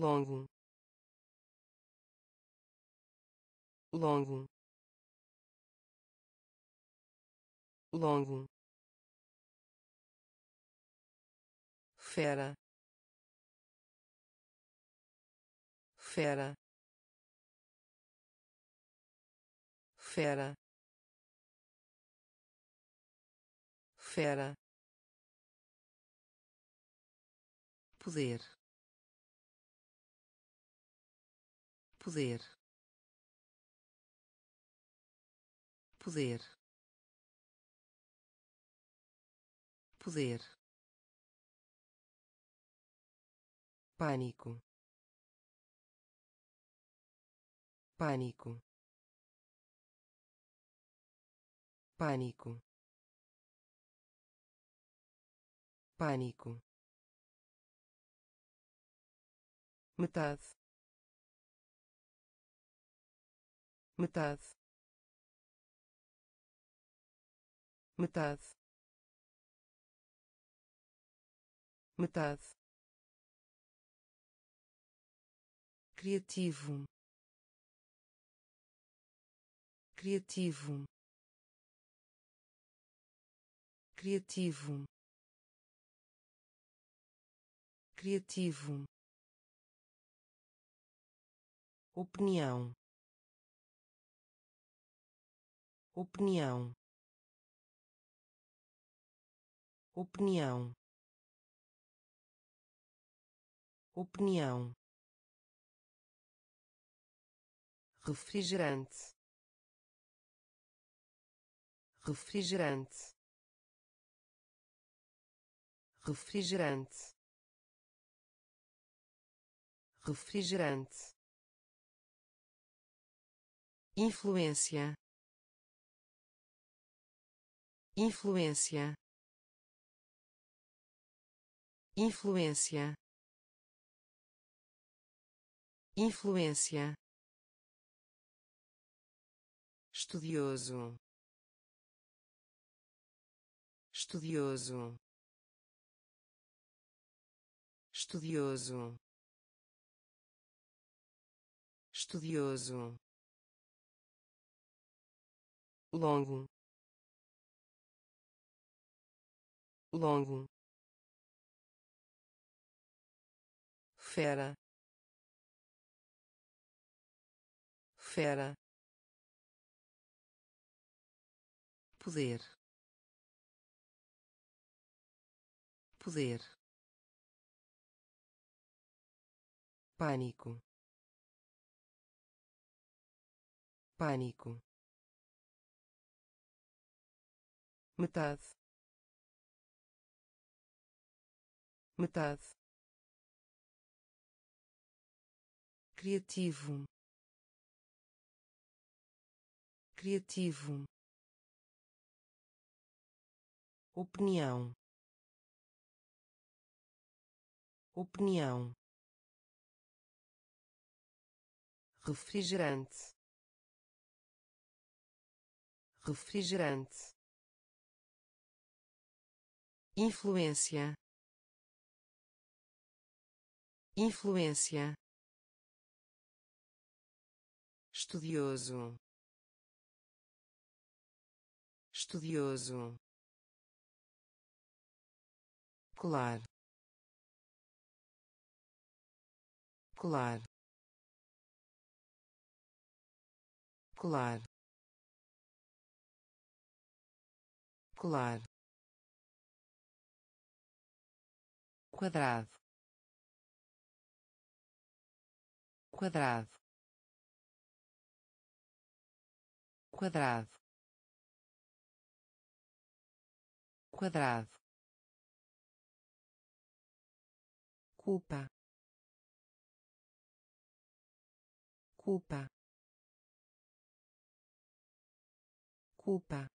longo. Longo. Longo. Fera. Fera. Fera. Fera. Poder poder. Poder. Poder. Pânico. Pânico. Pânico. Pânico. Metade metade. Metade. Metade. Criativo. Criativo. Criativo. Criativo. Opinião opinião. Opinião. Opinião. Refrigerante. Refrigerante. Refrigerante. Refrigerante. Influência influência. Influência. Influência. Estudioso. Estudioso. Estudioso. Estudioso. Longo longo. Fera. Fera. Poder. Poder. Pânico. Pânico. Metade metade. Criativo. Criativo. Opinião. Opinião. Refrigerante. Refrigerante. Influência influência. Estudioso. Estudioso. Colar. Colar. Colar. Colar. Quadrado quadrado. Quadrado. Quadrado. Culpa. Culpa. Culpa.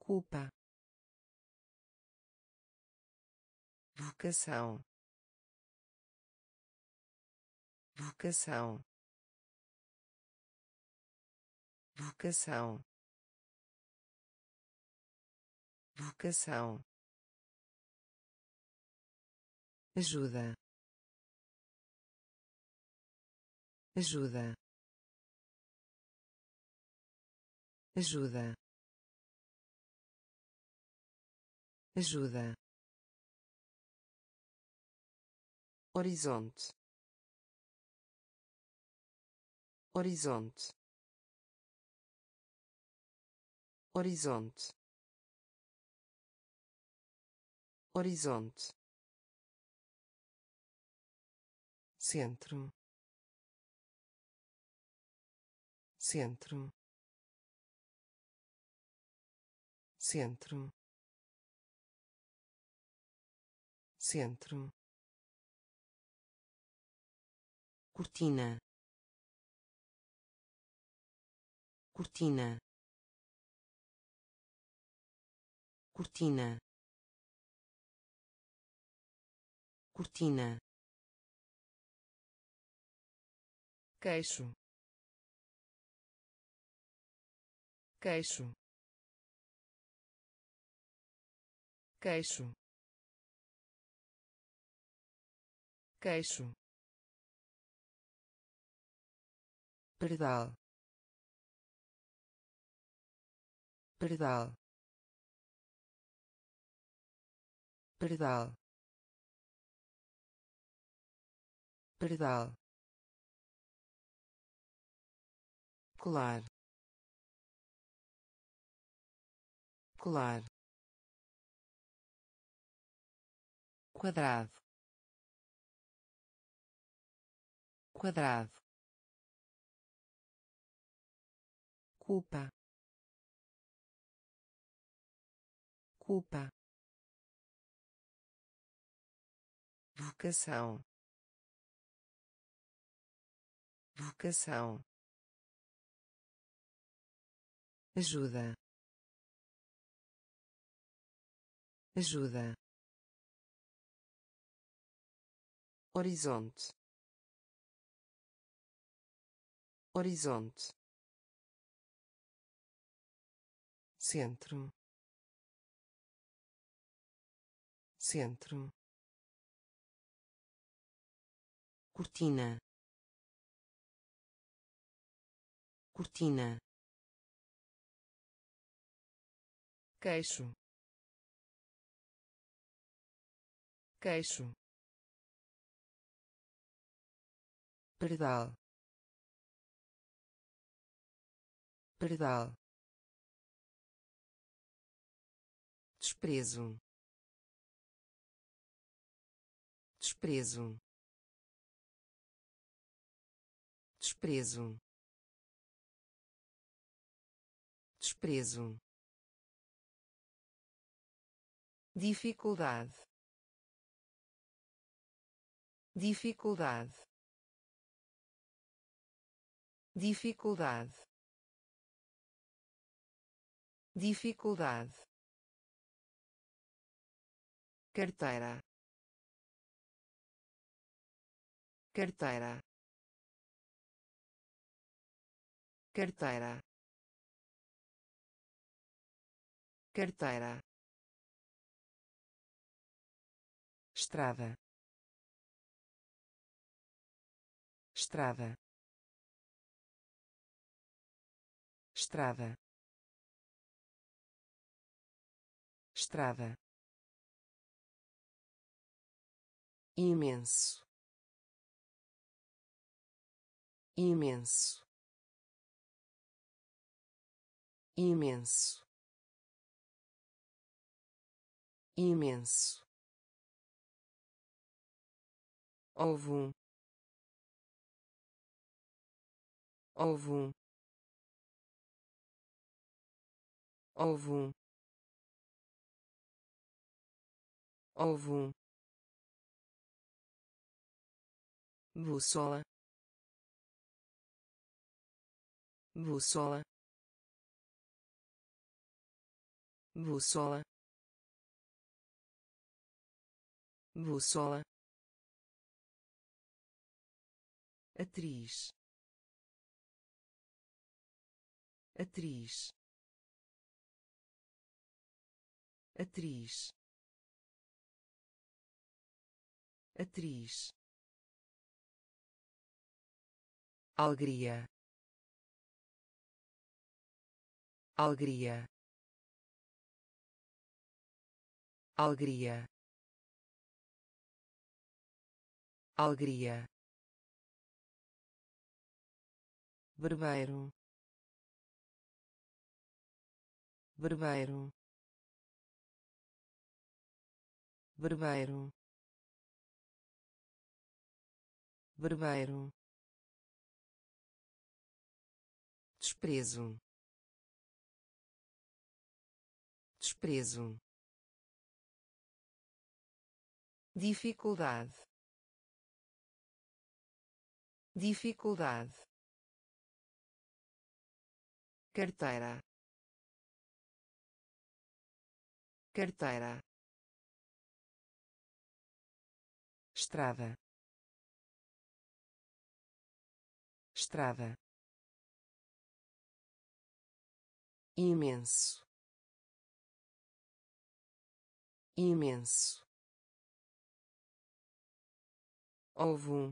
Culpa. Vocação vocação. Vocação. Vocação. Ajuda. Ajuda. Ajuda. Ajuda. Horizonte horizonte. Horizonte. Horizonte. Centro. Centro. Centro. Centro. Cortina cortina. Cortina. Cortina. Queixo. Queixo. Queixo. Queixo. Perdal perdal perdal perdal colar. Colar. Quadrado. Quadrado. Culpa culpa. Vocação. Vocação. Ajuda. Ajuda. Horizonte. Horizonte. Centro centro. Cortina. Cortina. Queixo. Queixo. Perdal perdal desprezo desprezo. Desprezo. Desprezo. Dificuldade. Dificuldade. Dificuldade. Dificuldade. Carteira carteira. Carteira. Carteira. Estrada. Estrada. Estrada. Estrada. Imenso imenso. Imenso. Imenso. Ovo. Ovo. Ovo. Ovo. Bússola bússola bússola bússola atriz. Atriz. Atriz. Atriz. Alegria alegria. Alegria. Alegria. Barbeiro. Barbeiro. Barbeiro. Barbeiro. Desprezo desprezo. Dificuldade. Dificuldade. Carteira. Carteira. Estrada. Estrada. Imenso imenso. Ovo.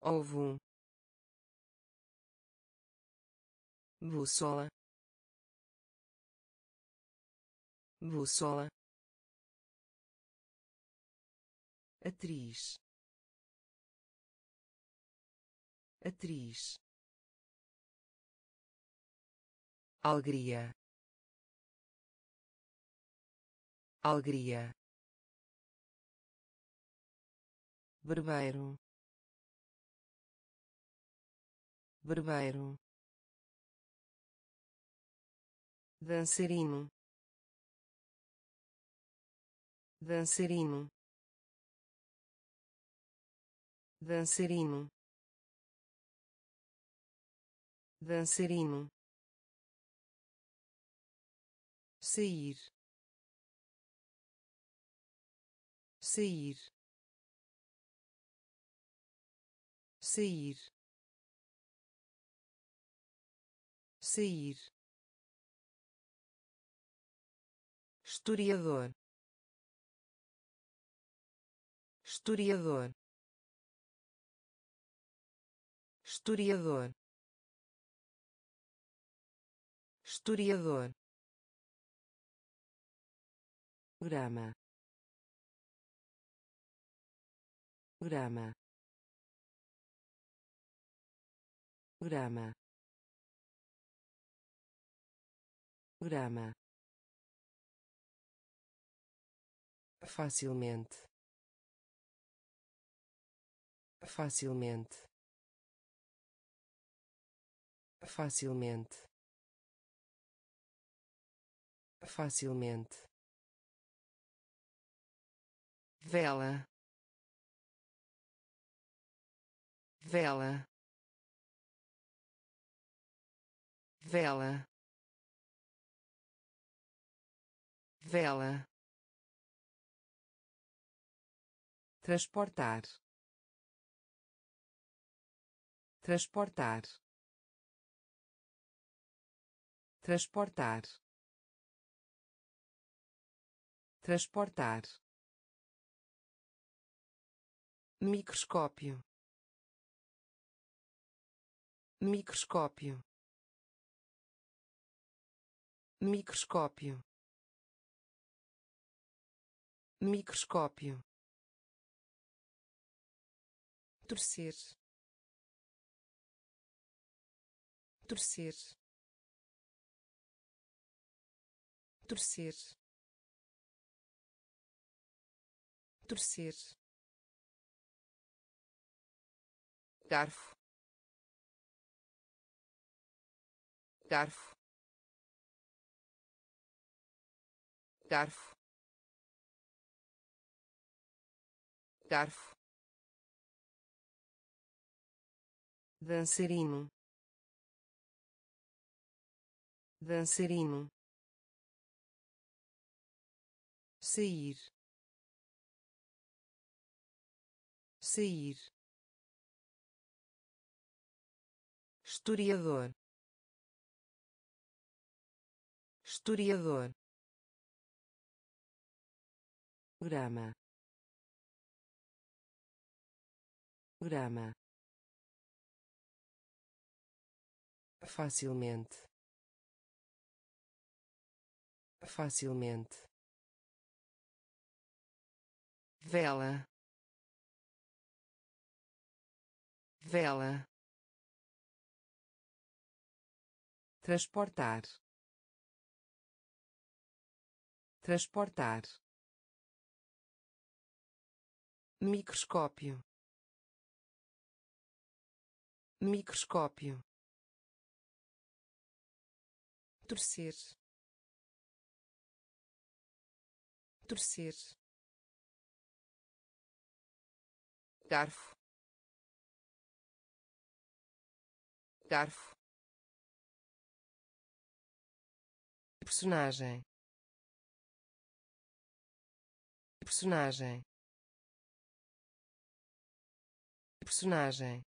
Ovo. Bússola. Bússola. Atriz. Atriz. Alegria alegria. Barbeiro barbeiro dançarino. Dançarino. Dançarino. Dançarino. Sair sair. Sair. Sair. Historiador. Historiador. Historiador. Historiador. Grama grama. Grama. Grama. Facilmente. Facilmente. Facilmente. Facilmente. Vela vela. Vela. Vela. Transportar. Transportar. Transportar. Transportar. Microscópio microscópio. Microscópio. Microscópio. Torcer. Torcer. Torcer. Torcer. Garfo garfo. Garfo. Garfo. Dançarino. Dançarino. Sair. Sair. Historiador historiador. Grama grama facilmente. Facilmente. Vela. Vela. Transportar transportar. Microscópio. Microscópio. Torcer. Torcer. Garfo. Garfo. Personagem personagem. Personagem.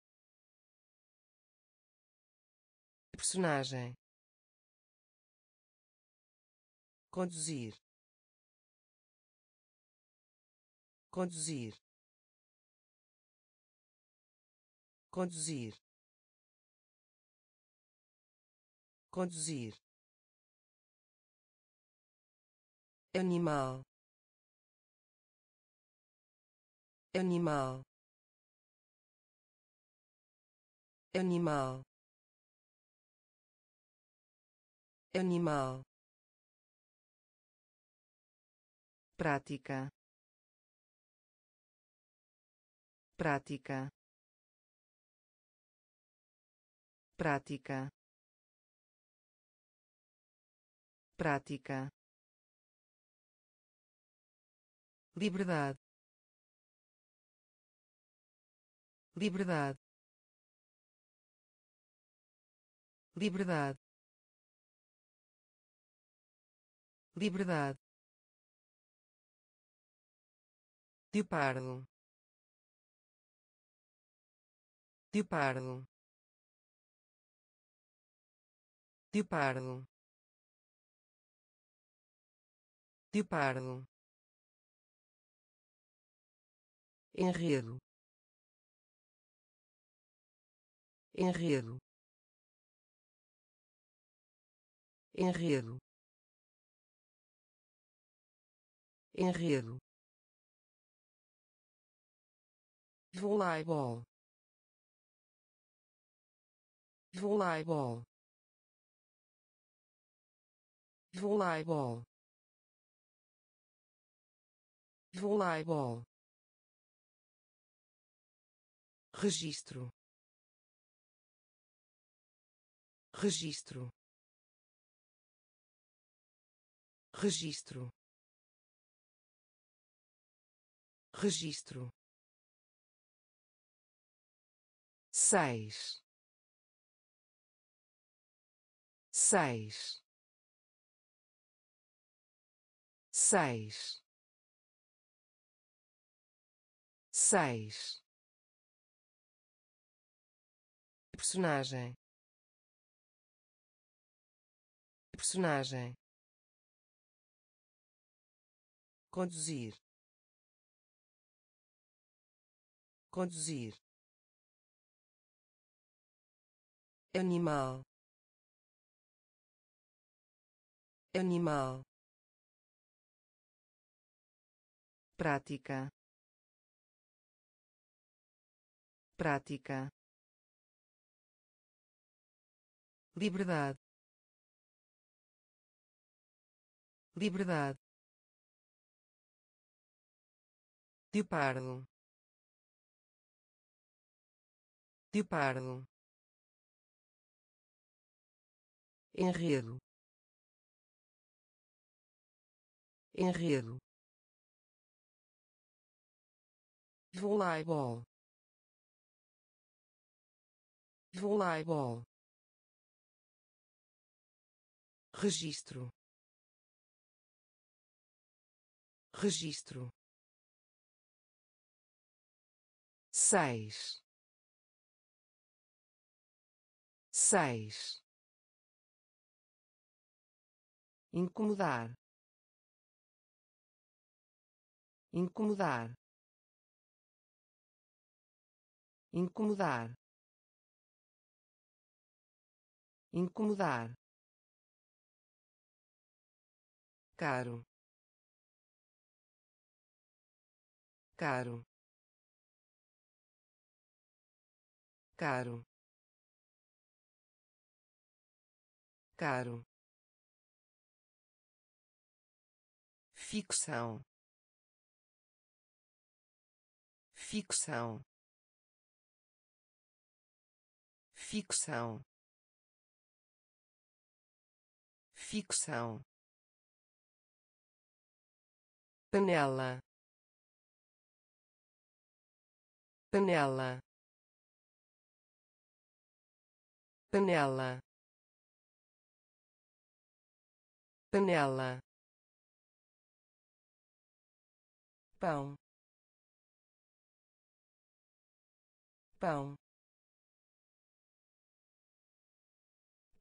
Personagem. Conduzir. Conduzir. Conduzir. Conduzir. Animal animal. Animal. Animal. Prática. Prática. Prática. Prática. Liberdade liberdade. Liberdade. Liberdade. De pardo de pardo de pardo de pardo enredo enredo. Enredo. Enredo. Voleibol. Voleibol. Voleibol. Voleibol. Registro registro. Registro. Registro. Seis. Seis. Seis. Seis. Personagem personagem. Conduzir. Conduzir. Animal. Animal. Prática. Prática. Liberdade liberdade. De pardo. De pardo. Enredo. Enredo. Voleibol. Voleibol. Registro registro. Seis. Seis. Incomodar. Incomodar. Incomodar. Incomodar. Caro caro. Caro. Caro. Ficção. Ficção. Ficção. Ficção. Panela panela. Panela. Panela. Pão. Pão.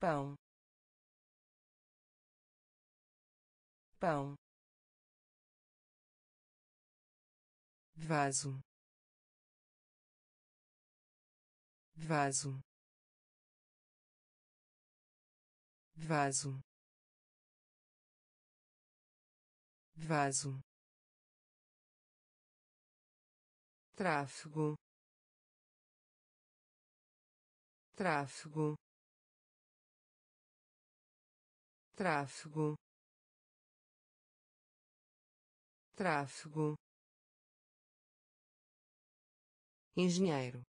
Pão. Pão. Vaso vaso. Vaso. Vaso. Tráfego. Tráfego. Tráfego. Tráfego. Engenheiro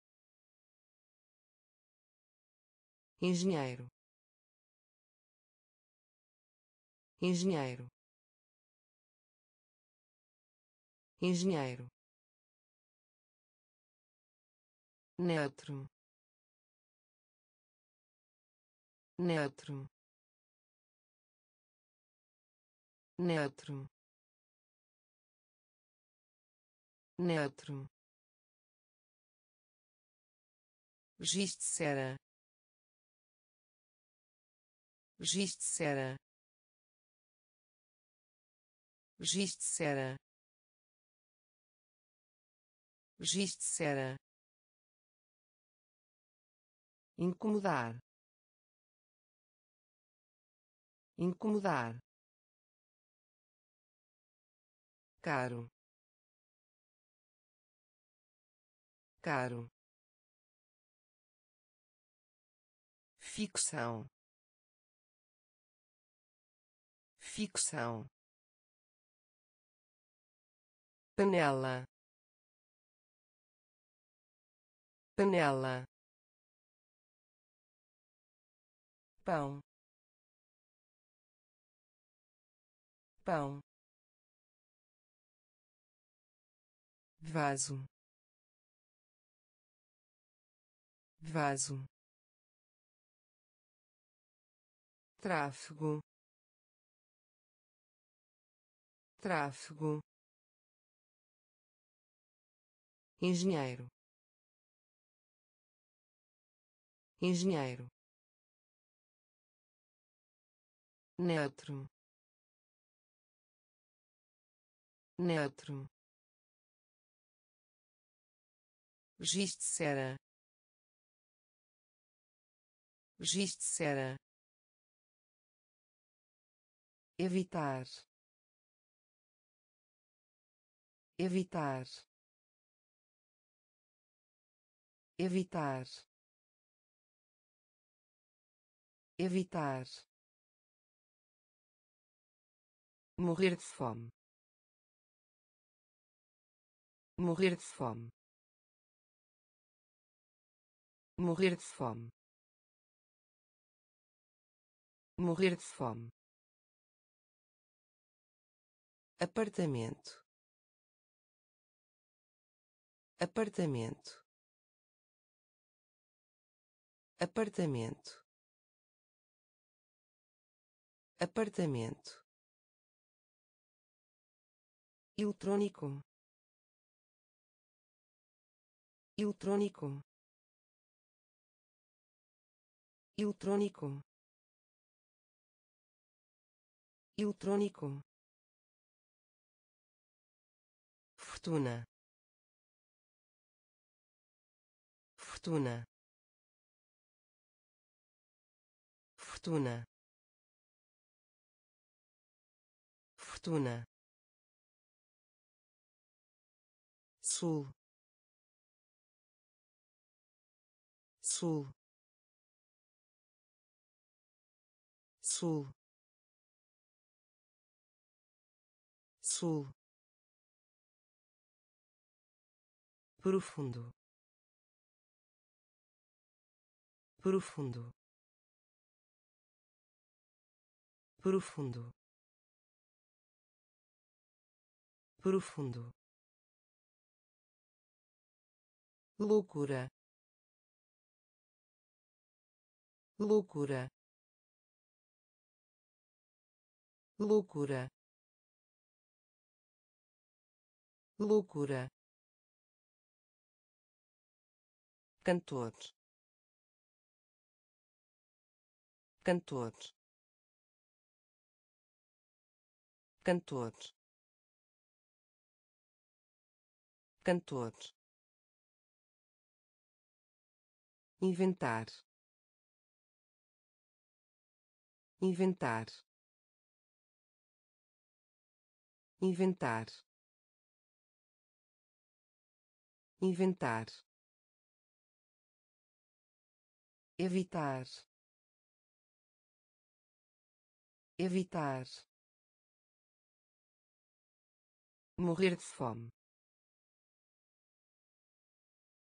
engenheiro. Engenheiro. Engenheiro. Neutro. Neutro. Neutro. Neutro. Giz cera giz de cera giz de cera giz de cera incomodar. Incomodar. Caro. Caro. Ficção ficção panela. Panela. Pão. Pão. Vaso. Vaso. Tráfego tráfego. Engenheiro. Engenheiro. Neutro. Neutro. Giz de cera giz cera evitar evitar. Evitar. Evitar. Morrer de fome. Morrer de fome. Morrer de fome. Morrer de fome. Apartamento apartamento. Apartamento. Apartamento. Eletrônico. Eletrônico. Eletrônico. Eletrônico. Fortuna fortuna. Fortuna. Fortuna. Sul. Sul. Sul. Sul. Profundo profundo. Profundo. Profundo. Loucura. Loucura. Loucura. Loucura. Cantor cantor. Cantor. Cantor. Inventar. Inventar. Inventar. Inventar. Evitar evitar morrer de fome.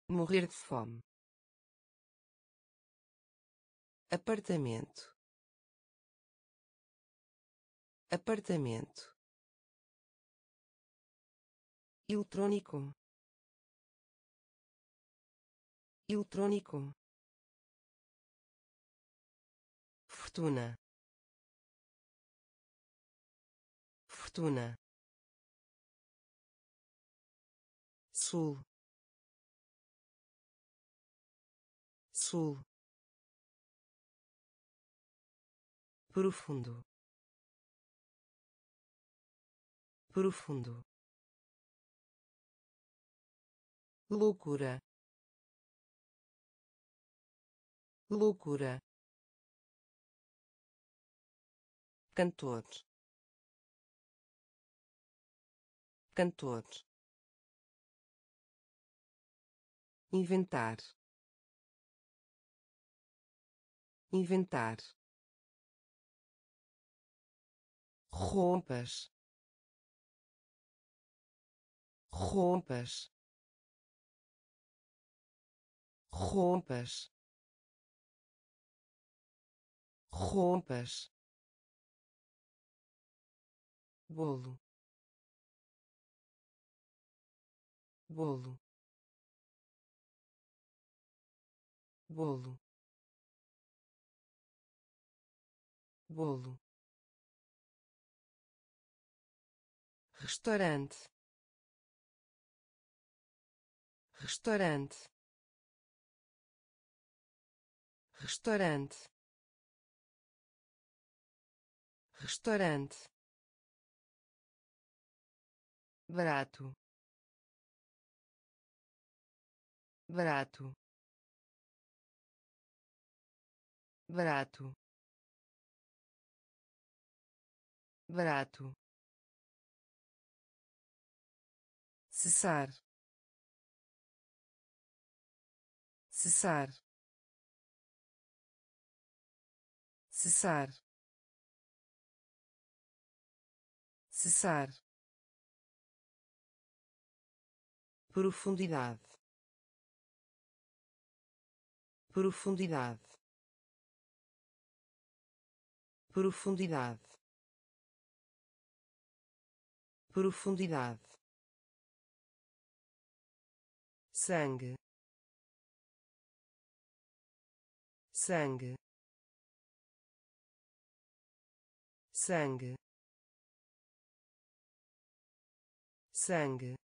Morrer de fome. Apartamento. Apartamento. Eletrônico. Eletrônico. Fortuna fortuna sul. Sul. Profundo. Profundo. Loucura. Loucura. Cantor cantor. Inventar. Inventar. Roupas. Roupas. Roupas. Roupas. Bolo bolo. Bolo. Bolo. Restaurante. Restaurante. Restaurante. Restaurante. Barato barato. Barato. Barato. Cessar. Cessar. Cessar. Cessar. Profundidade profundidade. Profundidade. Profundidade. Sangue. Sangue. Sangue. Sangue.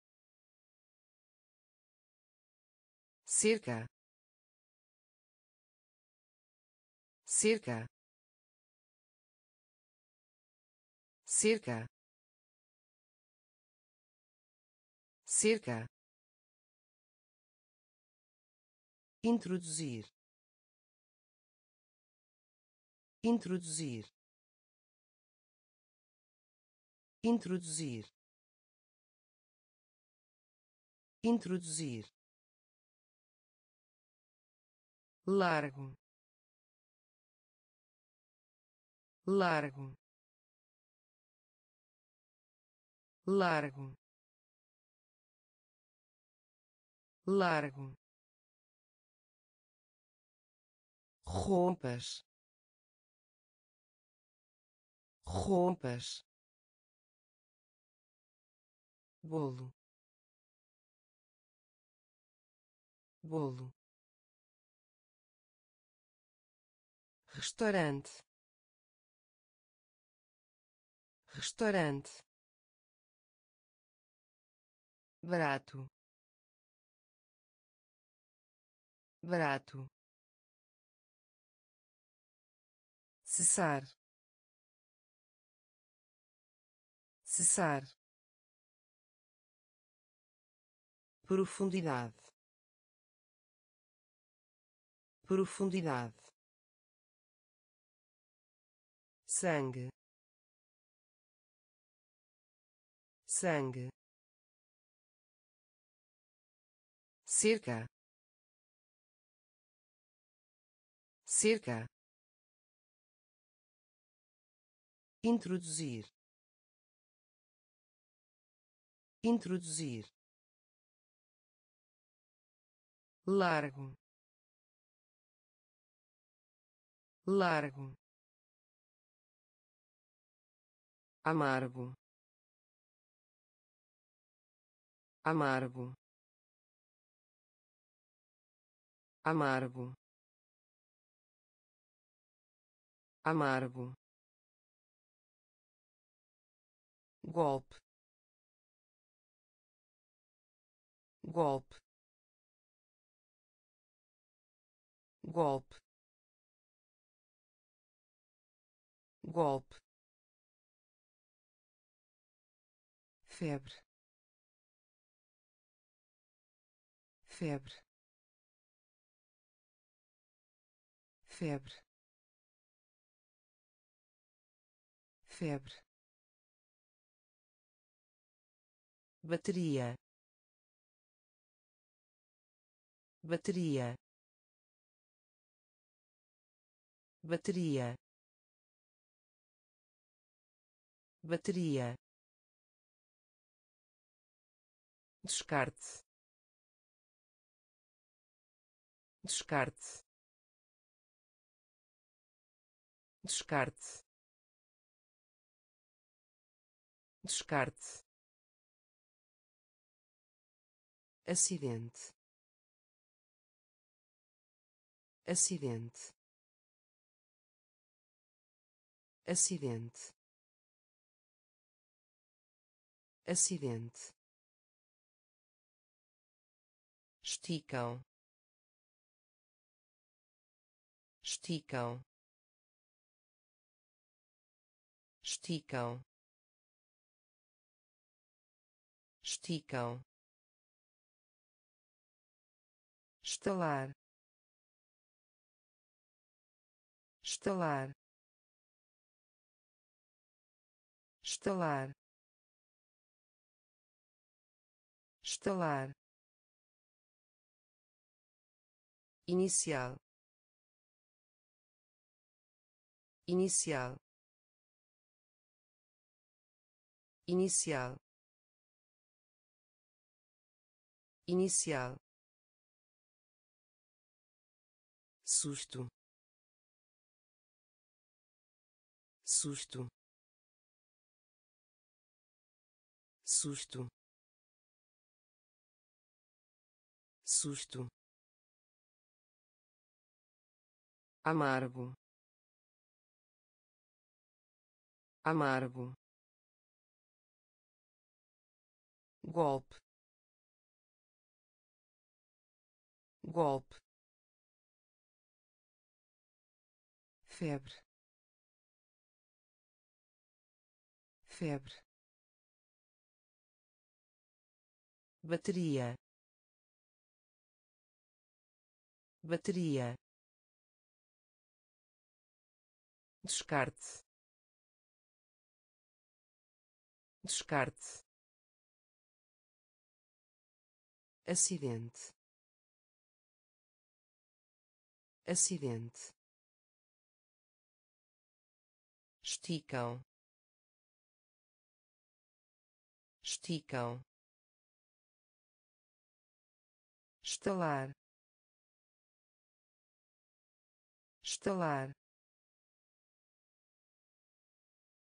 Cerca cerca. Cerca. Cerca. Introduzir. Introduzir. Introduzir. Introduzir. Largo largo largo largo roupas roupas bolo bolo restaurante restaurante. Barato. Barato. Cessar. Cessar. Profundidade. Profundidade. Sangue sangue. Cerca. Cerca. Introduzir. Introduzir. Largo. Largo. Amargo amargo. Amargo. Amargo. Golpe. Golpe. Golpe. Golpe. Febre febre. Febre. Febre. Bateria. Bateria. Bateria. Bateria. Descarte descarte. Descarte. Descarte. Acidente. Acidente. Acidente. Acidente. Esticam esticam. Esticam. Esticam. Estalar. Estalar. Estalar. Estalar. Inicial inicial. Inicial. Inicial. Susto. Susto. Susto. Susto. Amargo amargo. Golpe. Golpe. Febre. Febre. Bateria. Bateria. Descarte descarte. Acidente. Acidente. Esticam. Esticam. Estalar. Estalar.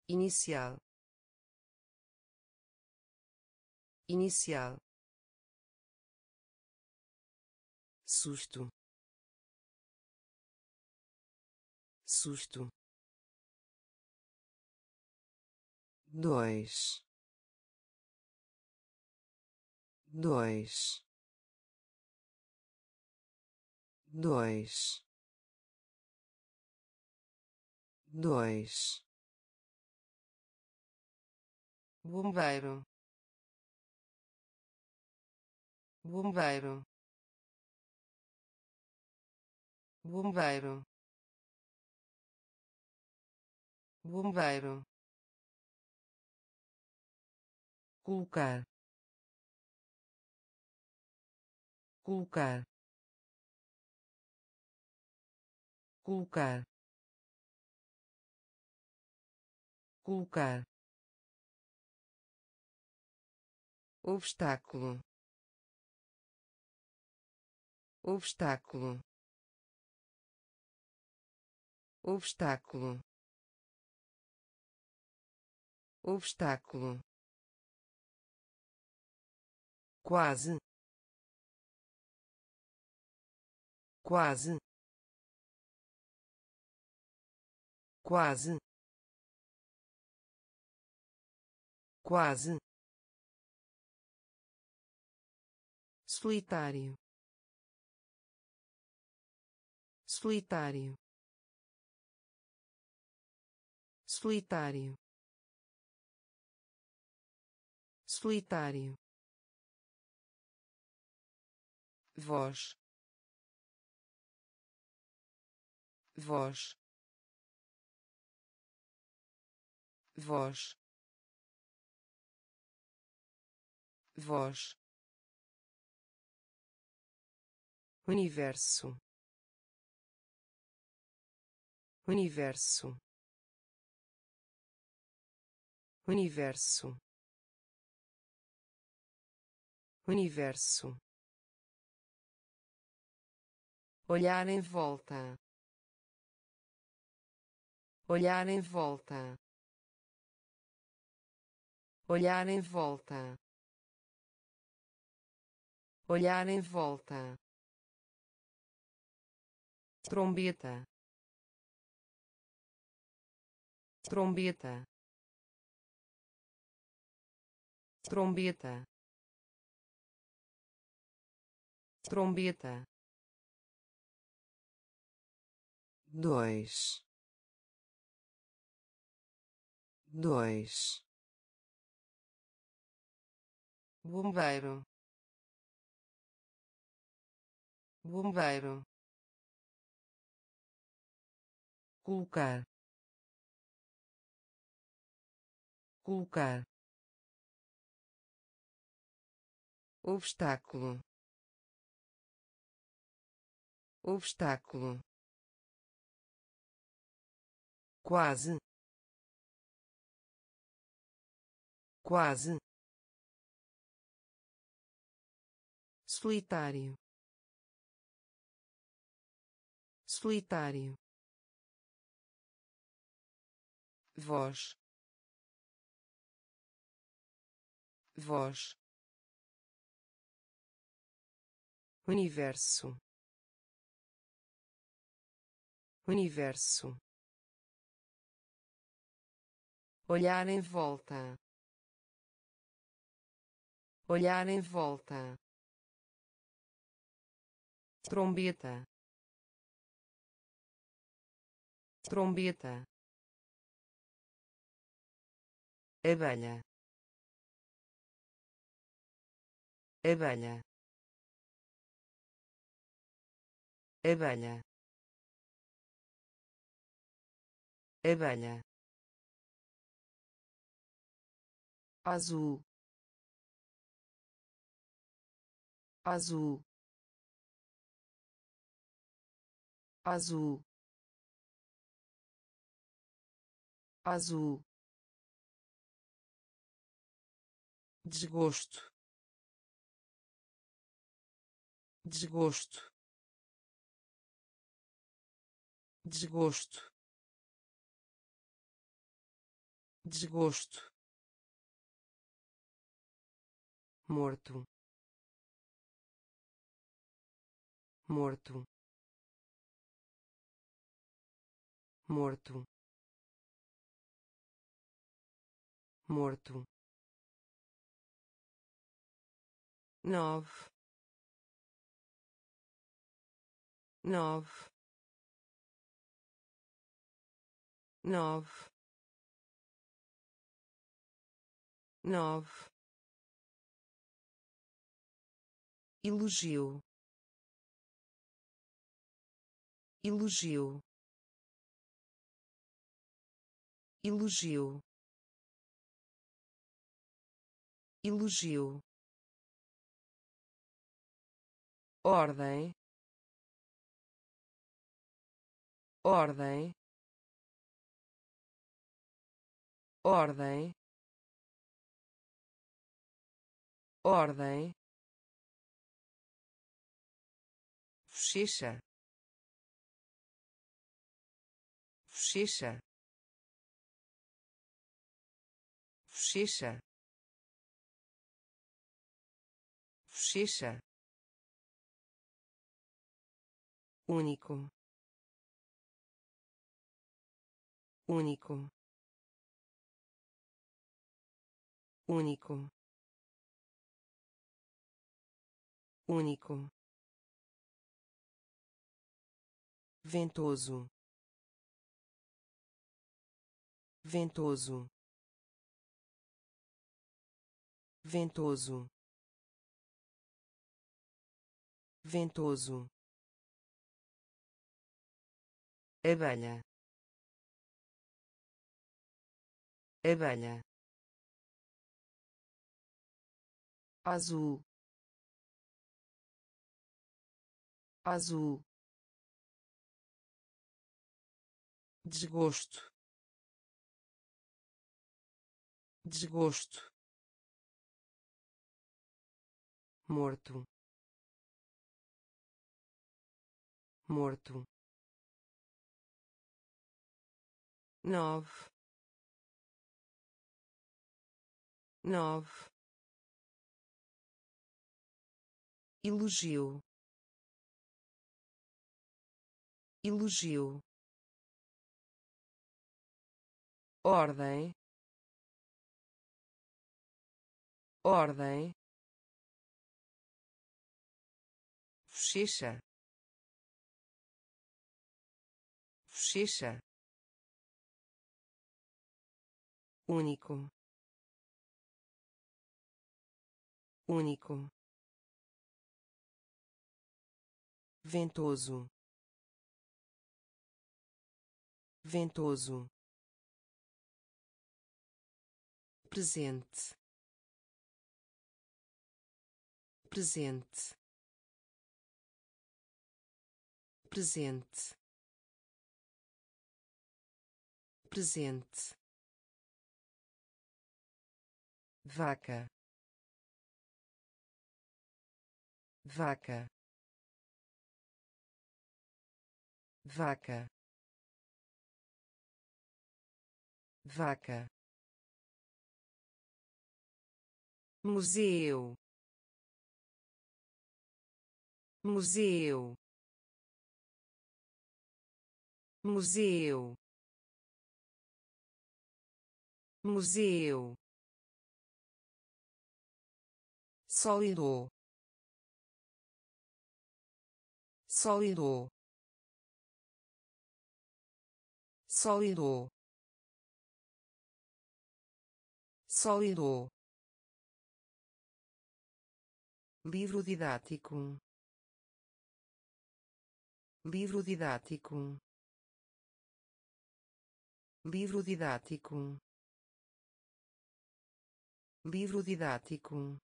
Inicial inicial. Susto. Susto. Dois. Dois. Dois. Dois. Bombeiro bombeiro. Bombeiro. Bombeiro. Colocar. Colocar. Colocar. Colocar. Obstáculo obstáculo. Obstáculo. Obstáculo. Quase. Quase. Quase. Quase. Solitário solitário. Solitário. Solitário. Voz. Voz. Voz. Voz. Universo universo. Universo. Universo. Olhar em volta. Olhar em volta. Olhar em volta. Olhar em volta. Trombeta trombeta. Trombeta. Trombeta. Dois. Dois. Bombeiro. Bombeiro. Colocar colocar. Obstáculo. Obstáculo. Quase. Quase. Solitário. Solitário. Voz voz. Universo. Universo. Olhar em volta. Olhar em volta. Trombeta. Trombeta. Abelha abelha. Abelha. Abelha. Azul. Azul. Azul. Azul. Desgosto desgosto. Desgosto. Desgosto. Morto. Morto. Morto. Morto. Nove nove. Nove. Nove. Elogio. Elogio. Elogio. Elogio. Ordem ordem. Ordem. Ordem. Bochecha. Bochecha. Bochecha. Bochecha. Único único. Único. Único. Ventoso. Ventoso. Ventoso. Ventoso. Abelha abelha. Azul. Azul. Desgosto. Desgosto. Morto. Morto. Nove nove. Elogio. Elogio. Ordem. Ordem. Bochecha. Bochecha. Único único. Ventoso. Ventoso. Presente. Presente. Presente. Presente. Vaca vaca. Vaca. Vaca. Museu. Museu. Museu. Museu. Sólido sólido. Sólido. Sólido. Livro didático. Livro didático. Livro didático. Livro didático.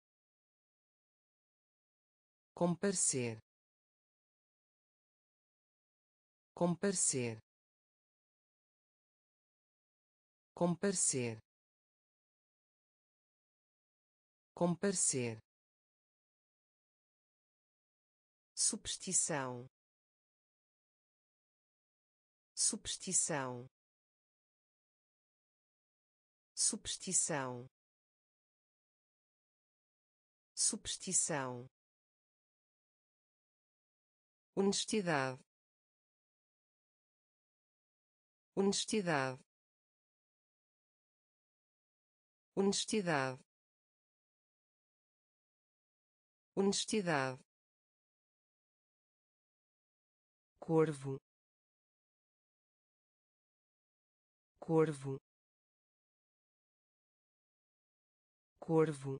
Comparecer comparecer. Comparecer. Comparecer. Superstição. Superstição. Superstição. Superstição. Honestidade honestidade. Honestidade. Honestidade. Corvo. Corvo. Corvo.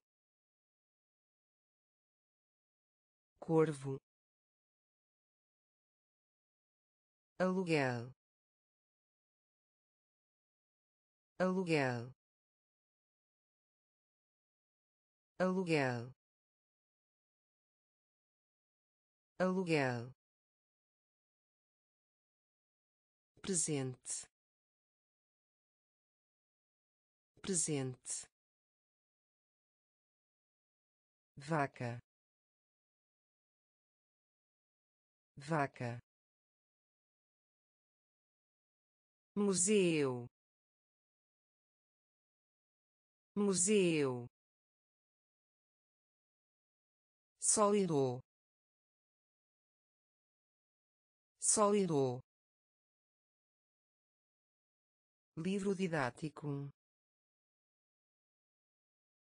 Corvo. Aluguel aluguel. Aluguel. Aluguel. Presente. Presente. Vaca. Vaca. Museu museu. Sólido. Sólido. Livro didático.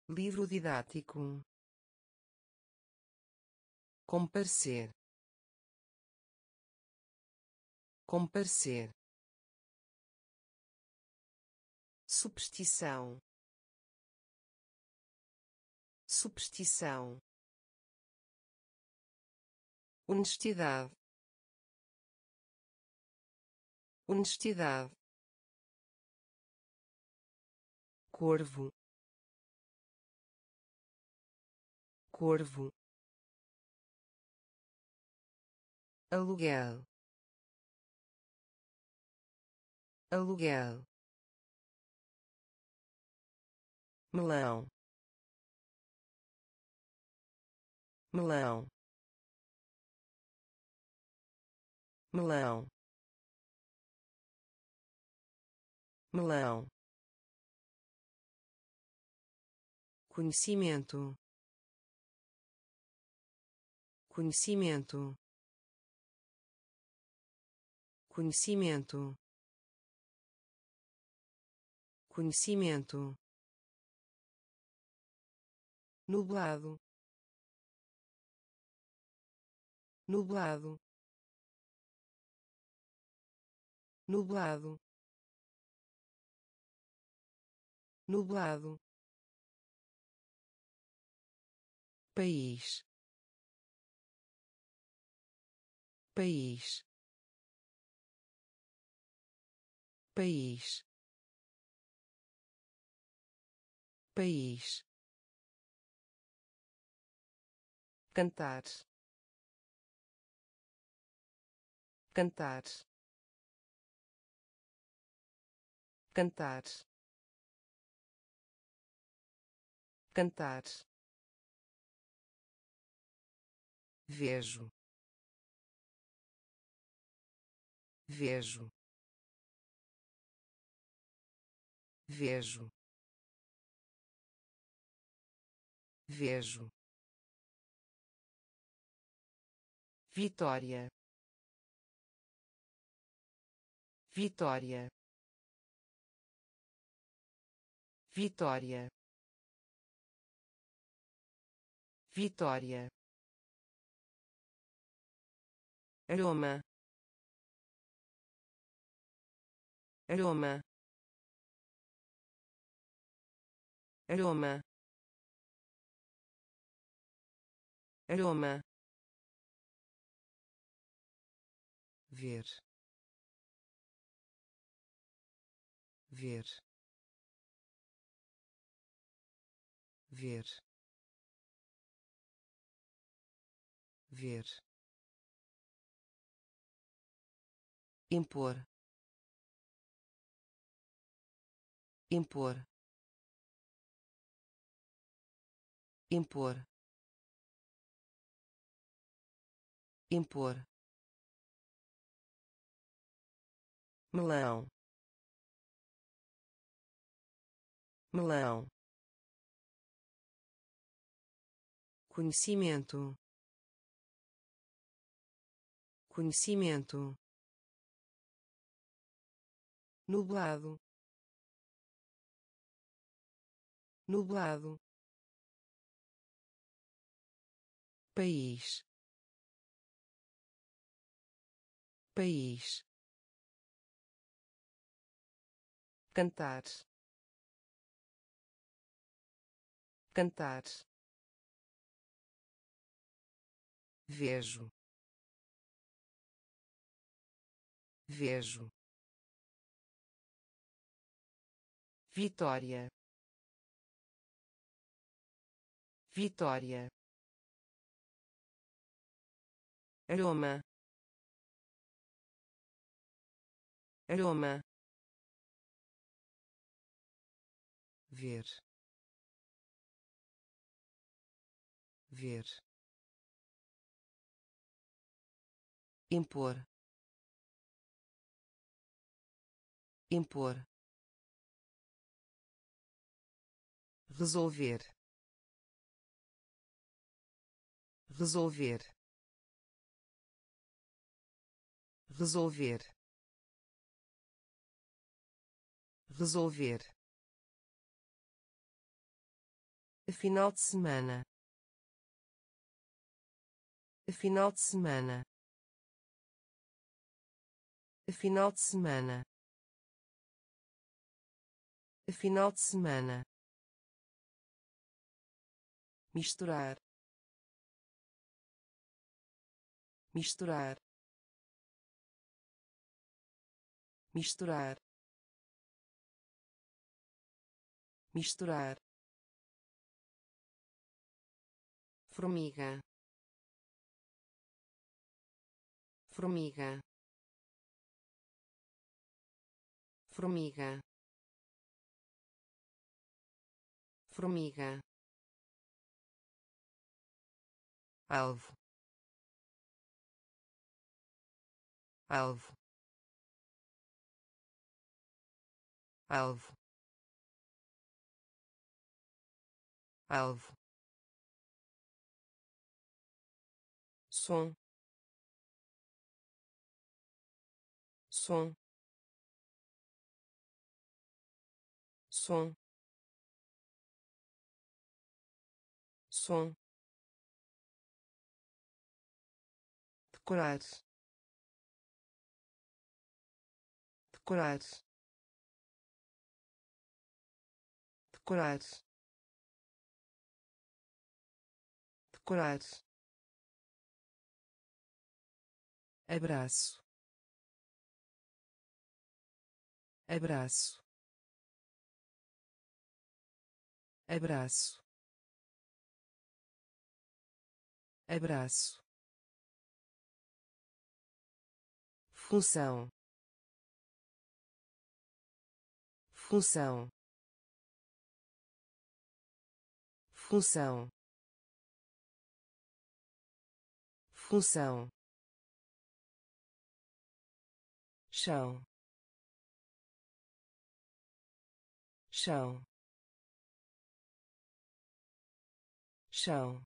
Livro didático. Comparecer. Comparecer. Superstição superstição. Honestidade. Honestidade. Corvo. Corvo. Aluguel. Aluguel. Melão melão melão melão conhecimento conhecimento conhecimento conhecimento nublado nublado nublado nublado país país país país. Cantar cantar. Cantar. Cantar. Vejo. Vejo. Vejo. Vejo. Vitória Vitória. Vitória. Vitória. Aroma. Aroma. Aroma. Aroma. Ver ver. Ver. Ver. Impor. Impor. Impor. Impor. Melão melão. Conhecimento. Conhecimento. Nublado. Nublado. País. País. Cantar cantar. Vejo. Vejo. Vitória. Vitória. Aroma. Aroma. Ver ver. Impor. Impor. Resolver. Resolver. Resolver. Resolver. Final de semana final de semana. Final de semana. Final de semana. Misturar. Misturar. Misturar. Misturar. Formiga formiga. Formiga. Formiga. Alvo. Alvo. Alvo. Alvo. Som som. Som. Som. Decorar decorar decorar decorar abraço abraço. Abraço. Abraço. Função. Função. Função. Função. Chão chão. Chão.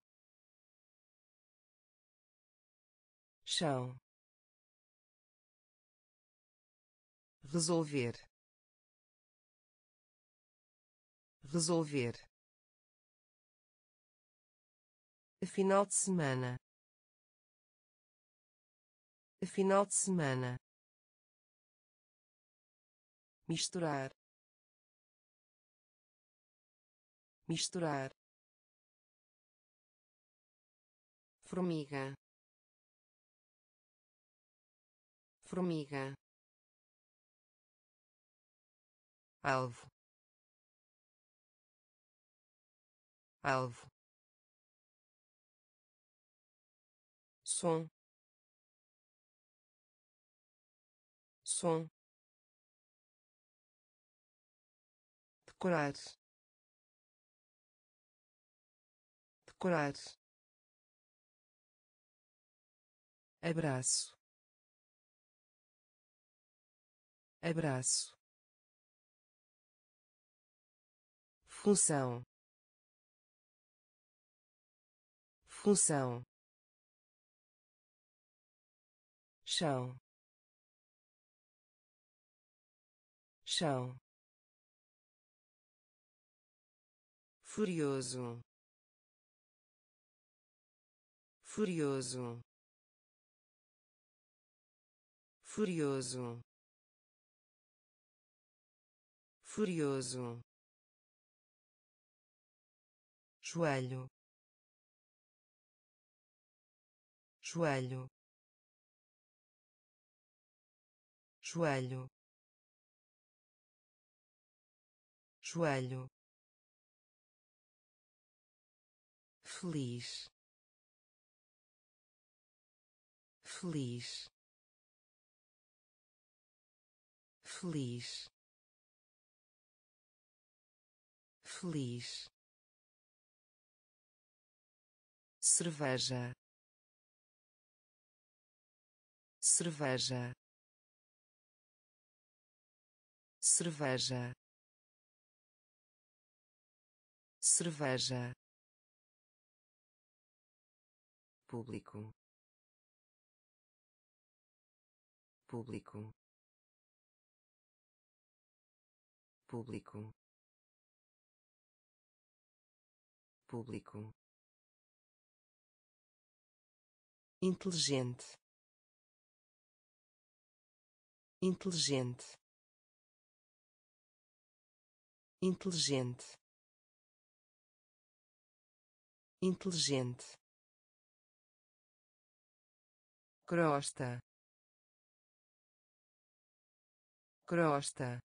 Chão. Resolver. Resolver. Final de semana. Final de semana. Misturar misturar. Formiga. Formiga. Alvo. Alvo. Som. Som. Decorar decorar abraço. Abraço. Função. Função. Chão. Chão. Furioso furioso. Furioso. Furioso. Joelho. Joelho. Joelho. Joelho. Feliz feliz. Feliz. Feliz. Cerveja. Cerveja. Cerveja. Cerveja. Público público. Público. Público. Inteligente. Inteligente. Inteligente. Inteligente. Crosta crosta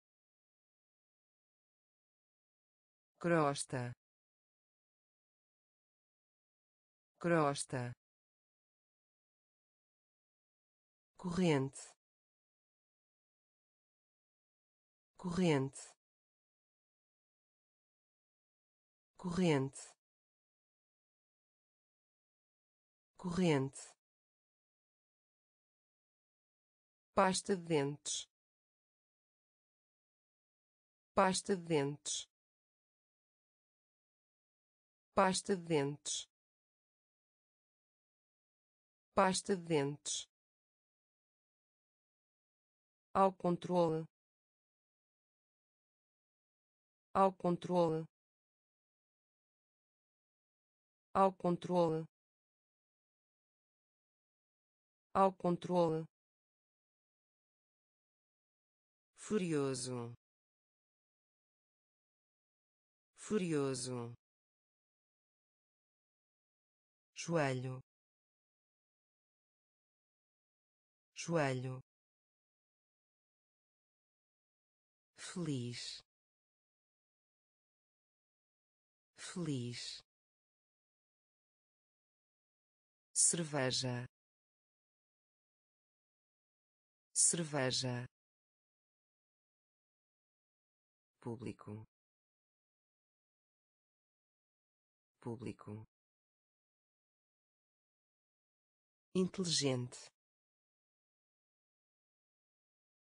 crosta crosta corrente corrente corrente corrente pasta de dentes pasta de dentes. Pasta de dentes. Pasta de dentes. Ao controle. Ao controle. Ao controle. Ao controle. Furioso furioso. Joelho. Joelho. Feliz. Feliz. Cerveja. Cerveja. Público público. Inteligente.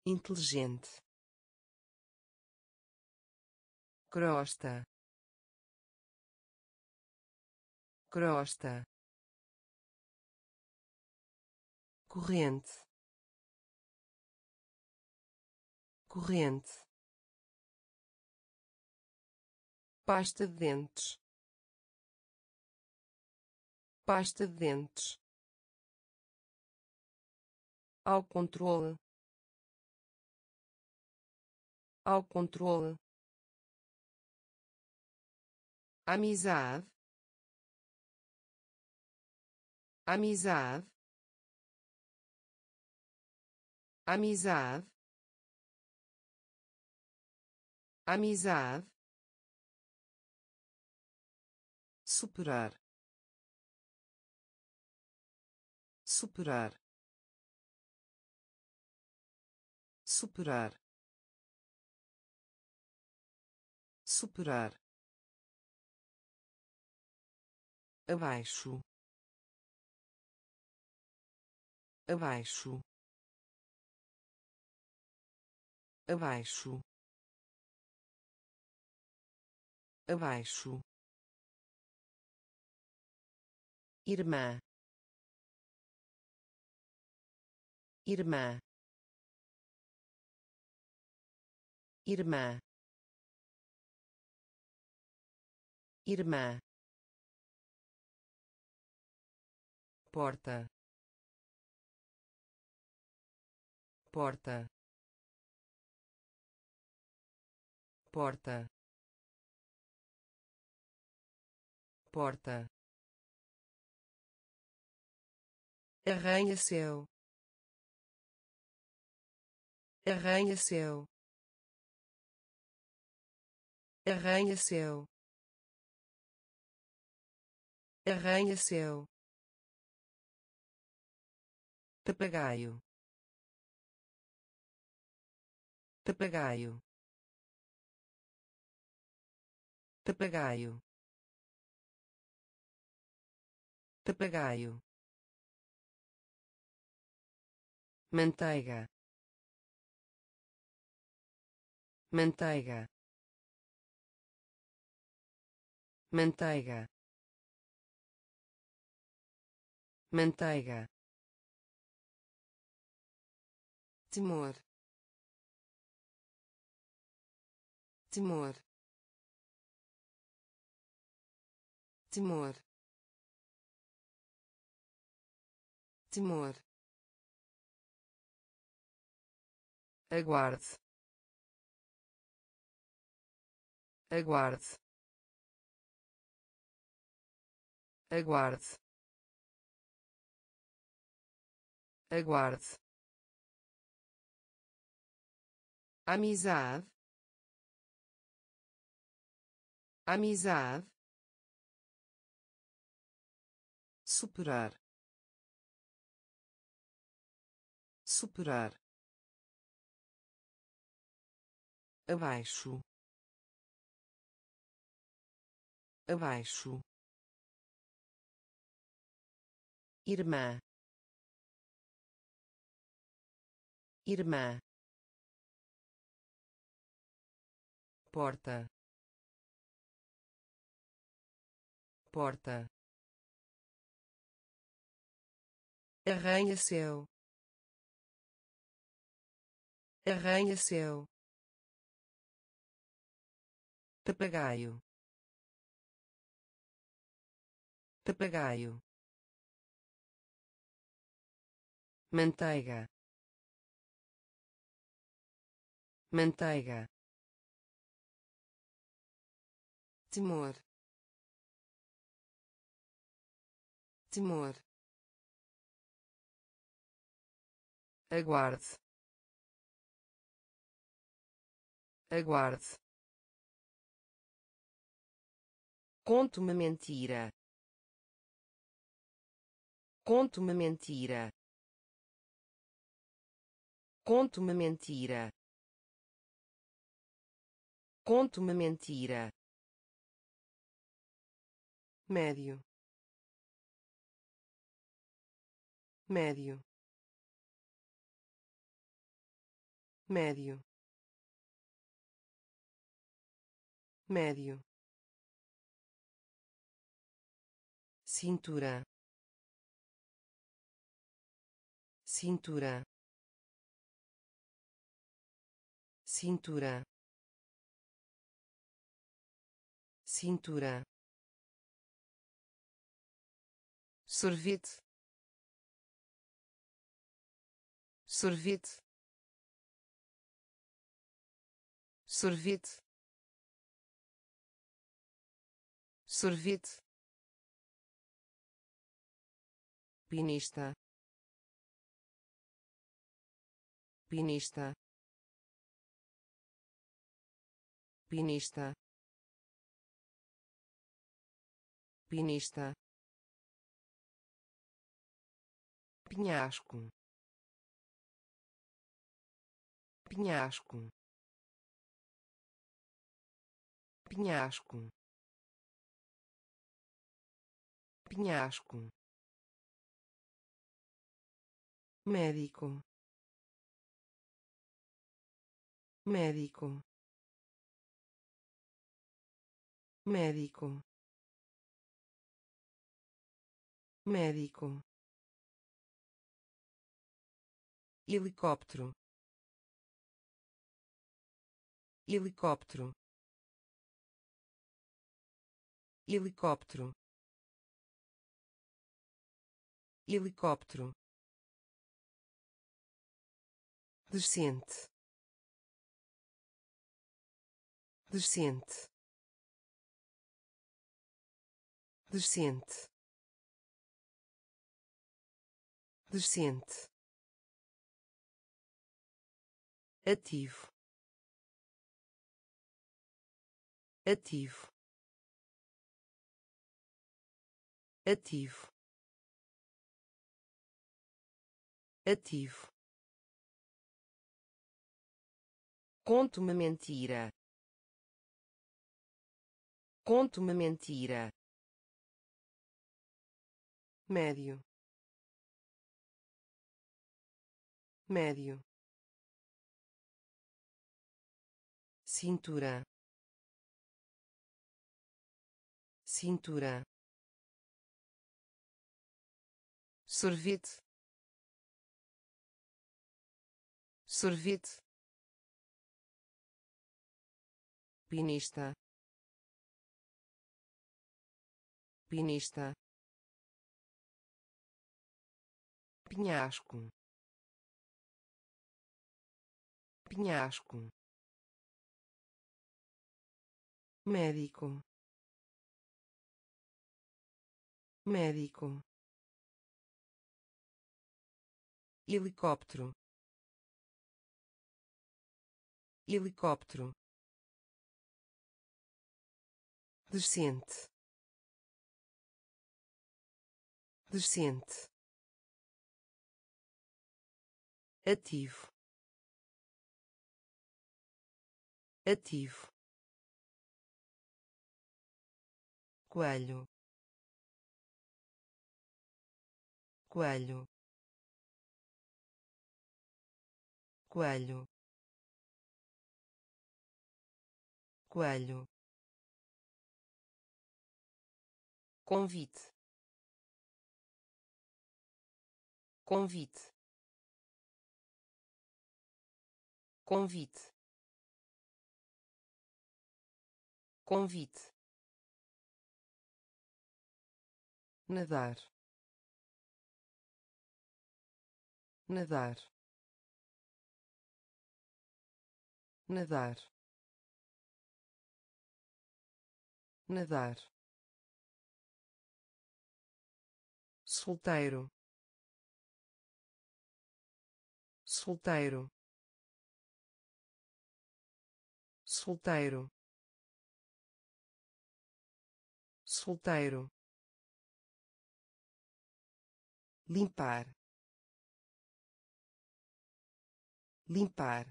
Inteligente. Crosta. Crosta. Corrente. Corrente. Pasta de dentes pasta de dentes. Ao controle. Ao controle. Amizade. Amizade. Amizade. Amizade. Superar superar. Superar. Superar. Abaixo. Abaixo. Abaixo. Abaixo. Irmã irmã. Irmã. Irmã. Porta. Porta. Porta. Porta. Arranha-céu arranha-céu arranha-céu arranha-céu papagaio papagaio papagaio papagaio manteiga manteiga. Manteiga. Manteiga. Temor temor temor temor aguarde aguarde. Aguarde. Aguarde. Amizade. Amizade. Superar. Superar. Abaixo abaixo. Irmã. Irmã. Porta. Porta. Arranha-céu arranha-céu papagaio papagaio manteiga. Manteiga. Temor temor aguarde. Aguarde. Conto uma mentira. Conto uma mentira. Conto uma mentira. Conto uma mentira. Médio. Médio. Médio. Médio. cintura cintura. Cintura. Cintura. Sorvete. Sorvete. Sorvete. Sorvete. Pinista pinista. Pinista. Pinista. Penhasco penhasco penhasco penhasco médico médico. Médico. Médico. Helicóptero. Helicóptero. Helicóptero. Helicóptero. Descente descente descente descente ativo. Ativo. Ativo. Ativo. Conto uma mentira conto uma mentira. Médio. Médio. Cintura. Cintura. Sorvete. Sorvete. Pinista pinista penhasco. Penhasco. Médico. Médico. Helicóptero. Helicóptero. Descente descente ativo. Ativo. Coelho. Coelho. Coelho. Coelho. Convite convite. Convite. Convite. Nadar. Nadar. Nadar. Nadar. Solteiro solteiro. Solteiro. Solteiro. Limpar. Limpar.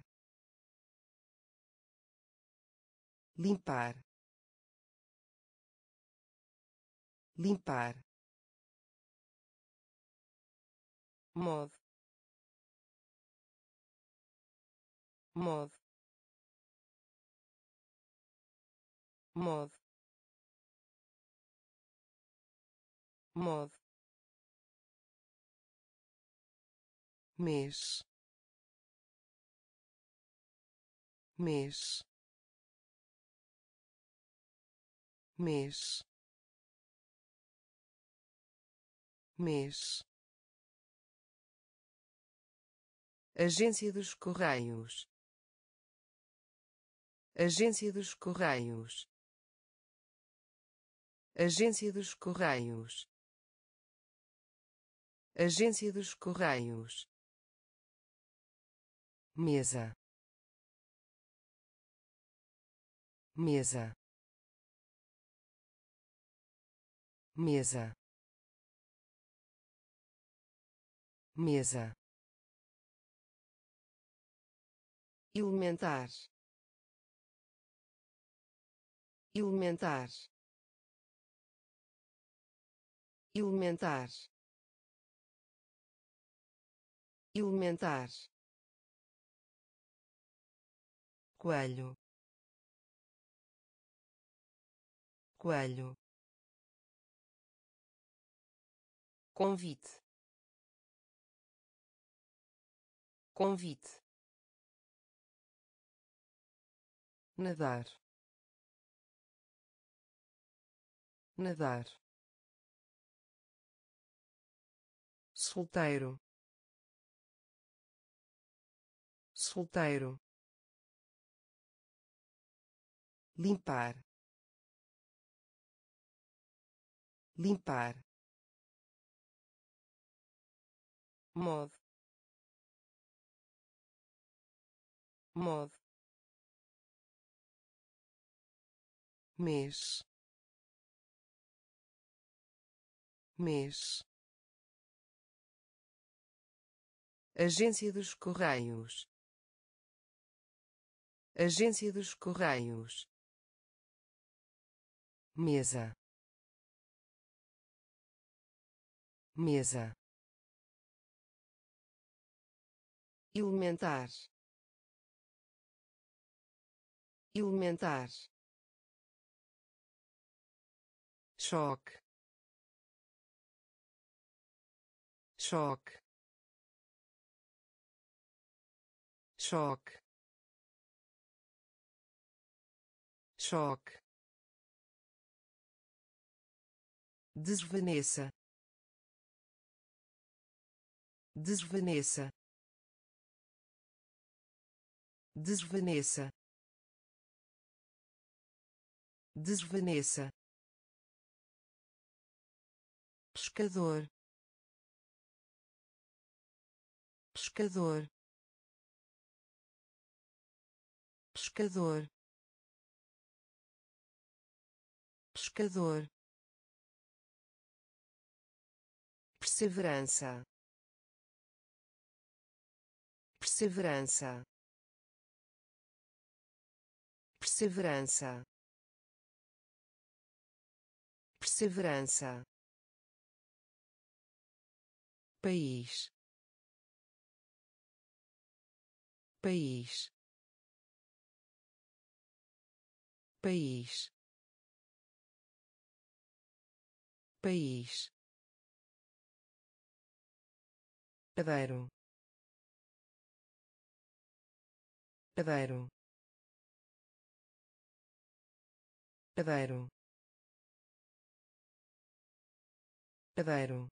Limpar. Limpar. Modo modo modo modo mês. Mês. Mês. Mês. Agência dos Correios Agência dos Correios Agência dos Correios Agência dos Correios. Mesa. Mesa. Mesa. Mesa. elementar elementar. Elementar. Elementar. Coelho. Coelho. Convite. Convite. Nadar nadar. Solteiro. Solteiro. Limpar. Limpar. Modo modo mês mês. Agência dos Correios. Agência dos Correios. Mesa. Mesa. Elementar. Elementar. Choque choque. Choque. Choque. Desvaneça. Desvaneça. Desvaneça. Desvaneça. Pescador pescador. Pescador. Pescador. Perseverança. Perseverança. Perseverança. Perseverança. País país. País. País. Padeiro. Padeiro. Padeiro. Padeiro.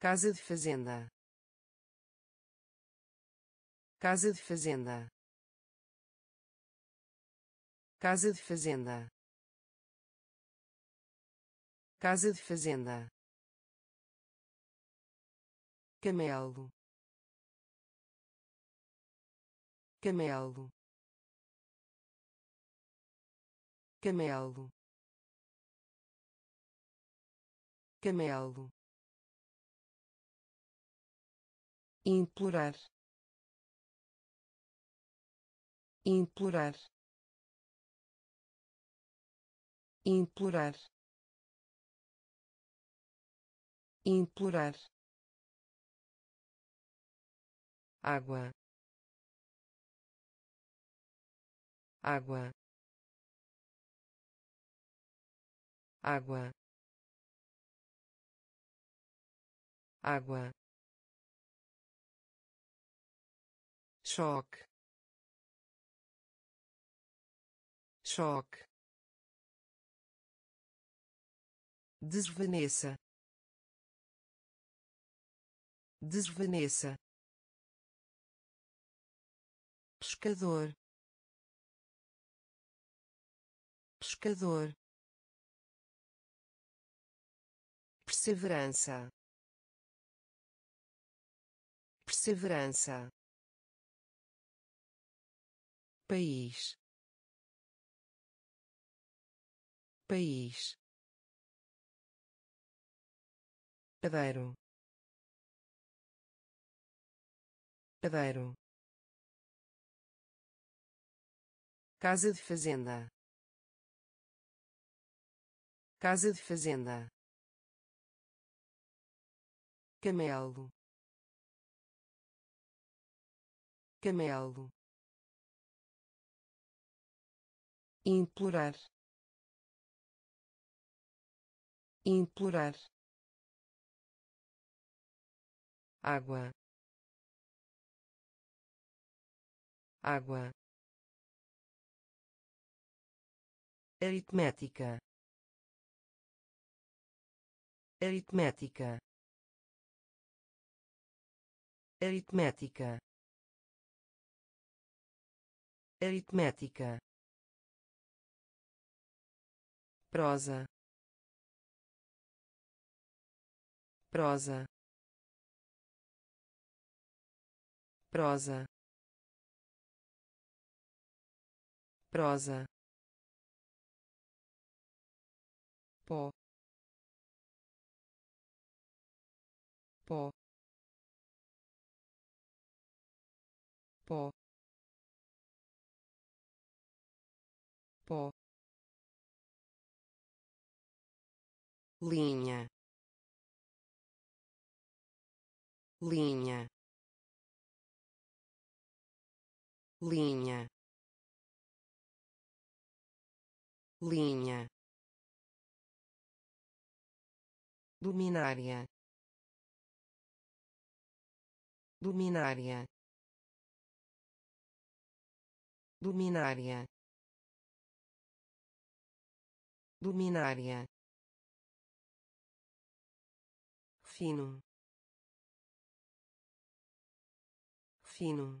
Casa de fazenda. Casa de fazenda. Casa de fazenda. Casa de fazenda. Camelo. Camelo. Camelo. Camelo. implorar implorar. Implorar. Implorar. Água. Água. Água. Água. Choque choque. Desvaneça. Desvaneça. Pescador. Pescador. Perseverança. Perseverança. País país. Padeiro. Padeiro. Casa de fazenda. Casa de fazenda. Camelo. Camelo. Implorar implorar. Água. Água. Aritmética. Aritmética. Aritmética. Aritmética. Prosa prosa. Prosa. Prosa. Pó. Pó. Pó. Pó. Linha linha. Linha. Linha. Luminária. Luminária. Luminária. Luminária. Fino fino.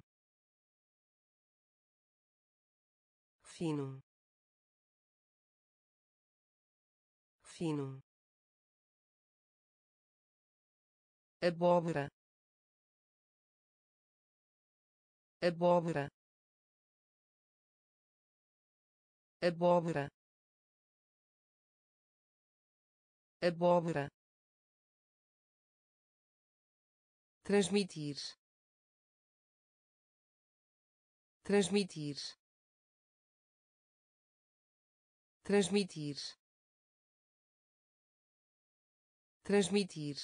Fino. Fino. Abóbora. Abóbora. Abóbora. Abóbora. Transmitir transmitir. Transmitir. Transmitir.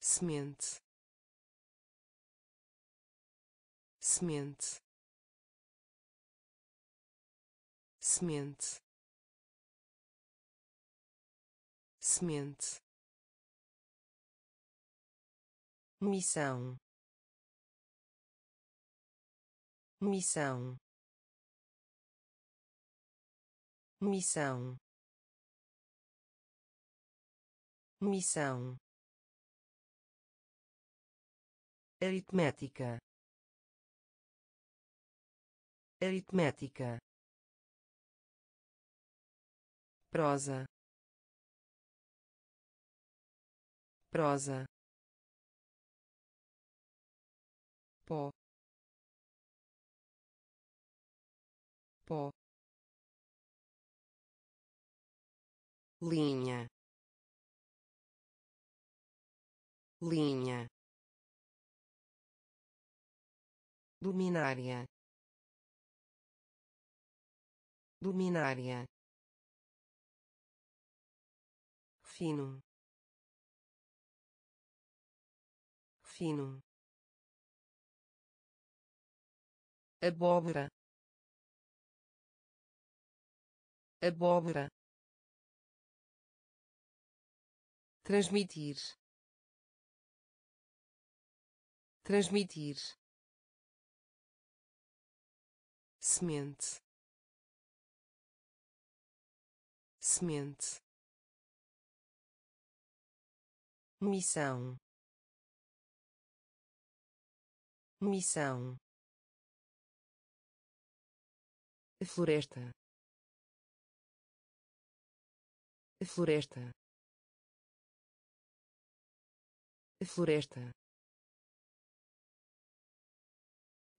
Semente. Semente. Semente. Semente. Missão missão. Missão. Missão. Aritmética. Aritmética. Prosa. Prosa. Pó pó. Linha. Linha. Luminária. Luminária. Fino. Fino. Abóbora abóbora. Transmitir. Transmitir. Semente. Semente. Missão. Missão. Floresta floresta. Floresta.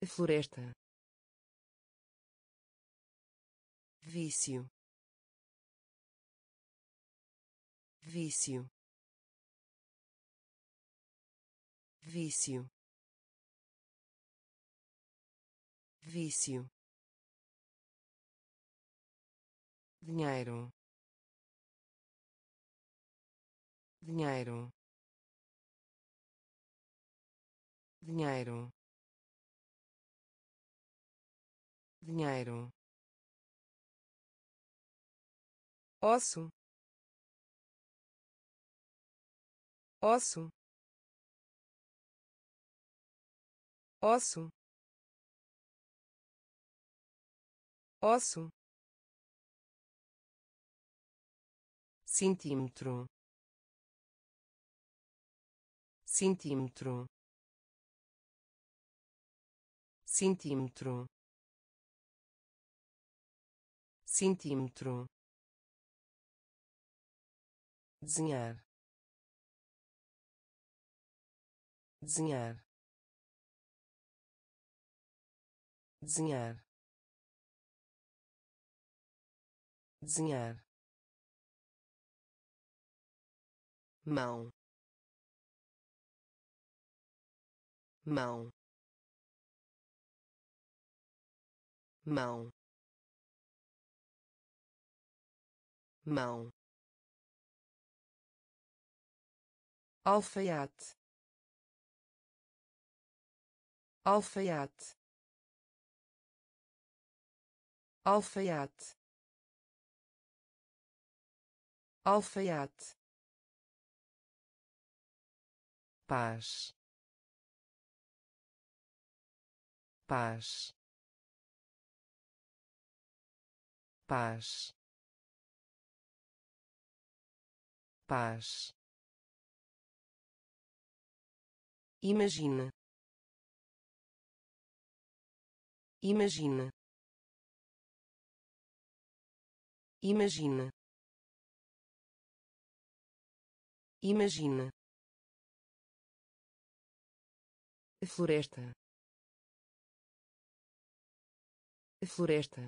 Floresta. Vício. Vício. Vício. Vício. Dinheiro dinheiro. Dinheiro. Dinheiro. Osso. Osso. Osso. Osso. Centímetro centímetro. Centímetro. Centímetro. Desenhar. Desenhar. Desenhar. Desenhar. Mão mão. Mão. Mão. Alfaiate. Alfaiate. Alfaiate. Alfaiate. Paz paz paz paz Imagina. Imagina. Imagina. Imagina. Floresta. Floresta.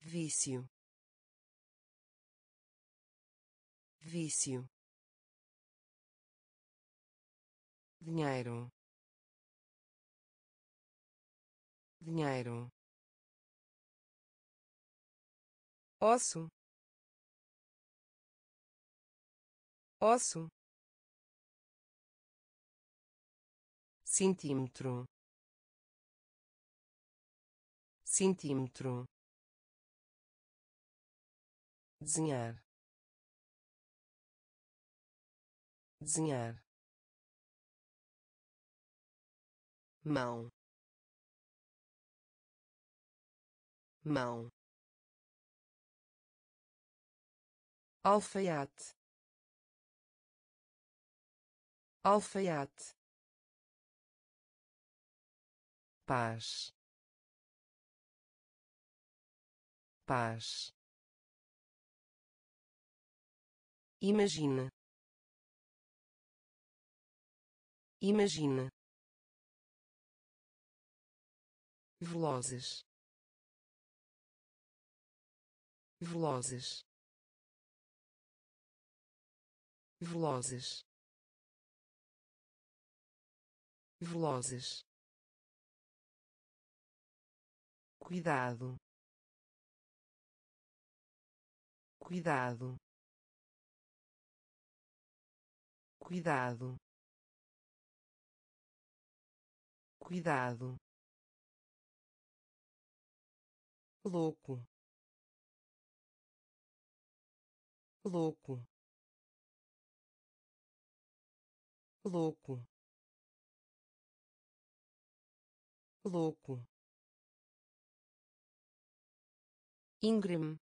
Vício. Vício. dinheiro dinheiro osso osso centímetro centímetro. Desenhar. Desenhar. Mão. Mão. Alfaiate. Alfaiate. Paz paz imagina. Imagina. Velozes. Velozes. Velozes. Velozes. Cuidado cuidado. Cuidado. Cuidado. Louco. Louco. Louco. Louco. Íngreme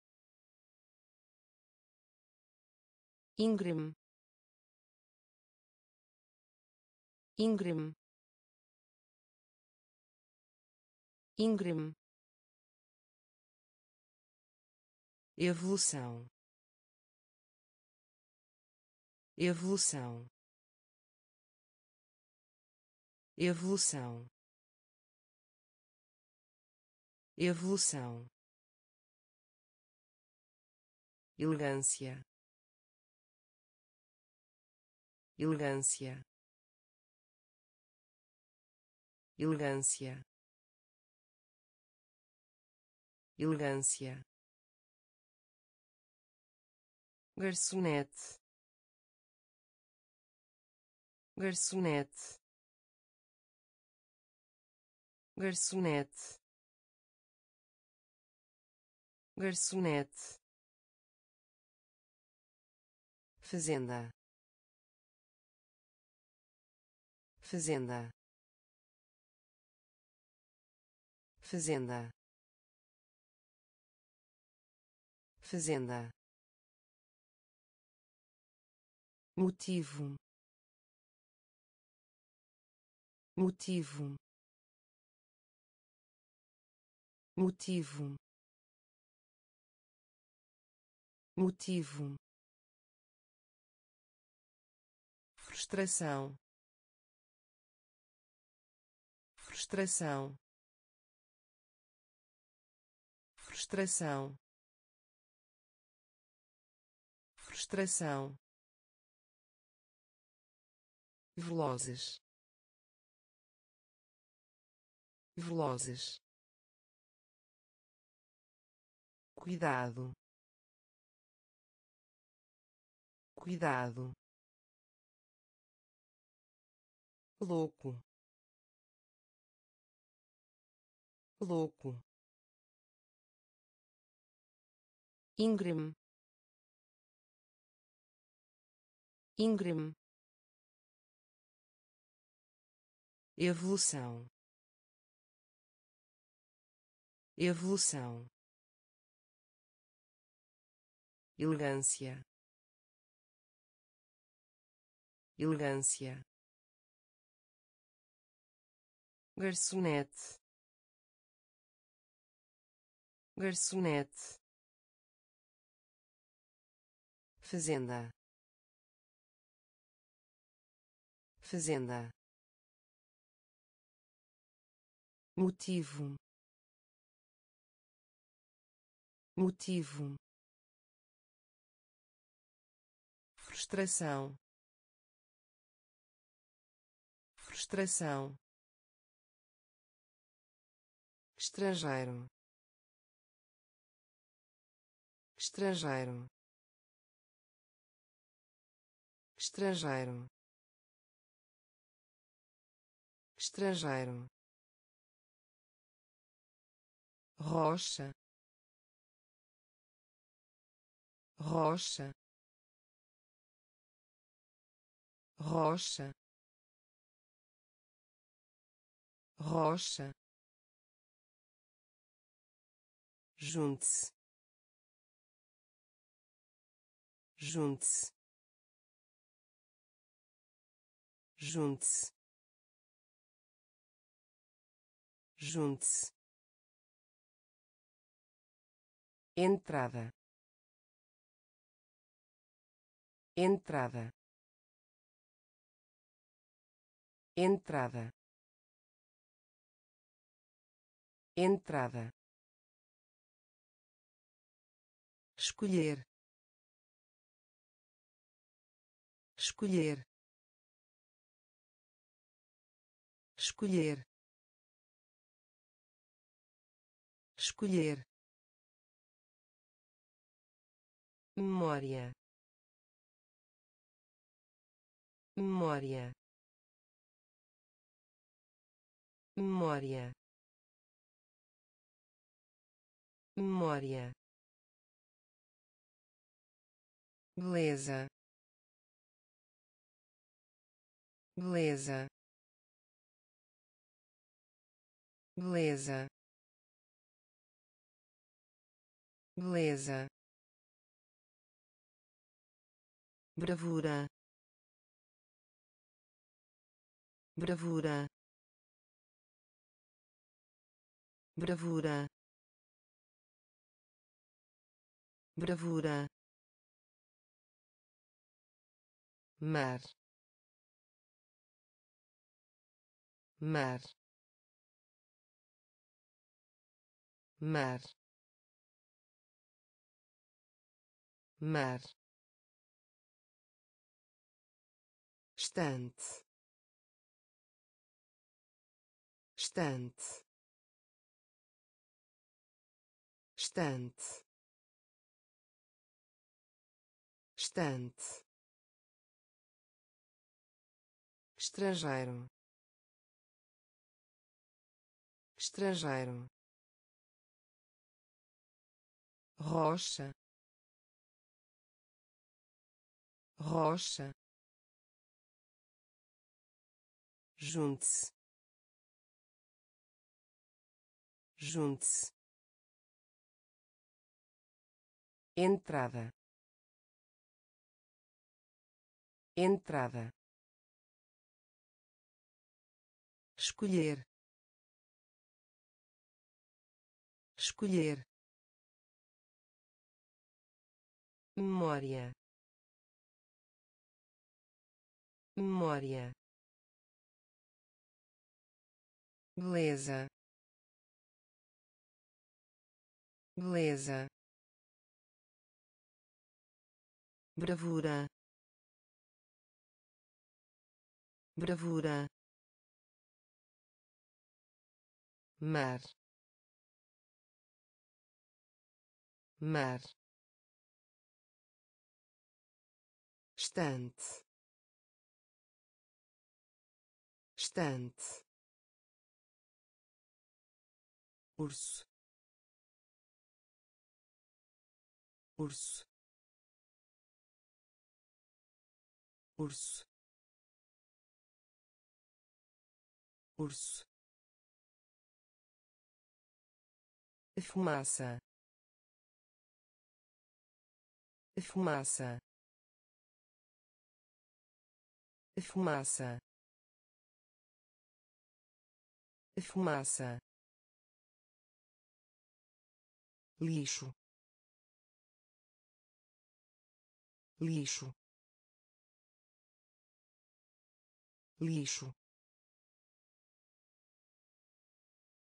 íngreme íngreme íngreme evolução. Evolução. Evolução. Evolução. Elegância elegância. Elegância. Elegância. Garçonete. Garçonete. Garçonete. Garçonete. Fazenda fazenda. Fazenda. Fazenda. Motivo. Motivo. Motivo. Motivo. Frustração frustração. Frustração. Frustração. Velozes. Velozes. Cuidado. Cuidado. Louco louco. Íngreme íngreme evolução. Evolução. Elegância. Elegância. Garçonete garçonete. Fazenda. Fazenda. Motivo. Motivo. Frustração. Frustração. Estrangeiro estrangeiro. Estrangeiro. Estrangeiro. Rocha. Rocha. Rocha. Rocha. Junte-se junte-se. Junte-se. Junte-se. Entrada. Entrada. Entrada. Entrada. Escolher escolher. Escolher. Escolher. Memória. Memória. Memória. Memória. Beleza beleza. Beleza. Beleza. Bravura. Bravura. Bravura. Bravura. Mar mar. Mar. Mar. Estante. Estante. Estante. Estante. Estrangeiro estrangeiro. Rocha. Rocha. Junte-se. Junte-se. Entrada. Entrada. Escolher escolher. Memória. Memória. Beleza. Beleza. Bravura. Bravura. Mar mar. Estante. Estante. Urso. Urso. Urso. Urso. Fumaça fumaça. Fumaça. Fumaça. Lixo. Lixo. Lixo.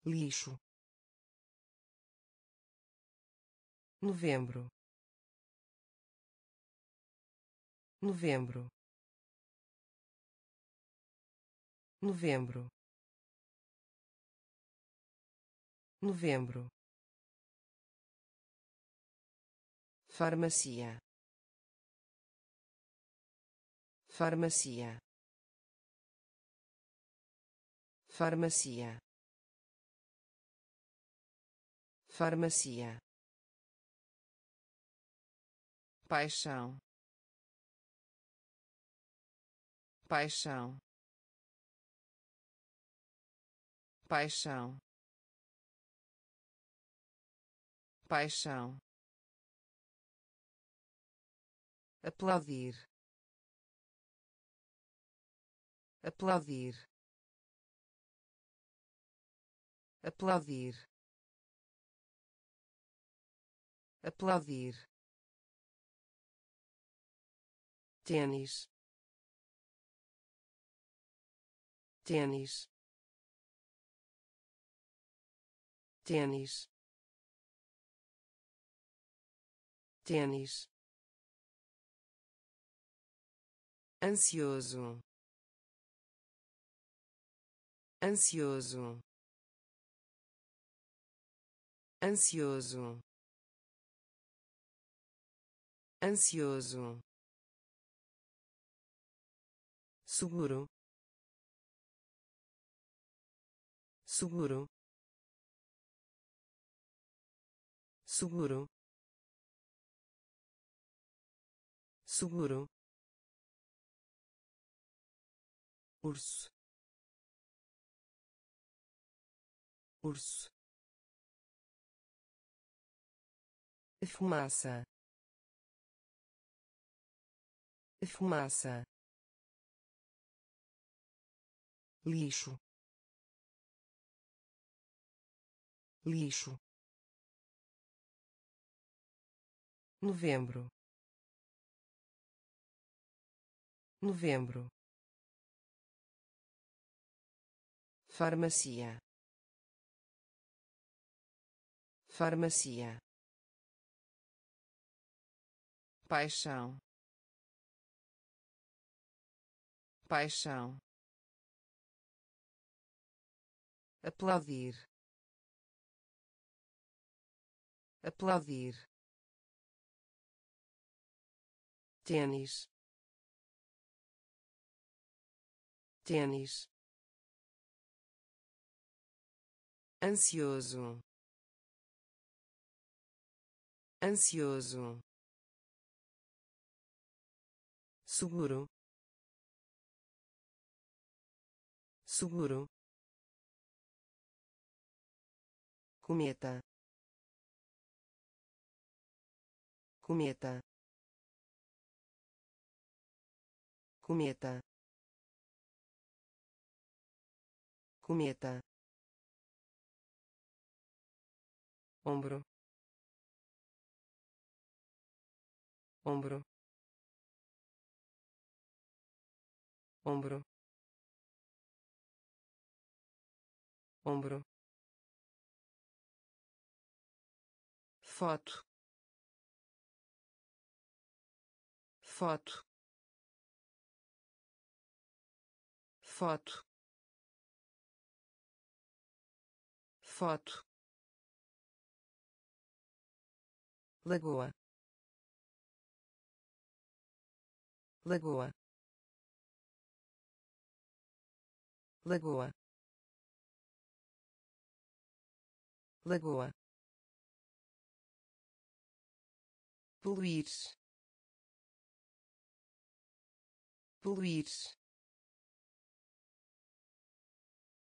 Lixo. Novembro novembro. Novembro. Novembro. Farmácia farmácia farmácia farmácia paixão paixão. Paixão. Paixão. Aplaudir. Aplaudir. Aplaudir. Aplaudir. Tênis tênis. Tênis. Tênis. Ansioso. Ansioso. Ansioso. Ansioso. Seguro seguro. Seguro. Seguro. Urso. Urso. Fumaça. Fumaça. Lixo lixo. Novembro. Novembro. Farmácia. Farmácia. Paixão. Paixão. Aplaudir aplaudir. Tênis. Tênis. Ansioso. Ansioso. Seguro. Seguro. Cometa cometa. Cometa. Cometa. Ombro. Ombro. Ombro. Ombro. Foto foto. Foto. Foto. Lagoa. Lagoa. Lagoa. Lagoa. Poluir poluir.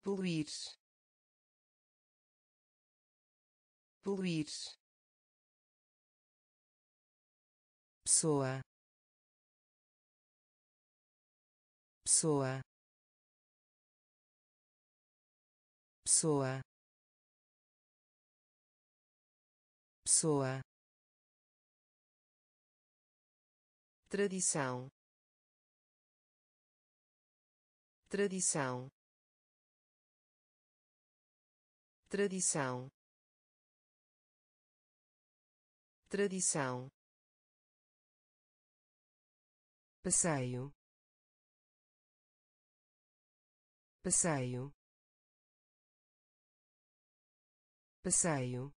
Poluir. Poluir. Pessoa. Pessoa. Pessoa. Pessoa. Tradição tradição. Tradição. Tradição. Passeio. Passeio. Passeio.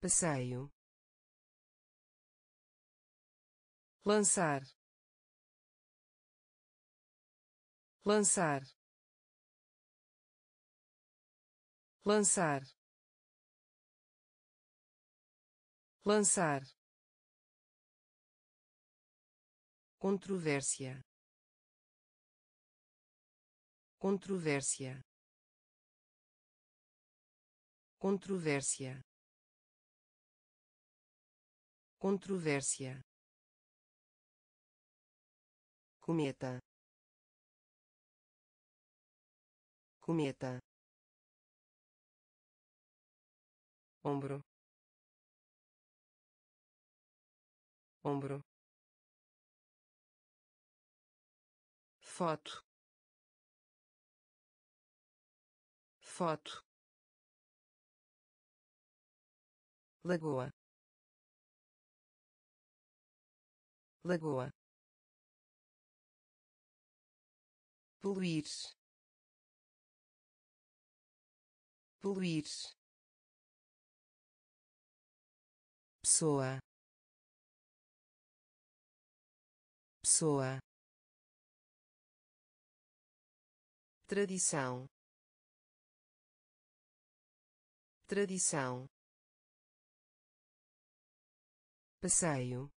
Passeio. Lançar lançar. Lançar. Lançar. Controvérsia. Controvérsia. Controvérsia. Controvérsia. Cometa cometa. Ombro. Ombro. Foto. Foto. Lagoa. Lagoa. Poluir poluir pessoa. Pessoa. Tradição. Tradição. Passeio.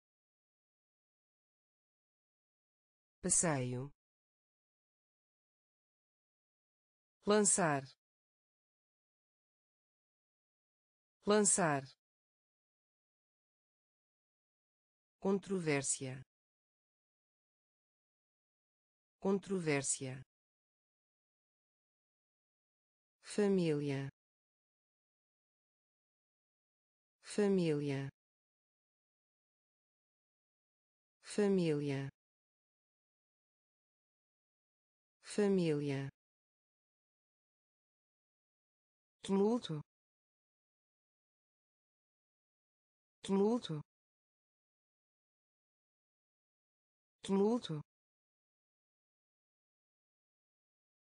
Passeio. Lançar lançar. Controvérsia. Controvérsia. Família. Família. Família. Família. Tumulto tumulto tumulto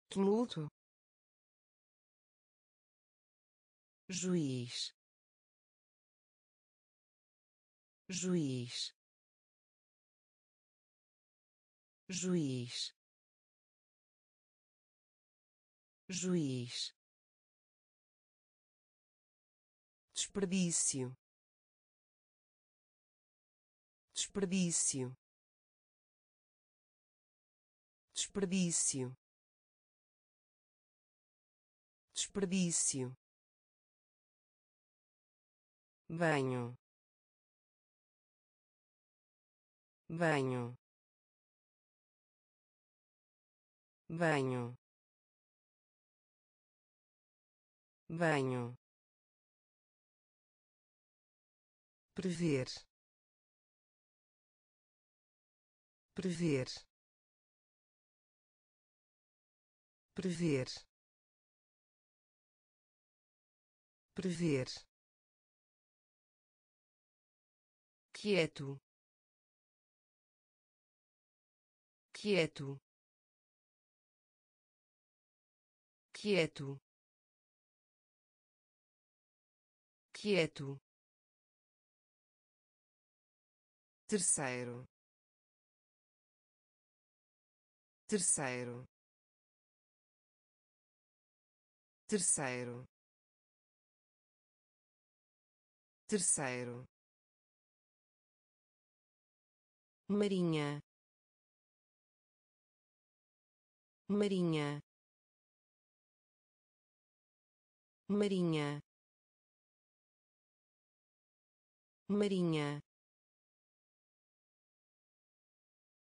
tumulto. Juiz. Juiz. Juiz. Juiz. Desperdício desperdício. Desperdício. Desperdício. Banho. Banho. Banho. Banho. Prever prever. Prever. Prever. Quieto. Quieto. Quieto. Quieto. Terceiro terceiro. Terceiro. Terceiro. Marinha. Marinha. Marinha. Marinha.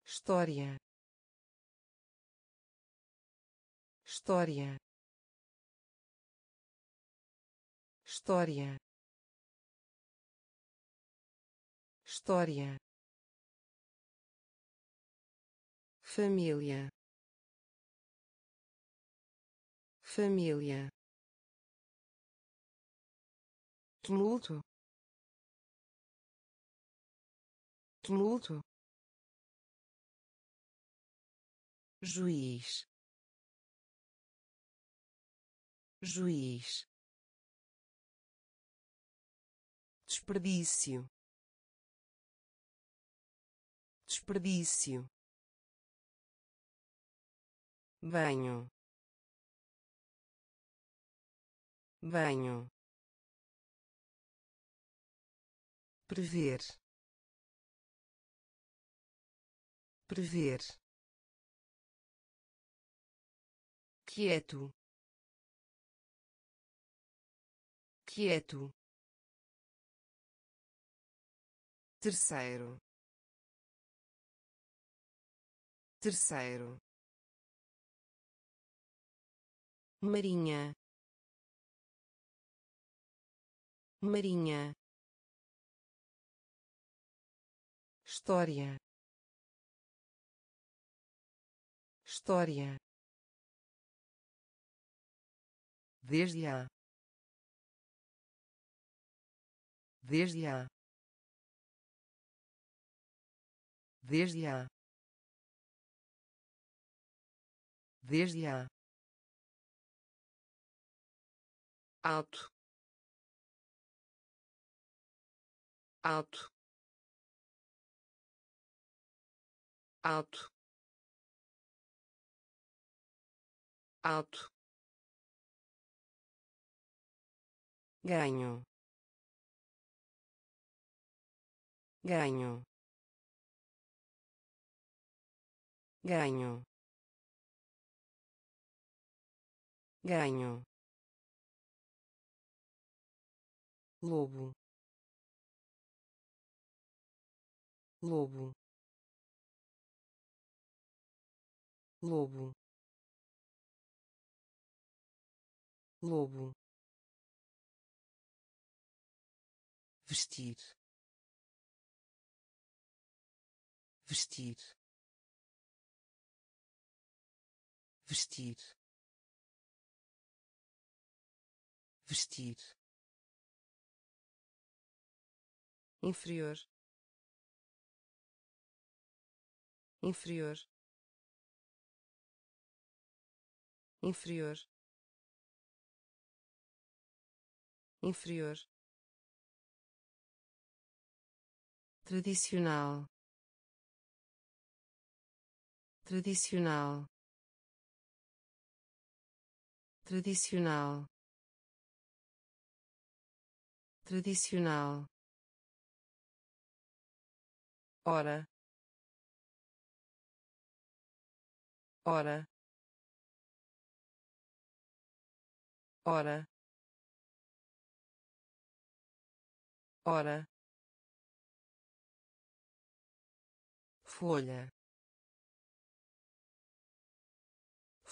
História história. História. História. Família. Família. Tumulto. Tumulto. Juiz juiz. Desperdício. Desperdício. Banho. Banho. Prever. Prever. Quieto quieto. Terceiro. Terceiro. Marinha. Marinha. História. História. Desde a desde a desde a desde a alto. Alto. Alto. Alto. Ganho ganho. Ganho. Ganho. Lobo. Lobo. Lobo. Lobo. Vestir vestir. Vestir. Vestir. Inferior. Inferior. Inferior. Inferior. Tradicional tradicional. Tradicional. Tradicional. Hora. Hora. Hora. Hora. Folha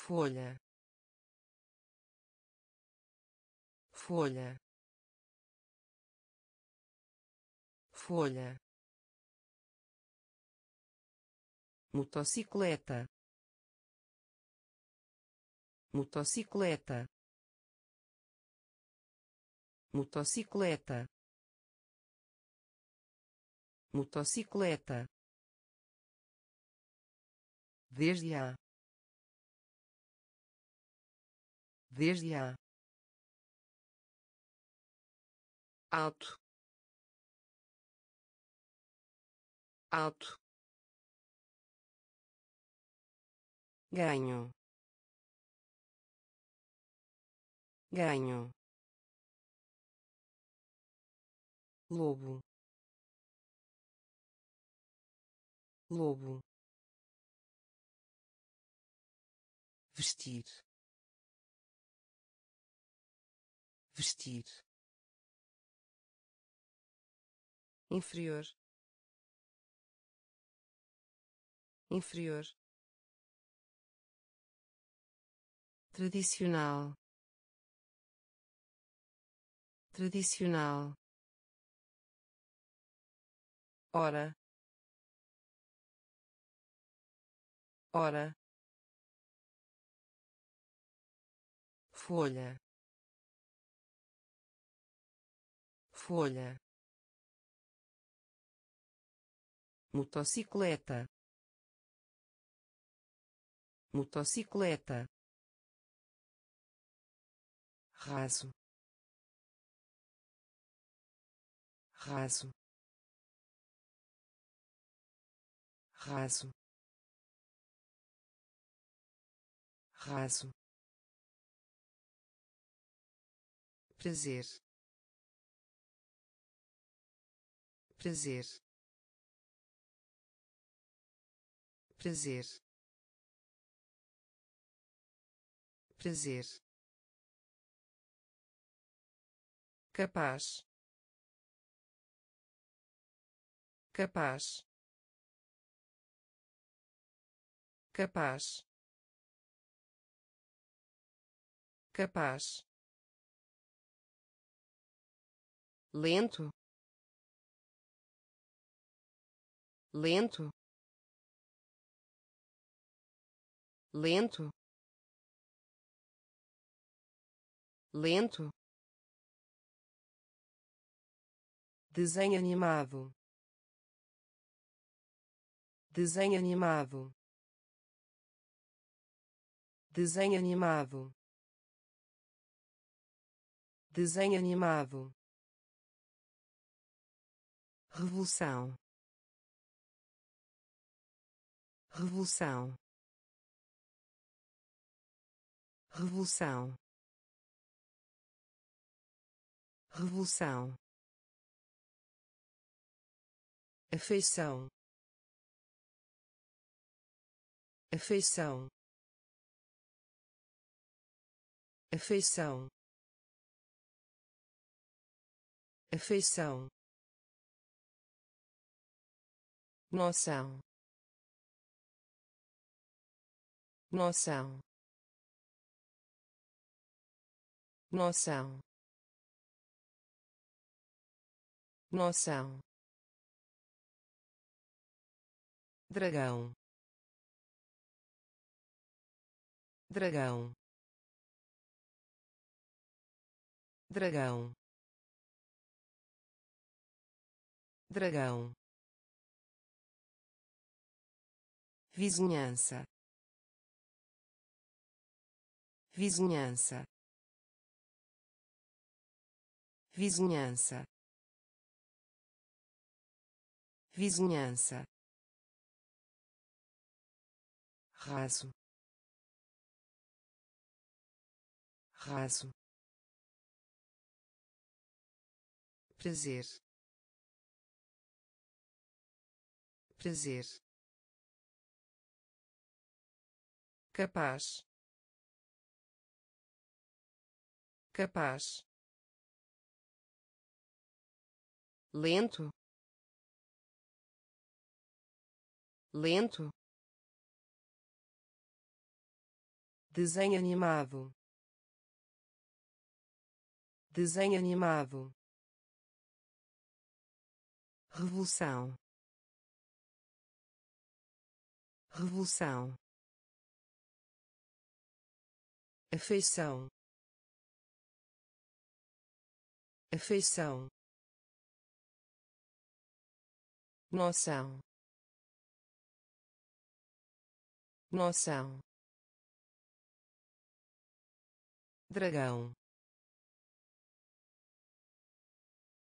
folha. Folha. Folha. Motocicleta. Motocicleta. Motocicleta. Motocicleta. Desde a desde a alto. Alto. Ganho. Ganho. Lobo. Lobo. Vestir vestir inferior. Inferior. Tradicional. Tradicional. Hora. Hora. Folha folha. Motocicleta. Motocicleta. Raso. Raso. Raso. Raso. Prazer prazer. Prazer. Prazer. Capaz. Capaz. Capaz. Capaz. Lento lento. Lento. Lento. Desenho animado. Desenho animado. Desenho animado. Desenho animado. Revolução revolução. Revolução. Revolução. Afeição. Afeição. Afeição. Afeição. Noção noção. Noção. Noção. Dragão. Dragão. Dragão. Dragão. Vizinhança vizinhança. Vizinhança. Vizinhança. Raso. Raso. Prazer. Prazer. Capaz capaz. Lento. Lento. Desenho animado. Desenho animado. Revolução. Revolução. Afeição afeição. Noção. Noção. Dragão.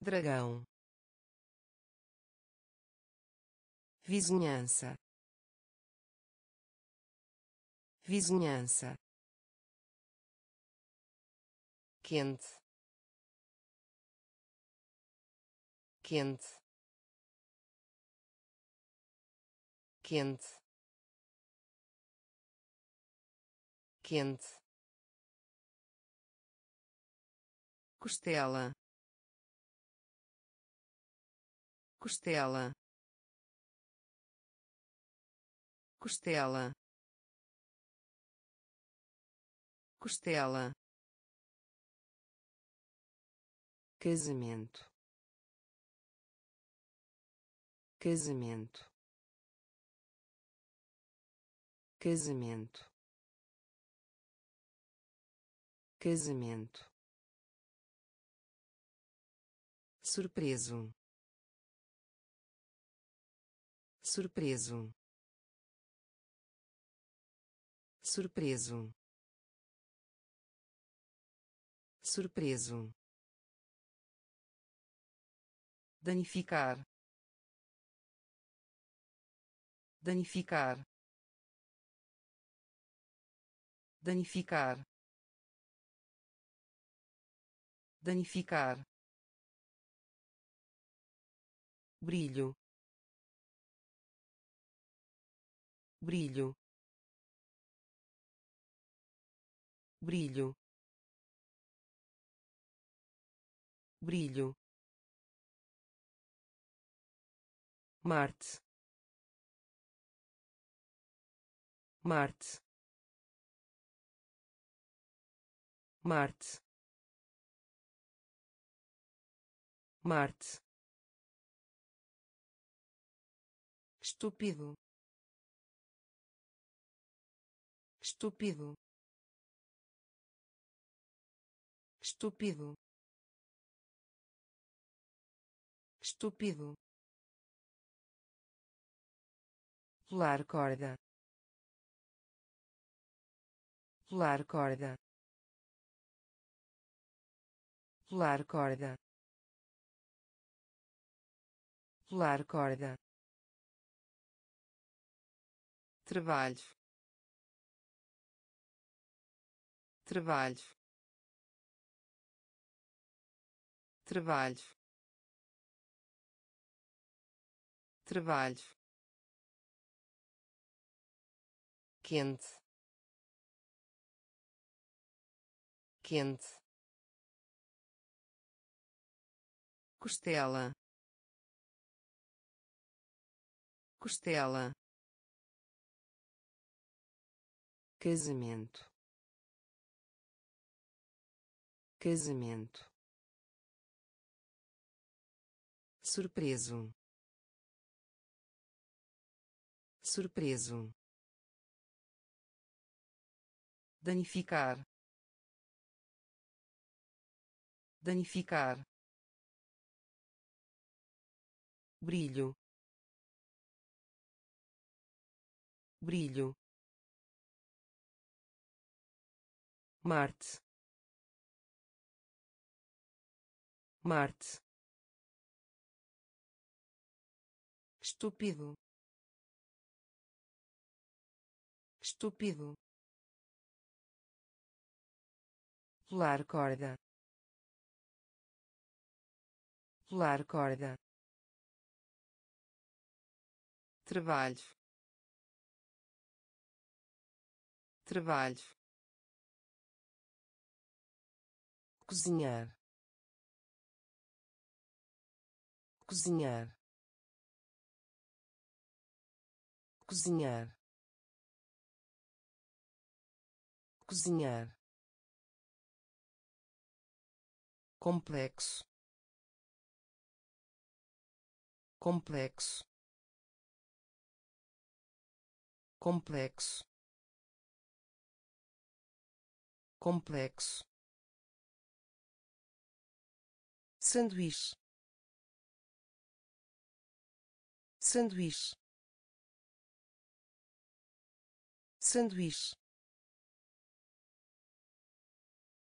Dragão. Vizinhança. Vizinhança. Quente quente. Quente. Quente. Costela. Costela. Costela. Costela. Casamento casamento. Casamento. Casamento. Surpreso. Surpreso. Surpreso. Surpreso. Danificar danificar. Danificar. Danificar. Brilho. Brilho. Brilho. Brilho. Marte Marte. Marte. Marte. Estúpido. Estúpido. Estúpido. Estúpido. Pular corda pular corda. Pular corda. Pular corda. Trabalho. Trabalho. Trabalho. Trabalho. Quente quente. Costela. Costela. Casamento. Casamento. Surpreso. Surpreso. Danificar danificar. Brilho. Brilho. Marte. Marte. Estúpido. Estúpido. Pular corda pular corda. Trabalho. Trabalho. Cozinhar. Cozinhar. Cozinhar. Cozinhar. Complexo complexo. Complexo. Complexo. Sanduíche. Sanduíche. Sanduíche.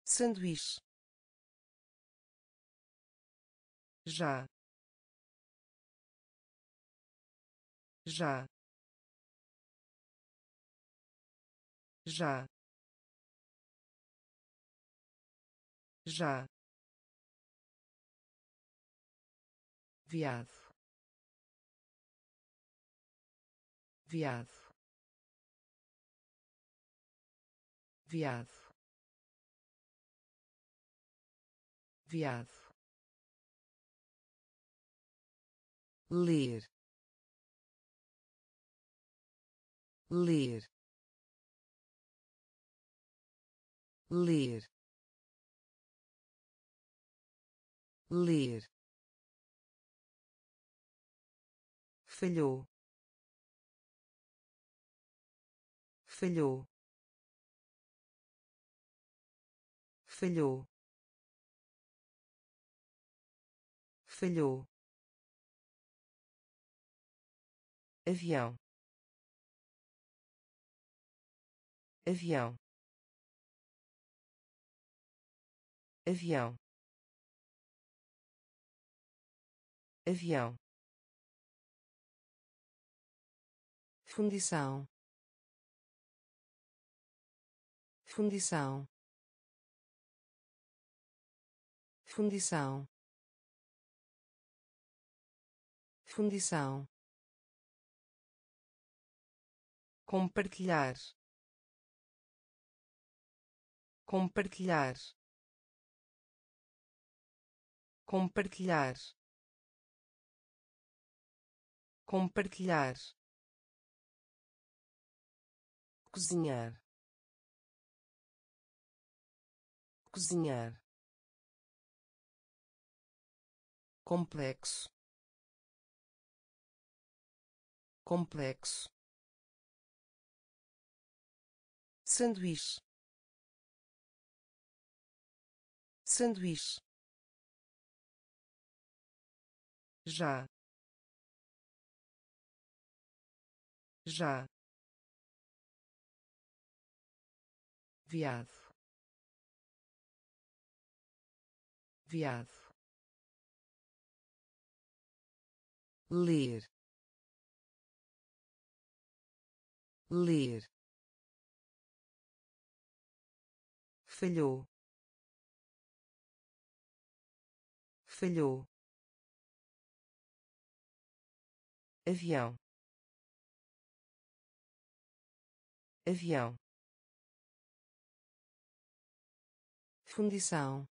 Sanduíche. Já já. Já. Já. Viado. Viado. Viado. Viado. Ler ler ler ler. Falhou. Falhou. Falhou. Falhou. Avião avião. Avião. Avião. Fundição. Fundição. Fundição. Fundição. Compartilhar compartilhar. Compartilhar. Compartilhar. Cozinhar. Cozinhar. Complexo. Complexo. Sanduíche sanduíche. Já. Já. Viado viado ler. Ler. Falhou falhou. Avião. Avião. Fundição.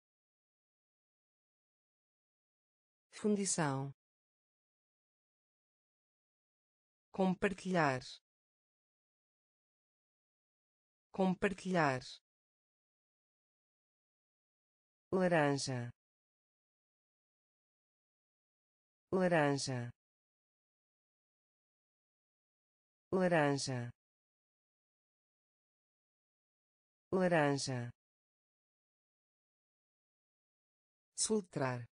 Fundição. Compartilhar. Compartilhar. Laranja laranja. Laranja. Laranja. Soltar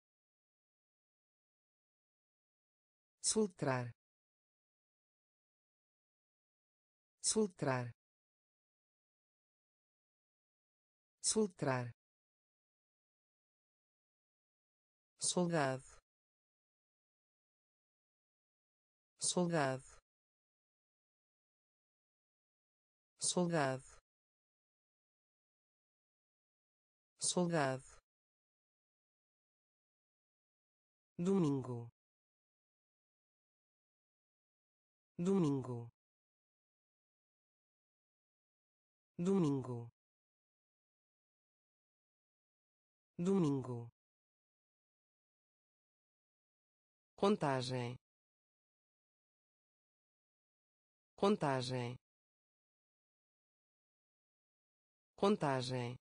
soltar soltar soltar soldado soldado. Soldado. Soldado. Domingo. Domingo. Domingo. Domingo. Contagem contagem. Contagem.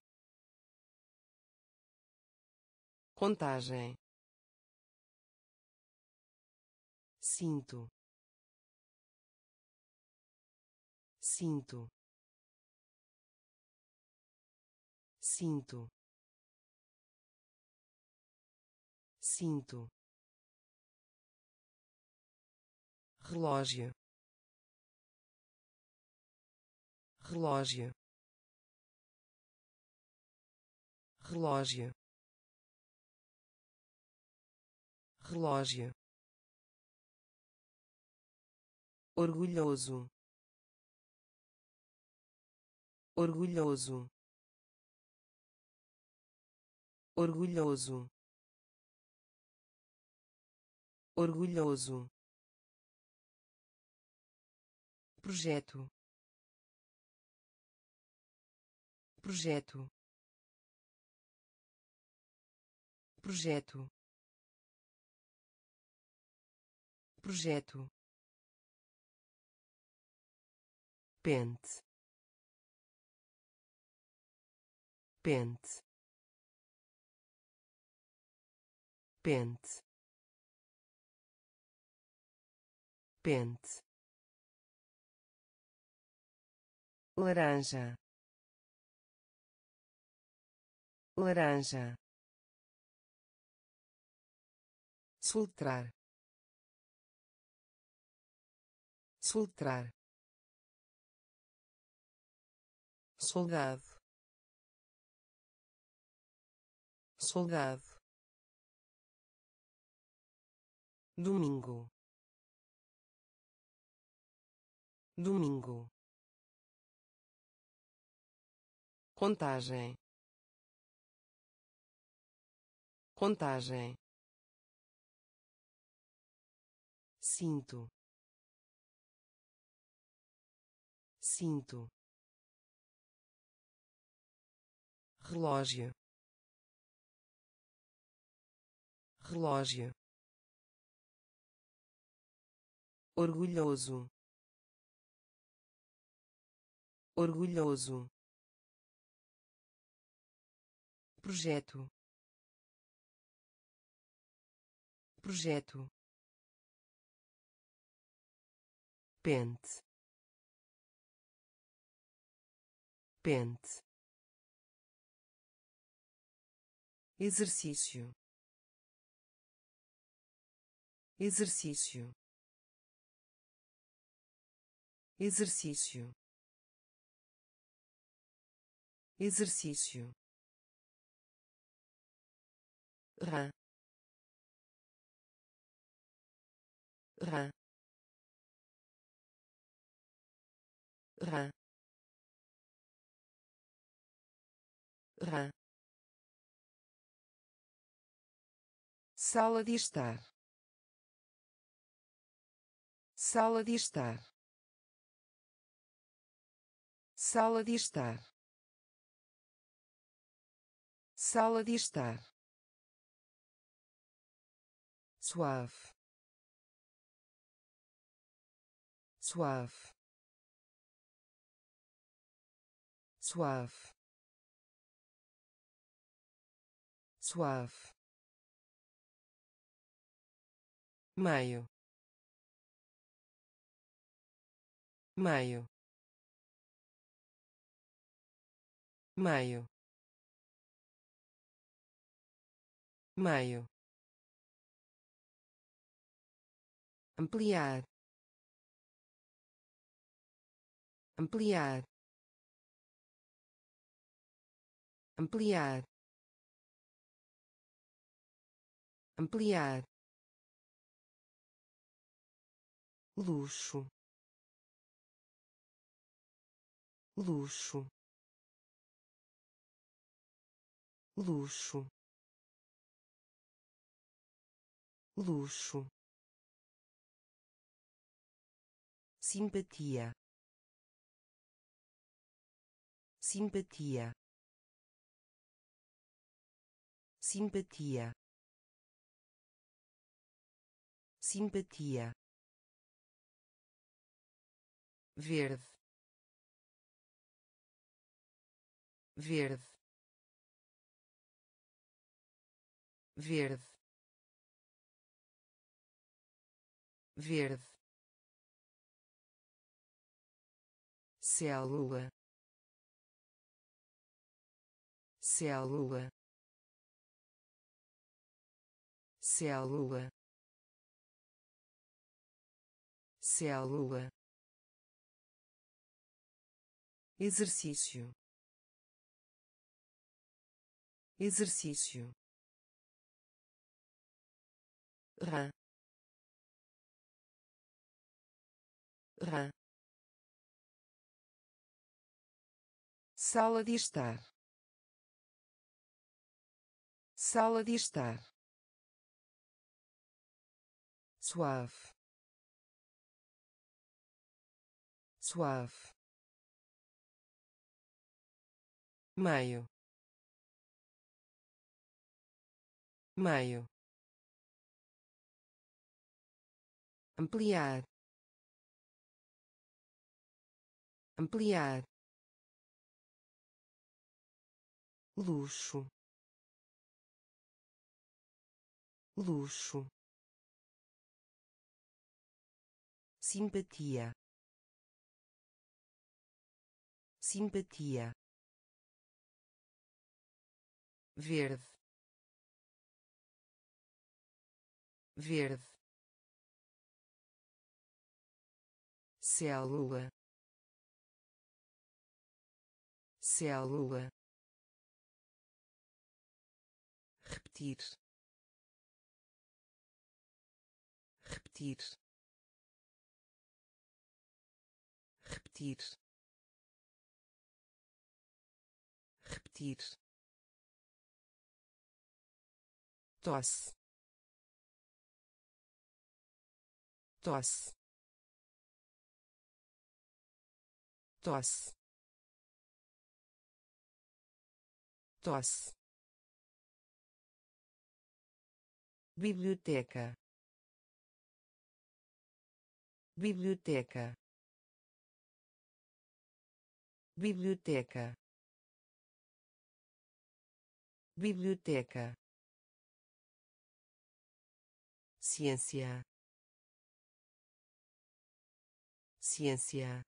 Contagem. Cinto cinto cinto cinto relógio relógio. Relógio. Relógio. Orgulhoso. Orgulhoso. Orgulhoso. Orgulhoso. Projeto projeto. Projeto. Projeto. Pente. Pente. Pente. Pente. Laranja laranja. Soltar soltar soldado. Soldado. Domingo. Domingo. Contagem contagem. Cinto cinto relógio. Relógio. Orgulhoso. Orgulhoso. Projeto projeto. Pente. Pente. Exercício. Exercício. Exercício. Exercício. Rã rã rã rã sala de estar. Sala de estar. Sala de estar. Sala de estar. Suave suave. Suave. Suave. Meio meio meio meio ampliar ampliar ampliar ampliar luxo luxo luxo luxo. Simpatia simpatia. Simpatia. Simpatia. Verde. Verde. Verde. Verde. Célula célula. Célula. Célula. Exercício. Exercício. Rã rã sala de estar sala de estar. Suave. Suave. Meio meio ampliar. Ampliar. Luxo luxo. Simpatia. Simpatia. Verde. Verde. Célula. Célula. Repetir repetir. Repetir. Repetir. Tosse. Tosse. Tosse. Tosse. Biblioteca biblioteca. Biblioteca. Biblioteca. Ciência. Ciência.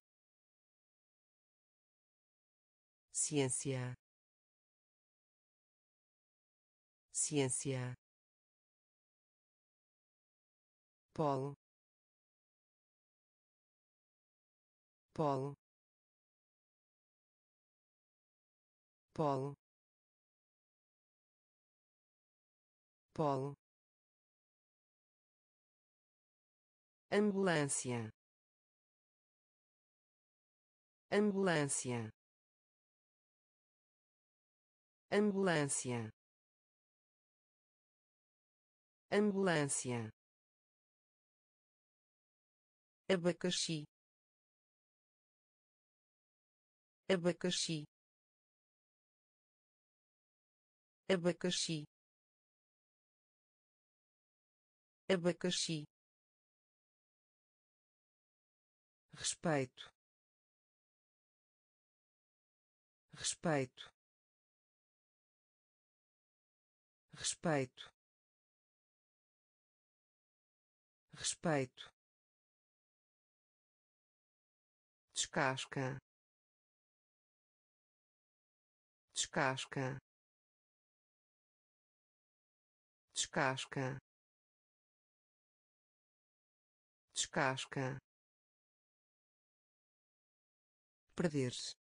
Ciência. Ciência. Polo polo. Polo. Polo. Ambulância. Ambulância. Ambulância. Ambulância. Abacaxi abacaxi. Abacaxi. Abacaxi. Respeito. Respeito. Respeito. Respeito. Descasca descasca. Descasca. Descasca. Perder-se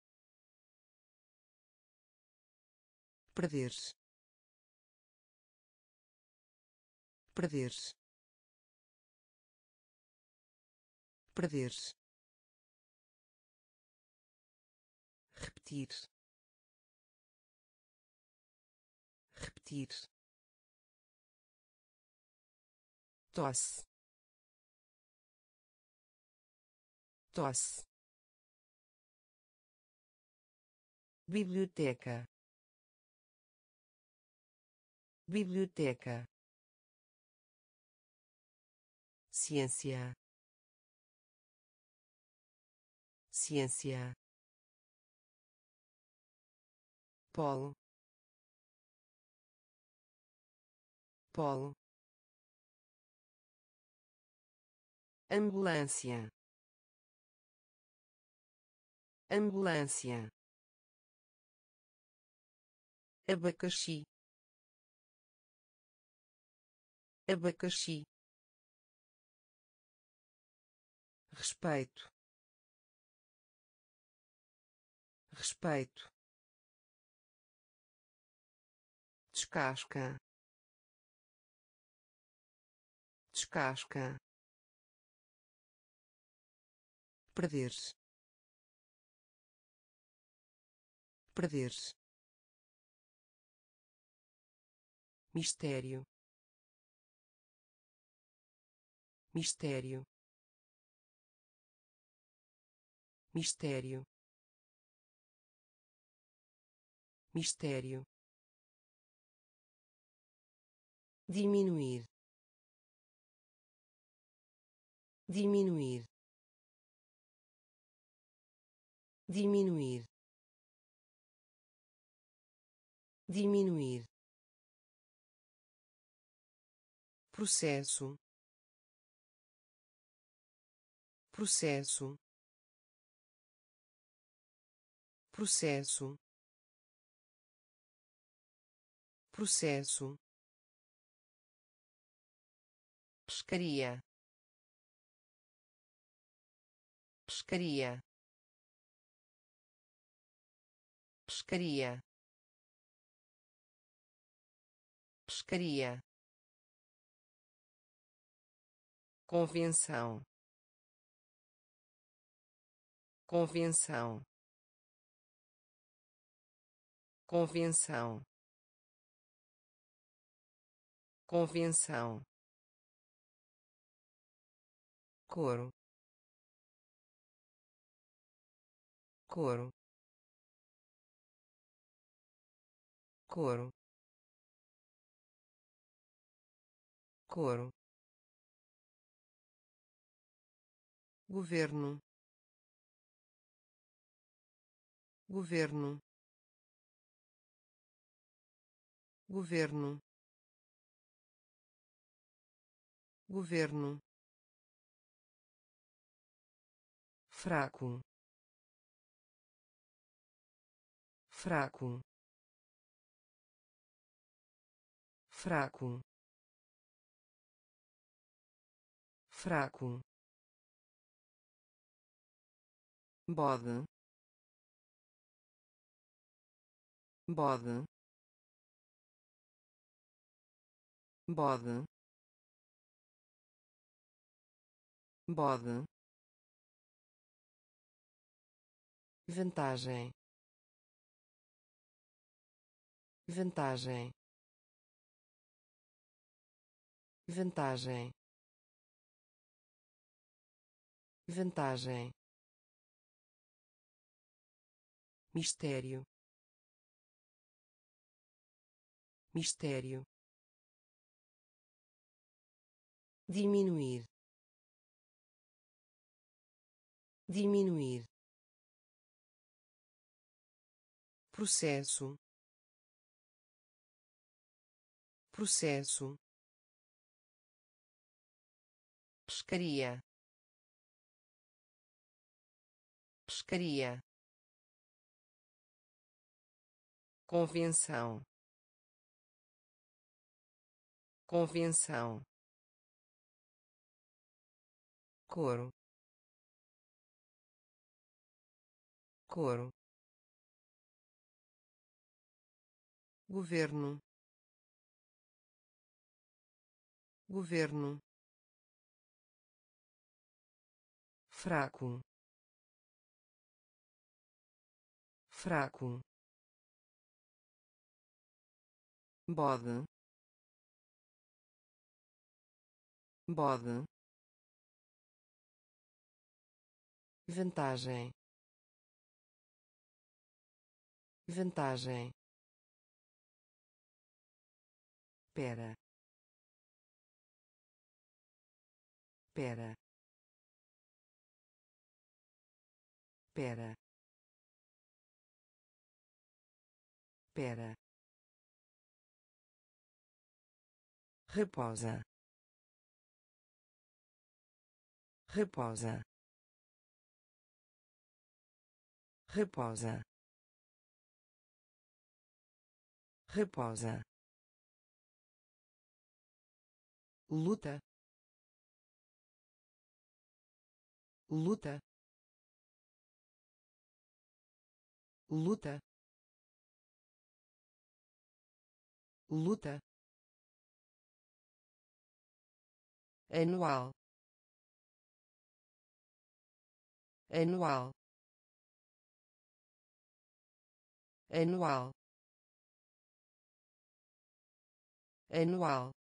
perder-se perder-se perder-se repetir repetir tosse. Tosse. Biblioteca. Biblioteca. Ciência. Ciência. Polo polo. Ambulância. Ambulância. Abacaxi. Abacaxi. Respeito. Respeito. Descasca descasca perder-se perder-se mistério. Mistério. Mistério. Mistério. Diminuir diminuir. Diminuir. Diminuir. Processo. Processo. Processo. Processo. Pescaria pescaria. Pescaria. Pescaria. Convenção. Convenção. Convenção. Convenção. Couro couro. Couro. Couro. Governo. Governo. Governo. Governo. Fraco fraco. Fraco. Fraco. Bode. Bode. Bode. Bode. Vantagem vantagem. Vantagem. Vantagem. Mistério. Mistério. Diminuir. Diminuir. Processo processo. Pescaria. Pescaria. Convenção. Convenção. Couro. Couro. Governo governo. Fraco. Fraco. Bode. Bode. Vantagem. Vantagem. Pera pera. Pera. Pera. Reposa. Reposa. Reposa. Reposa. Luta luta luta luta anual anual anual anual.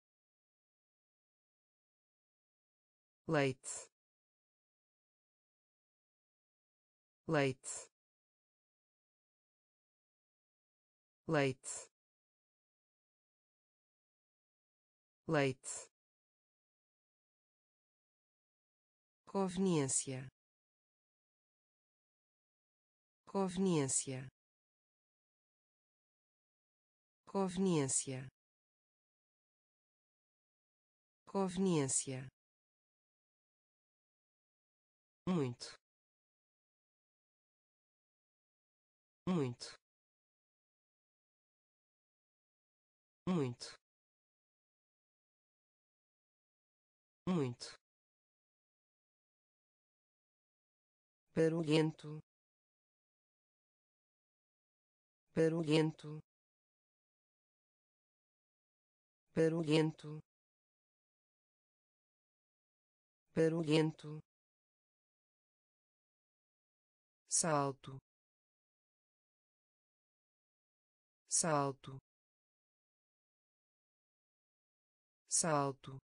Leite leite. Leite. Leite. Conveniência. Conveniência. Conveniência. Conveniência. Muito muito. Muito. Muito. Barulhento. Barulhento. Barulhento. Barulhento. Salto salto. Salto.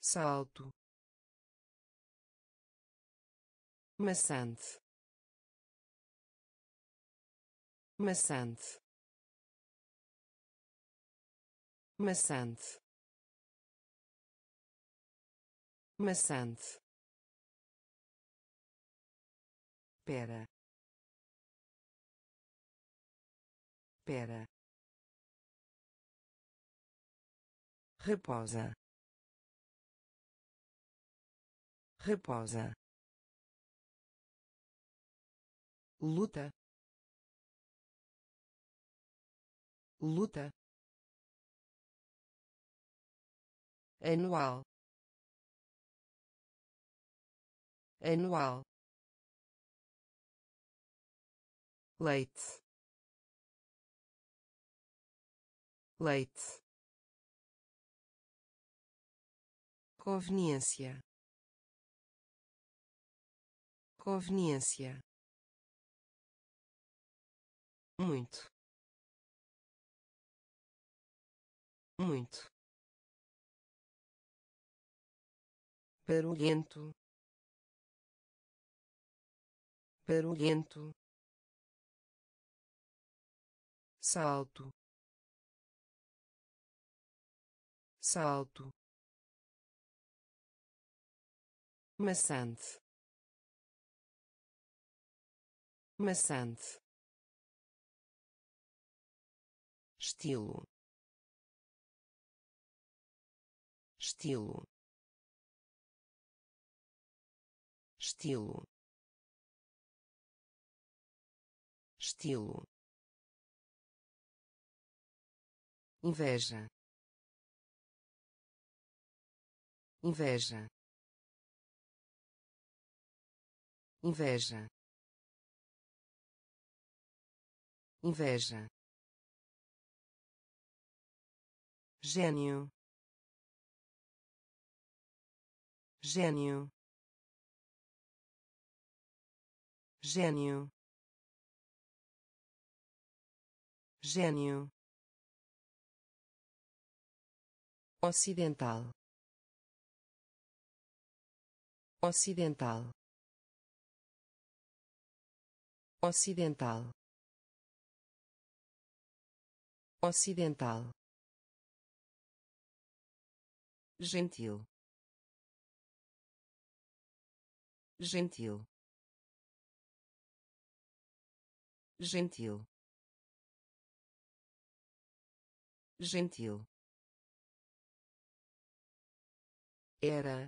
Salto. Maçante. Maçante. Maçante. Maçante. Pera pera. Reposa. Reposa. Luta. Luta. Anual. Anual. Leite leite. Conveniência. Conveniência. Muito. Muito. Barulhento. Barulhento. Salto salto maçante. Maçante. Estilo. Estilo. Estilo. Estilo. Inveja inveja. Inveja. Inveja. Gênio. Gênio. Gênio. Gênio. Ocidental ocidental. Ocidental. Ocidental. Gentil. Gentil. Gentil. Gentil. Era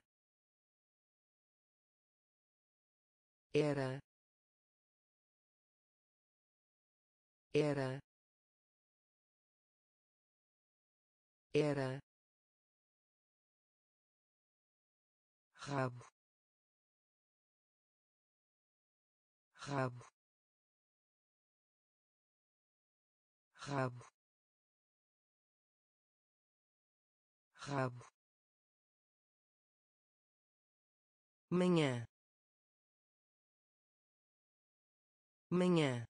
era. Era. Era. Rabo. Rabo. Rabo. Rabo. Manhã manhã.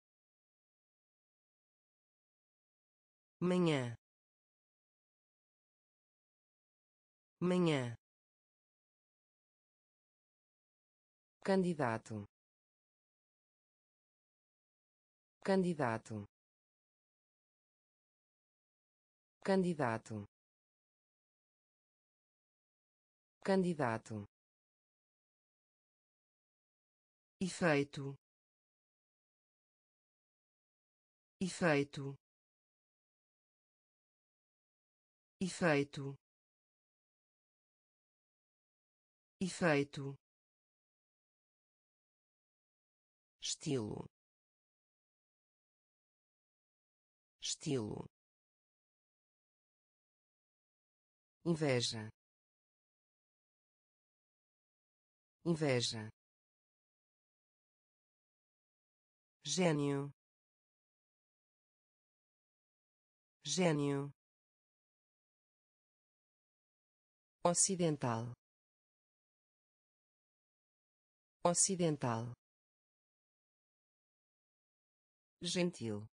Manhã. Manhã. Candidato. Candidato. Candidato. Candidato. Efeito efeito. Efeito. Efeito. Estilo. Estilo. Inveja. Inveja. Gênio gênio. Ocidental. Ocidental. Gentil.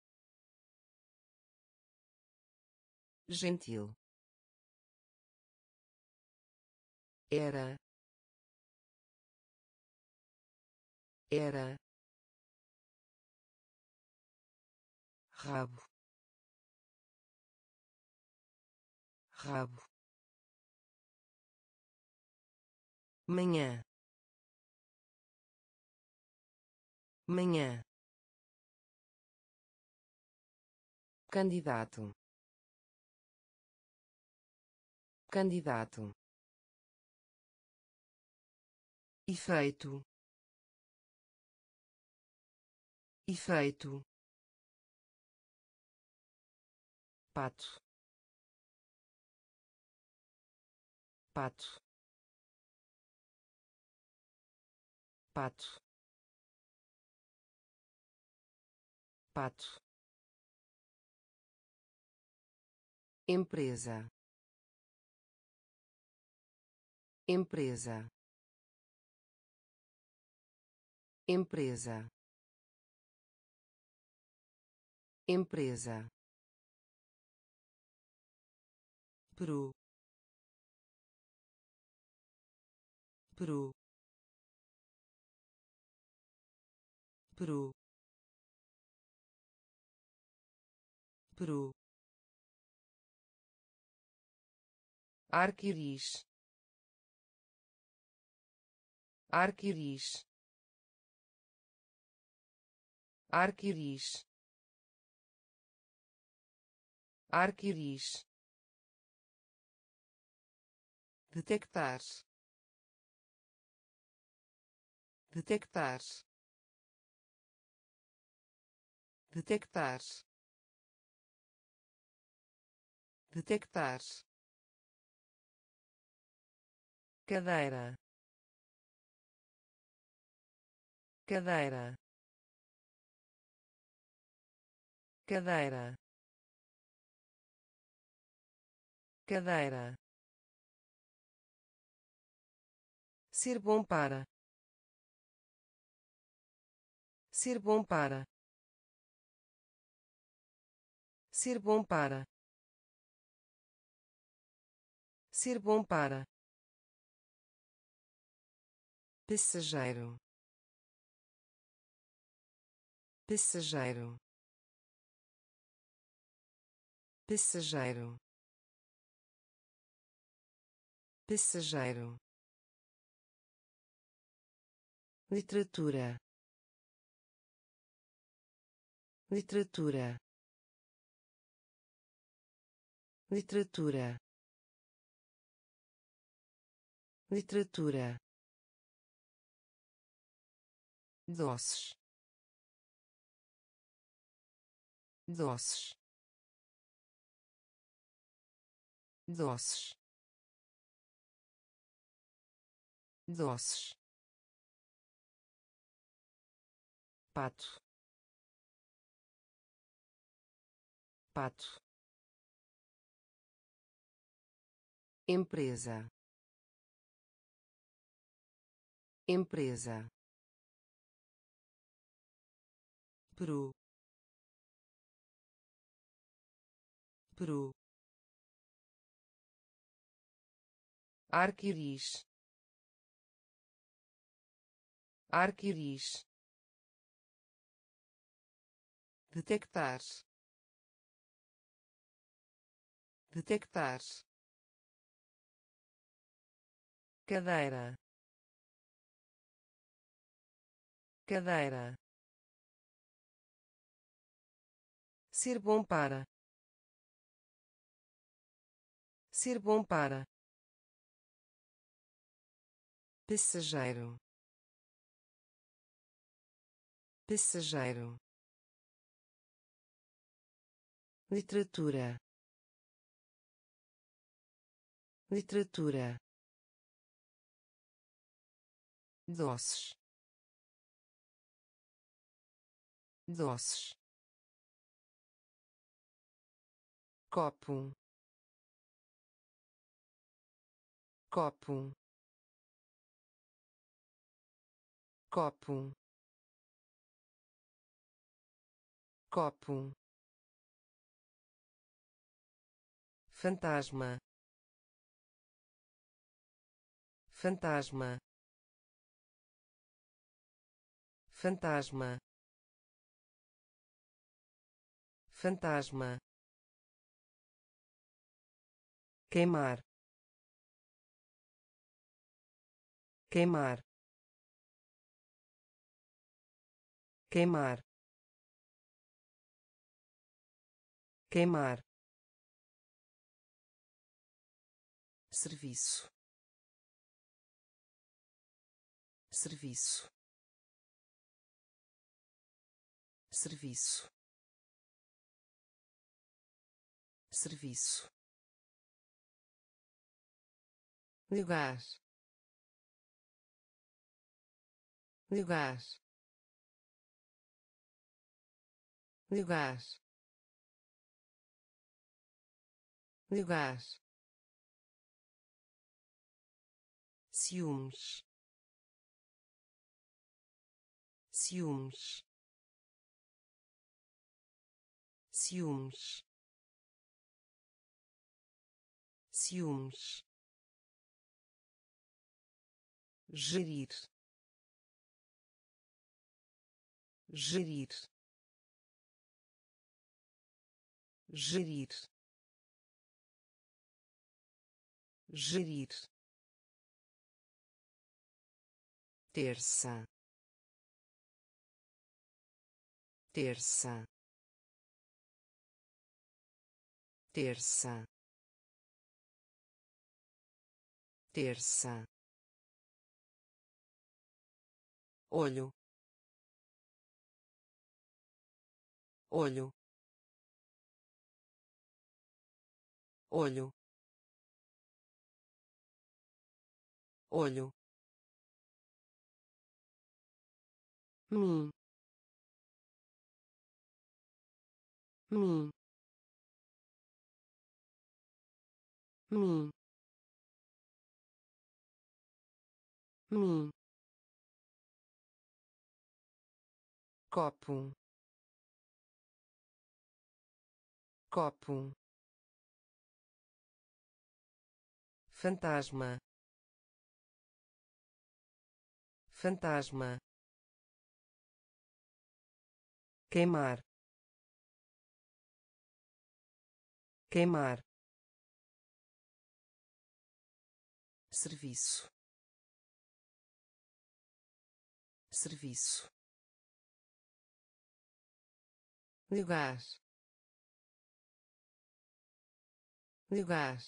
Gentil. Era. Era. Rabo rabo. Manhã. Manhã. Candidato. Candidato. Efeito. Efeito. Pato pato. Pato. Pato. Empresa. Empresa. Empresa. Empresa. Peru Peru Peru Peru arco-íris. Arco-íris. Arco-íris. Arco-íris. Detectar detectar detectar detectar. Cadeira cadeira. Cadeira cadeira. Ser bom para ser bom para. Ser bom para. Ser bom para. Passageiro. Passageiro. Passageiro. Passageiro. Literatura literatura. Literatura. Literatura. Doces. Doces. Doces. Doces. Pato pato empresa. Empresa. Peru. Peru. Arco-íris. Arco-íris. Detectar detectar. Cadeira. Cadeira. Ser bom para. Ser bom para. Passageiro. Passageiro. Literatura literatura. Doces. Doces. Copo. Copo. Copo. Copo. Fantasma fantasma. Fantasma. Fantasma. Queimar. Queimar. Queimar. Queimar. Serviço serviço. Serviço. Serviço. Lugar lugar lugar lugar ciúmes ciúmes. Ciúmes. Ciúmes. Gerir. Gerir. Gerir. Gerir. Terça terça. Terça. Terça. Olho. Olho. Olho. Olho. Mim mim mim mim copo. Copo. Fantasma. Fantasma. Queimar queimar. Serviço. Serviço. Lugar lugar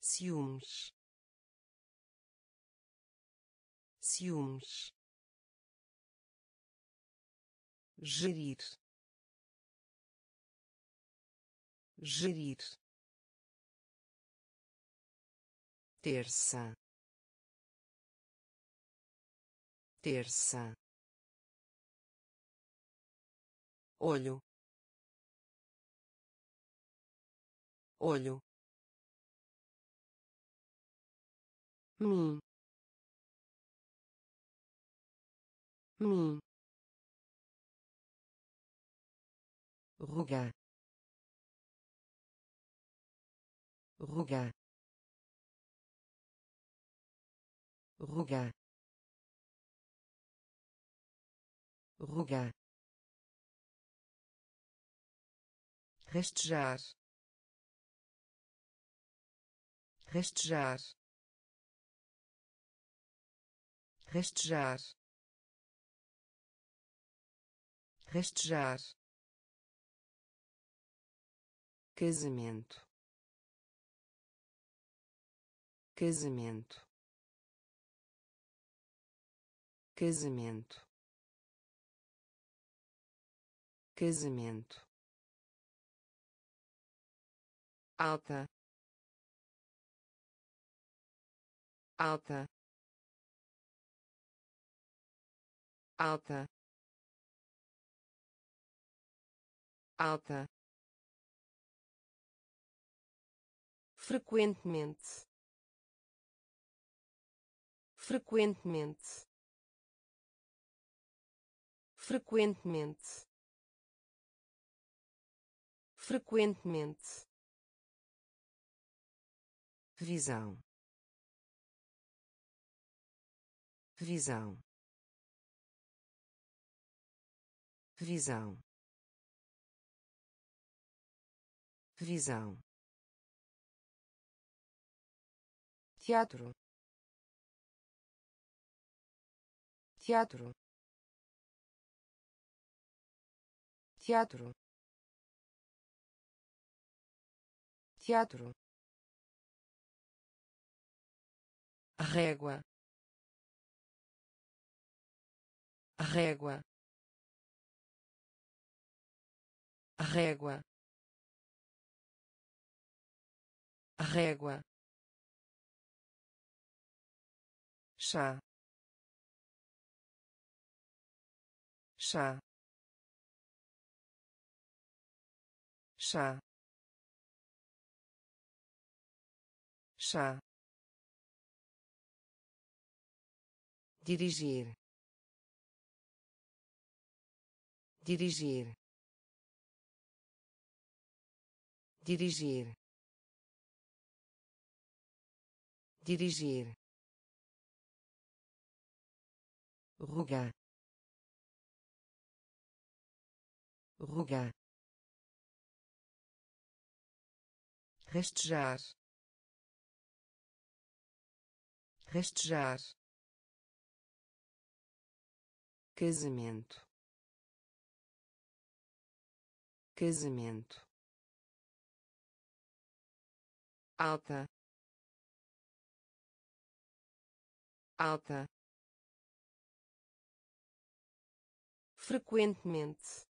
ciúmes. Ciúmes. Gerir gerir. Terça. Terça. Olho. Olho. Mim. Mim. Ruga ruga ruga ruga restejar restejar restejar restejar casamento casamento. Casamento. Casamento. Alta. Alta. Alta. Alta. Frequentemente frequentemente. Frequentemente. Frequentemente. Visão. Visão. Visão. Visão. Teatro teatro. Teatro. Teatro. Régua. Régua. Régua. Régua. Chá chá. Chá. Chá. Dirigir. Dirigir. Dirigir. Dirigir. Ruga ruga restejar. Restejar. Casamento. Casamento. Alta. Alta. Frequentemente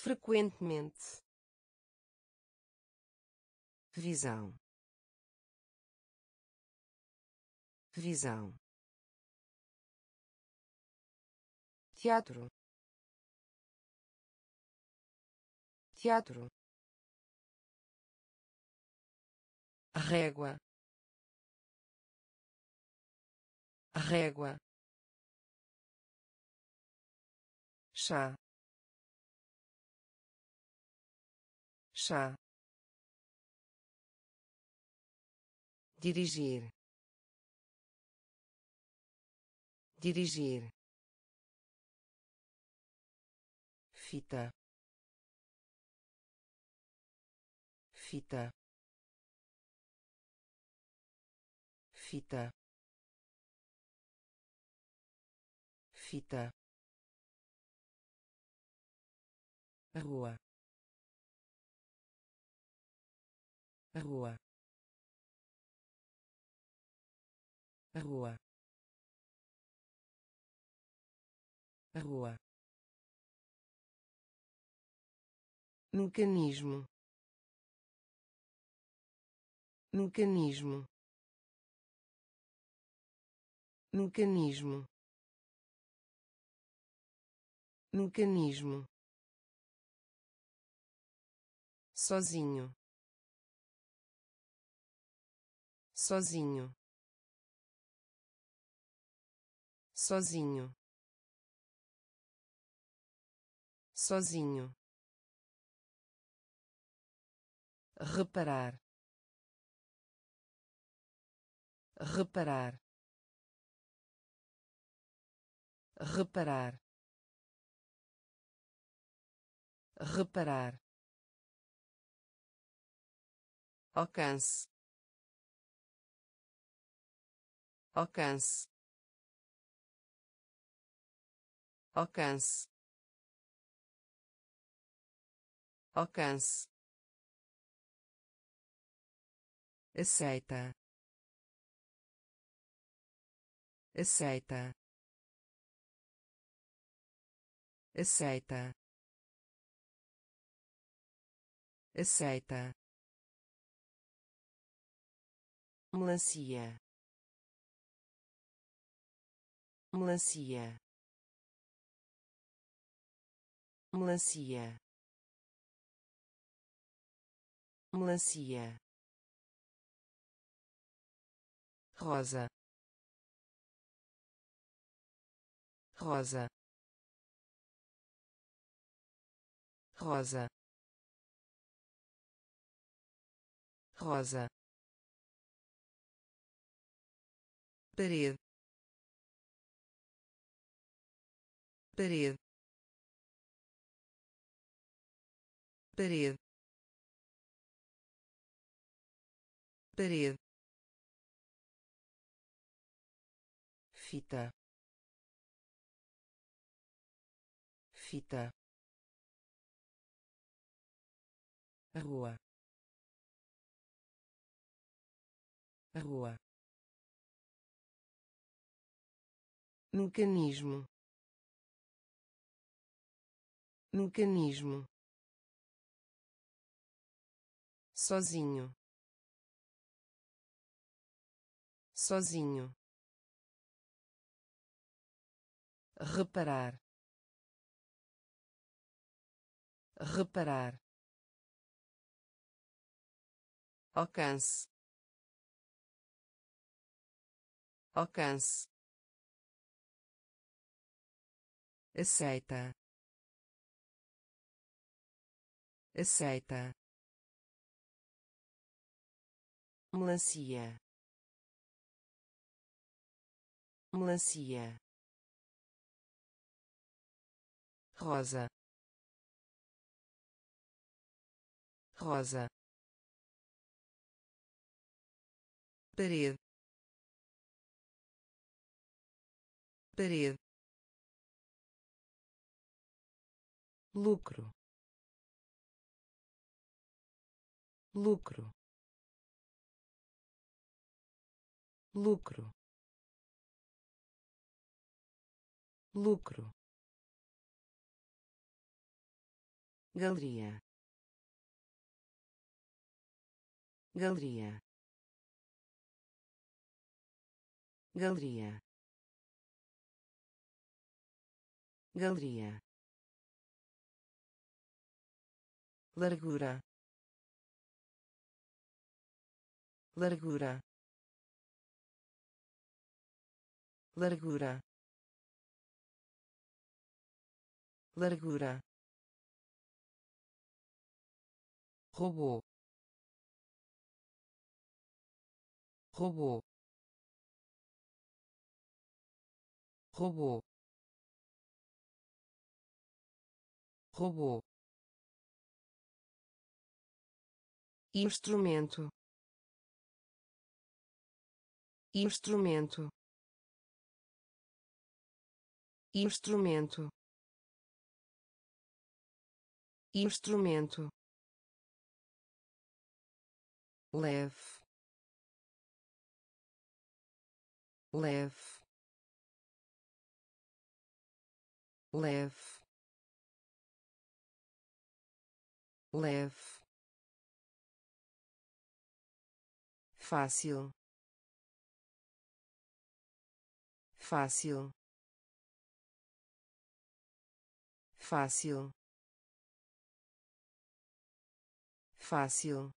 frequentemente. Visão. Visão. Teatro. Teatro. Régua. Régua. Chá chá. Dirigir. Dirigir. Fita. Fita. Fita. Fita. Rua rua rua rua. Mecanismo mecanismo. Mecanismo mecanismo. Sozinho sozinho. Sozinho. Sozinho. Reparar. Reparar. Reparar. Reparar. Alcance alcance. Alcance. Alcance. Aceita. Aceita. Aceita. Aceita. Melancia melancia. Melancia. Melancia. Rosa. Rosa. Rosa. Rosa. Parede parede. Parede. Parede. Fita. Fita. Rua. Rua. Mecanismo mecanismo. Sozinho. Sozinho. Reparar. Reparar. Alcance. Alcance. Aceita aceita. Melancia. Melancia. Rosa. Rosa. Parede. Parede. Lucro lucro. Lucro. Lucro. Galeria. Galeria. Galeria. Galeria. Largura largura. Largura. Largura. Robô. Robô. Robô. Robô. Instrumento instrumento. Instrumento. Instrumento. Leve leve leve leve fácil fácil. Fácil. Fácil.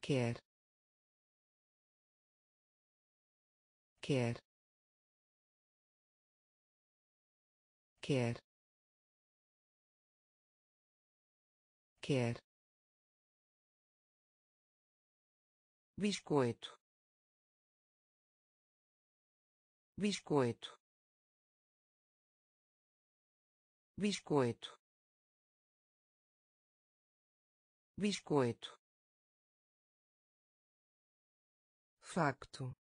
Quer. Quer. Quer. Quer. Biscoito biscoito. Biscoito. Biscoito. Facto.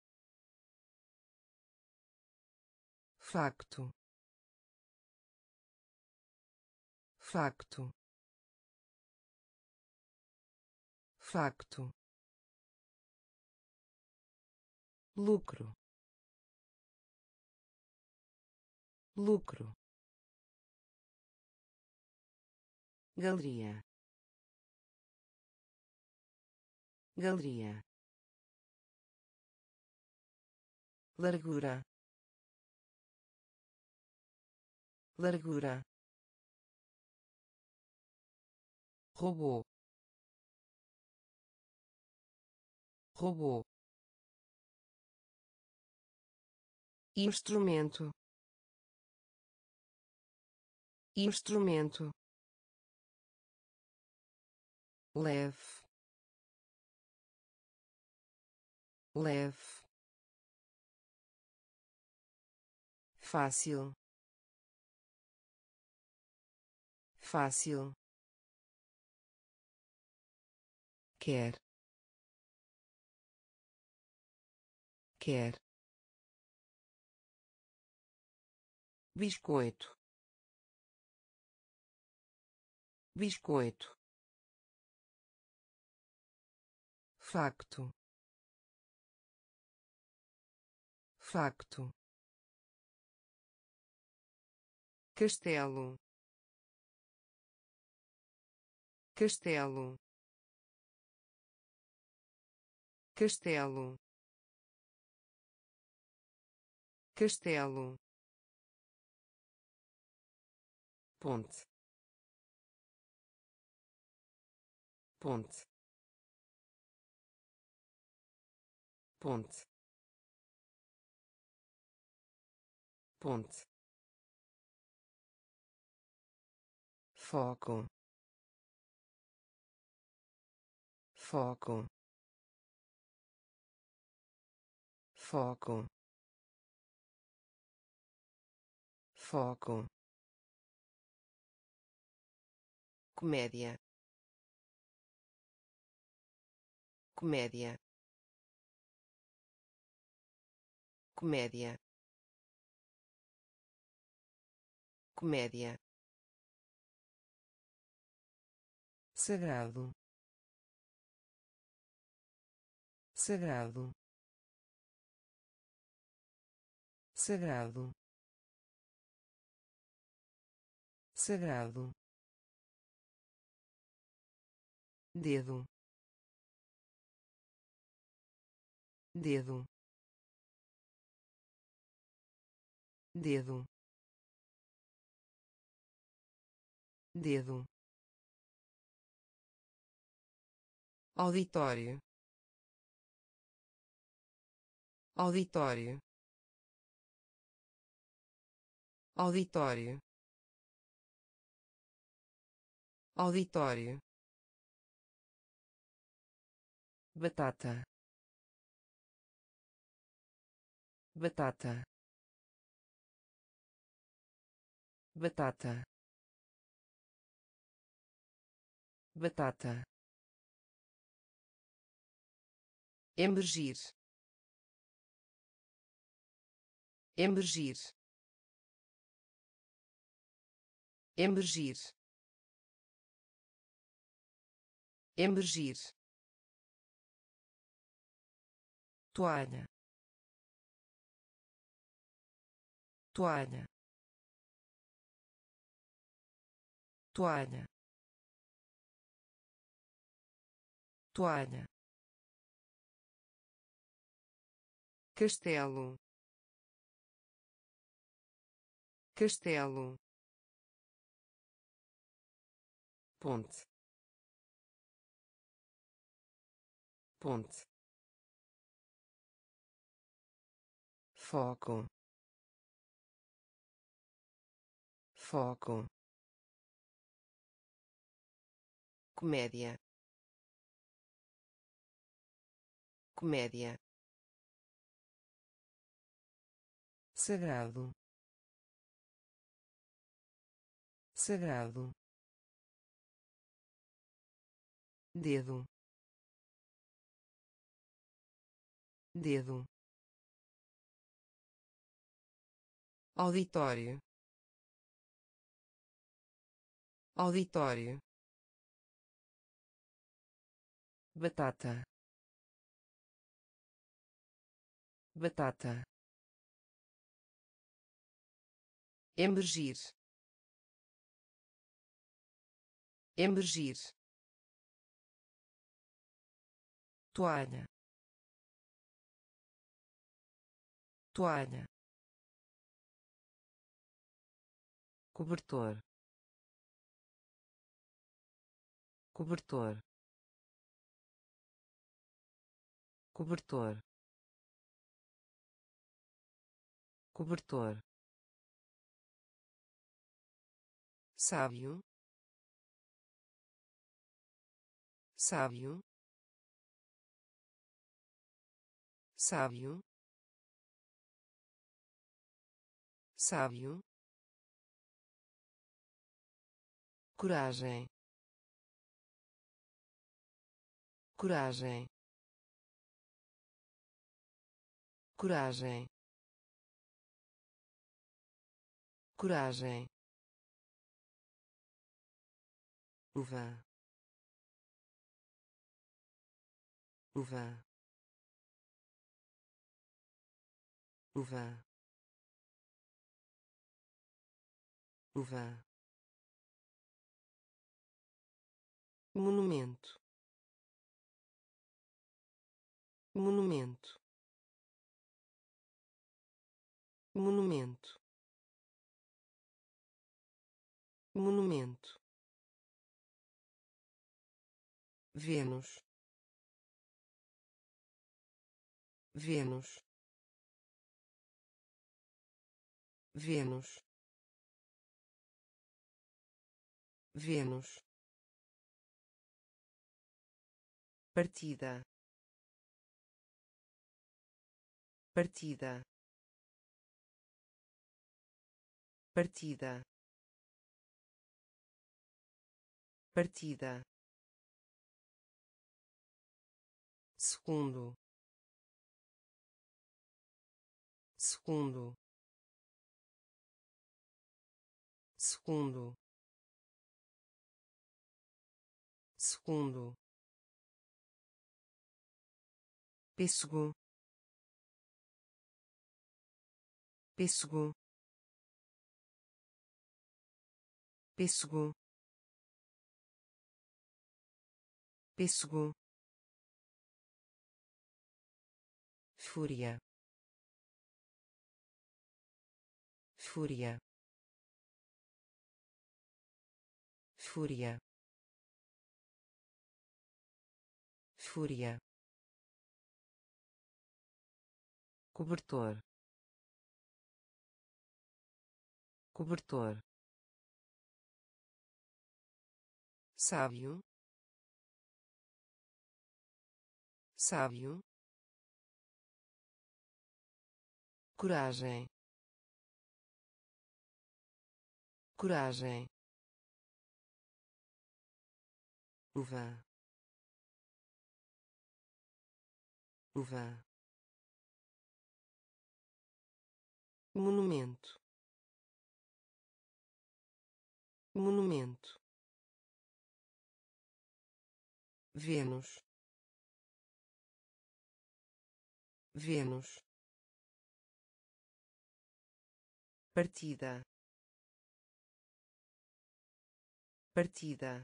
Facto. Facto. Facto. Lucro lucro. Galeria. Galeria. Largura. Largura. Robô. Robô. Instrumento instrumento. Leve leve fácil. Fácil. Quer. Quer. Biscoito biscoito. Facto. Facto. Castelo. Castelo. Castelo. Castelo. Ponte ponte. Ponte. Ponte. Foco. Foco. Foco. Foco. Comédia comédia. Comédia. Comédia. Sagrado. Sagrado. Sagrado. Sagrado. Dedo dedo. Dedo. Dedo. Auditório. Auditório. Auditório. Auditório. Batata batata. Batata. Batata. Emergir. Emergir. Emergir. Emergir. Toalha toalha. Toalha. Toalha. Castelo. Castelo. Ponte. Ponte. Foco foco. Comédia. Comédia. Sagrado. Sagrado. Dedo. Dedo. Auditório auditório. Batata. Batata. Emergir. Emergir. Toalha. Toalha. Cobertor cobertor. Cobertor. Cobertor. Sábio. Sábio. Sábio. Sábio. Coragem coragem. Coragem. Coragem. Uva. Uva. Uva. Uva. Monumento monumento. Monumento. Monumento. Vênus. Vênus. Vênus. Vênus. Partida partida. Partida. Partida. Segundo. Segundo. Segundo. Segundo. Pêssego pêssego. Pêssego. Pêssego. Fúria. Fúria. Fúria. Fúria. Cobertor cobertor. Sábio. Sábio. Coragem. Coragem. Uva. Uva. Monumento monumento. Vênus. Vênus. Partida. Partida.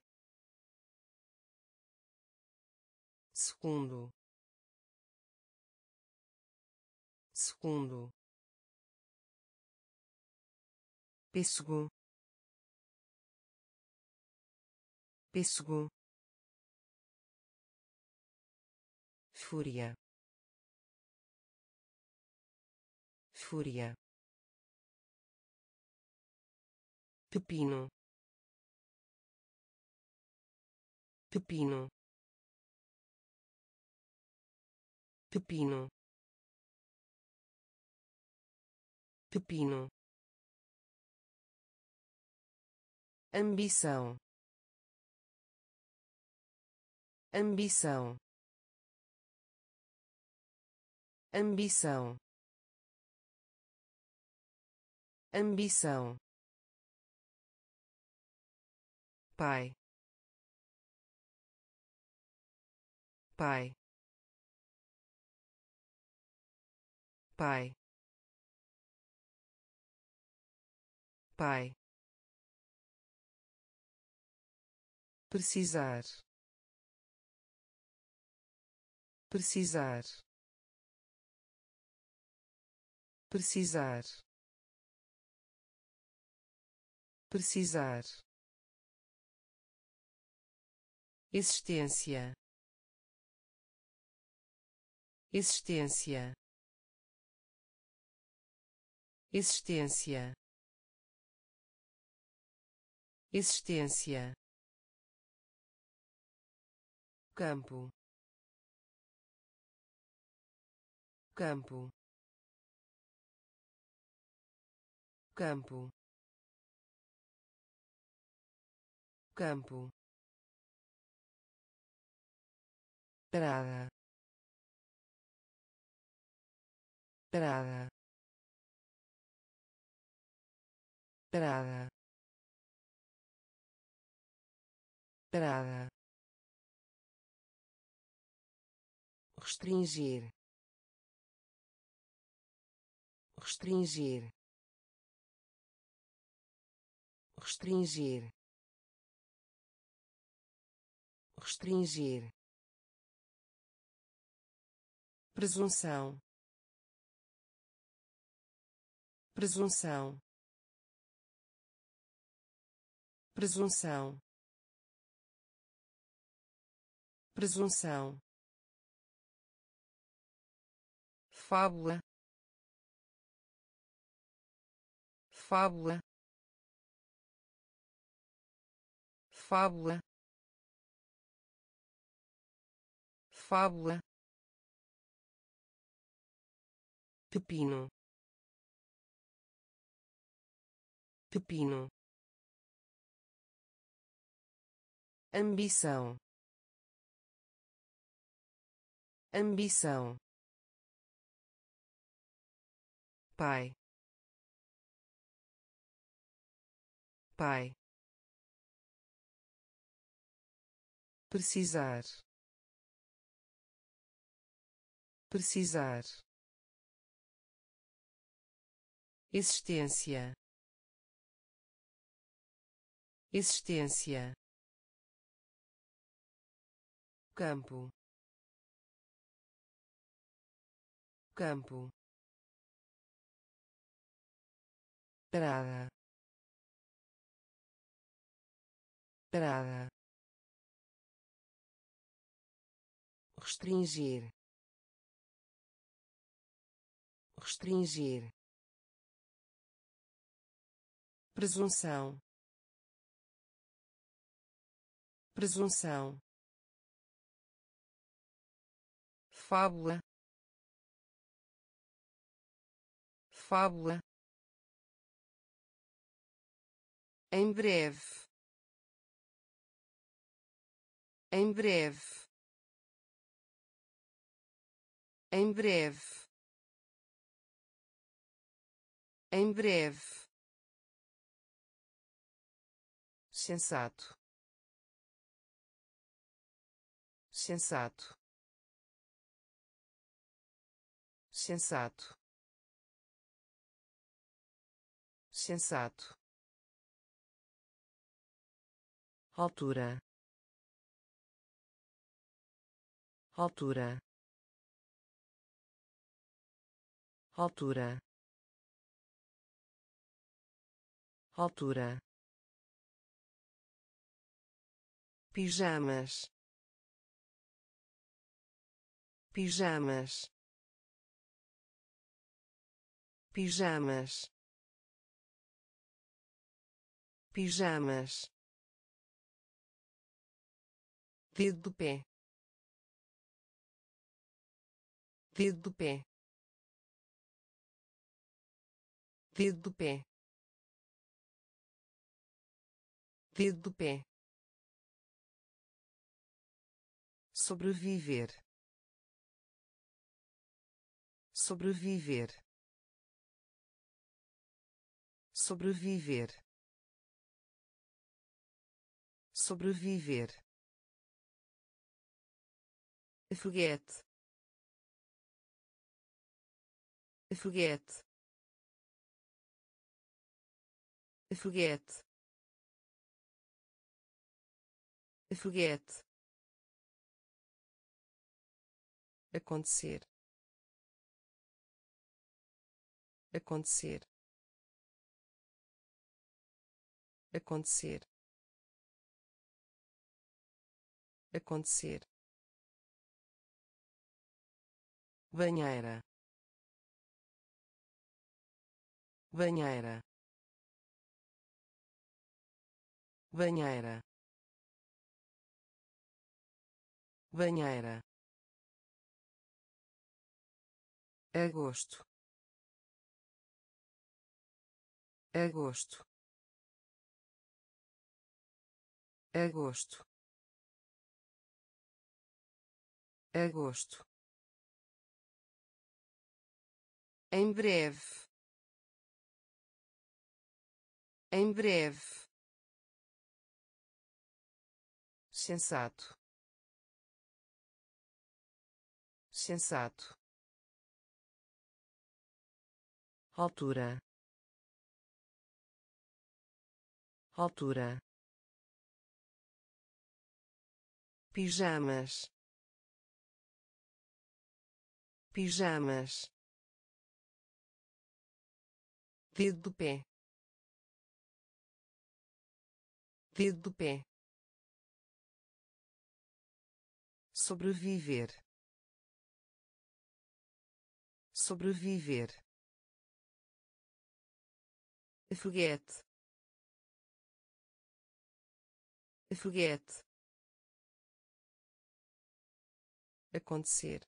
Segundo. Segundo. Pêssego pêssego. Fúria. Fúria. Pepino. Pepino. Pepino. Pepino. Ambição ambição. Ambição. Ambição. Pai. Pai. Pai. Pai. Precisar precisar. Precisar. Precisar. Existência. Existência. Existência. Existência. Campo campo. Campo. Campo. Parada parada parada parada restringir restringir. Restringir. Restringir. Presunção. Presunção. Presunção. Presunção. Fábula fábula fábula fábula pepino pepino ambição ambição pai pai. Precisar. Precisar. Existência. Existência. Campo. Campo. Parada parada restringir. Restringir. Presunção. Presunção. Fábula. Fábula. Em breve em breve. Em breve. Em breve. Sensato. Sensato. Sensato. Sensato. Altura altura. Altura. Altura. Pijamas. Pijamas. Pijamas. Pijamas. Dedo do pé dedo do pé. Dedo do pé. Dedo do pé. Sobreviver. Sobreviver. Sobreviver. Sobreviver. Foguete foguete. Foguete. Foguete. Acontecer. Acontecer. Acontecer. Acontecer. Banheira banheira. Banheira. Banheira. Agosto. Agosto. Agosto. Agosto. Em breve em breve. Sensato. Sensato. Altura. Altura. Pijamas. Pijamas. Dedo do pé dedo do pé. Sobreviver. Sobreviver. Foguete. Foguete. Acontecer.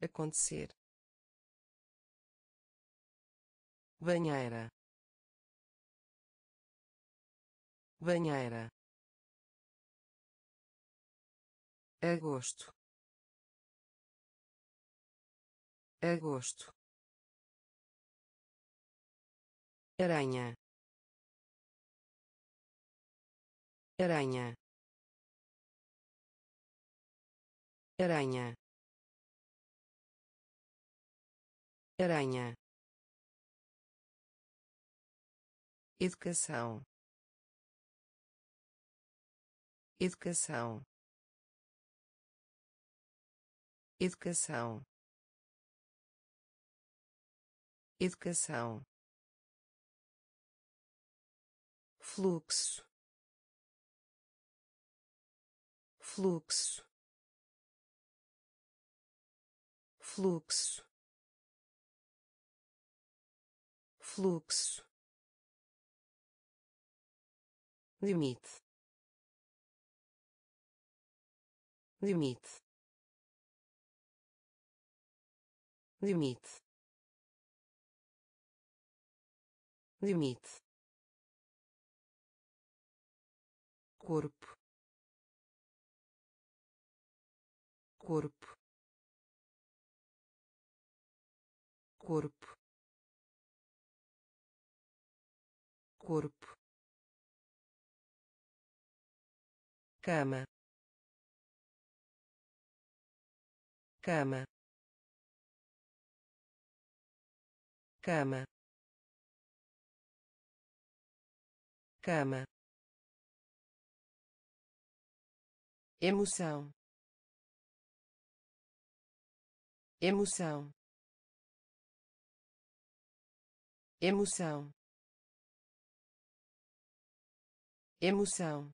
Acontecer. Banheira banheira. Agosto. Agosto. Aranha. Aranha. Aranha. Aranha. Educação educação. Educação. Educação. Fluxo. Fluxo. Fluxo. Fluxo. Limite limite. Limite. Limite. Corpo. Corpo. Corpo. Corpo. Cama cama. Cama. Cama. Emoção. Emoção. Emoção. Emoção.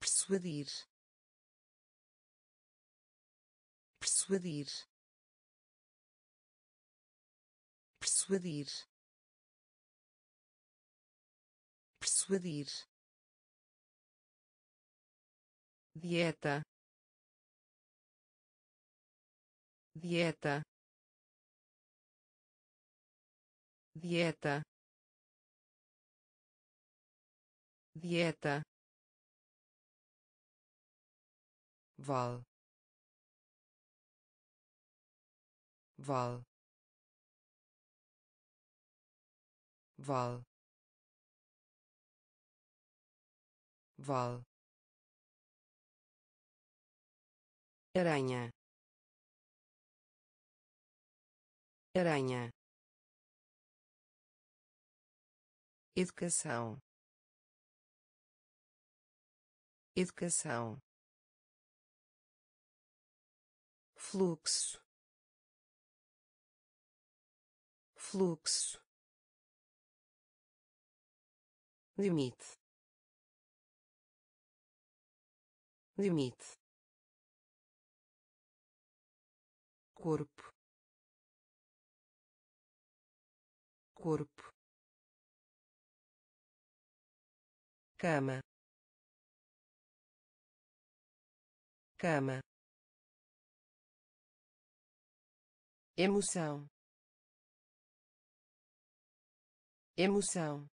Persuadir persuadir. Persuadir. Persuadir. Dieta. Dieta. Dieta. Dieta. Val val. Val. Val. Aranha. Aranha. Educação. Educação. Fluxo fluxo. Limite. Limite. Corpo. Corpo. Cama. Cama. Emoção emoção.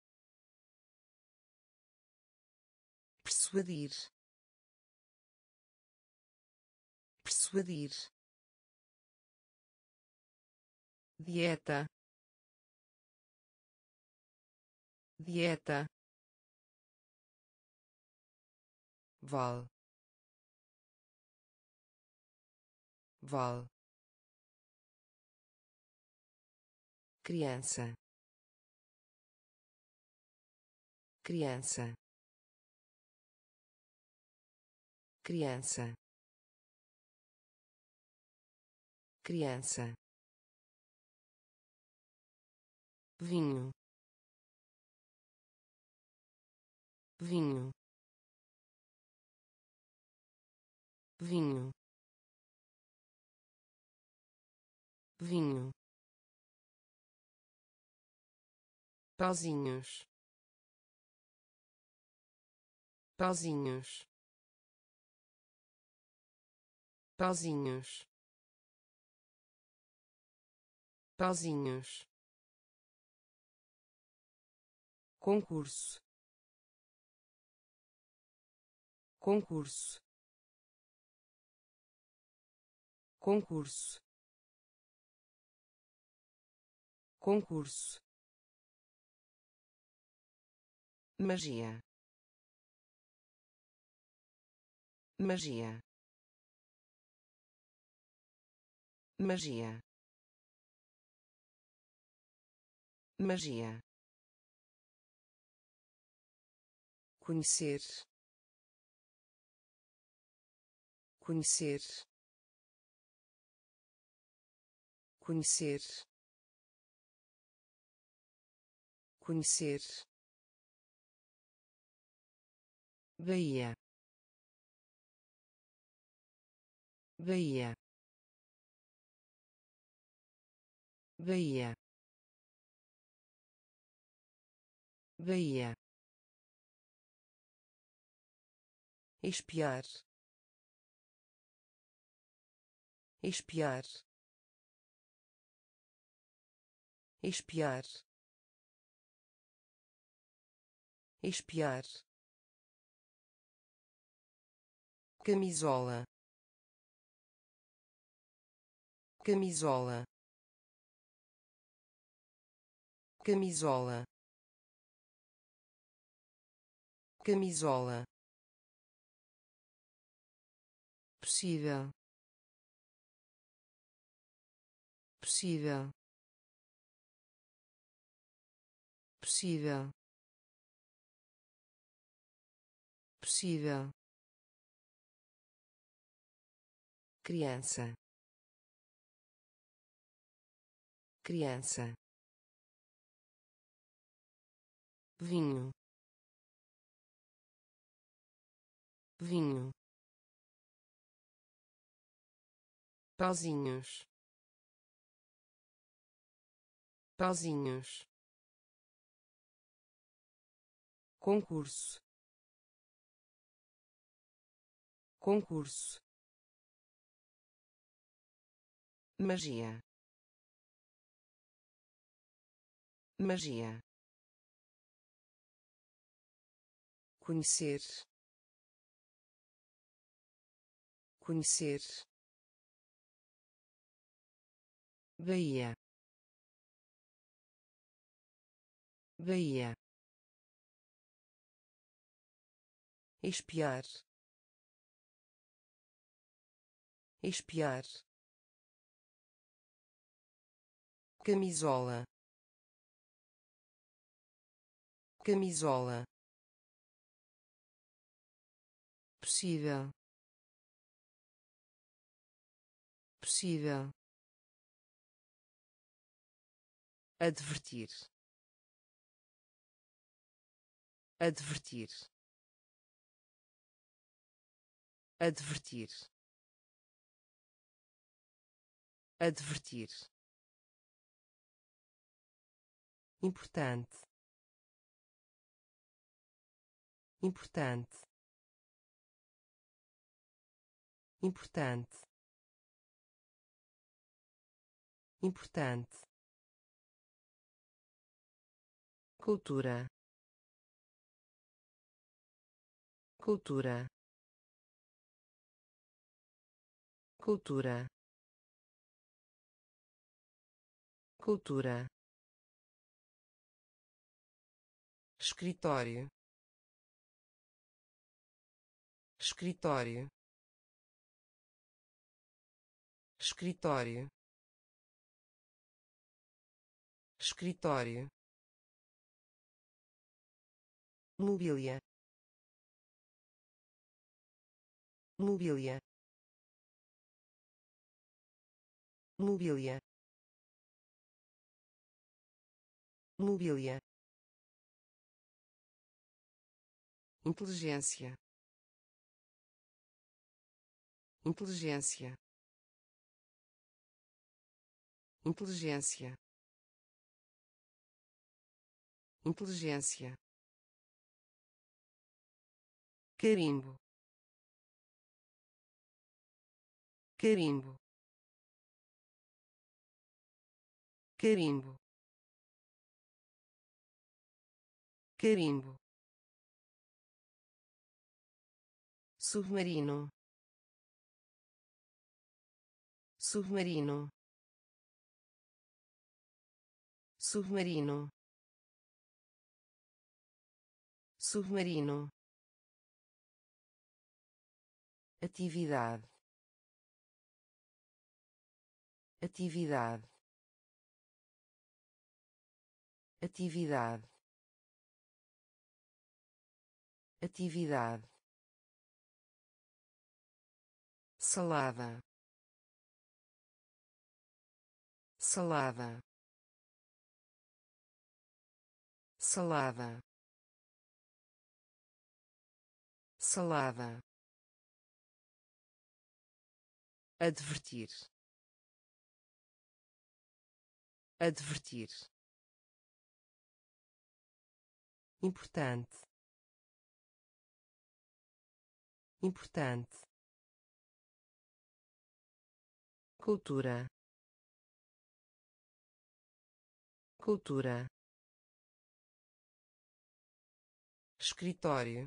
Persuadir. Persuadir. Dieta. Dieta. Val. Val. Criança criança. Criança. Criança. Vinho. Vinho. Vinho. Vinho. Pauzinhos pauzinhos pauzinhos pauzinhos concurso. Concurso. Concurso. Concurso. Magia magia. Magia. Magia. Conhecer. Conhecer. Conhecer. Conhecer. Bahia Bahia. Bahia. Bahia. Espiar. Espiar. Espiar. Espiar. Camisola camisola. Camisola. Camisola. Possível. Possível. Possível. Possível. Criança criança. Vinho. Vinho. Pauzinhos pauzinhos concurso. Concurso. Magia magia. Conhecer. Conhecer. Bahia. Bahia. Espiar. Espiar. Camisola camisola. Possível. Possível. Advertir. Advertir. Advertir. Advertir. Importante importante. Importante. Importante. Cultura. Cultura. Cultura. Cultura. Escritório escritório. Escritório. Escritório. Mobília. Mobília. Mobília. Mobília. Inteligência inteligência. Inteligência. Inteligência. Carimbo. Carimbo. Carimbo. Carimbo. Submarino submarino. Submarino. Submarino. Atividade. Atividade. Atividade. Atividade. Salada salada. Salada. Salada. Advertir. Advertir. Importante. Importante. Cultura cultura. Escritório.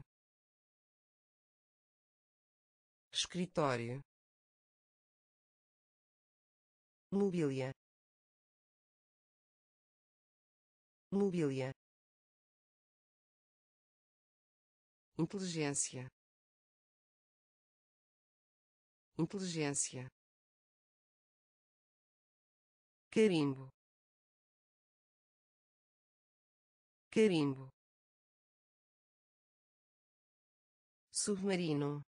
Escritório. Mobília. Mobília. Inteligência. Inteligência. Carimbo carimbo. Submarino.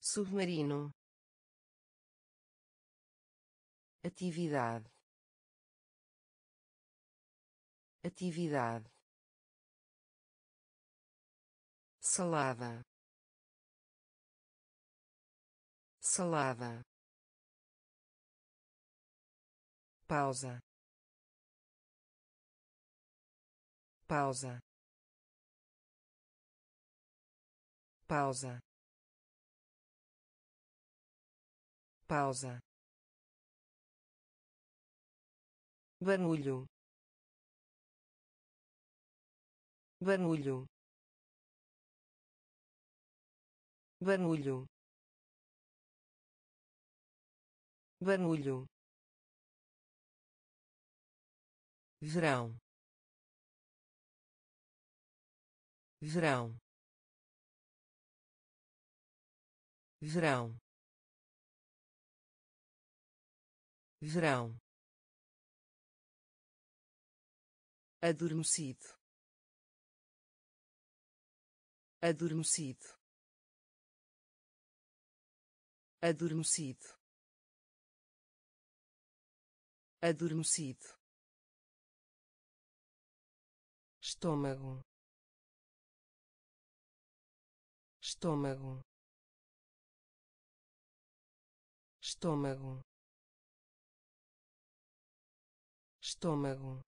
Submarino. Atividade. Atividade. Salada. Salada. Pausa pausa. Pausa. Pausa. Barulho. Barulho. Barulho. Barulho. Verão verão. Verão. Verão. Adormecido. Adormecido. Adormecido. Adormecido. Estômago estômago. Estômago. Estômago.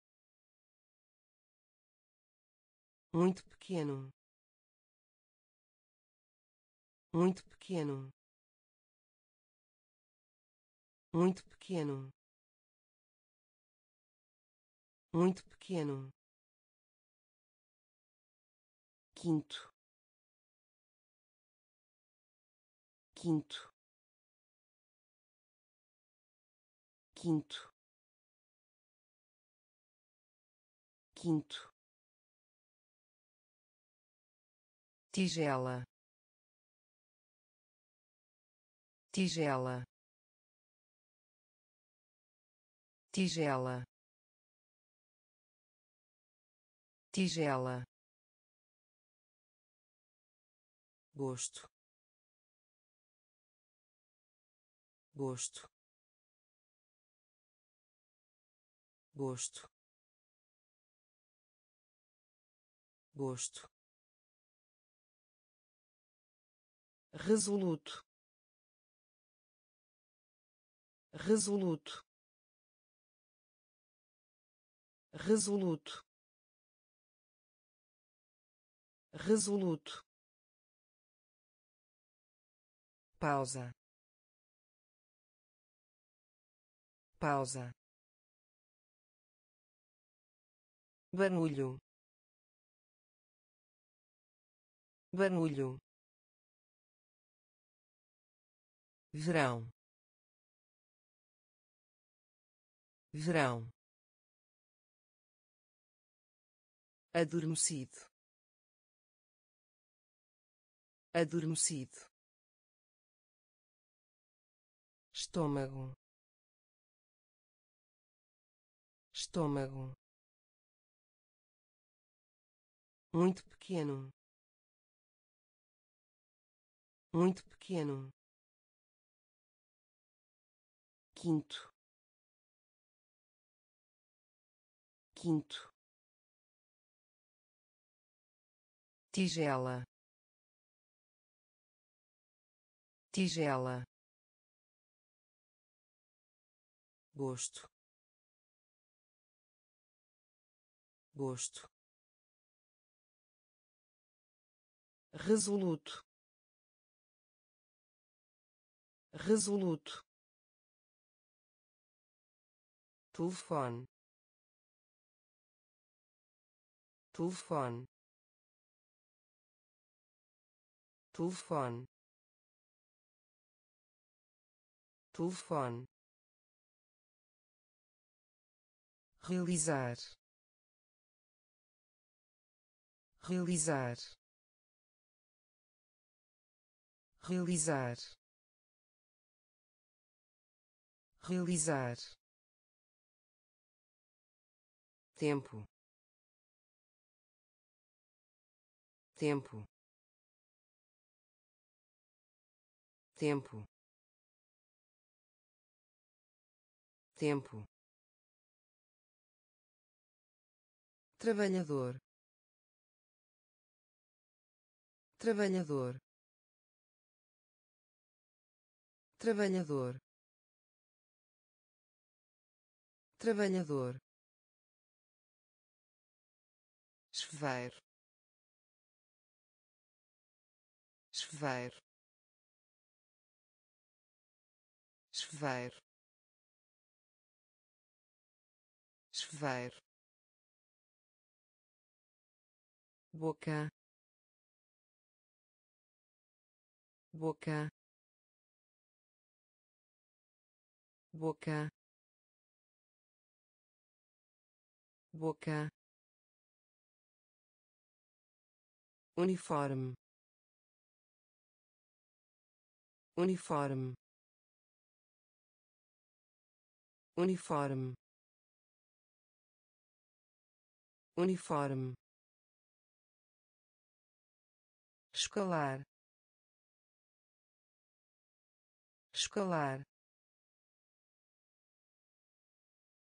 Muito pequeno. Muito pequeno. Muito pequeno. Muito pequeno. Quinto quinto. Quinto. Quinto. Tigela. Tigela. Tigela. Tigela. Gosto gosto. Gosto. Gosto. Resoluto. Resoluto. Resoluto. Resoluto. Pausa pausa. Barulho. Barulho. Verão. Verão. Adormecido. Adormecido. Estômago estômago. Muito pequeno. Muito pequeno. Quinto. Quinto. Tigela. Tigela. Gosto gosto. Resoluto. Resoluto. Telefone. Telefone. Telefone. Telefone. Realizar realizar. Realizar. Realizar. Tempo. Tempo. Tempo. Tempo. Trabalhador trabalhador. Trabalhador. Trabalhador. Chuveiro. Chuveiro. Chuveiro. Chuveiro. Boca boca. Boca. Boca. Uniforme. Uniforme. Uniforme. Uniforme. Escalar escalar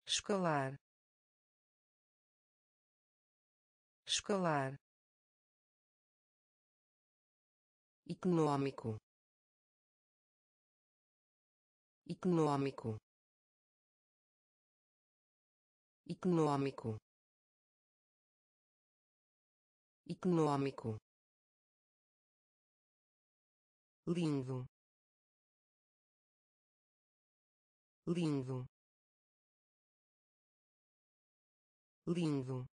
escalar escalar econômico econômico econômico econômico lindo lindo. Lindo.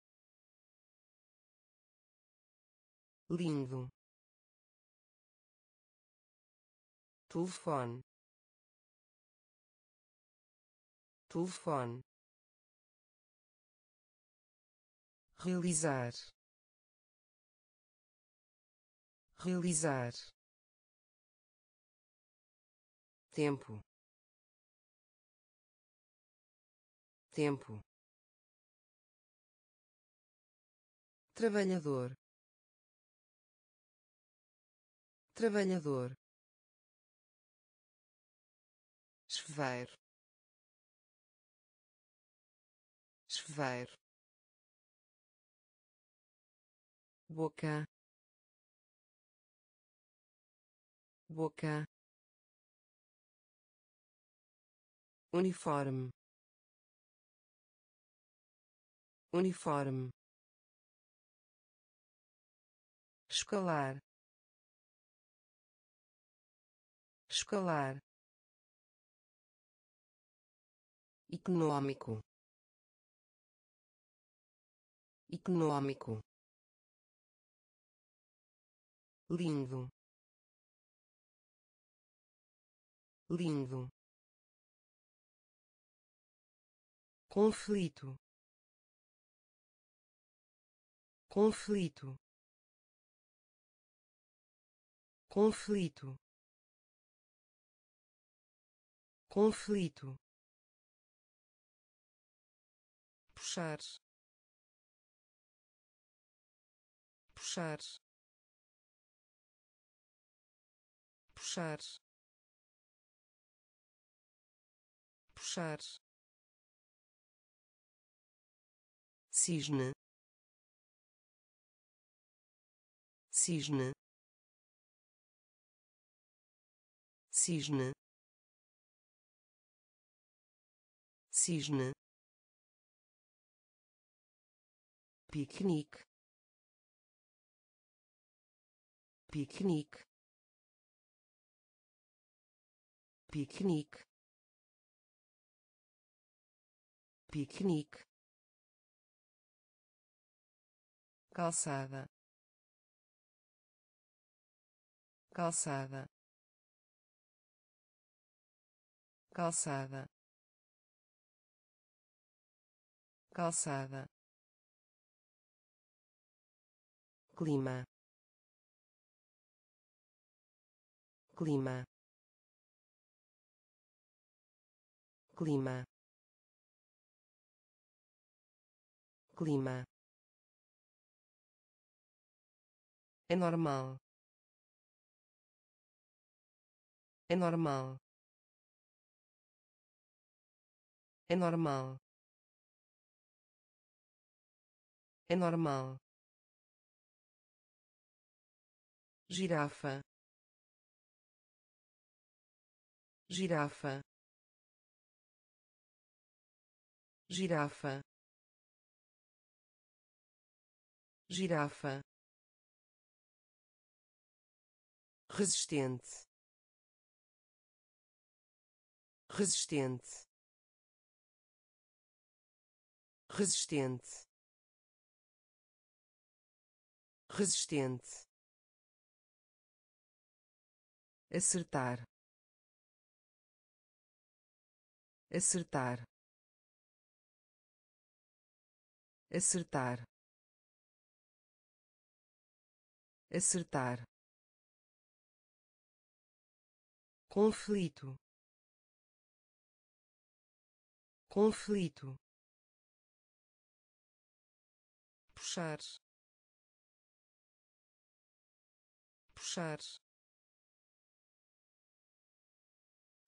Lindo. Telefone. Telefone. Realizar. Realizar. Tempo tempo. Trabalhador. Trabalhador. Chuveiro chuveiro boca. Boca. Uniforme uniforme escalar escalar econômico econômico lindo lindo conflito conflito. Conflito. Conflito. Puxar. Puxar. Puxar. Puxar. Cisne cisne. Cisne. Cisne. Piquenique. Piquenique. Piquenique. Piquenique. Calçada calçada. Calçada. Calçada. Clima. Clima. Clima. Clima. É normal é normal. É normal. É normal. Girafa. Girafa. Girafa. Girafa. Resistente resistente. Resistente. Resistente. Acertar. Acertar. Acertar. Acertar. Conflito conflito. Puxar. Puxar.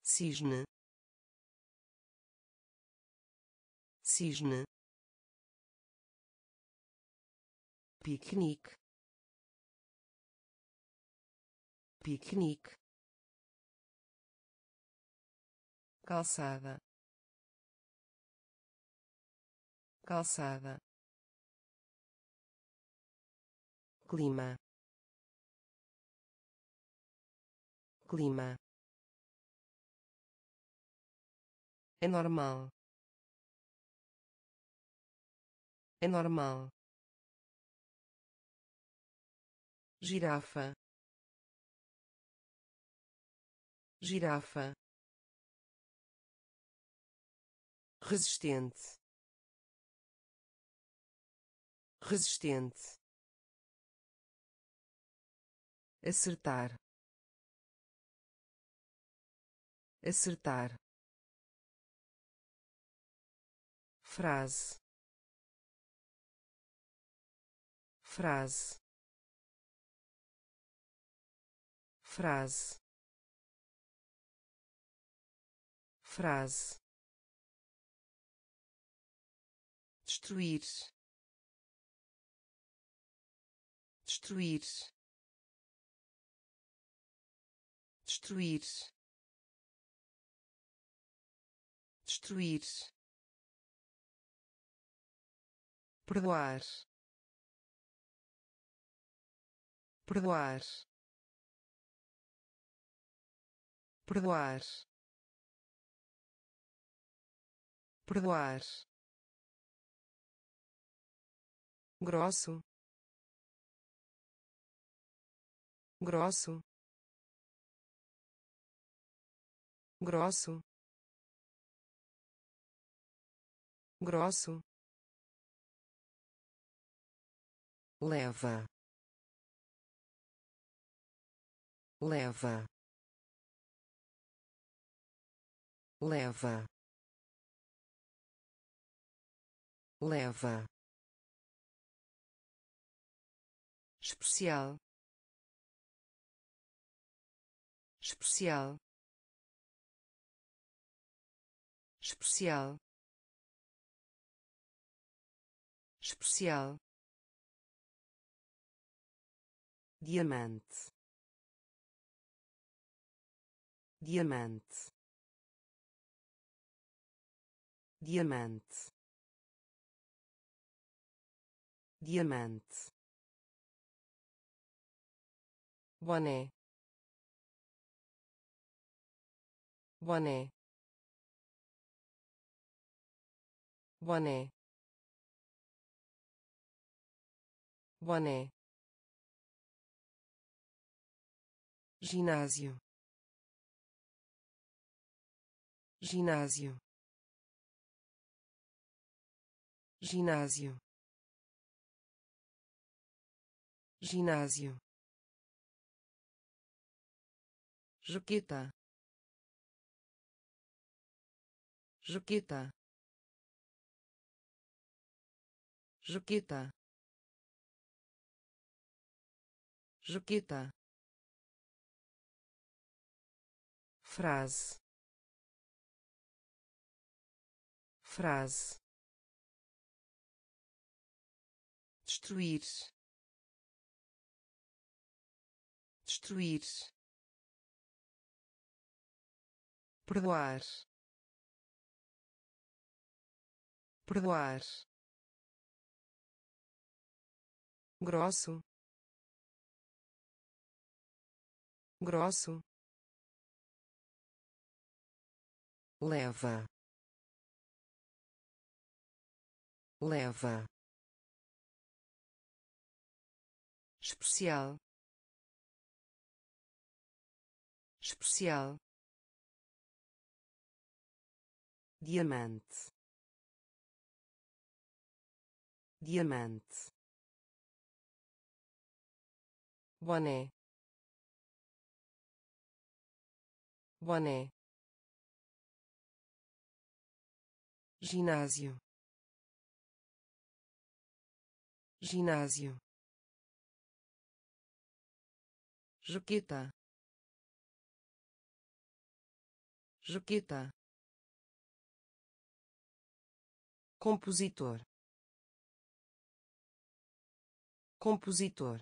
Cisne. Cisne. Piquenique. Piquenique. Calçada calçada clima clima É normal. É normal. Girafa. Girafa. Resistente. Resistente. Acertar. Acertar. Frase. Frase. Frase. Frase. Destruir destruir. Destruir. Destruir. Perdoar. Perdoar. Perdoar. Perdoar. Grosso grosso. Grosso. Grosso. Leva. Leva. Leva. Leva. Especial especial. Especial. Especial. Diamante. Diamante. Diamante. Diamante. Boné boné. Boné. Boné. Ginásio. Ginásio. Ginásio. Ginásio. Juquita. Juquita. Juquita. Juquita. frase frase destruir destruir perdoar perdoar. Grosso. Grosso. Leva. Leva. Especial. Especial. Diamante diamante boné boné ginásio ginásio Juquita. Juquita. Compositor. Compositor.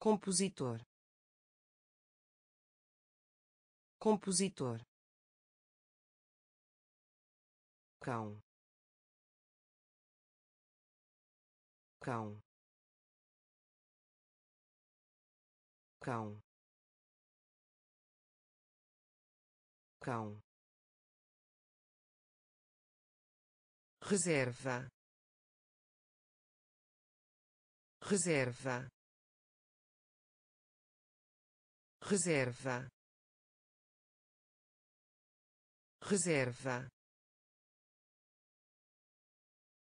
Compositor. Compositor. cão cão cão cão reserva reserva. Reserva. Reserva.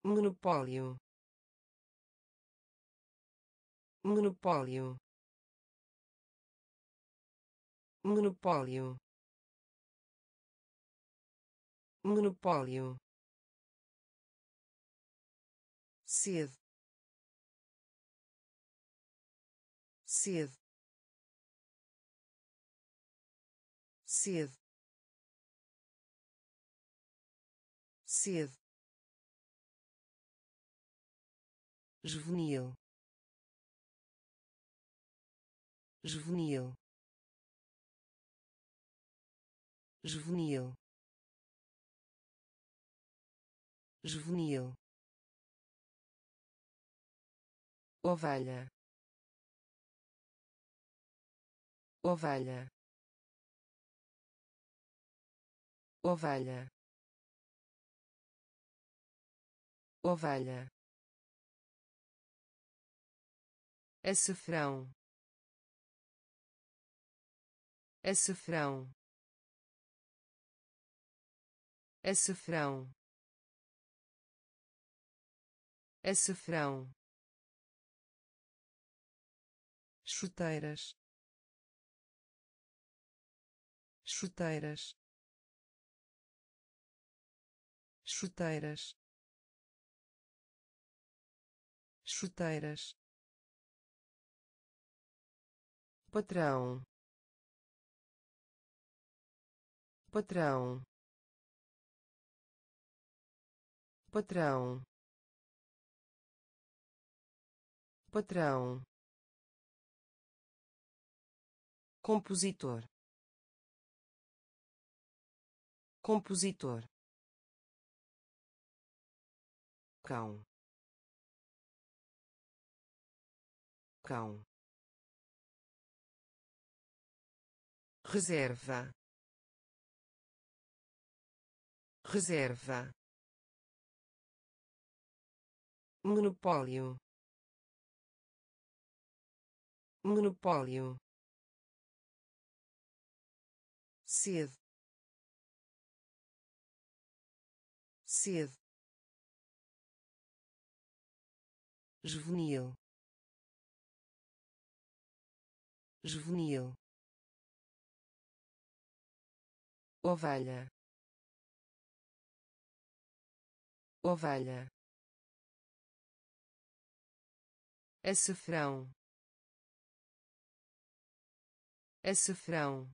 Monopólio. Monopólio. Monopólio. Monopólio. Sede sede sede sede juvenil. Juvenil. Juvenil. Juvenil. Ovelha ovelha. Ovelha. Ovelha. Açafrão. Açafrão. Açafrão. Açafrão. Chuteiras chuteiras. Chuteiras. Chuteiras. Patrão. Patrão. Patrão. Patrão. Compositor compositor. Cão. Cão. Reserva. Reserva. Monopólio. Monopólio. Cedo cedo. Juvenil. Juvenil. Ovelha. Ovelha. Açafrão. Açafrão.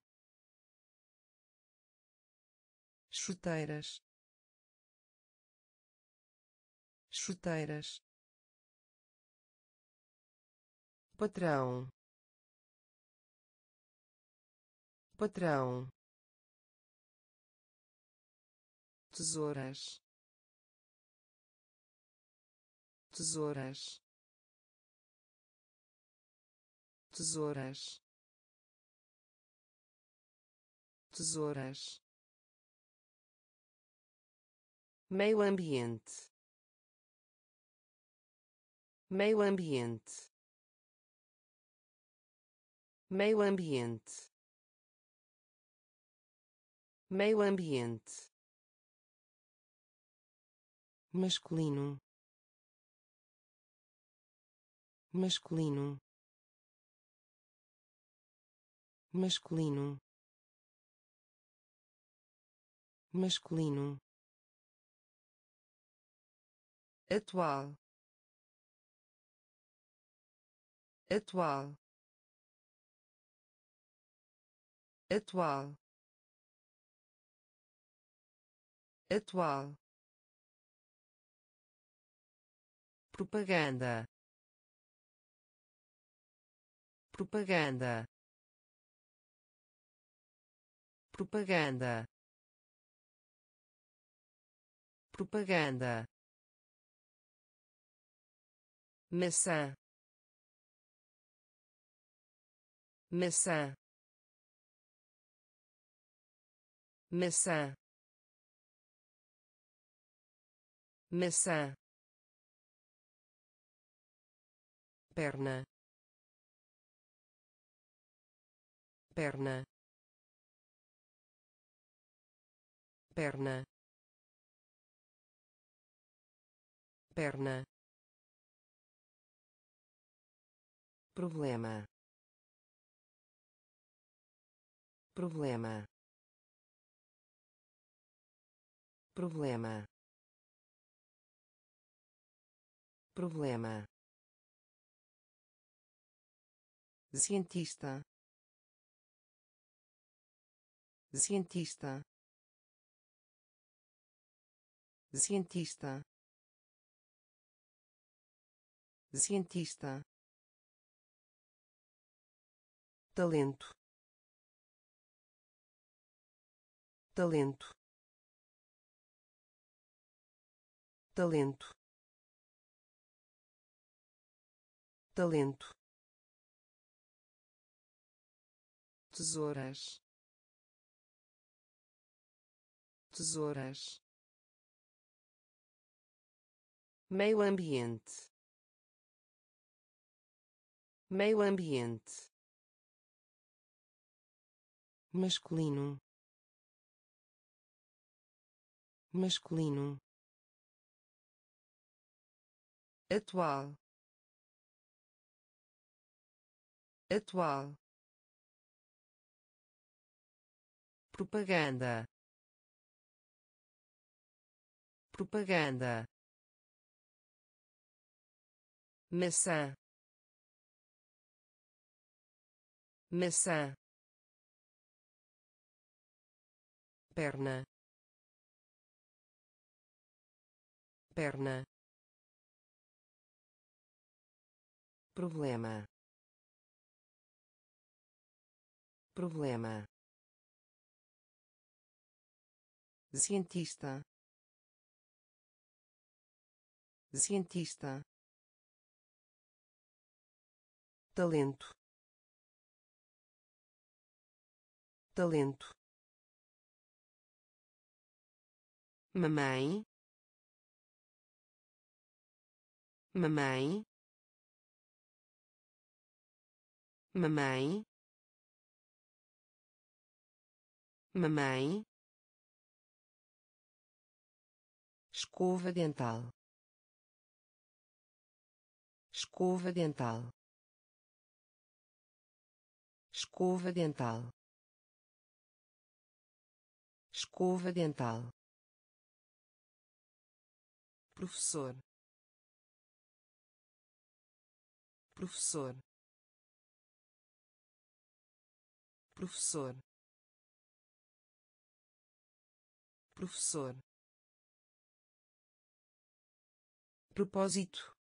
Chuteiras chuteiras. Patrão. Patrão. Tesouras. Tesouras. Tesouras. Tesouras. Meio ambiente meio ambiente. Meio ambiente. Meio ambiente. Masculino. Masculino. Masculino. Masculino. Atual atual atual atual. Propaganda propaganda. Propaganda propaganda. Maçã maçã. Maçã. Maçã. Perna. Perna. Perna. Perna. Problema problema. Problema. Problema. Cientista. Cientista. Cientista. Cientista. Talento talento. Talento. Talento. Tesouras. Tesouras. Meio ambiente. Meio ambiente. Masculino masculino. Atual. Atual. Propaganda. Propaganda. Maçã. Maçã. Perna perna. Problema. Problema. Cientista. Cientista. Talento. Talento. Mamãe mamãe. Mamãe. Mamãe. Escova dental. Escova dental. Escova dental. Escova dental. Professor professor. Professor. Professor. Propósito.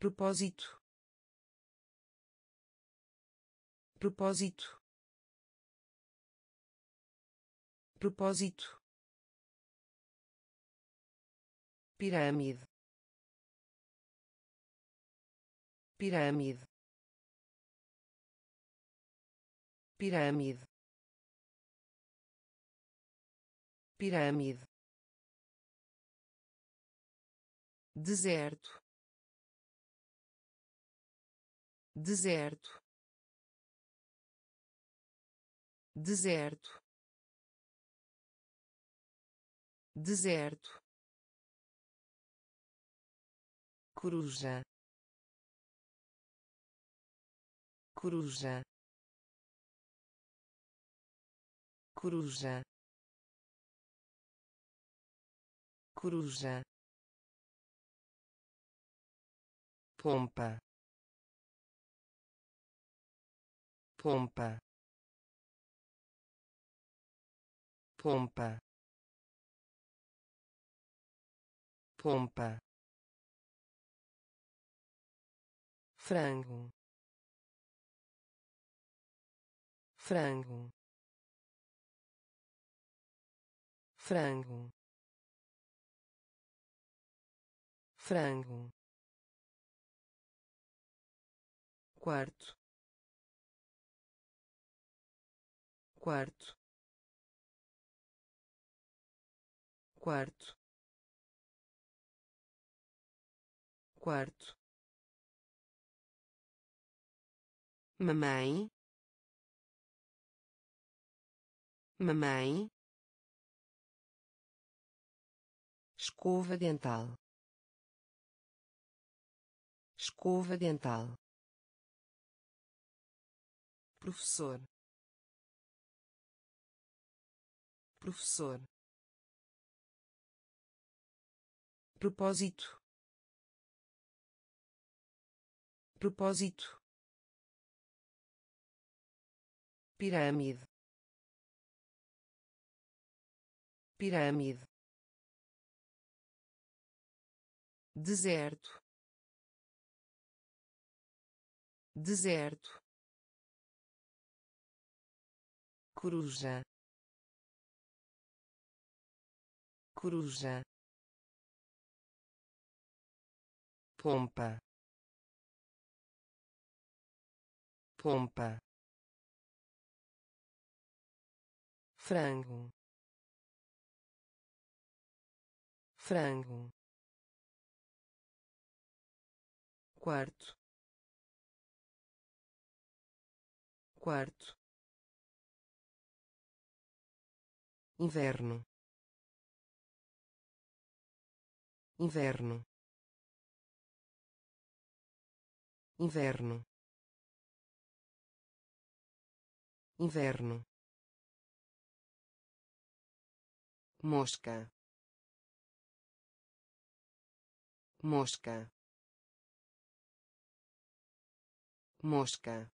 Propósito. Propósito. Propósito. Pirâmide pirâmide. Pirâmide. Pirâmide. Deserto. Deserto. Deserto. Deserto. Coruja coruja coruja coruja pompa pompa pompa pompa frango frango. Frango. Frango. Quarto. Quarto. Quarto. Quarto. Mamãe mamãe. Escova dental. Escova dental. Professor. Professor. Propósito. Propósito. Pirâmide pirâmide. Deserto. Deserto. Coruja. Coruja. Pompa. Pompa. Frango frango. Quarto. Quarto. Inverno. Inverno. Inverno. Inverno. Mosca mosca. Mosca.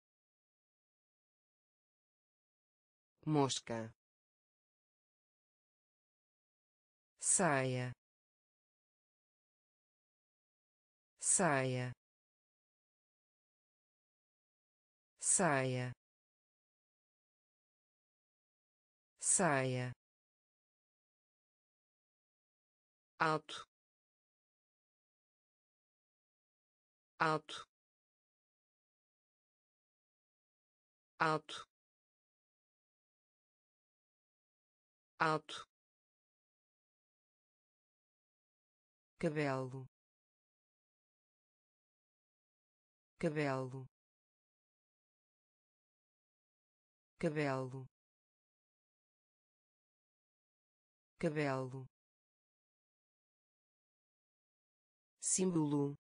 Mosca. Saia. Saia. Saia. Saia. Alto alto. Alto. Alto. Cabelo. Cabelo. Cabelo. Cabelo. Símbolo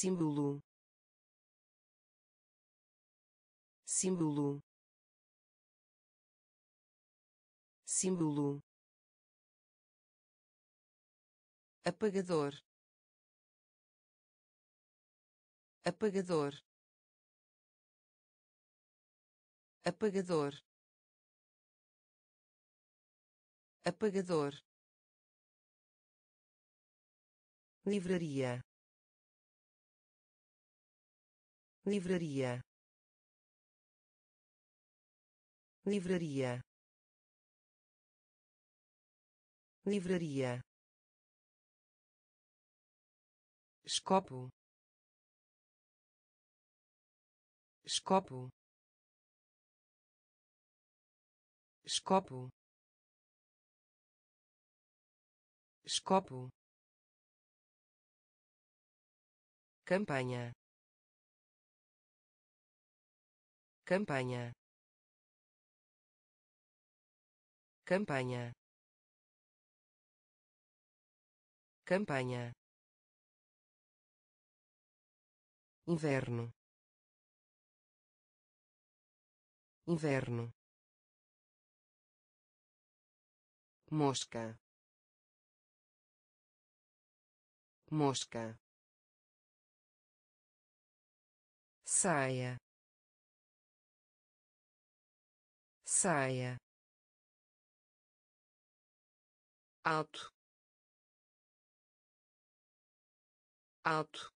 símbolo. Símbolo. Símbolo. Apagador. Apagador. Apagador. Apagador. Livraria livraria. Livraria. Livraria. Escopo. Escopo. Escopo. Escopo. Campanha campanha. Campanha. Campanha. Inverno. Inverno. Mosca. Mosca. Saia saia. Alto. Alto.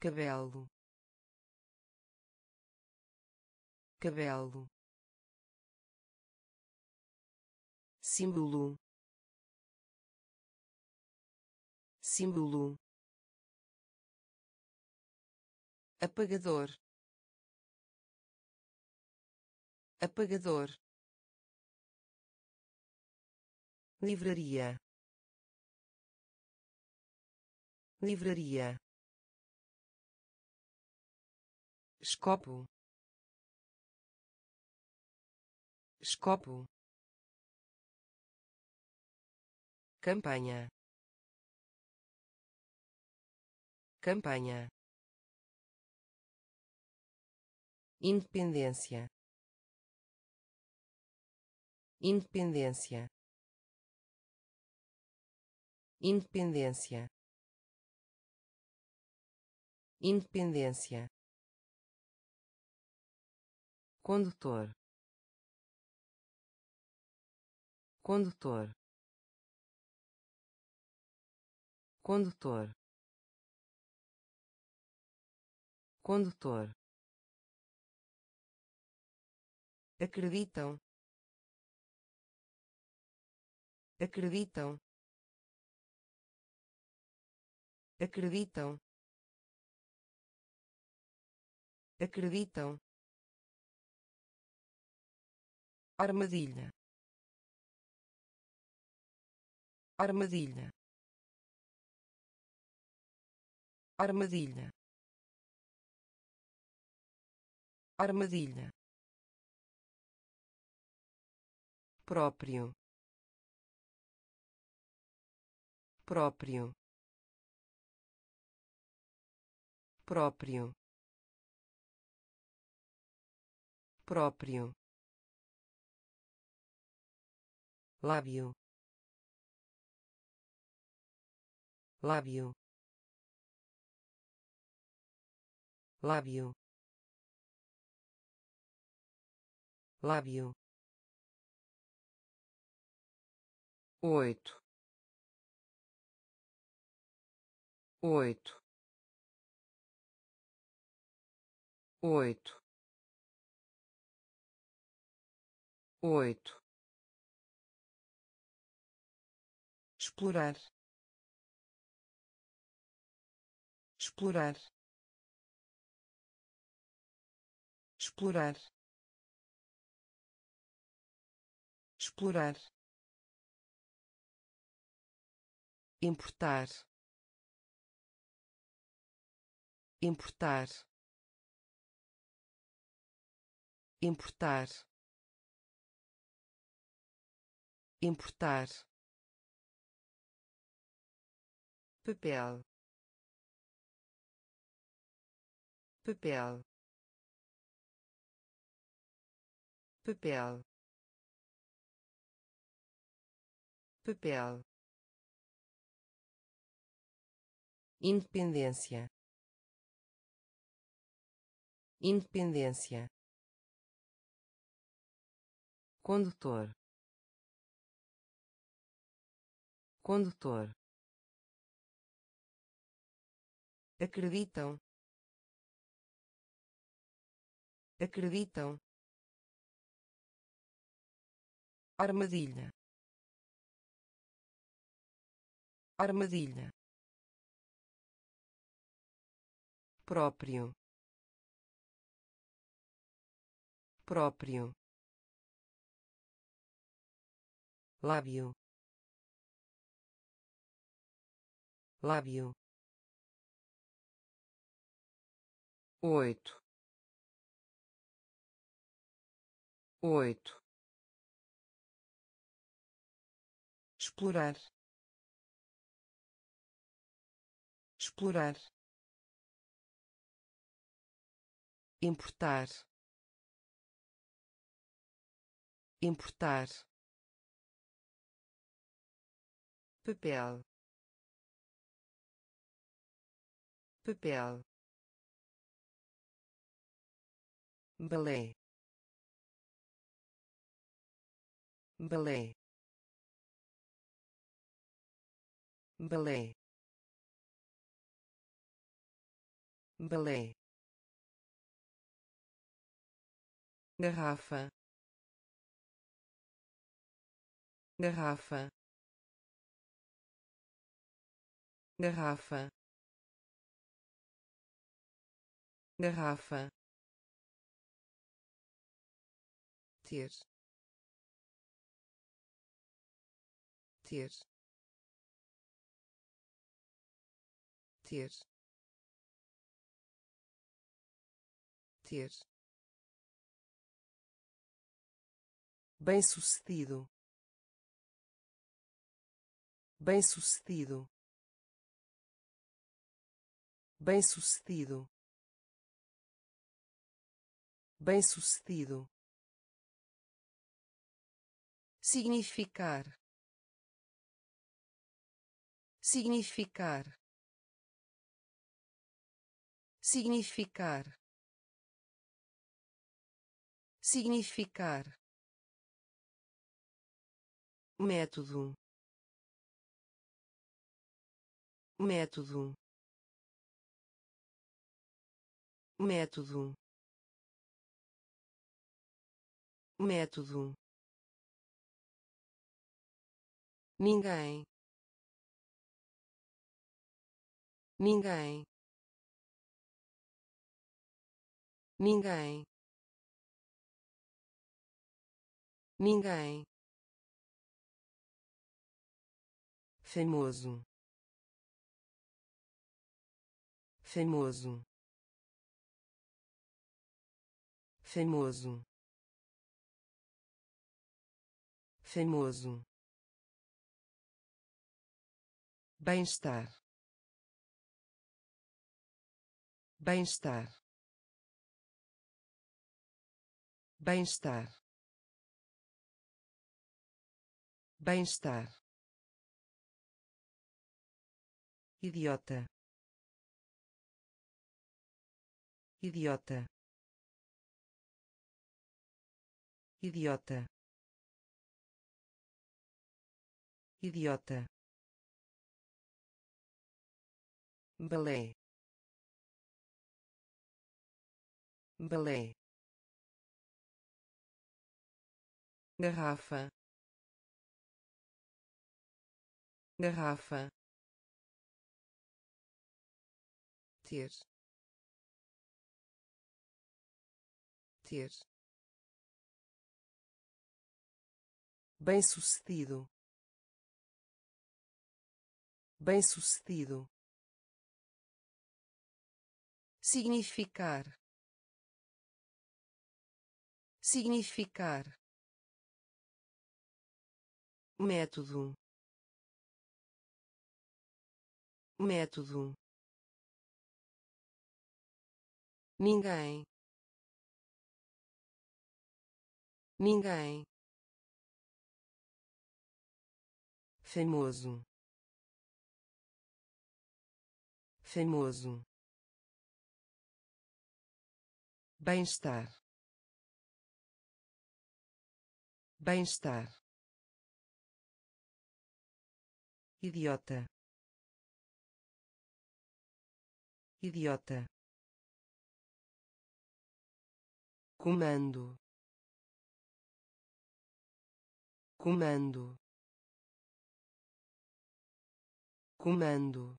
Cabelo. Cabelo. Símbolo. Símbolo. Apagador apagador. Livraria. Livraria. Escopo. Escopo. Campanha. Campanha. Independência independência. Independência. Independência. Condutor. Condutor. Condutor. Condutor. Acreditam acreditam. Acreditam. Acreditam. Armadilha. Armadilha. Armadilha. Armadilha. Próprio próprio. Próprio. Próprio. Lábio. Lábio. Lábio. Lábio. Oito oito. Oito. Oito. Explorar. Explorar. Explorar. Explorar. Importar importar. Importar. Importar. Papel. Papel. Papel. Papel. Independência independência. Condutor. Condutor. Acreditam. Acreditam. Armadilha. Armadilha. Próprio próprio. Lábio. Lábio. Oito. Oito. Explorar. Explorar. Importar importar. Papel. Papel. Balé. Balé. Balé. Balé. Garrafa garrafa. Garrafa. Garrafa. Ter. Ter. Ter. Ter. Bem-sucedido bem-sucedido. Bem-sucedido. Bem-sucedido. Significar. Significar. Significar. Significar. Método método. Método. Método. Ninguém. Ninguém. Ninguém. Ninguém. Famoso famoso. Famoso. Famoso. Bem-estar. Bem-estar. Bem-estar. Bem-estar. Idiota idiota. Idiota. Idiota. Balé balé garrafa. Garrafa. Ter ter. Bem-sucedido. Bem-sucedido. Significar. Significar. Método. Método. Ninguém ninguém. Famoso. Famoso. Bem-estar. Bem-estar. Idiota. Idiota. Comando comando. Comando.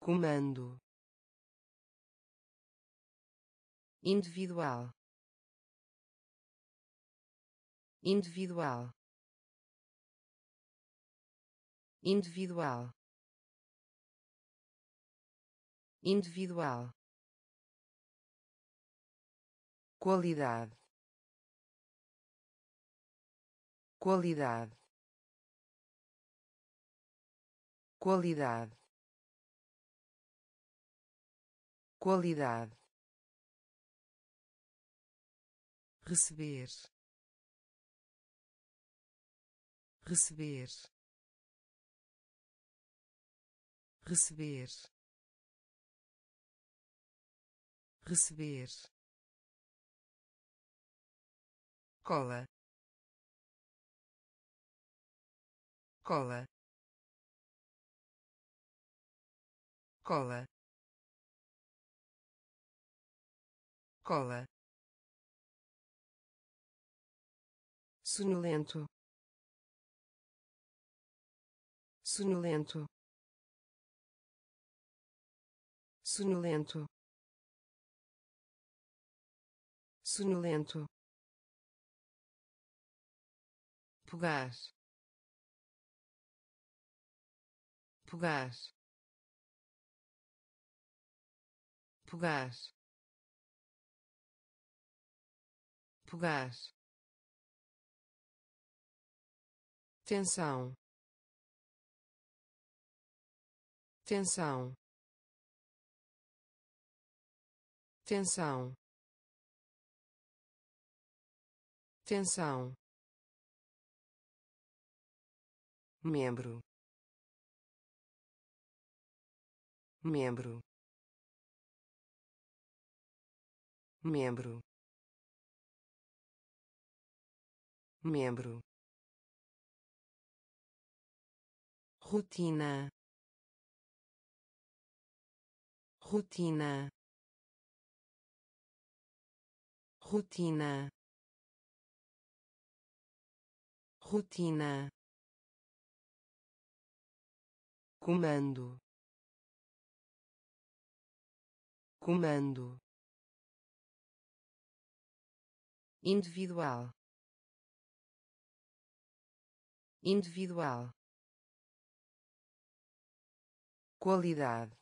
Comando. Individual. Individual. Individual. Individual. Qualidade qualidade. Qualidade. Qualidade. Receber. Receber. Receber. Receber. Cola cola. Cola. Cola. Sonolento. Sonolento. Sonolento. Sonolento. Pegar pegar. Pegar. Pegar. Tensão. Tensão. Tensão. Tensão. Membro membro. Membro. Membro. Rotina. Rotina. Rotina. Rotina. Comando comando. Individual. Individual. Qualidade.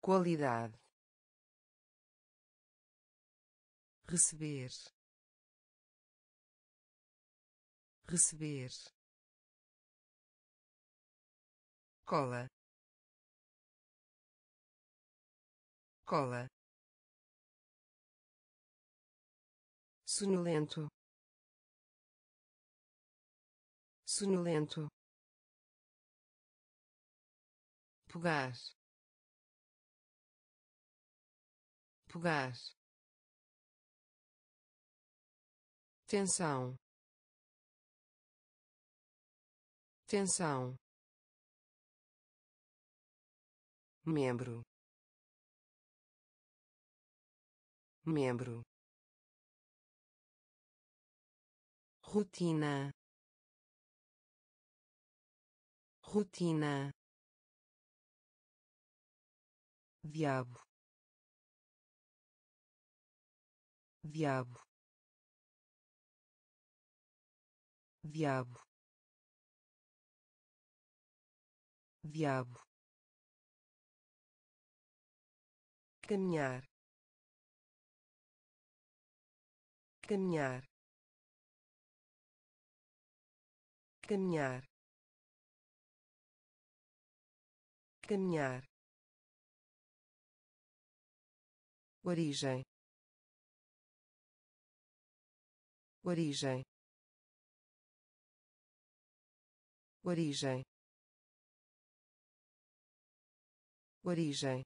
Qualidade. Receber. Receber. Cola cola. Sonolento. Sonolento. Pegar pegar tensão. Tensão. Membro membro. Rotina. Rotina. Diabo. Diabo. Diabo. Diabo. Caminhar caminhar. Caminhar. Caminhar. Origem. Origem. Origem. Origem.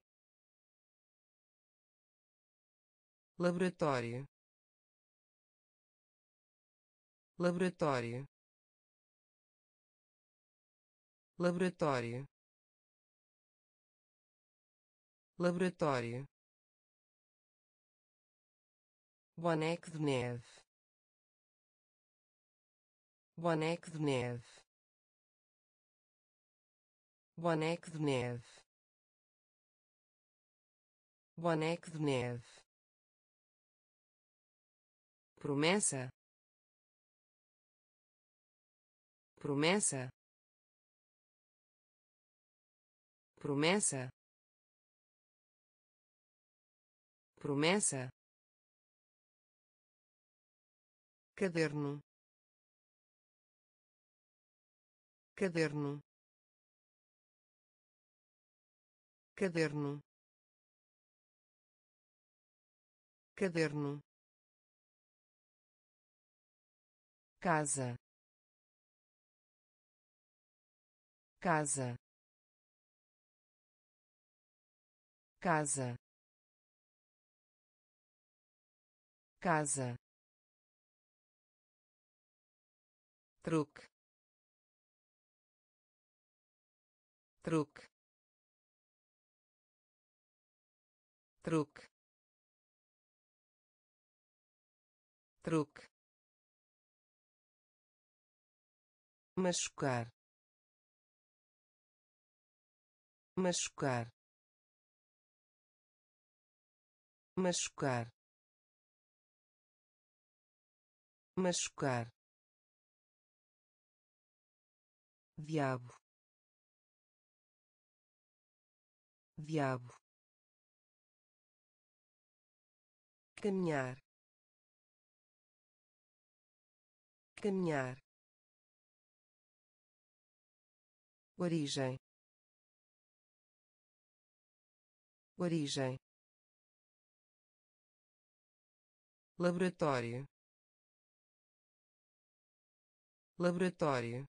Laboratório laboratório. Laboratório. Laboratório. Boneco de neve. Boneco de neve. Boneco de neve. Boneco de neve. Promessa promessa? Promessa? Promessa? Caderno. Caderno. Caderno. Caderno. Casa casa. Casa. Casa. Truque. Truque. Truque. Truque. Machucar machucar. Machucar. Machucar. Diabo. Diabo. Caminhar. Caminhar. Origem origem. Laboratório. Laboratório.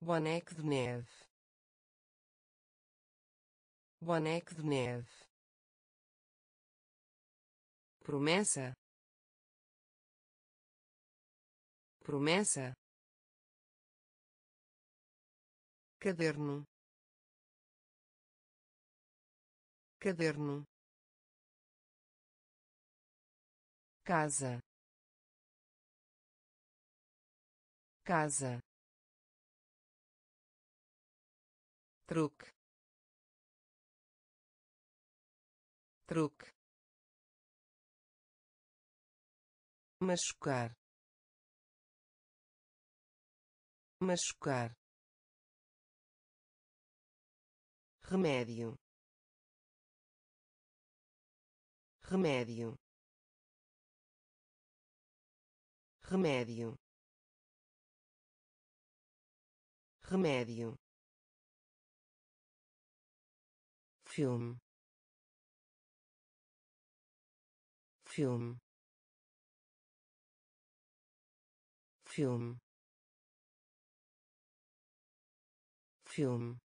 Boneco de neve. Boneco de neve. Promessa. Promessa. Caderno caderno. Casa. Casa. Truque. Truque. Machucar. Machucar. Remédio remédio. Remédio. Remédio. Filme. Filme. Filme. Filme.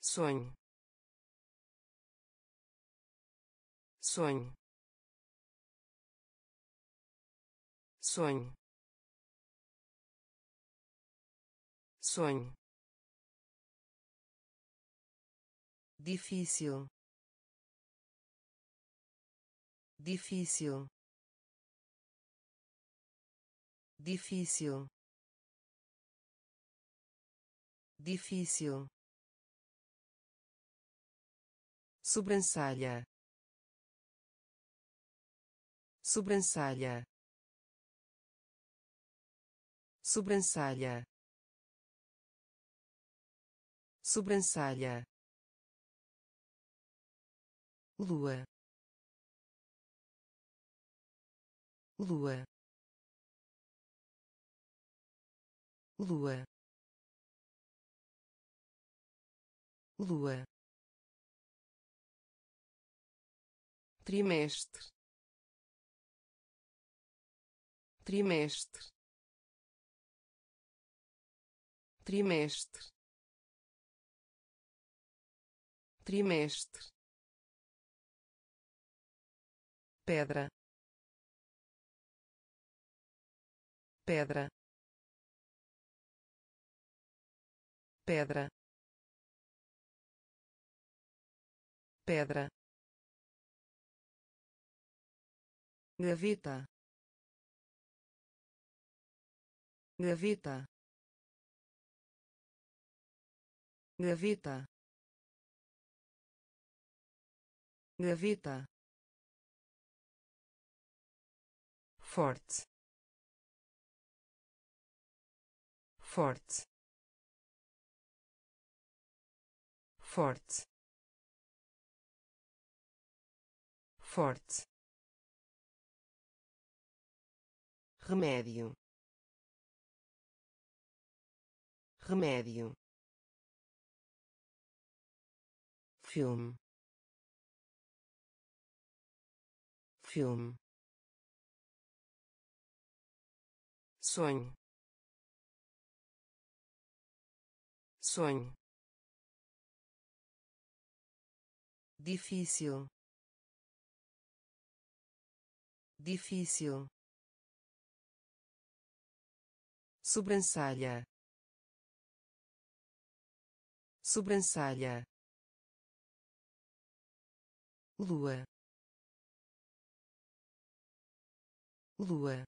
Sonho sonho. Sonho. Sonho. Difícil. Difícil. Difícil. Difícil. Sobrancelha sobrancelha. Sobrancelha. Sobrancelha. Lua. Lua. Lua. Lua. Trimestre trimestre. Trimestre. Trimestre. Pedra. Pedra. Pedra. Pedra. Gaveta gaveta. Gaveta. Gaveta. Forte. Forte. Forte. Forte. Remédio remédio. Filme. Filme. Sonho. Sonho. Difícil. Difícil. Sobrancelha sobrancelha. Lua. Lua.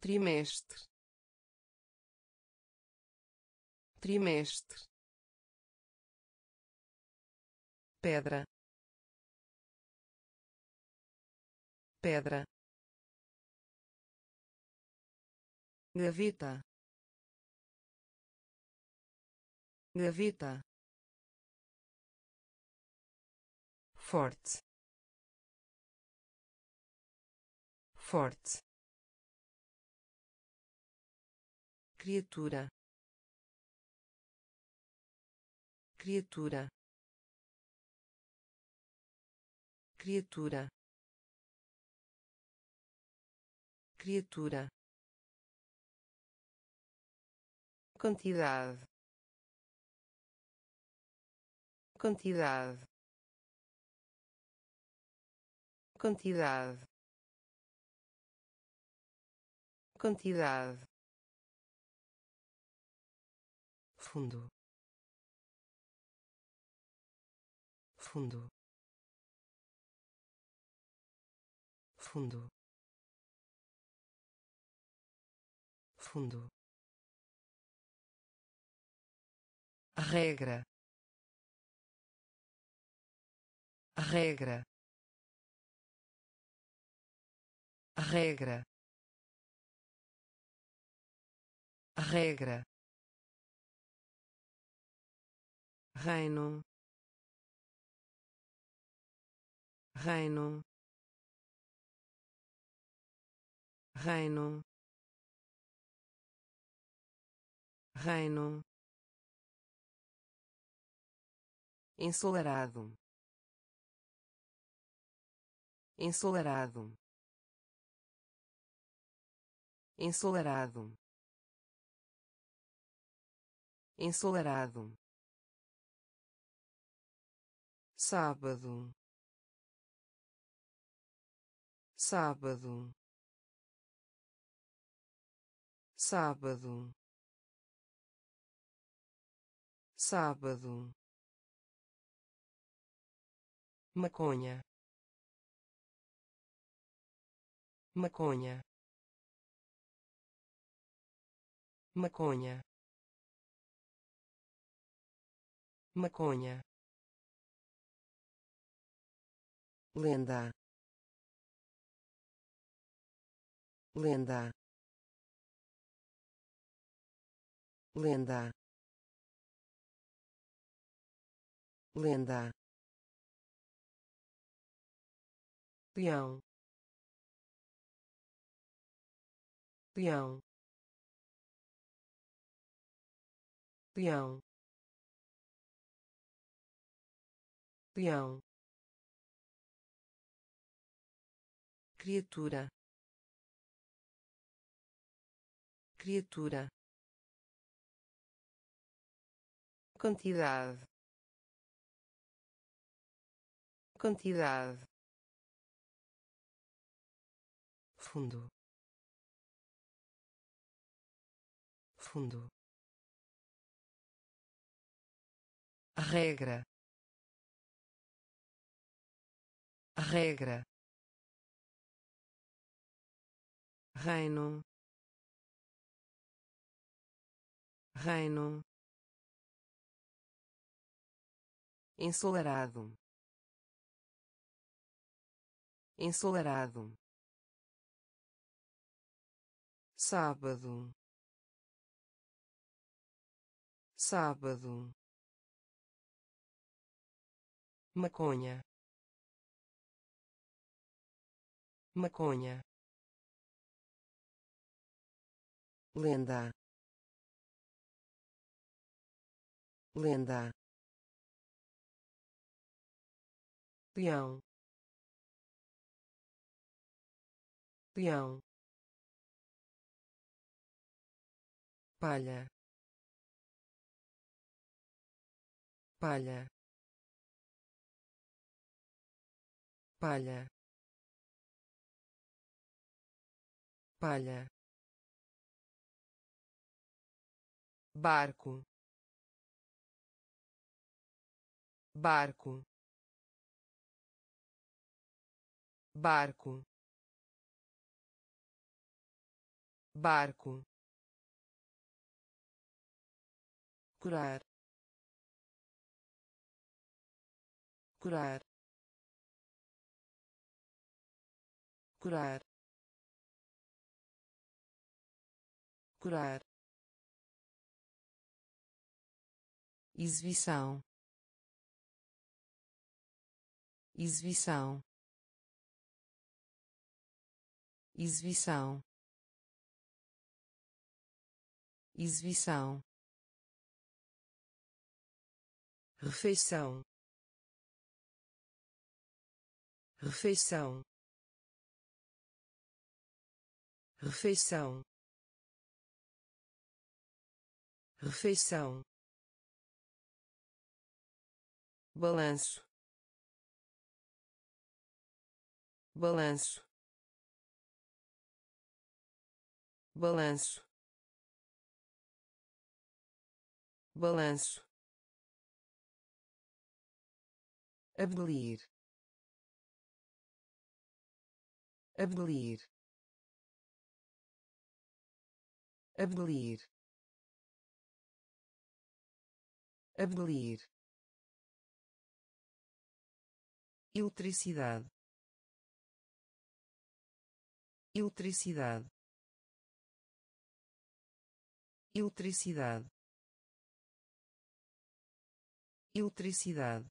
Trimestre. Trimestre. Pedra. Pedra. Gaveta gaveta. Forte. Forte. Criatura. Criatura. Criatura. Criatura. Quantidade quantidade. Quantidade. Quantidade. Fundo. Fundo. Fundo. Fundo. Regra regra regra regra. Reino reino. Reino reino. Ensolarado ensolarado. Ensolarado. Ensolarado. Sábado. Sábado. Sábado. Sábado. Maconha maconha. Maconha. Maconha. Lenda. Lenda. Lenda. Lenda. Peão peão. Peão. Peão. Criatura. Criatura. Quantidade. Quantidade. Fundo fundo. Regra. Regra. Reino. Reino. Ensolarado. Ensolarado. Sábado sábado. Maconha. Maconha. Lenda. Lenda. Peão peão palha palha. Palha. Palha. Barco. Barco. Barco. Barco. Curar curar curar curar exibição exibição exibição exibição refeição refeição. Refeição. Refeição. Balanço. Balanço. Balanço. Balanço. Abelir abelir. Abelir. Abelir. Eletricidade. Eletricidade. Eletricidade. Eletricidade.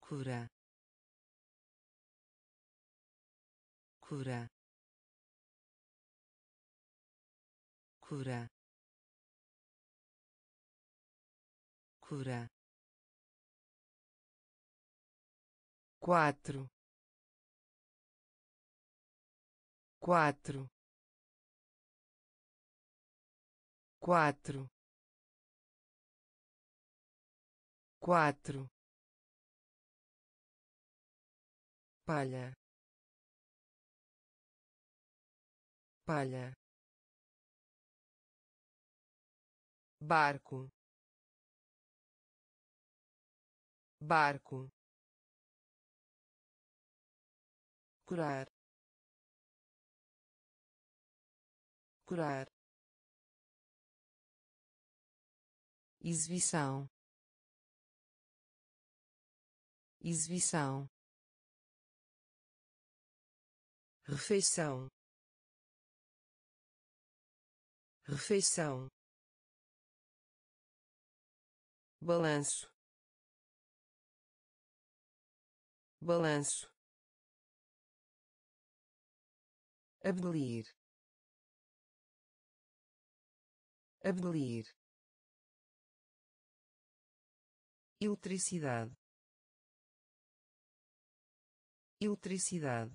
Cura cura cura cura. Quatro. Quatro. Quatro. Quatro. Palha palha. Barco. Barco. Curar. Curar. Exibição. Exibição. Refeição refeição. Balanço. Balanço. Abelir. Abelir. Eletricidade. Eletricidade.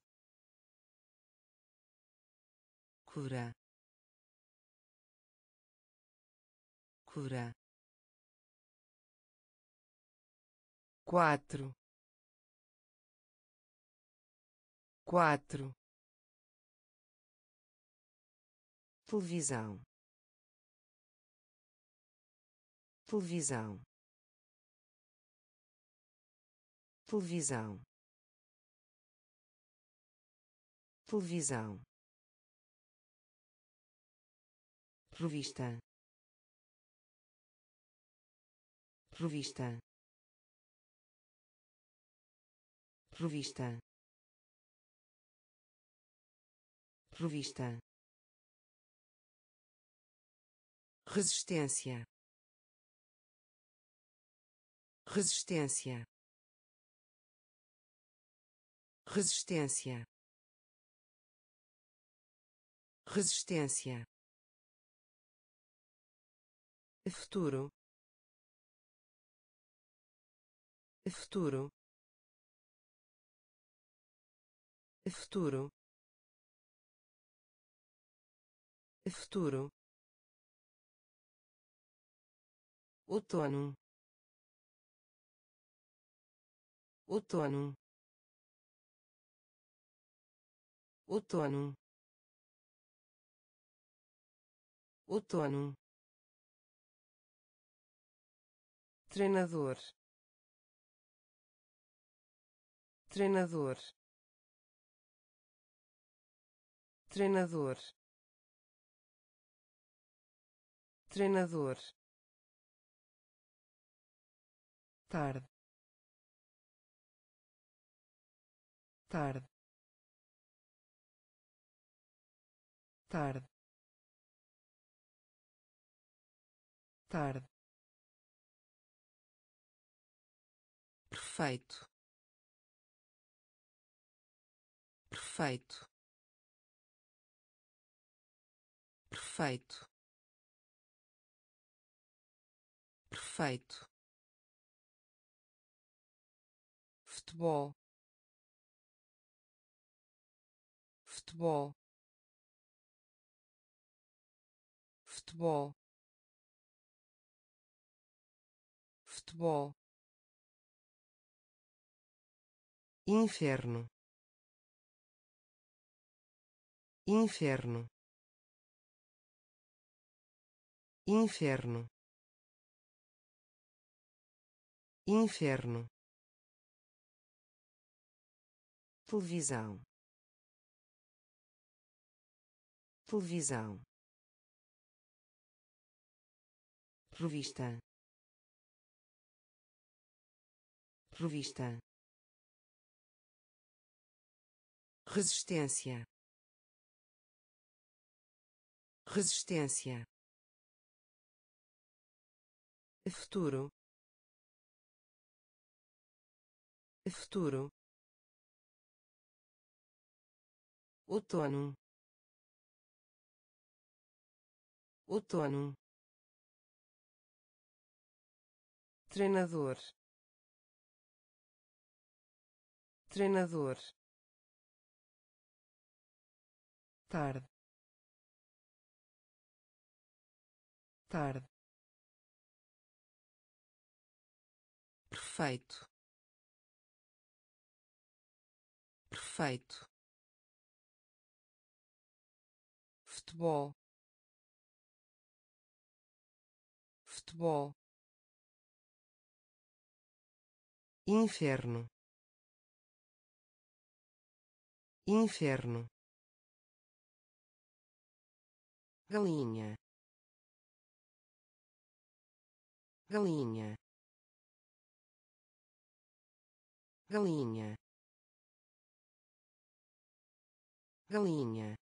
Cura cura quatro. Quatro. Televisão. Televisão. Televisão. Televisão. Revista revista revista revista resistência. Resistência. Resistência. Resistência. Futuro futuro? Futuro? Futuro? Outono. Outono. Outono. Outono. Treinador treinador. Treinador. Treinador. Tarde. Tarde. Tarde. Tarde. Perfeito perfeito. Perfeito. Perfeito. Futebol. Futebol. Futebol. Futebol. Inferno inferno. Inferno. Inferno. Televisão. Televisão. Revista. Revista. Resistência resistência. Futuro. Futuro. Outono. Outono. Treinador. Treinador. Tarde tarde. Perfeito. Perfeito. Futebol. Futebol. Inferno. Inferno. Galinha galinha. Galinha. Galinha.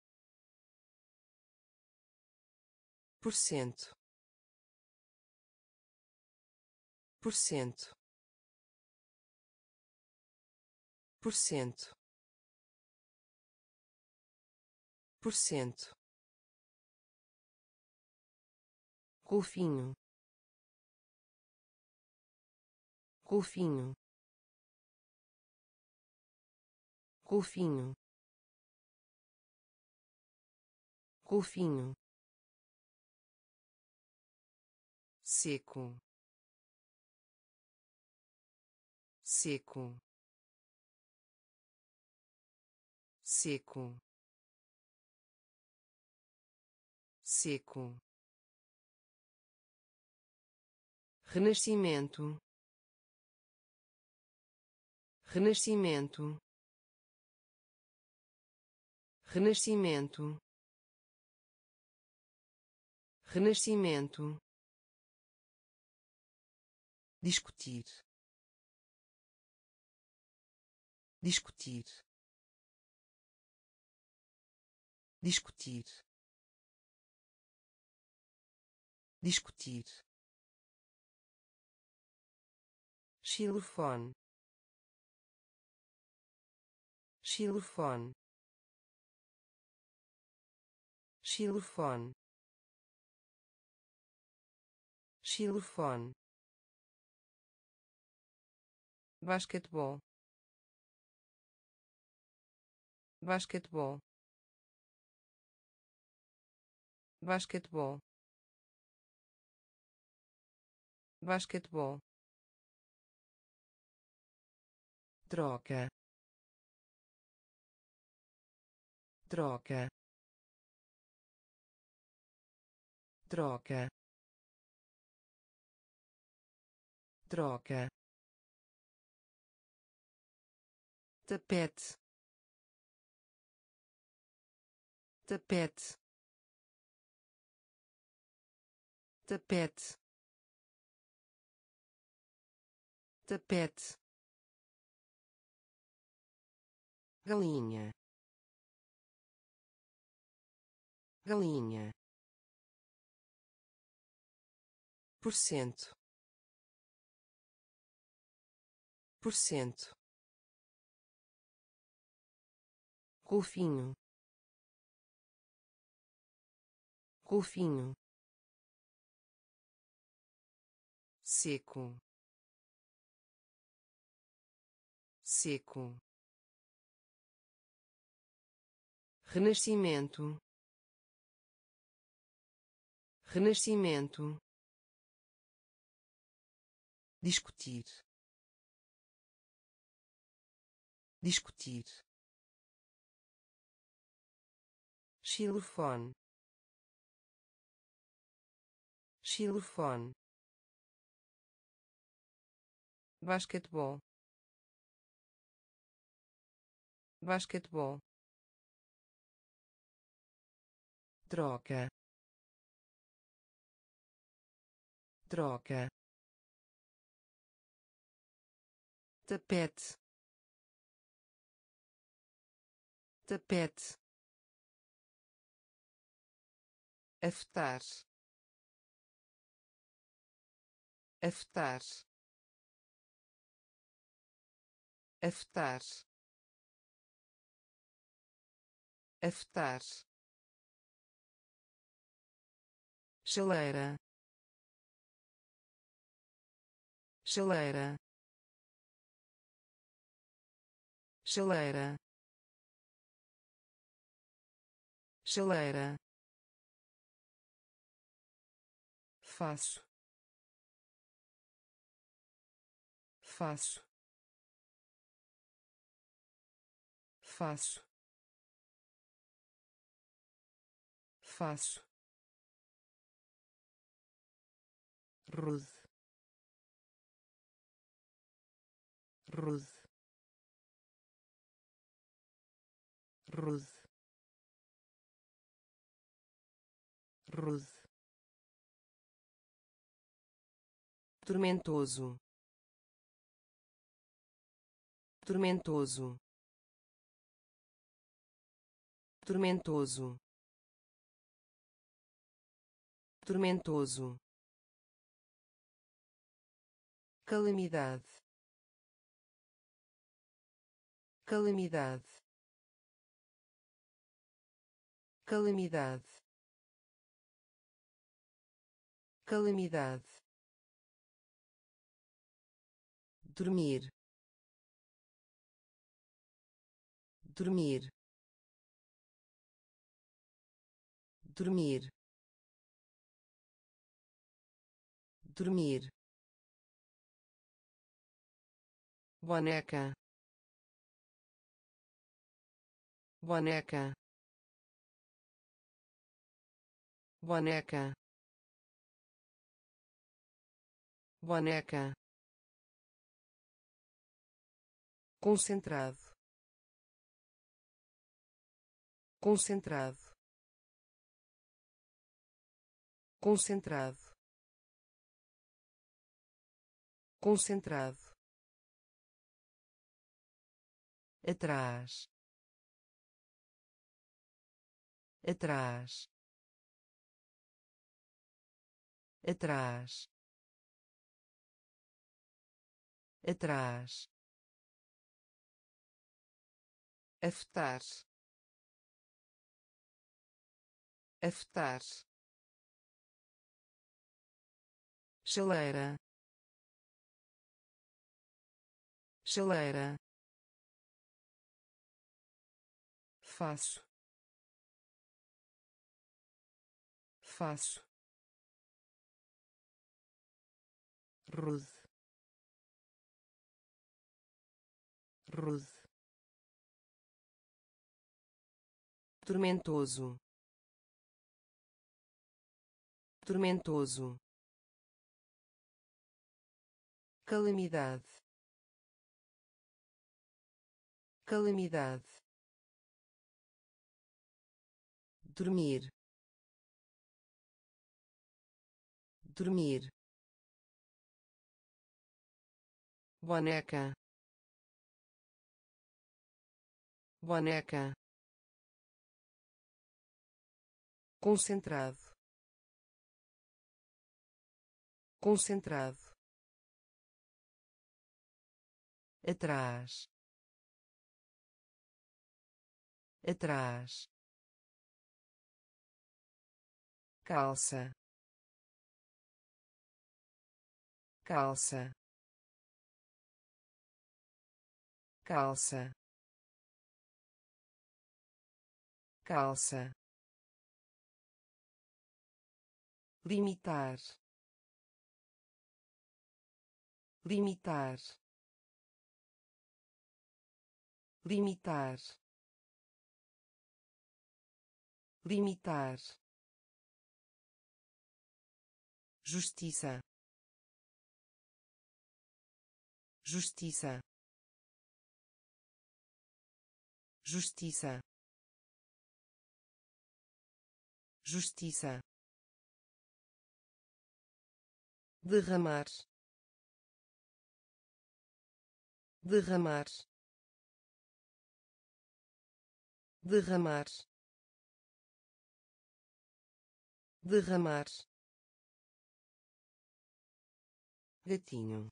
Por cento por cento por cento por cento golfinho golfinho. Golfinho. Golfinho. Seco. Seco. Seco. Seco. Renascimento renascimento. Renascimento. Renascimento. Discutir. Discutir. Discutir. Discutir. Xilofone xilofone. Xilofone. Xilofone. Basquetebol. Basquetebol. Basquetebol. Basquetebol. Troca troca. Troca. Troca. Tapete. Tapete. Tapete. Tapete. Galinha galinha. Por cento. Por cento. Golfinho. Golfinho. Seco. Seco. Renascimento renascimento discutir discutir xilofone xilofone basquetebol basquetebol troca troca tapete tapete afetar afetar afetar afetar chaleira chaleira. Chaleira. Chaleira. Faço. Faço. Faço. Faço. Rude rude rude rude tormentoso. Tormentoso. Tormentoso. Tormentoso. Calamidade calamidade. Calamidade. Calamidade. Dormir. Dormir. Dormir. Dormir. Boneca boneca. Boneca. Boneca. Concentrado. Concentrado. Concentrado. Concentrado. Atrás atrás. Atrás. Atrás. Afetar. Afetar. Chaleira. Chaleira. Faço faço? Rude. Rude. Tormentoso. Tormentoso. Calamidade. Calamidade. Dormir dormir. Boneca. Boneca. Concentrado. Concentrado. Atrás. Atrás. Calça calça. Calça. Calça. Limitar. Limitar. Limitar. Limitar. Justiça justiça. Justiça. Justiça. Derramar. Derramar. Derramar. Derramar. Gatinho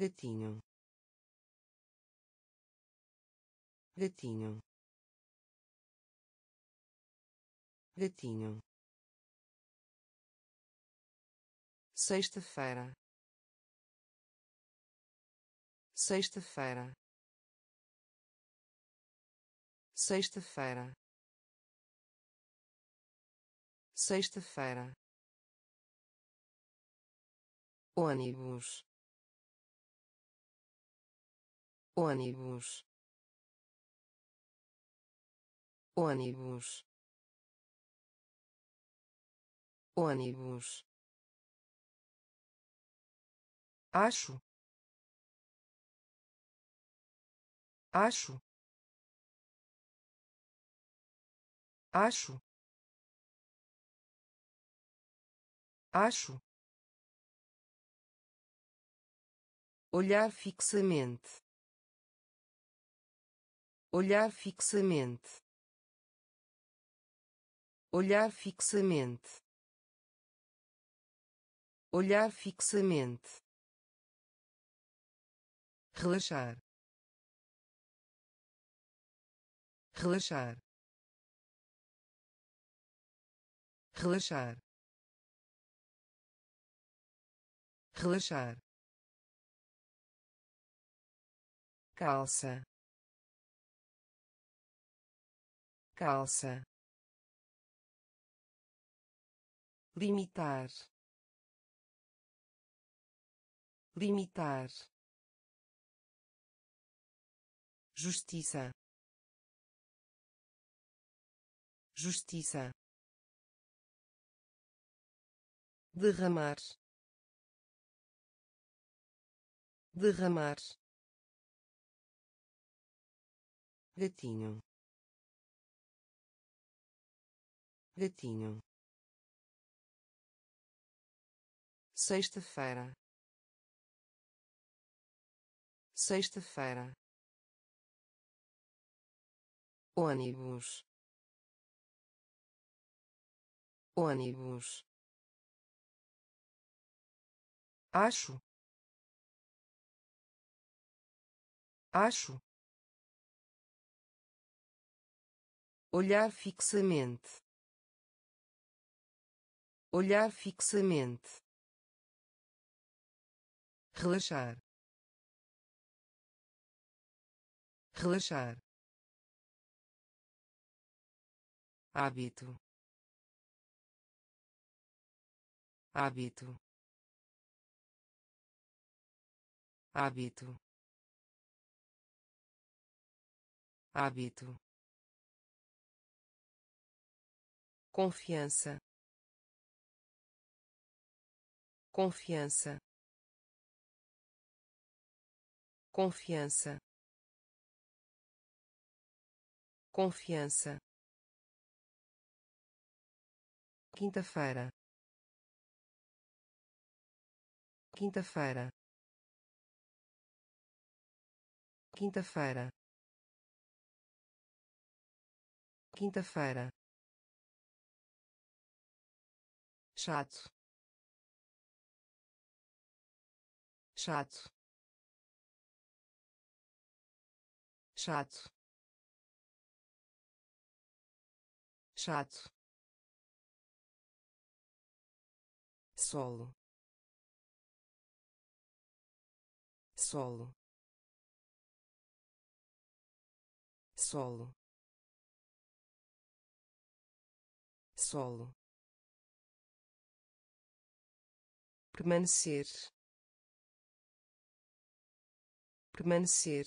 gatinho. Gatinho. Gatinho. Sexta-feira. Sexta-feira. Sexta-feira. Sexta-feira. Ônibus ônibus. Ônibus. Ônibus. Acho. Acho. Acho. Acho. Olhar fixamente olhar fixamente. Olhar fixamente. Olhar fixamente. Relaxar. Relaxar. Relaxar. Relaxar. Calça calça. Limitar. Limitar. Justiça. Justiça. Derramar. Derramar. Gatinho gatinho. Sexta-feira. Sexta-feira. Ônibus. Ônibus. Acho. Acho. Olhar fixamente olhar fixamente. Relaxar. Relaxar. Hábito. Hábito. Hábito. Hábito. Confiança confiança. Confiança. Confiança. Quinta-feira. Quinta-feira. Quinta-feira. Quinta-feira. Chato chato. Chato. Chato. Solo. Solo. Solo. Solo. Permanecer permanecer.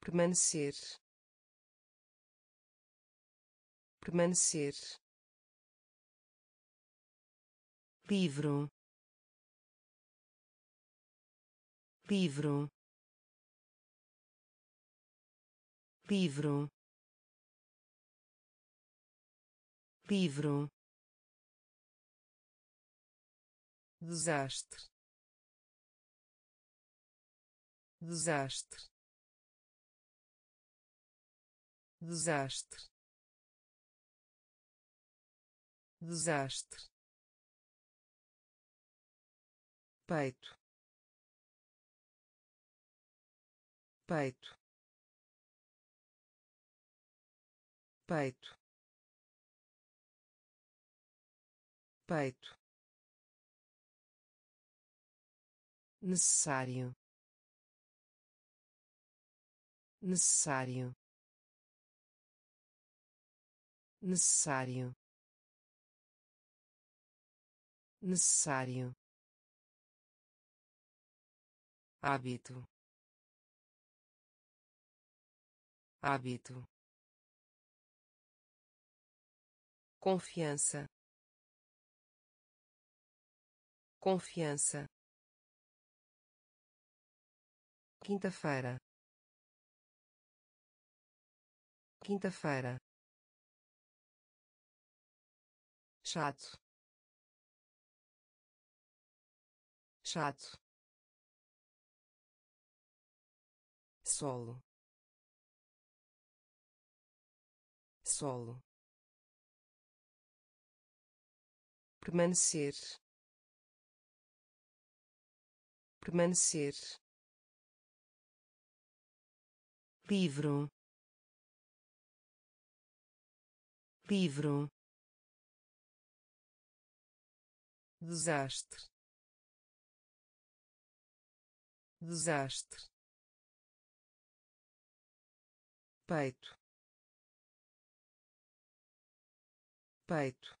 Permanecer. Permanecer. Livro. Livro. Livro. Livro. Desastre desastre. Desastre. Desastre. Peito. Peito. Peito. Peito. Necessário necessário. Necessário. Necessário. Hábito. Hábito. Confiança. Confiança. Quinta-feira quinta-feira. Chato. Chato. Solo. Solo. Permanecer. Permanecer. Livro livro. Desastre. Desastre. Peito. Peito.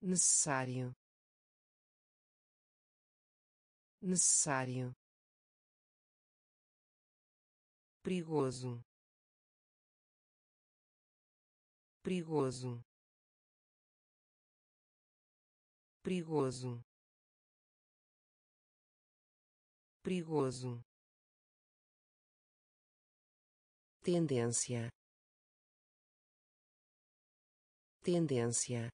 Necessário. Necessário. Perigoso perigoso. Perigoso. Perigoso. Tendência. Tendência.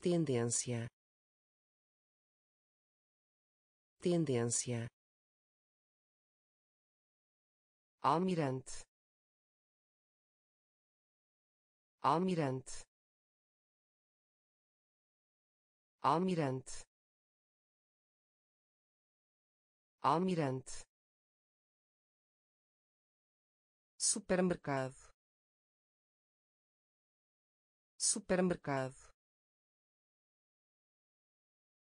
Tendência. Tendência. Almirante almirante. Almirante. Almirante. Supermercado. Supermercado.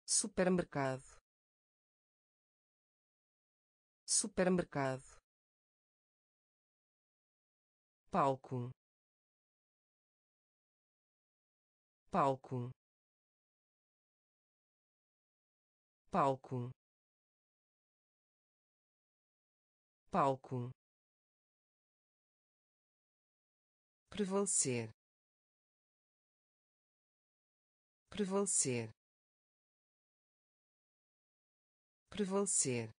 Supermercado. Supermercado. Palco palco. Palco. Palco. Prevalecer. Prevalecer. Prevalecer.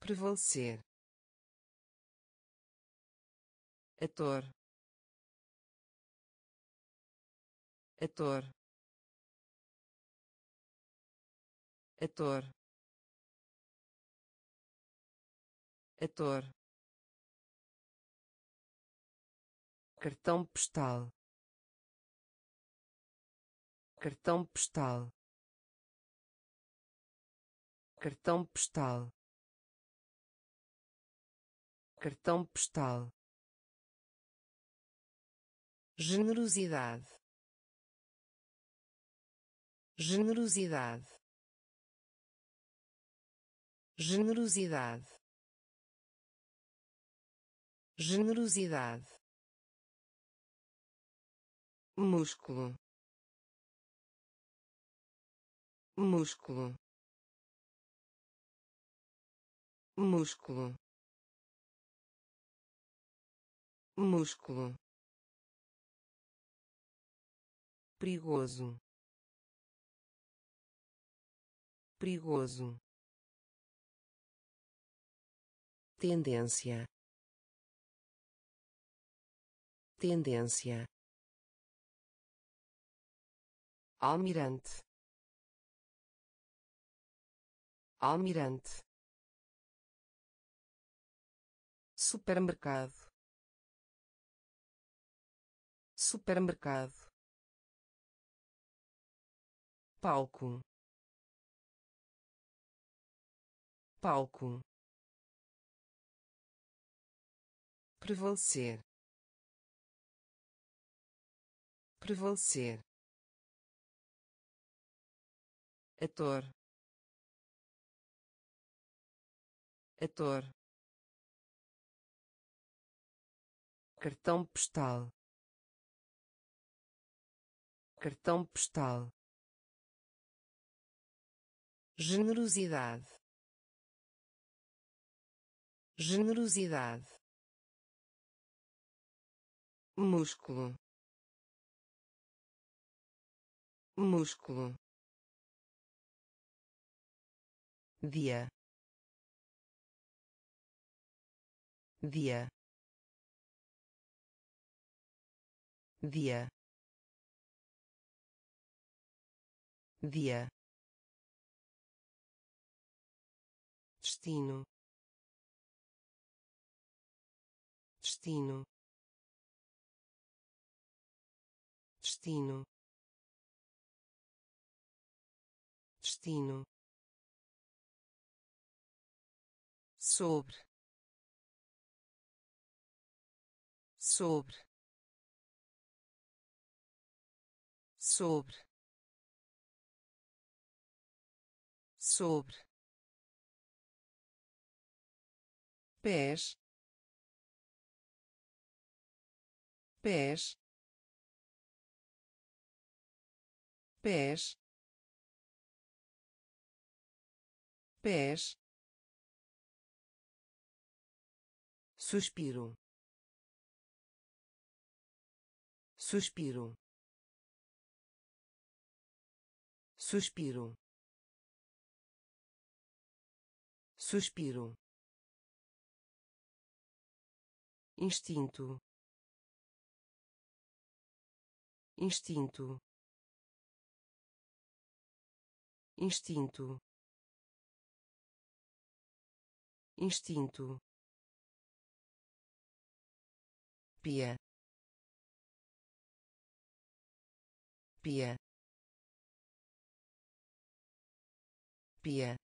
Prevalecer. Ator ator. Ator. Ator. Cartão postal. Cartão postal. Cartão postal. Cartão postal. Generosidade generosidade. Generosidade. Generosidade. Músculo. Músculo. Músculo. Músculo. Perigoso perigoso. Tendência. Tendência. Almirante. Almirante. Supermercado. Supermercado. Palco palco. Prevalecer. Prevalecer. Ator. Ator. Cartão postal. Cartão postal. Generosidade generosidade. Músculo. Músculo. Dia. Dia. Dia. Dia. Destino destino. Destino. Destino. Sobre. Sobre. Sobre. Sobre. Pés pés pés pés. Suspiro. Suspiro. Suspiro. Suspiro. Instinto instinto. Instinto. Instinto. Pia. Pia. Pia.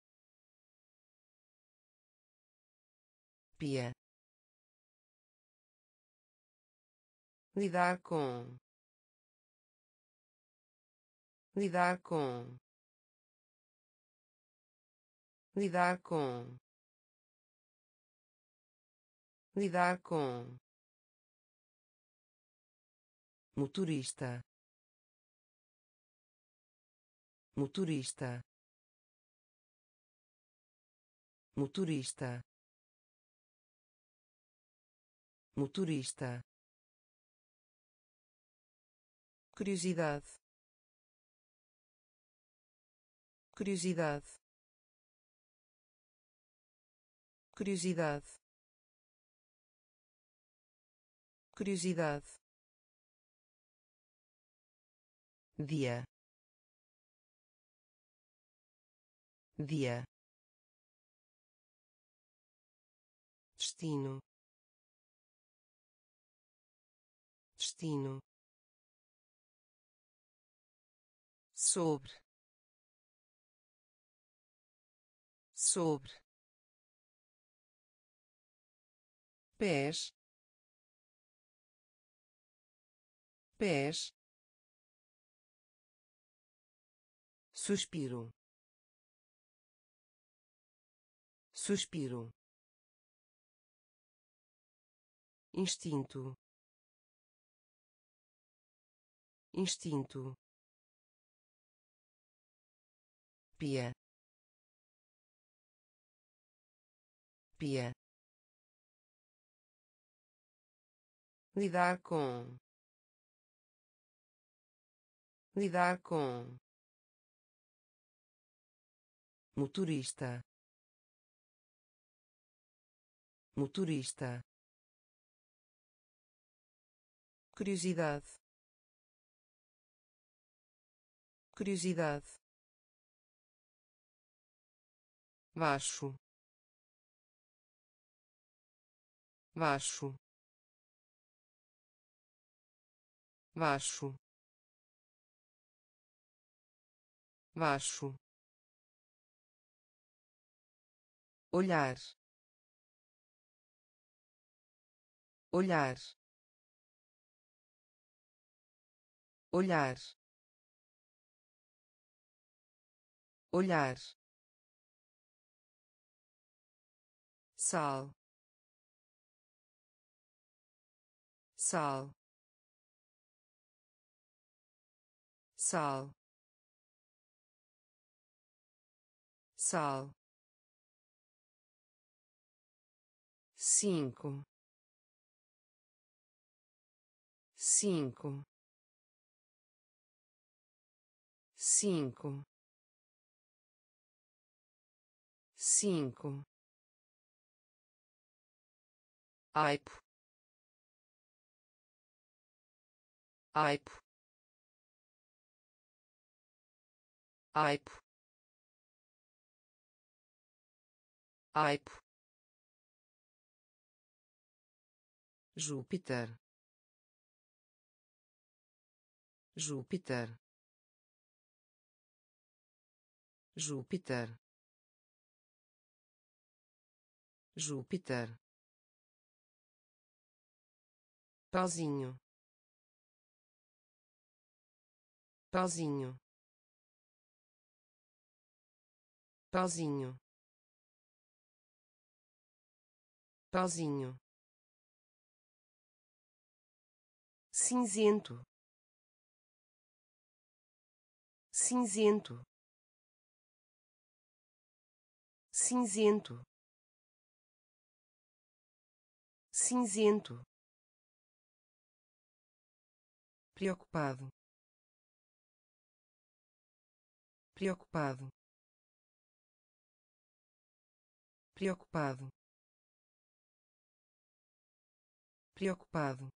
Pia. Lidar com lidar com. Lidar com. Lidar com. Motorista. Motorista. Motorista. Motorista. Curiosidade curiosidade. Curiosidade. Curiosidade. Dia. Dia. Destino. Destino. Sobre sobre pés pés suspiro suspiro instinto instinto pia pia lidar com. Lidar com. Motorista. Motorista. Curiosidade. Curiosidade. Baixo baixo. Baixo. Baixo. Olhar. Olhar. Olhar. Olhar. Sal sal. Sal. Sal. Cinco. Cinco. Cinco. Cinco. Aipo aipo. Aipo. Aipo. Júpiter. Júpiter. Júpiter. Júpiter. Pauzinho pauzinho pauzinho pauzinho cinzento. Cinzento. Cinzento. Cinzento. Preocupado preocupado. Preocupado. Preocupado.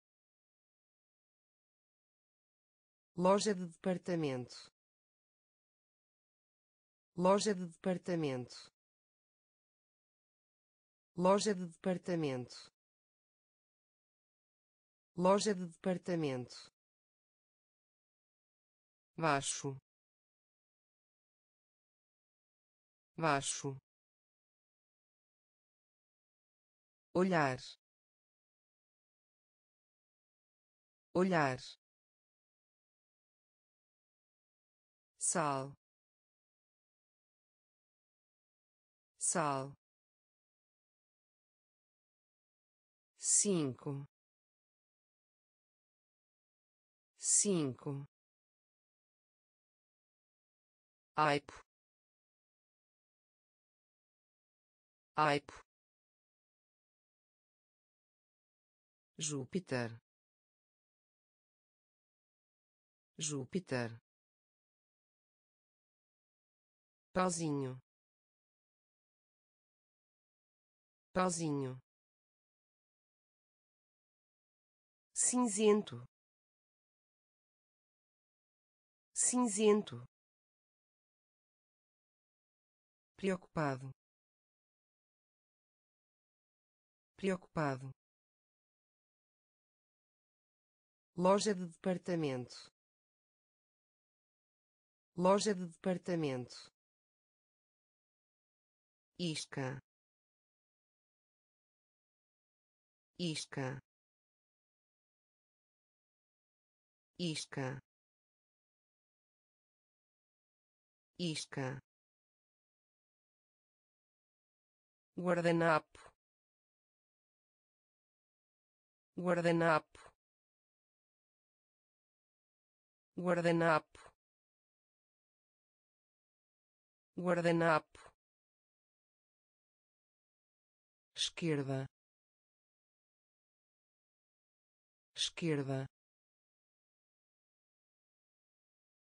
Loja de departamento. Loja de departamento. Loja de departamento. Loja de departamento. Baixo baixo. Olhar. Olhar. Sal. Sal. Cinco. Cinco. Aipo aipo. Júpiter. Júpiter. Pauzinho. Pauzinho. Cinzento. Cinzento. Preocupado preocupado. Loja de departamento. Loja de departamento. Isca. Isca. Isca. Isca. Guardanapo guardanapo. Guardanapo. Guardanapo. Esquerda. Esquerda.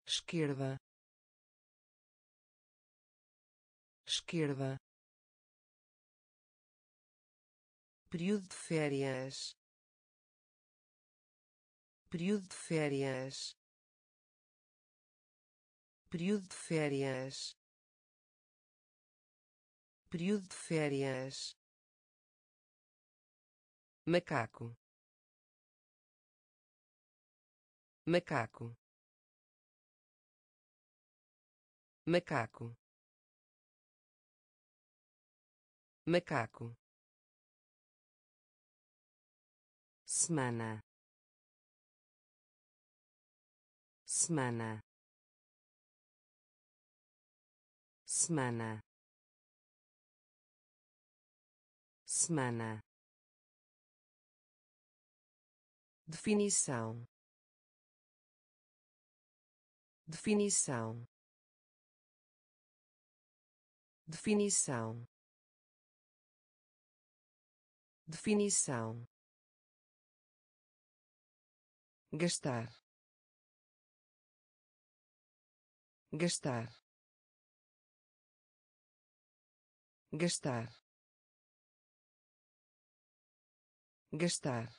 Esquerda. Esquerda. Período de férias período de férias. Período de férias. Período de férias. Macaco. Macaco. Macaco. Macaco. Semana semana. Semana. Semana. Definição. Definição. Definição. Definição. Gastar gastar. Gastar. Gastar.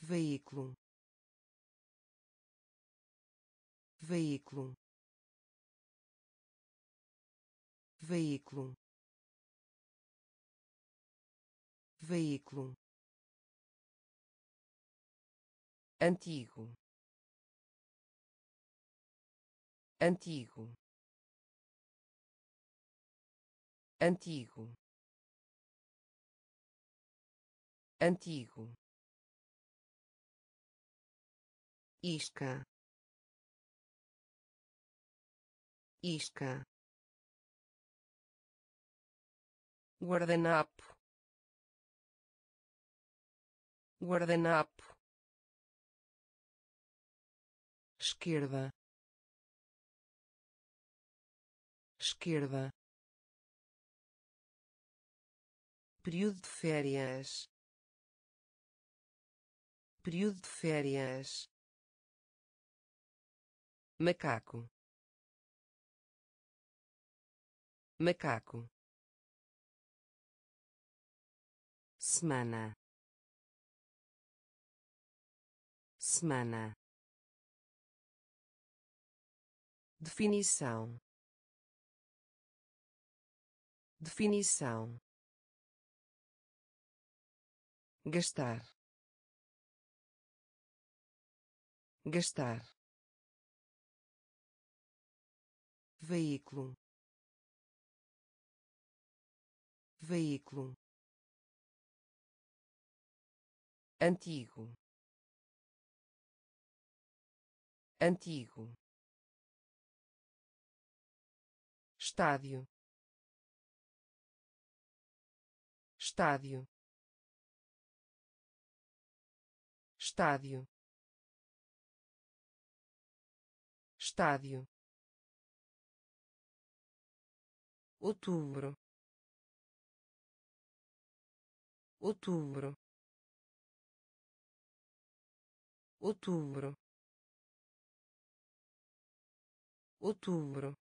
Veículo. Veículo. Veículo. Veículo. Antigo antigo. Antigo. Antigo. Isca. Isca. Guardanapo. Guardanapo. Esquerda esquerda. Período de férias. Período de férias. Macaco. Macaco. Semana. Semana. Definição definição. Gastar. Gastar. Veículo. Veículo. Antigo. Antigo. Estádio estádio. Estádio. Estádio. Outubro. Outubro. Outubro. Outubro.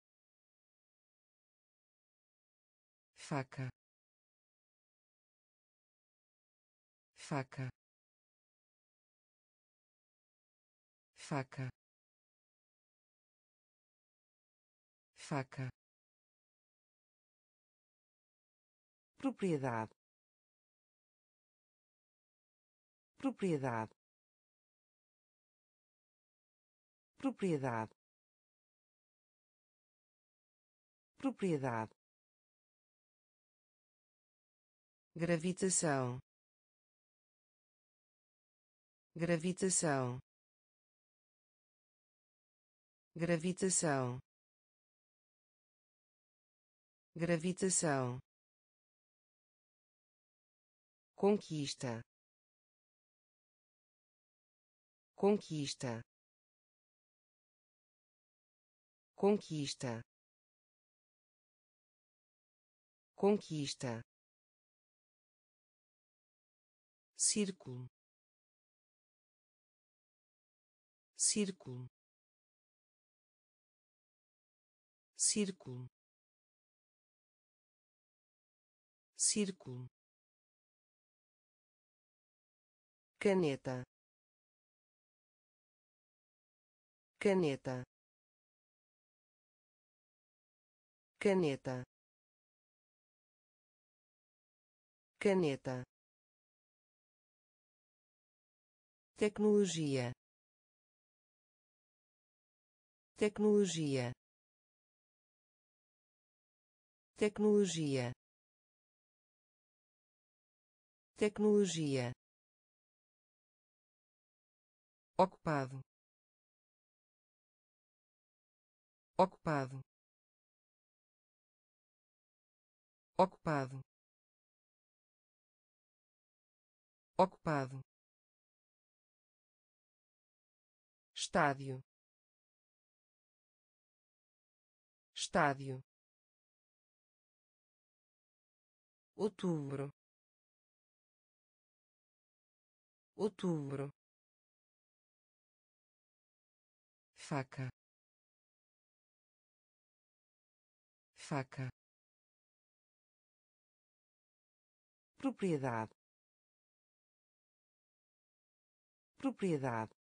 Faca faca. Faca. Faca. Propriedade. Propriedade. Propriedade. Propriedade. Gravitação gravitação. Gravitação. Gravitação. Conquista. Conquista. Conquista. Conquista. Círculo círculo. Círculo. Círculo. Caneta. Caneta. Caneta. Caneta. Tecnologia tecnologia. Tecnologia. Tecnologia. Ocupado. Ocupado. Ocupado. Ocupado. Estádio estádio. Outubro. Outubro. Faca. Faca. Propriedade. Propriedade.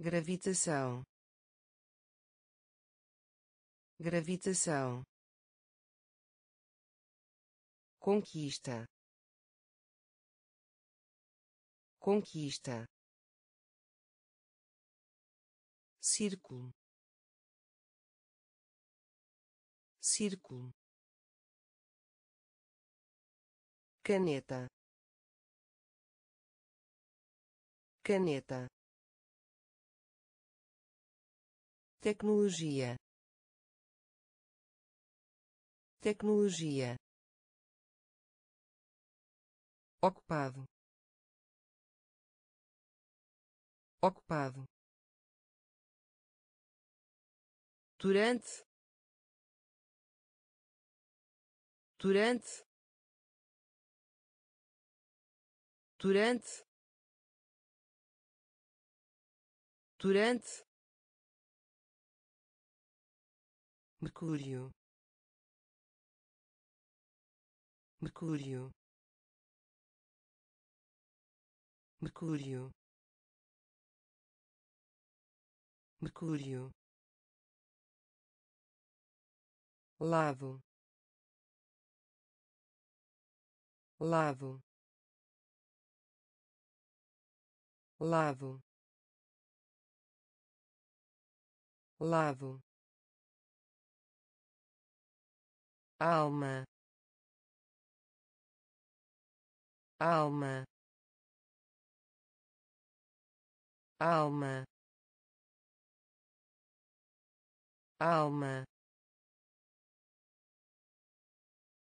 Gravitação gravitação. Conquista. Conquista. Círculo. Círculo. Caneta. Caneta. Tecnologia tecnologia. Ocupado. Ocupado. Durante. Durante. Durante. Durante. Mercúrio Mercúrio. Mercúrio. Mercúrio. Lado lado lado lado alma alma. Alma. Alma.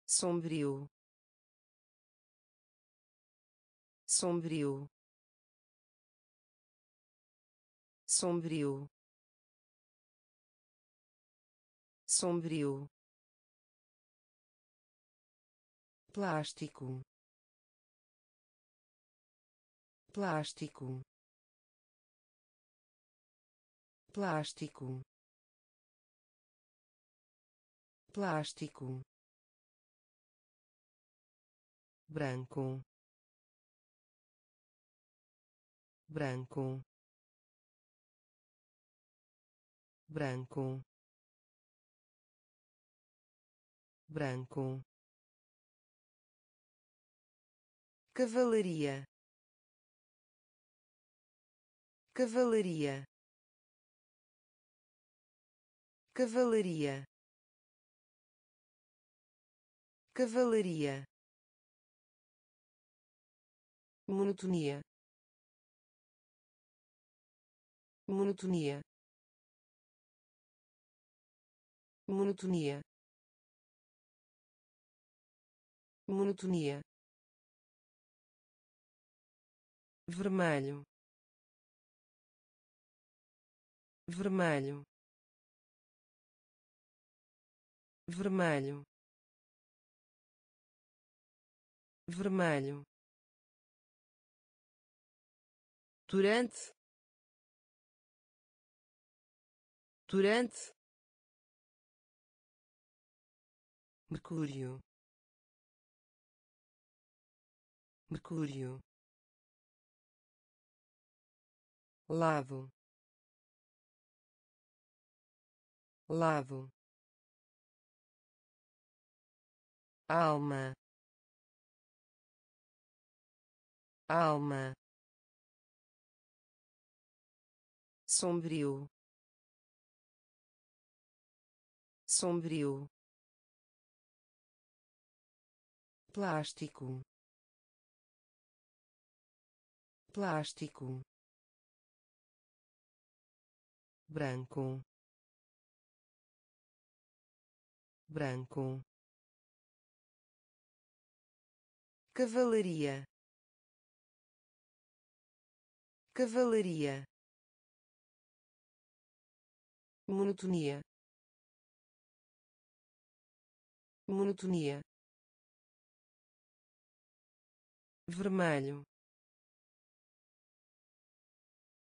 Sombrio. Sombrio. Sombrio. Sombrio. Plástico plástico plástico plástico branco branco branco branco. Cavalaria cavalaria. Cavalaria. Cavalaria. Monotonia. Monotonia. Monotonia. Monotonia. Vermelho vermelho vermelho vermelho. Durante durante. Mercúrio Mercúrio. Lado lado. Alma. Alma. Sombrio. Sombrio. Plástico. Plástico. Branco branco. Cavalaria. Cavalaria. Monotonia. Monotonia. Vermelho.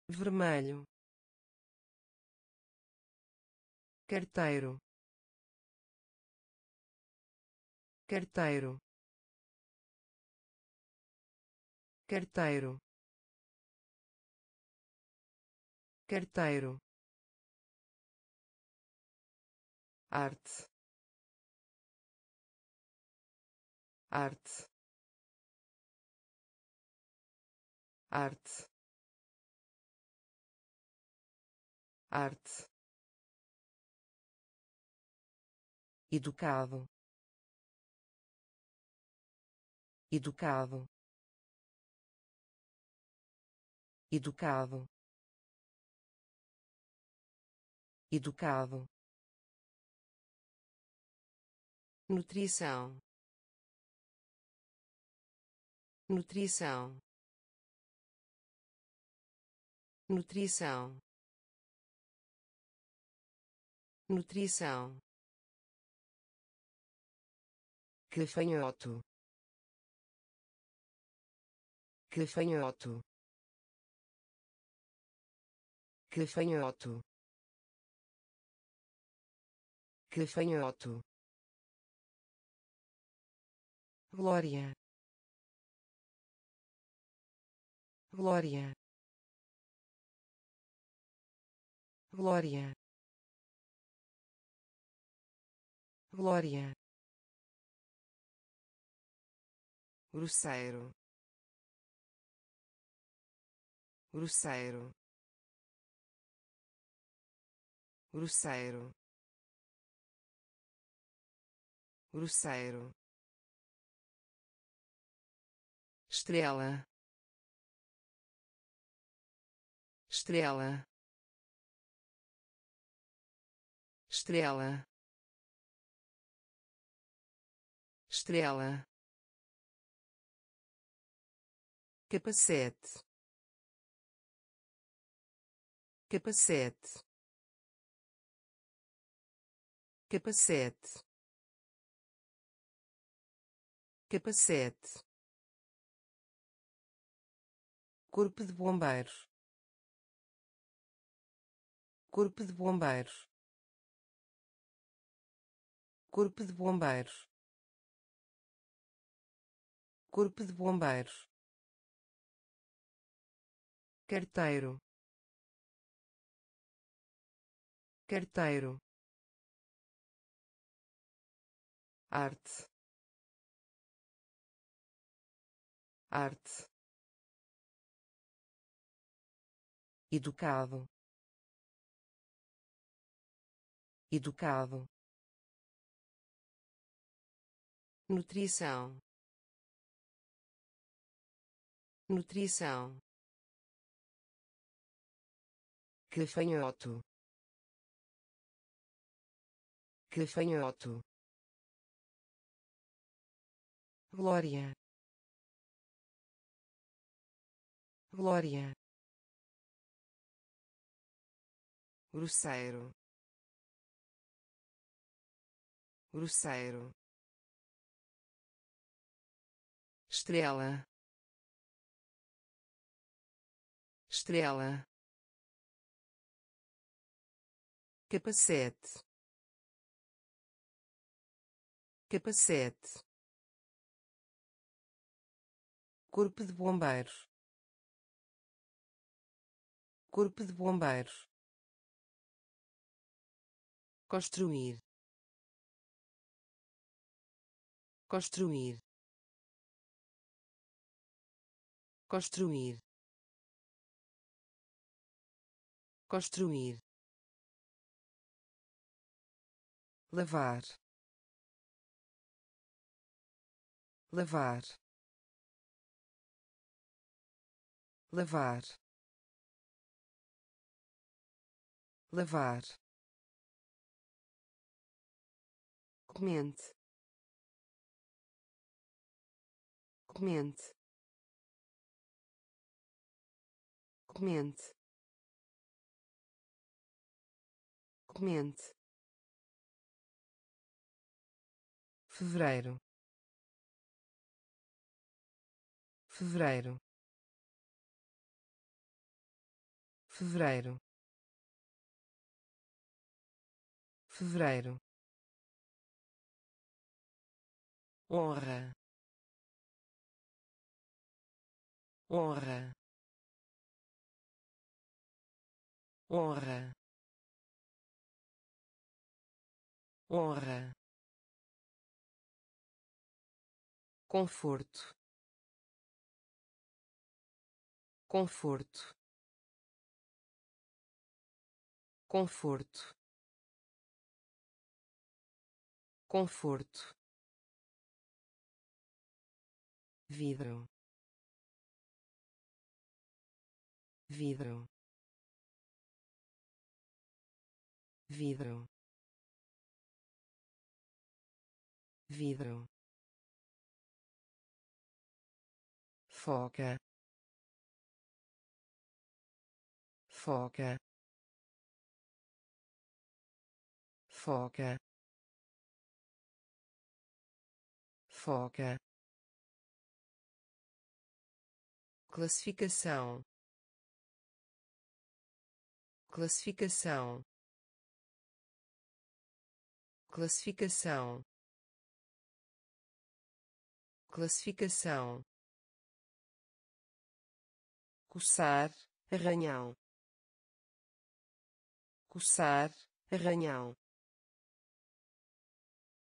Vermelho. Carteiro carteiro. Carteiro. Carteiro. Arte. Arte. Arte. Arte. Educado educado. Educado. Educado. Nutrição. Nutrição. Nutrição. Nutrição. Gafanhoto gafanhoto gafanhoto gafanhoto glória. Glória. Glória. Glória. Grosseiro grosseiro. Grosseiro. Grosseiro. Estrela. Estrela. Estrela. Estrela. Capacete capacete. Capacete. Capacete. Corpo de bombeiros corpo de bombeiros corpo de bombeiros corpo de bombeiros carteiro carteiro. Arte. Arte. Educado. Educado. Nutrição. Nutrição. Gafanhoto gafanhoto. Glória. Glória. Grosseiro. Grosseiro. Estrela. Estrela. Capacete capacete. Corpo de bombeiros corpo de bombeiros construir. Construir. Construir. Construir. Lavar lavar lavar lavar comente. Comente. Comente. Comente. Fevereiro fevereiro. Fevereiro. Fevereiro. Honra. Honra. Honra. Honra. Conforto conforto. Conforto. Conforto. Vidro. Vidro. Vidro. Vidro. Foca foca. Foca. Foca. Classificação. Classificação. Classificação. Classificação. Coçar arranhão coçar arranhão.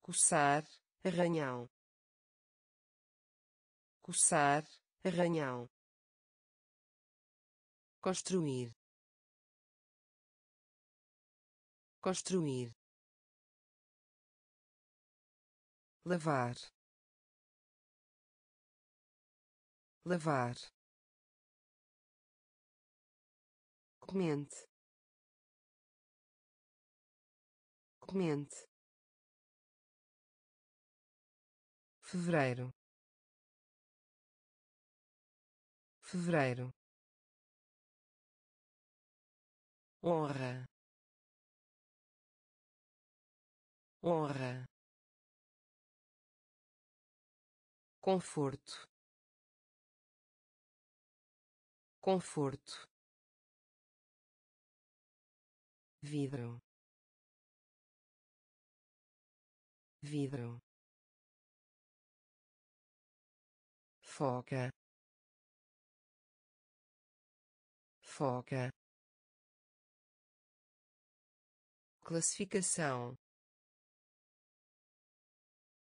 Coçar arranhão. Coçar arranhão. Construir. Construir. Lavar. Lavar. Comente comente fevereiro. Fevereiro. Honra. Honra. Conforto. Conforto. Vidro vidro foca foca classificação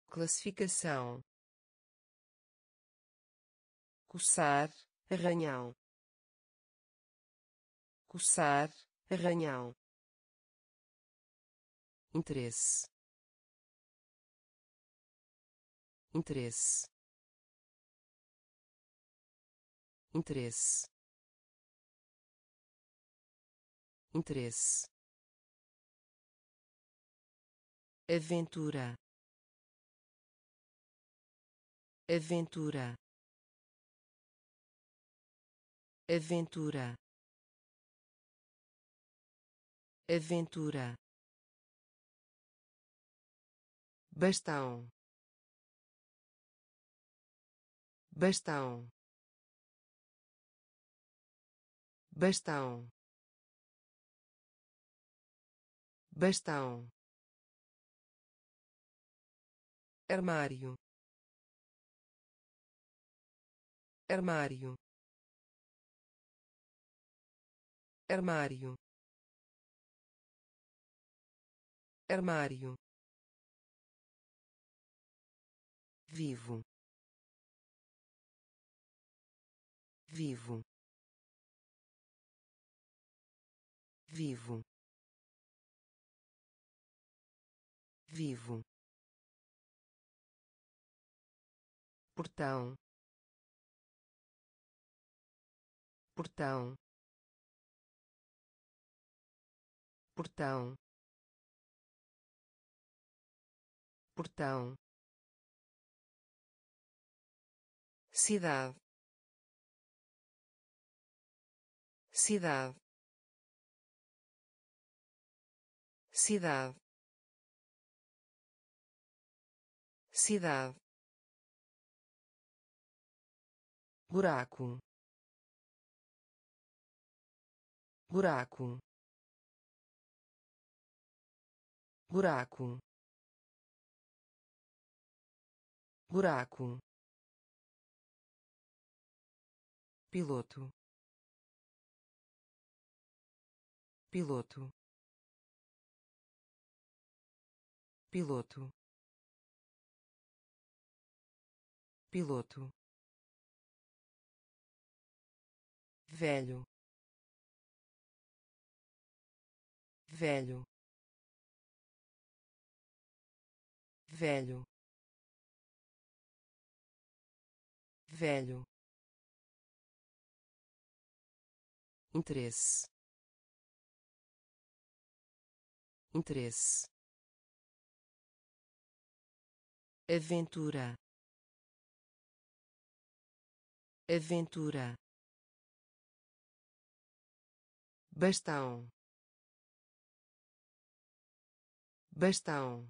classificação coçar arranhão coçar arranhão interesse interesse. Interesse. Interesse. Aventura. Aventura. Aventura. Aventura. Bastão bastão. Bastão. Bastão. Armário. Armário. Armário. Armário. Vivo vivo. Vivo. Vivo. Portão. Portão. Portão. Portão. Cidade cidade. Cidade. Cidade. Buraco. Buraco. Buraco. Buraco. Piloto piloto. Piloto. Piloto. Velho. Velho. Velho. Velho. Interesse interesse. Aventura. Aventura. Bastão. Bastão.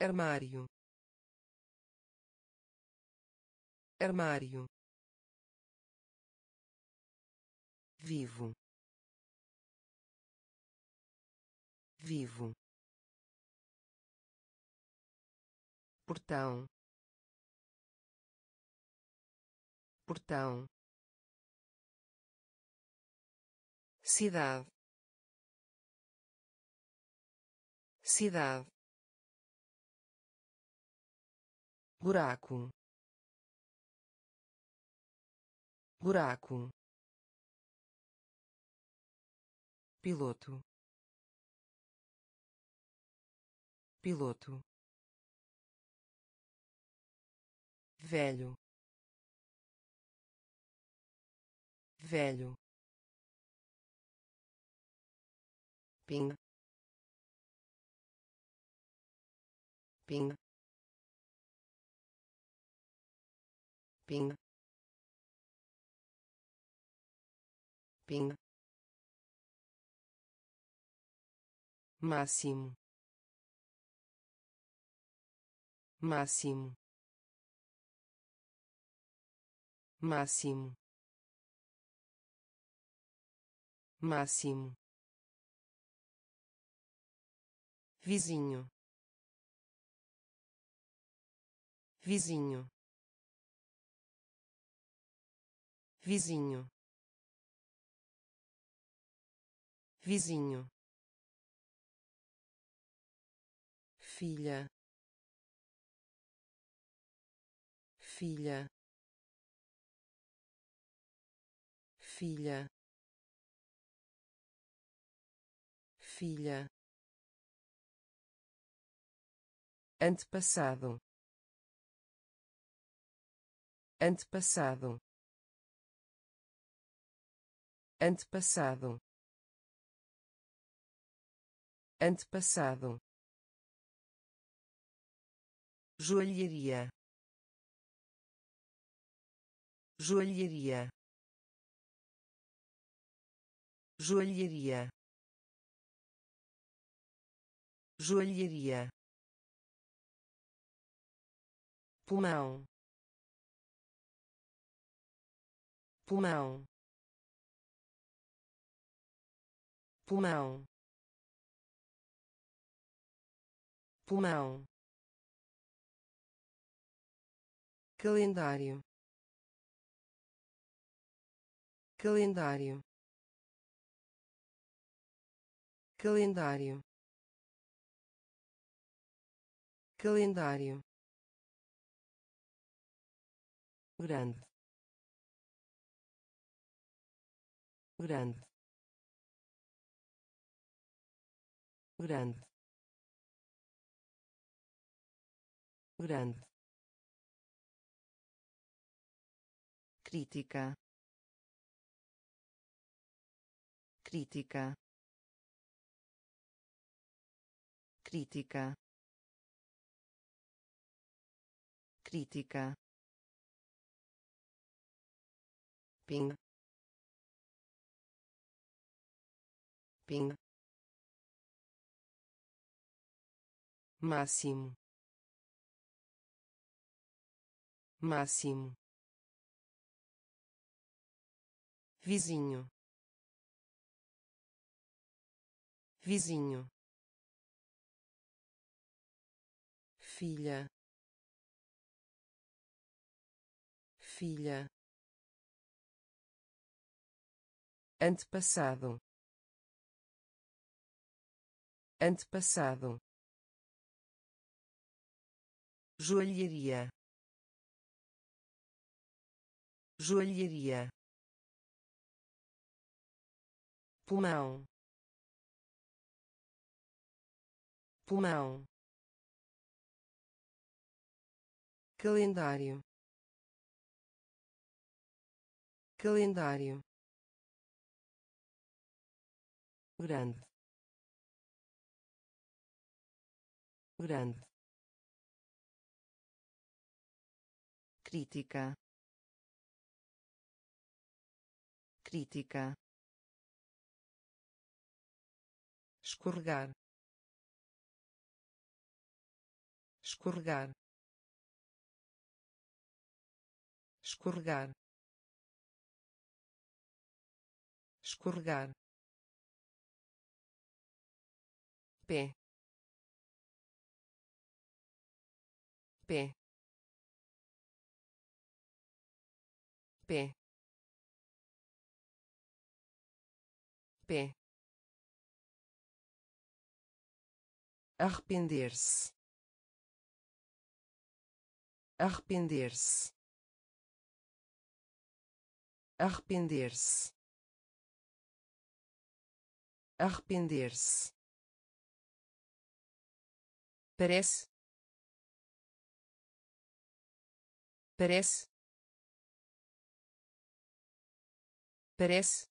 Armário. Armário. Vivo vivo. Portão. Portão. Cidade. Cidade. Buraco. Buraco. Piloto piloto. Velho. Velho. Ping. Ping. Ping. Ping. Máximo máximo. Máximo. Máximo. Vizinho. Vizinho. Vizinho. Vizinho. Filha filha. Filha. Filha. Antepassado. Antepassado. Antepassado. Antepassado. Joalheria joalheria. Joalheria. Joalheria. Pulmão. Pulmão. Pulmão. Pulmão. Calendário calendário. Calendário. Calendário. Grande. Grande. Grande. Grande. Crítica crítica. Crítica. Crítica. Ping. Ping. Máximo. Máximo. Vizinho vizinho. Filha. Filha. Antepassado. Antepassado. Joalheria. Joalheria. Pulmão pulmão. Calendário. Calendário. Grande. Grande. Crítica. Crítica. Escorregar escorregar. Escorregar. Escorregar. Pé. Pé. Pé. Pé. Arrepender-se arrepender-se. Arrepender-se. Arrepender-se. Parece. Parece. Parece.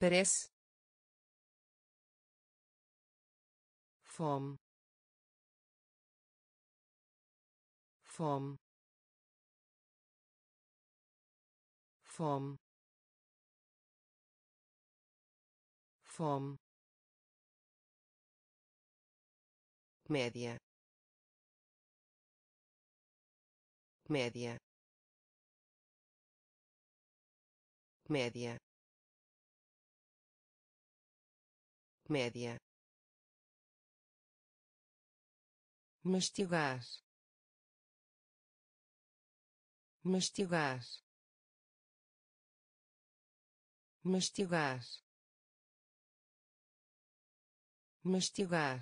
Parece. Fome fome. Fome. Fome. Média. Média. Média. Média. Mastigar mastigar mastigar mastigar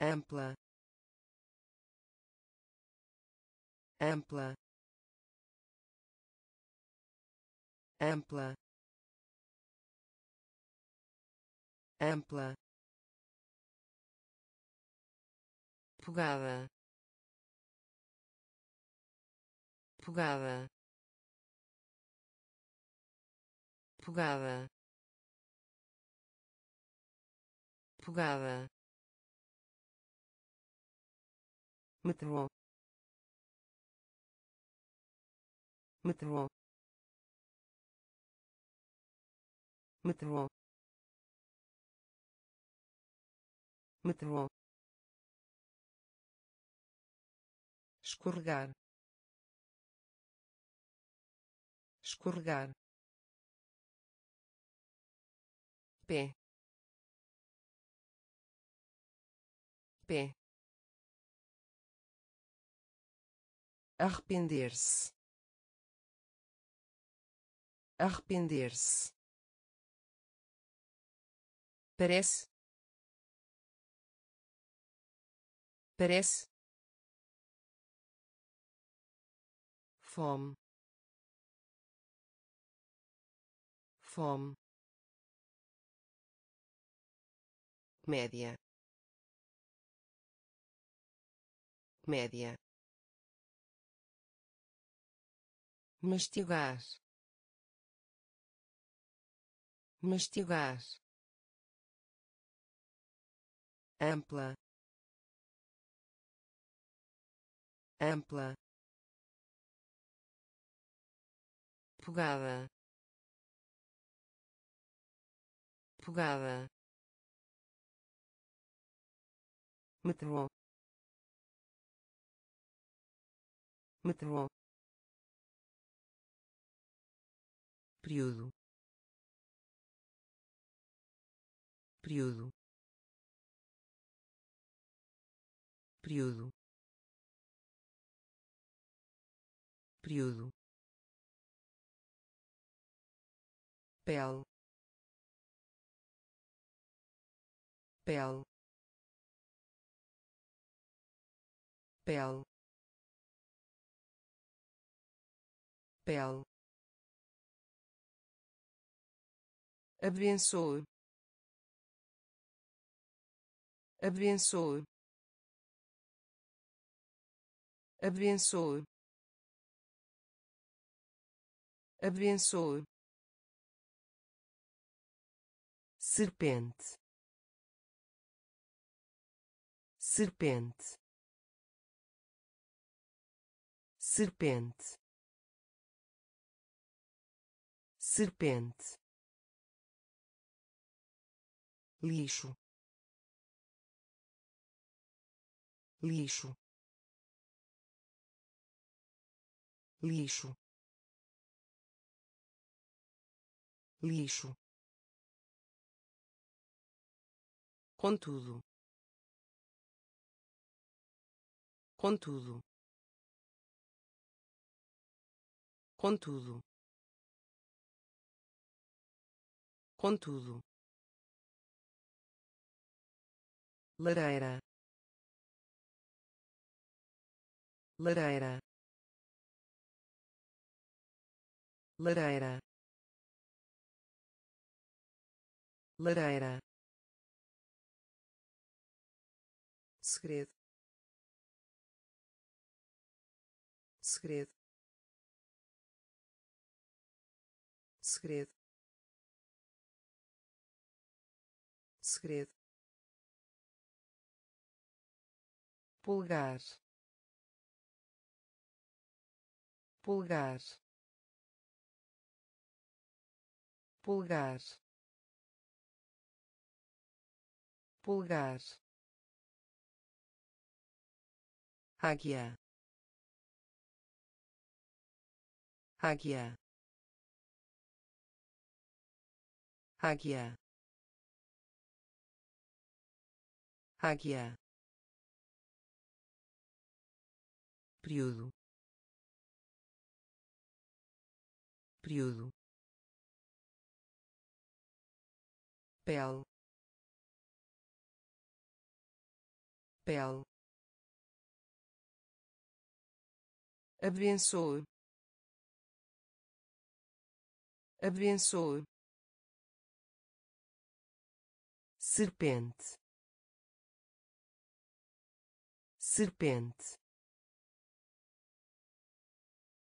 ampla ampla ampla ampla. Pugada pugada. Pugada. Pugada. Metrô. Metrô. Metrô. Metrô. Escorregar escorregar. Pé. Pé. Arrepender-se. Arrepender-se. Parece. Parece. Fome fome. Média. Média. Mastigar. Mastigar. Ampla. Ampla. Pugada pugada metrô metrô período. Período. Período. Período. Pele pele pele pele abençoe. Abençoe. Abençoe. Abençoe. Serpente serpente. Serpente. Serpente. Lixo. Lixo. Lixo. Lixo. Contudo contudo. Contudo. Contudo. Lareira. Lareira. Lareira. Lareira. Segredo segredo segredo segredo pulgar pulgar pulgar pulgar águia águia. Águia. Águia. Período. Período. Pele pele abençoe abençoe. Serpente. Serpente.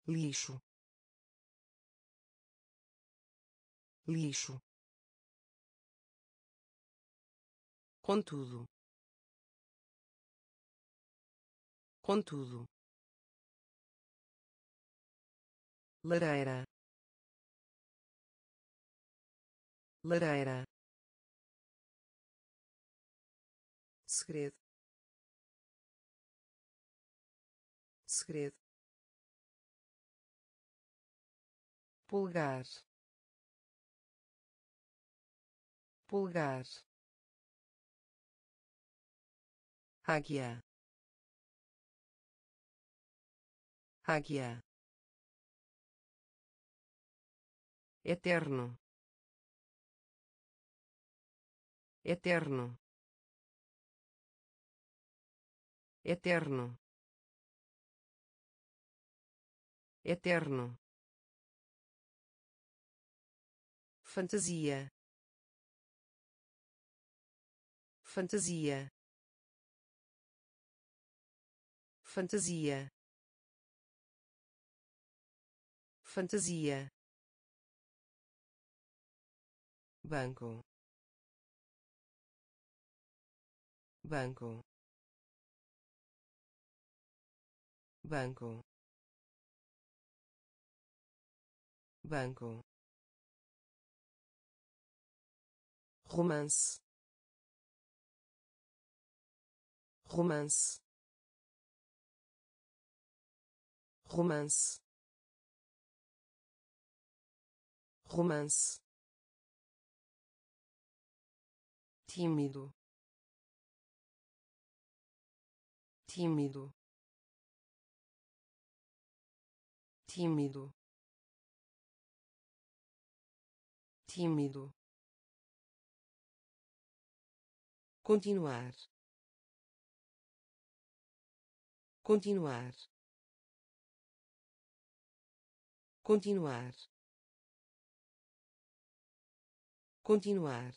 Lixo. Lixo. Contudo. Contudo. Lareira lareira. Segredo. Segredo. Pulgar pulgar águia. Águia. Eterno eterno. Eterno. Eterno. Fantasia. Fantasia. Fantasia. Fantasia. Banco banco. Banco. Banco. Romance. Romance. Romance. Romance. Tímido tímido. Tímido. Tímido. Continuar. Continuar. Continuar. Continuar.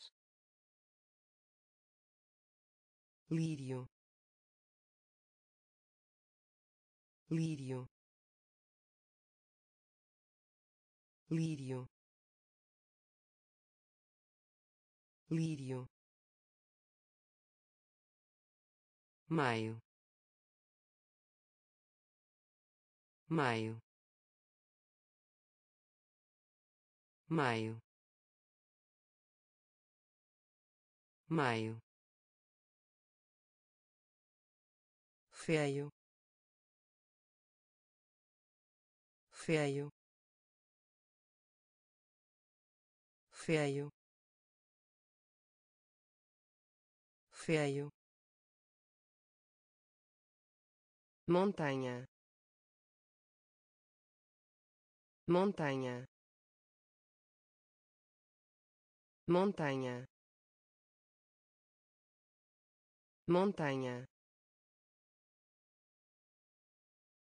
Lírio lírio. Lírio. Lírio. Maio. Maio. Maio. Maio. Feio feio. Feio. Feio. Montanha. Montanha. Montanha. Montanha.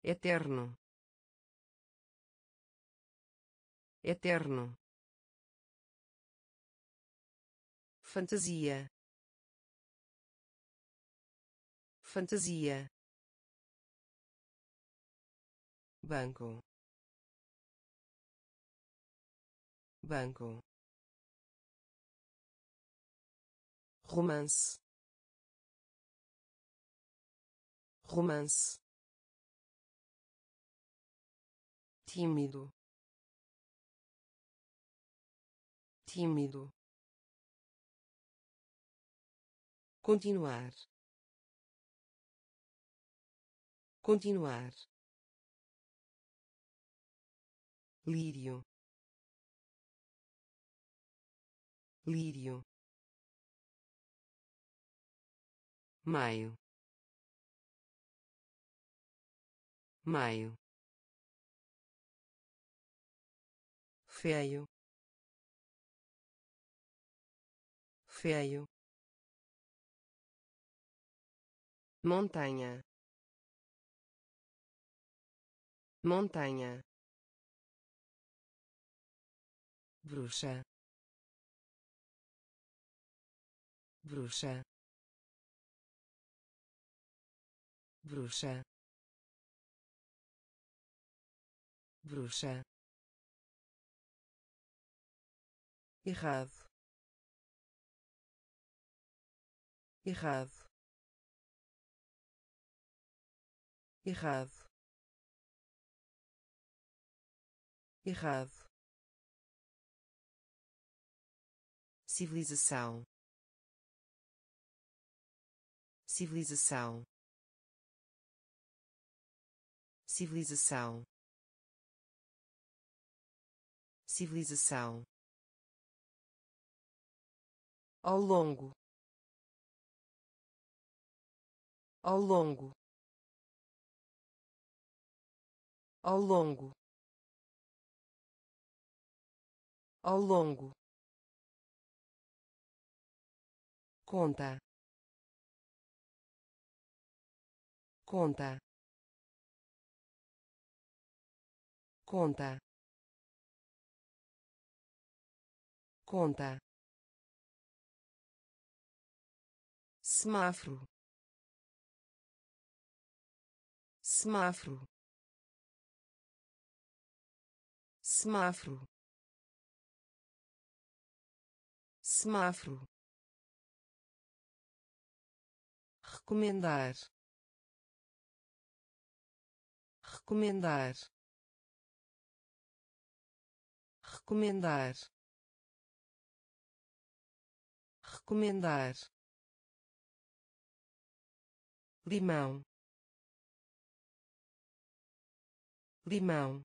Eterno eterno. Fantasia. Fantasia. Banco. Banco. Romance. Romance. Tímido tímido. Continuar. Continuar. Lírio. Lírio. Maio. Maio. Feio feio. Montanha. Montanha. Bruxa. Bruxa. Bruxa. Bruxa. Errado errado. Errado. Errado. Civilização. Civilização. Civilização. Civilização. Ao longo ao longo. Ao longo. Ao longo. Conta. Conta. Conta. Conta. Semáforo semáforo semáforo semáforo recomendar recomendar recomendar recomendar limão limão.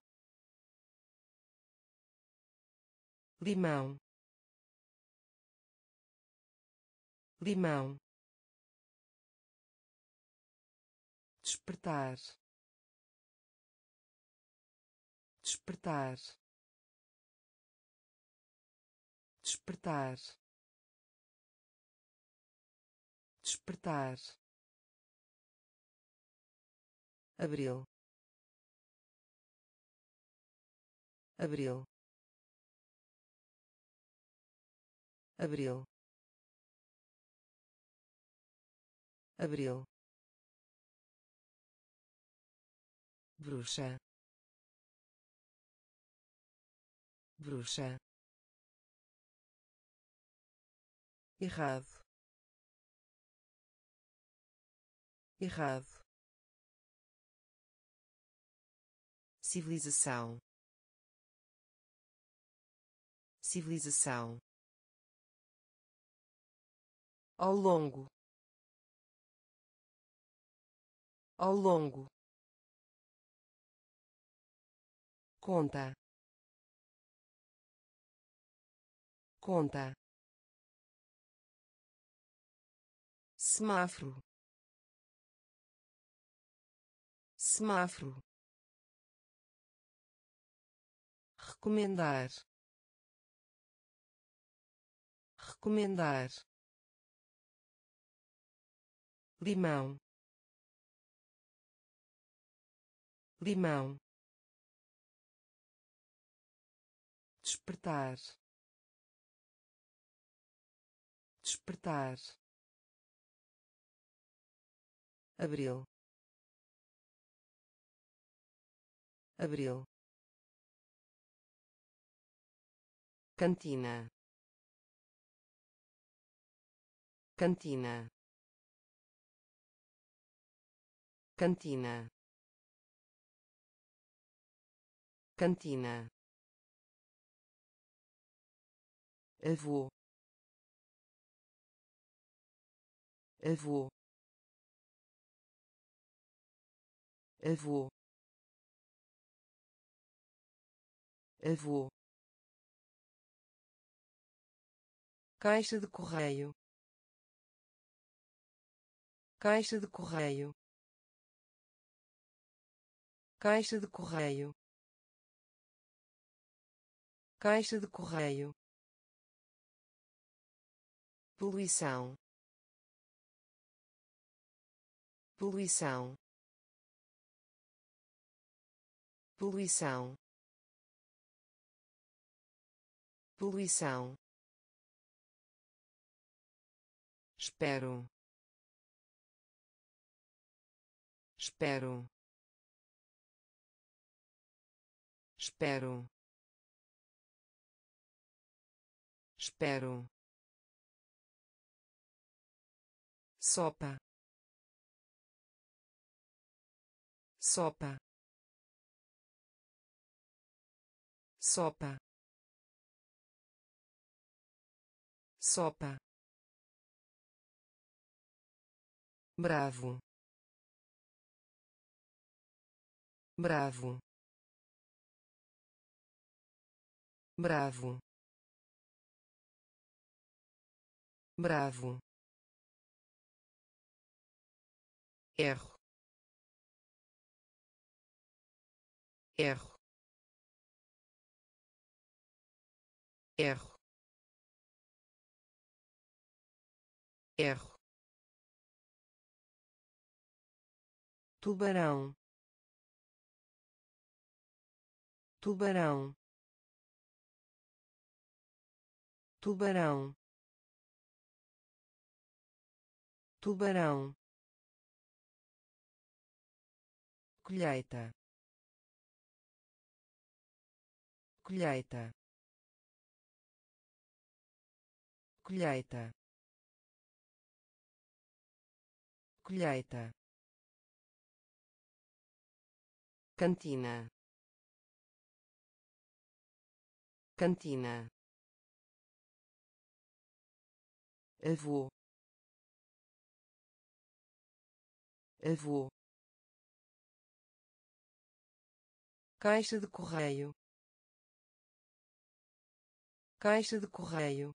Limão. Limão. Despertar. Despertar. Despertar. Despertar. Abril abril. Abril. Abril. Bruxa. Bruxa. Errado. Errado. Civilização civilização. Ao longo. Ao longo. Conta. Conta. Semáforo. Semáforo. Recomendar recomendar. Limão. Limão. Despertar. Despertar. Abril. Abril. Cantina cantina. Cantina. Cantina. Avô avô avô avô caixa de correio caixa de correio. Caixa de correio. Caixa de correio. Poluição. Poluição. Poluição. Poluição. Espero espero. Espero. Espero. Sopa. Sopa. Sopa. Sopa. Bravo bravo. Bravo. Bravo. Erro. Erro. Erro. Erro. Tubarão tubarão. Tubarão. Tubarão. Colheita. Colheita. Colheita. Colheita. Cantina cantina. Avô. Avô. Caixa de correio. Caixa de correio.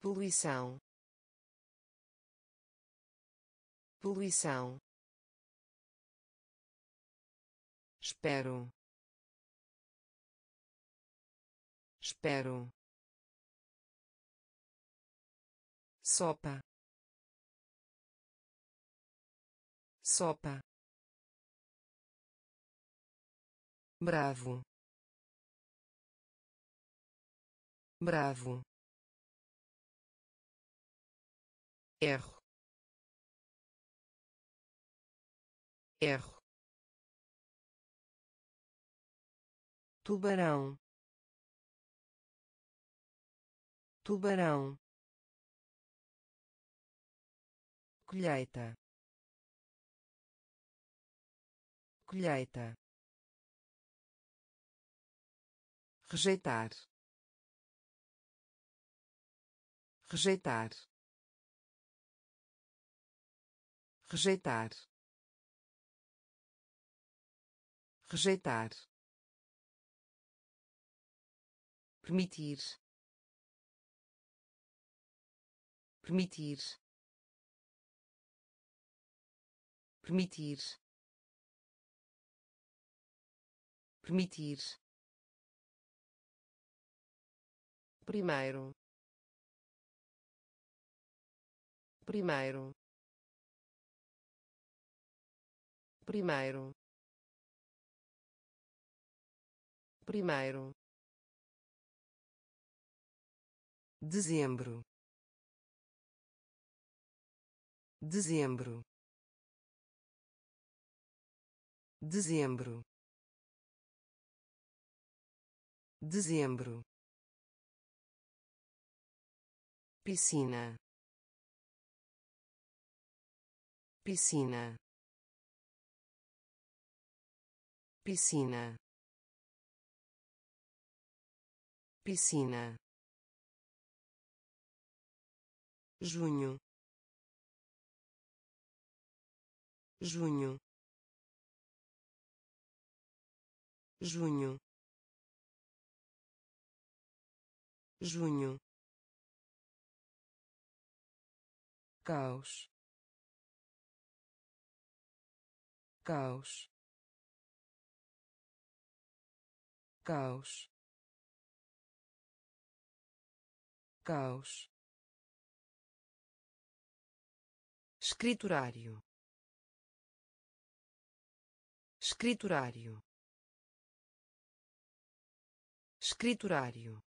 Poluição. Poluição. Espero espero. Sopa. Sopa. Bravo. Bravo. Erro. Erro. Tubarão tubarão. Colheita. Colheita. Rejeitar. Rejeitar. Rejeitar. Rejeitar. Permitir permitir. Permitir. Permitir. Primeiro. Primeiro. Primeiro. Primeiro. Dezembro dezembro. Dezembro. Dezembro. Piscina. Piscina. Piscina. Piscina. Junho junho. Junho. Junho. Caos. Caos. Caos. Caos. Escriturário escriturário. Escriturário.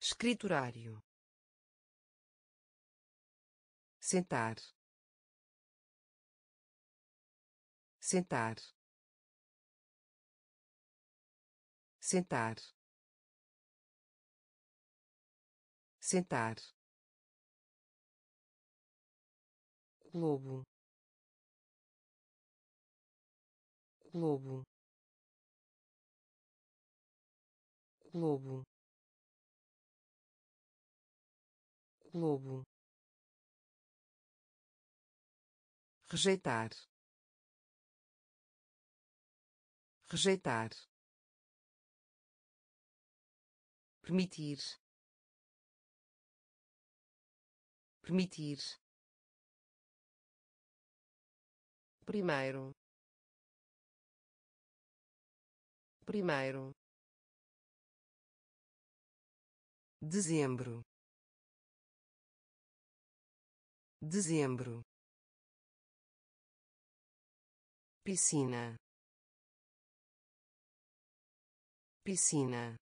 Escriturário. Sentar. Sentar. Sentar. Sentar. Globo globo. Globo. Globo. Rejeitar. Rejeitar. Permitir. Permitir. Primeiro primeiro. Dezembro. Dezembro. Piscina. Piscina.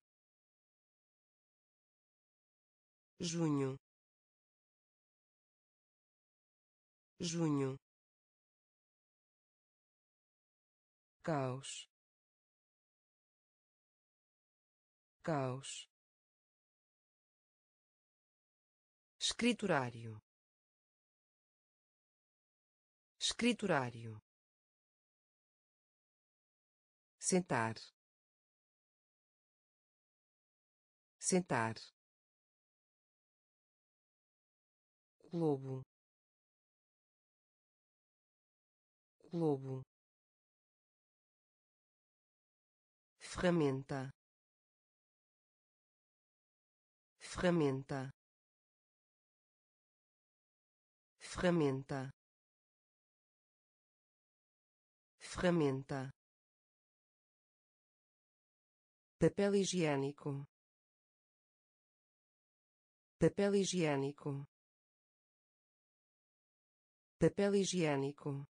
Junho. Junho. Caos caos. Escriturário. Escriturário. Sentar. Sentar. Globo. Globo. Ferramenta ferramenta. Ferramenta. Ferramenta. Papel higiênico. Papel higiênico. Papel higiênico.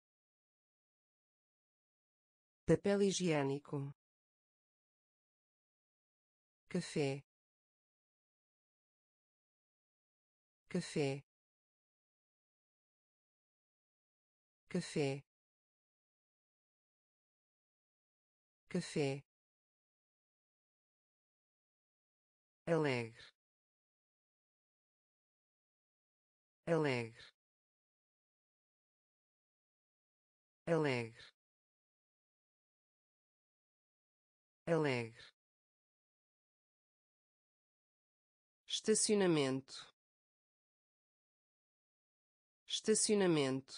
Papel higiênico. Café café. Café. Café. Alegre. Alegre. Alegre. Alegre. Estacionamento estacionamento.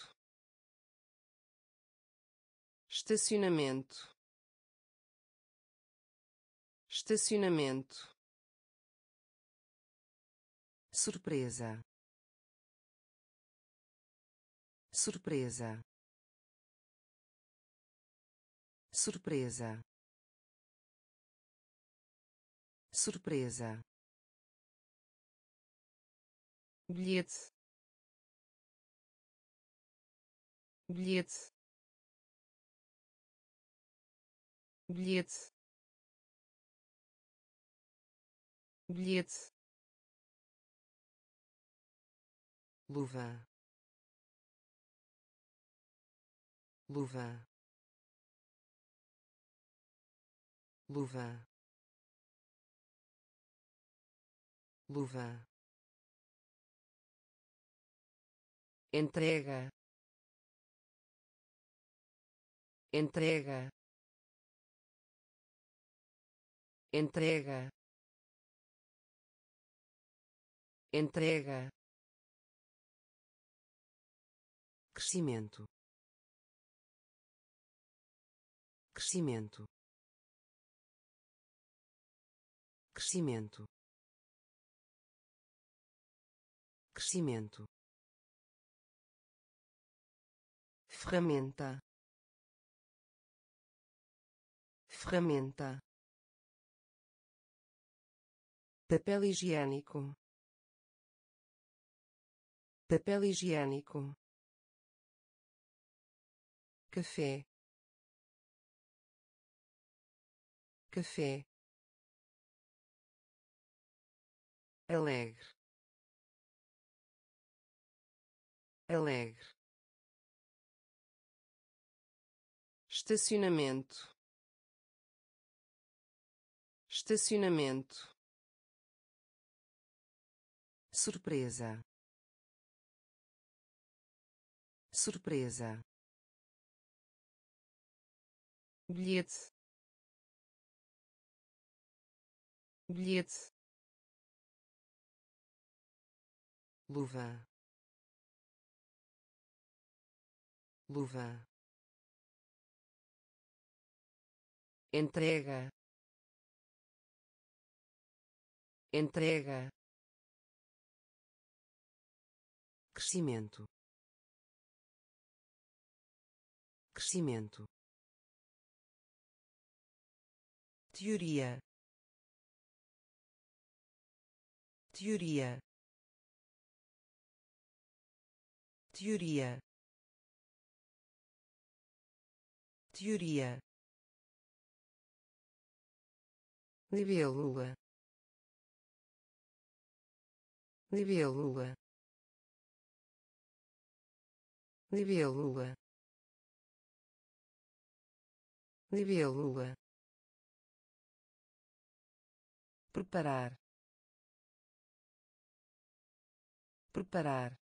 Estacionamento. Estacionamento. Surpresa. Surpresa. Surpresa. Surpresa. Bilhete bilhete. Bilhete. Bilhete. Luva. Luva. Luva. Luva. Entrega entrega. Entrega. Entrega. Crescimento. Crescimento. Crescimento. Crescimento. Ferramenta ferramenta. Papel higiênico. Papel higiênico. Café. Café. Alegre. Alegre. Estacionamento estacionamento. Surpresa. Surpresa. Bilhete. Bilhete. Luva. Luva. Entrega entrega. Crescimento. Crescimento. Teoria. Teoria. Teoria. Teoria. Libélula libélula libélula libélula preparar. Preparar.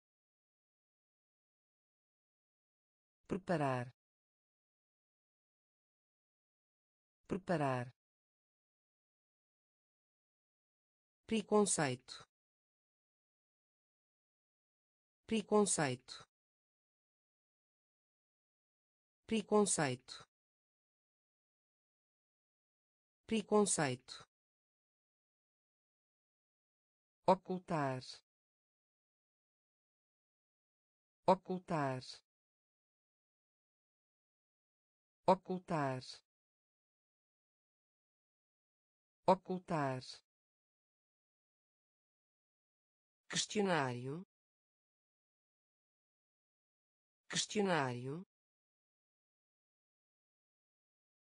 Preparar. Preparar. Preconceito preconceito. Preconceito. Preconceito. Ocultar. Ocultar. Ocultar. Ocultar. Questionário questionário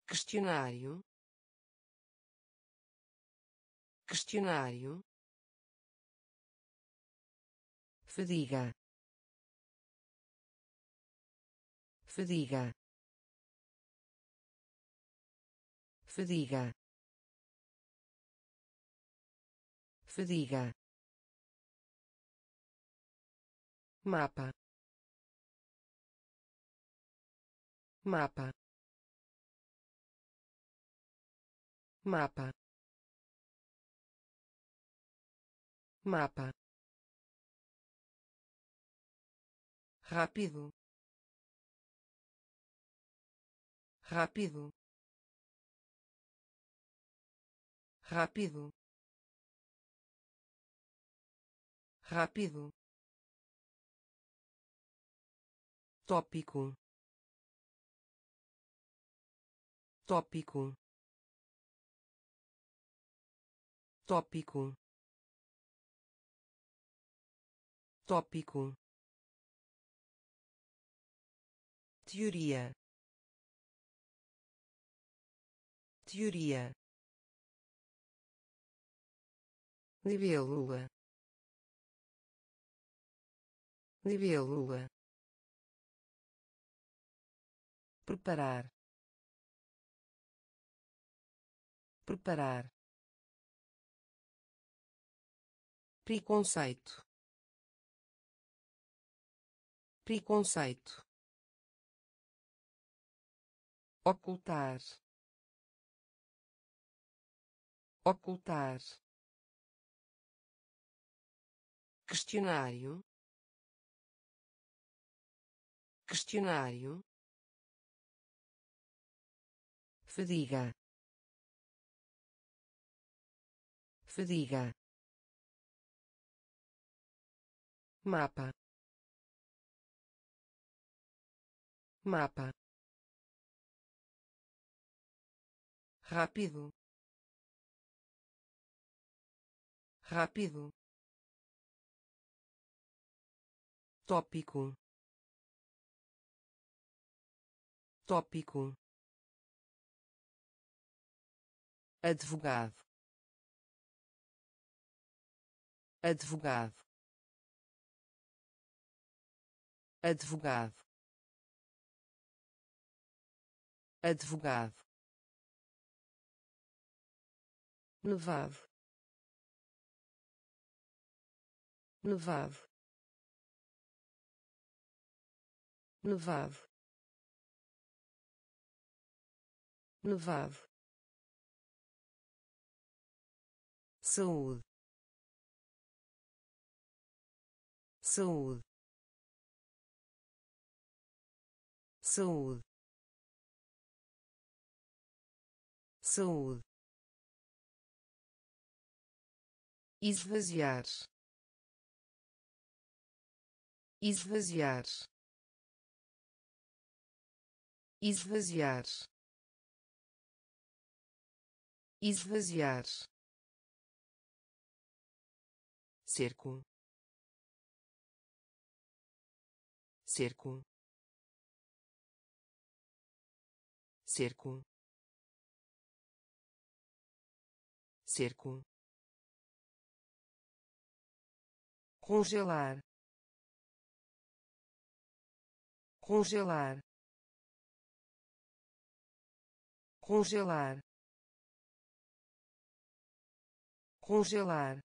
questionário questionário fadiga fadiga fadiga fadiga. Mapa mapa. Mapa. Mapa. Rápido. Rápido. Rápido. Rápido. Tópico tópico. Tópico. Tópico. Teoria. Teoria. Libélula libélula preparar preparar. Preconceito. Preconceito. Ocultar. Ocultar. Questionário. Questionário. Fadiga fadiga. Mapa. Mapa. Rápido. Rápido. Tópico. Tópico. Advogado advogado. Advogado. Advogado. Nevado. Nevado. Nevado. Nevado. Saúde saúde. Saúde. Saúde. Esvaziar. Esvaziar. Esvaziar. Esvaziar. Cerco cerco cerco cerco congelar. Congelar. Congelar. Congelar.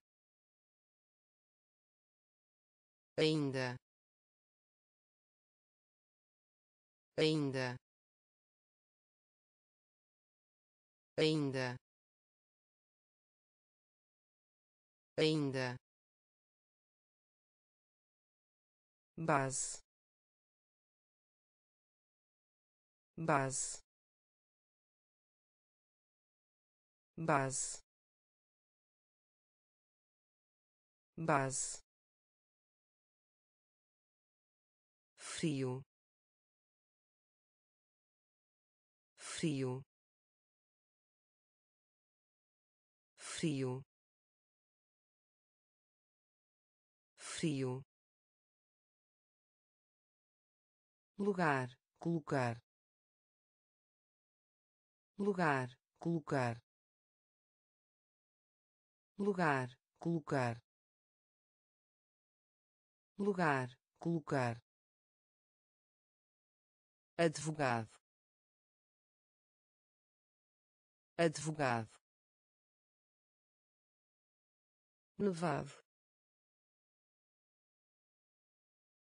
Ainda ainda. Ainda. Ainda. Base. Base. Base. Base. Frio frio. Frio. Frio. Lugar colocar. Lugar colocar. Lugar colocar. Lugar colocar. Advogado advogado nevado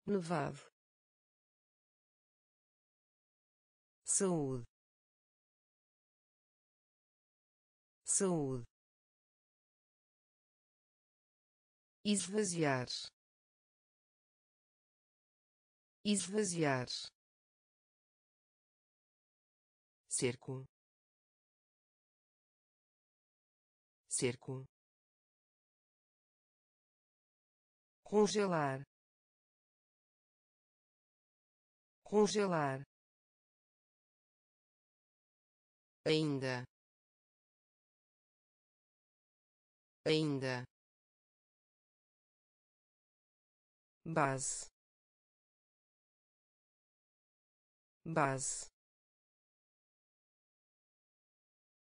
nevado saúde saúde esvaziar esvaziar cerco cerco congelar. Congelar. Ainda. Ainda. Base. Base.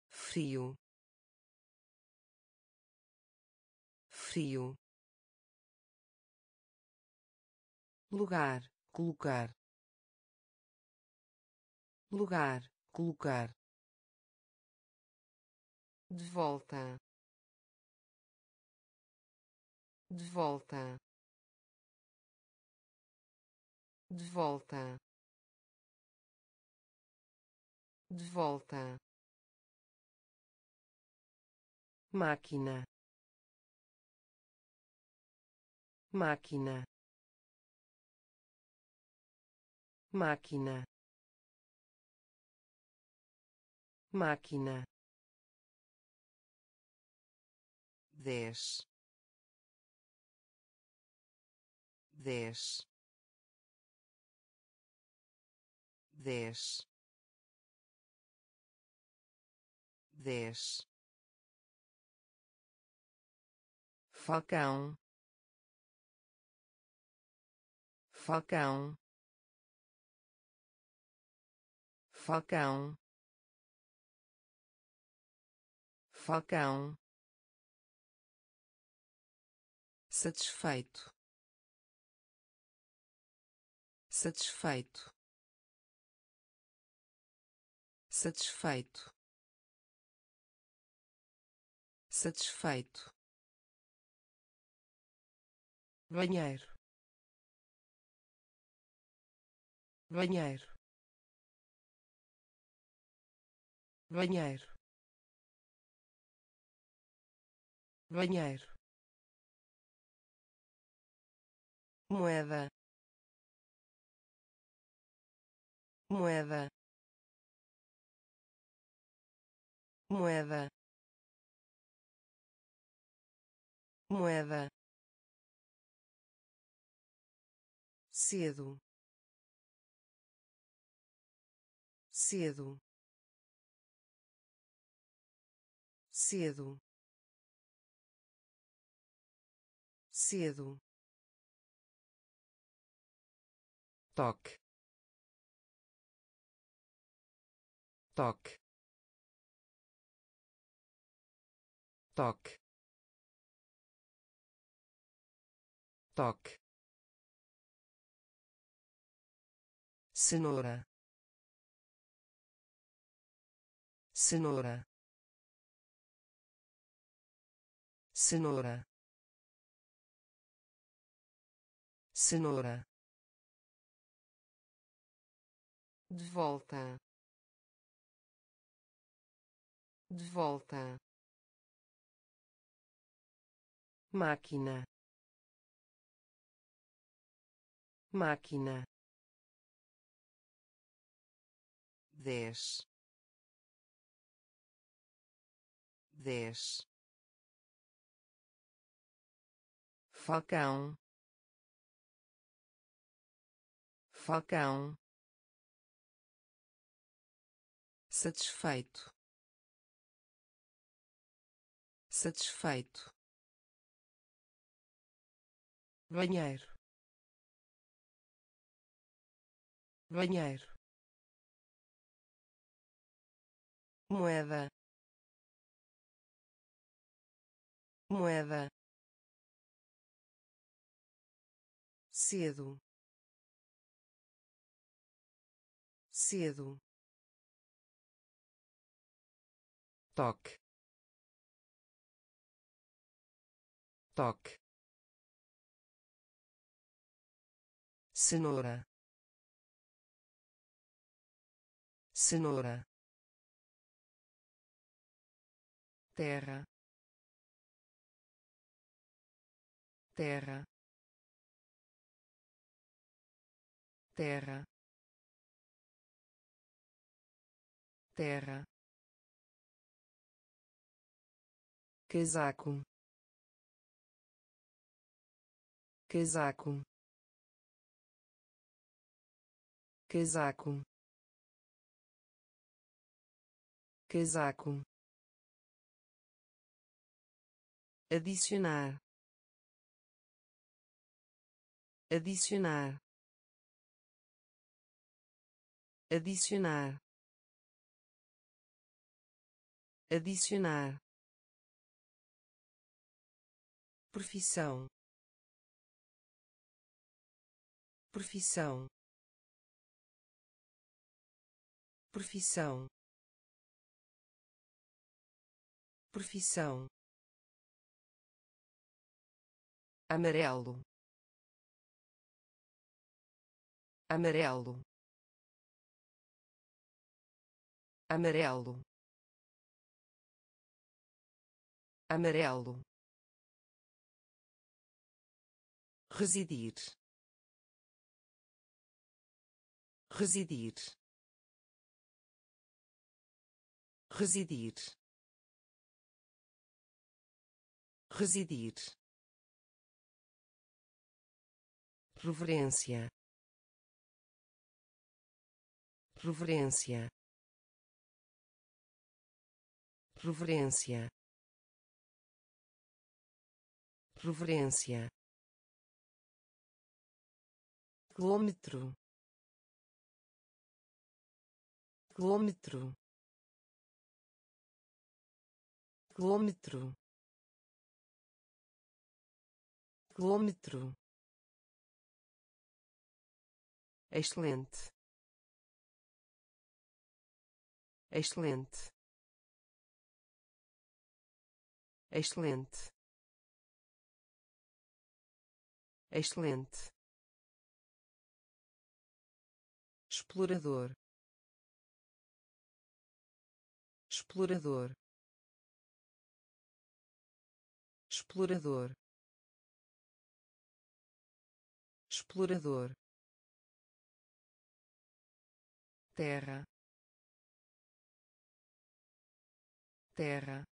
Frio frio. Lugar colocar. Lugar colocar. De volta. De volta. De volta. De volta. Máquina máquina. Máquina. Máquina. Dez. Dez. Dez. Dez. Falcão falcão. Falcão. Falcão. Satisfeito. Satisfeito. Satisfeito. Satisfeito. Banheiro banheiro. Banheiro. Banheiro. Moeda. Moeda. Moeda. Moeda. Cedo cedo. Cedo. Cedo. Toque. Toque. Toque. Toque. Cenoura cenoura. Cenoura. Cenoura. De volta. De volta. Máquina. Máquina. Dez dez. Falcão. Falcão. Satisfeito. Satisfeito. Banheiro banheiro moeda moeda. Cedo. Cedo. Toque. Toque. Cenoura. Cenoura. Terra terra. Terra. Terra. Casaco. Casaco. Casaco. Casaco. Adicionar adicionar adicionar adicionar profissão profissão profissão profissão. Amarelo amarelo. Amarelo. Amarelo. Residir. Residir. Residir. Residir. Reverência reverência reverência reverência quilômetro. Quilômetro. Quilômetro. Quilômetro. Excelente excelente. Excelente. Excelente. Explorador. Explorador. Explorador. Explorador. Terra terra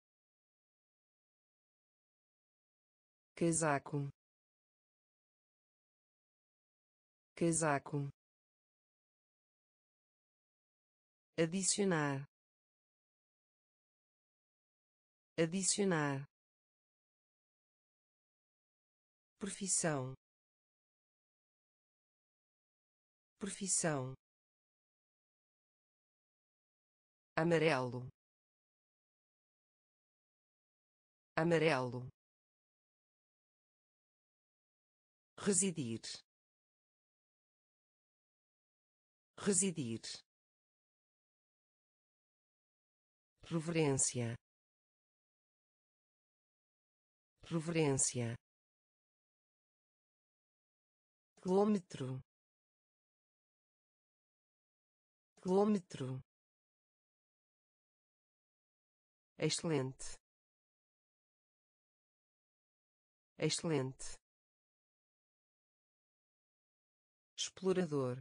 casaco. Casaco. Adicionar. Adicionar. Profissão. Profissão. Amarelo amarelo. Residir. Residir. Reverência reverência quilômetro. Quilômetro. Excelente excelente. Explorador.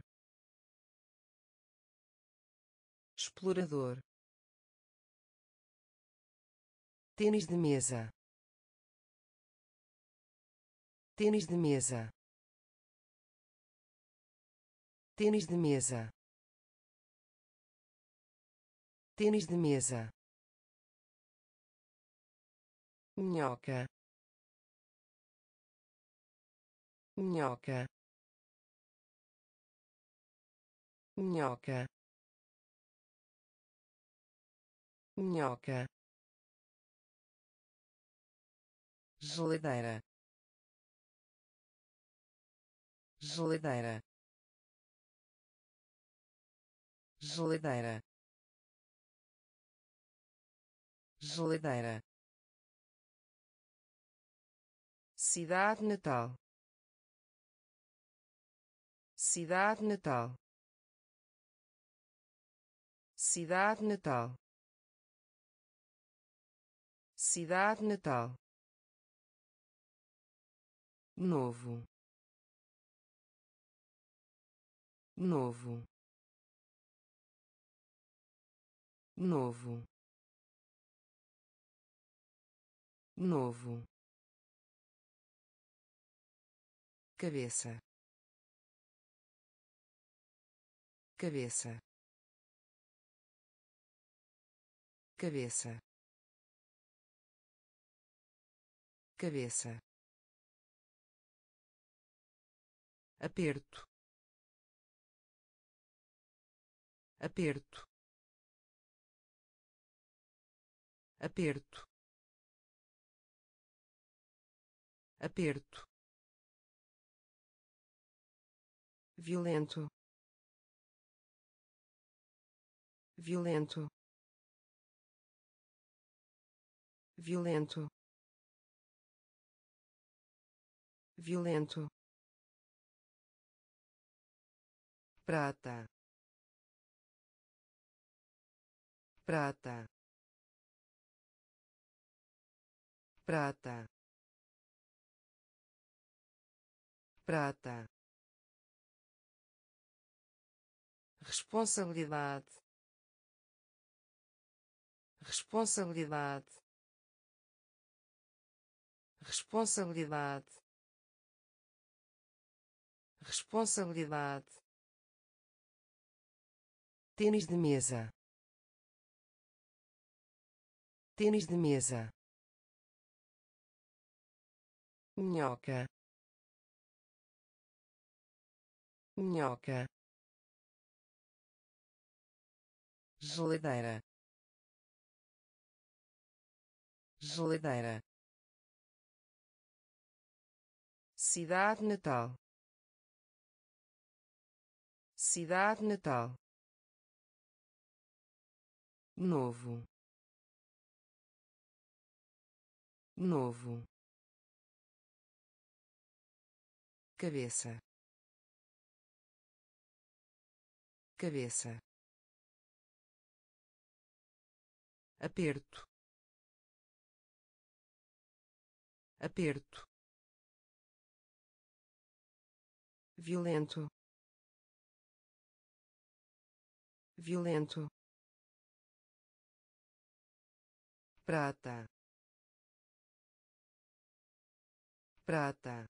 Explorador. Tênis de mesa. Tênis de mesa. Tênis de mesa. Tênis de mesa. Minhoca minhoca. Minhoca. Minhoca. Geladeira. Geladeira. Geladeira. Geladeira. Cidade natal cidade natal. Cidade natal. Cidade natal. Novo. Novo. Novo. Novo. Cabeça cabeça. Cabeça. Cabeça. Aperto. Aperto. Aperto. Aperto. Violento violento. Violento. Violento. Prata. Prata. Prata. Prata. Responsabilidade responsabilidade. Responsabilidade. Responsabilidade. Tênis de mesa. Tênis de mesa. Minhoca. Minhoca. Geladeira geladeira. Cidade natal. Cidade natal. Novo. Novo. Cabeça. Cabeça. Aperto aperto. Violento. Violento. Prata. Prata.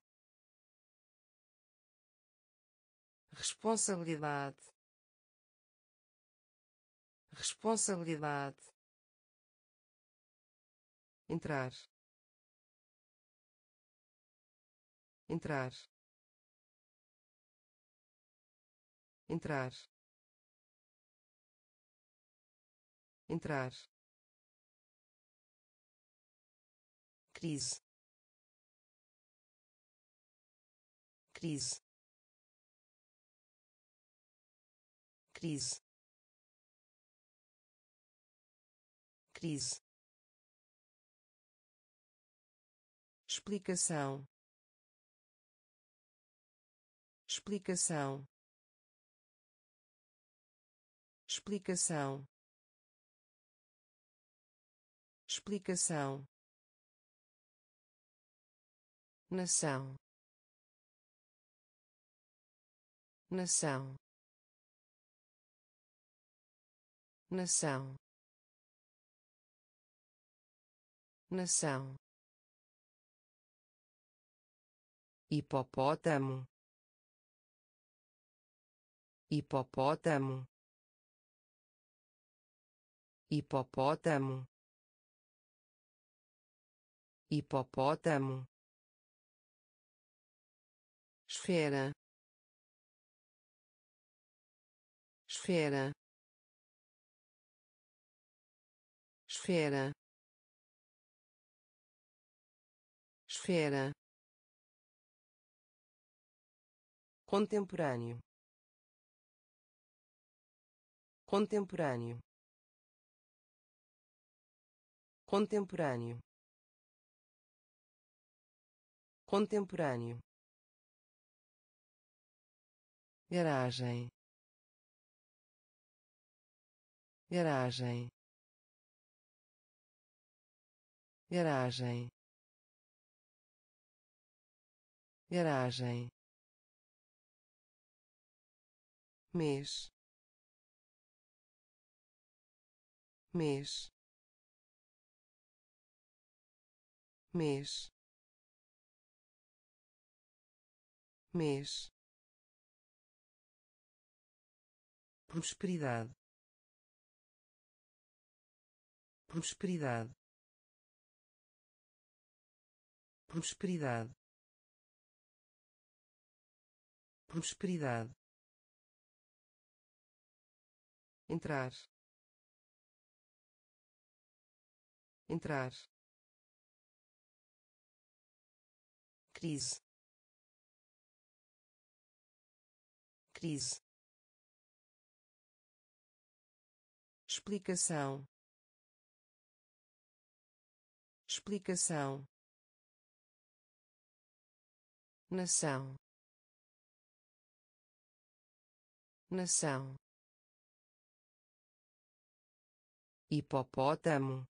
Responsabilidade. Responsabilidade. Entrar entrar. Entrar. Entrar. Crise. Crise. Crise. Crise. Explicação explicação. Explicação. Explicação. Nação. Nação. Nação. Nação. Hipopótamo hipopótamo. Hipopótamo. Hipopótamo. Esfera. Esfera. Esfera. Esfera. Contemporâneo contemporâneo. Contemporâneo. Contemporâneo. Garagem. Garagem. Garagem. Garagem. Mês mês. Mês. Mês. Prosperidade. Prosperidade. Prosperidade. Prosperidade. Entrar entrar. Crise. Crise. Explicação. Explicação. Nação. Nação. Hipopótamo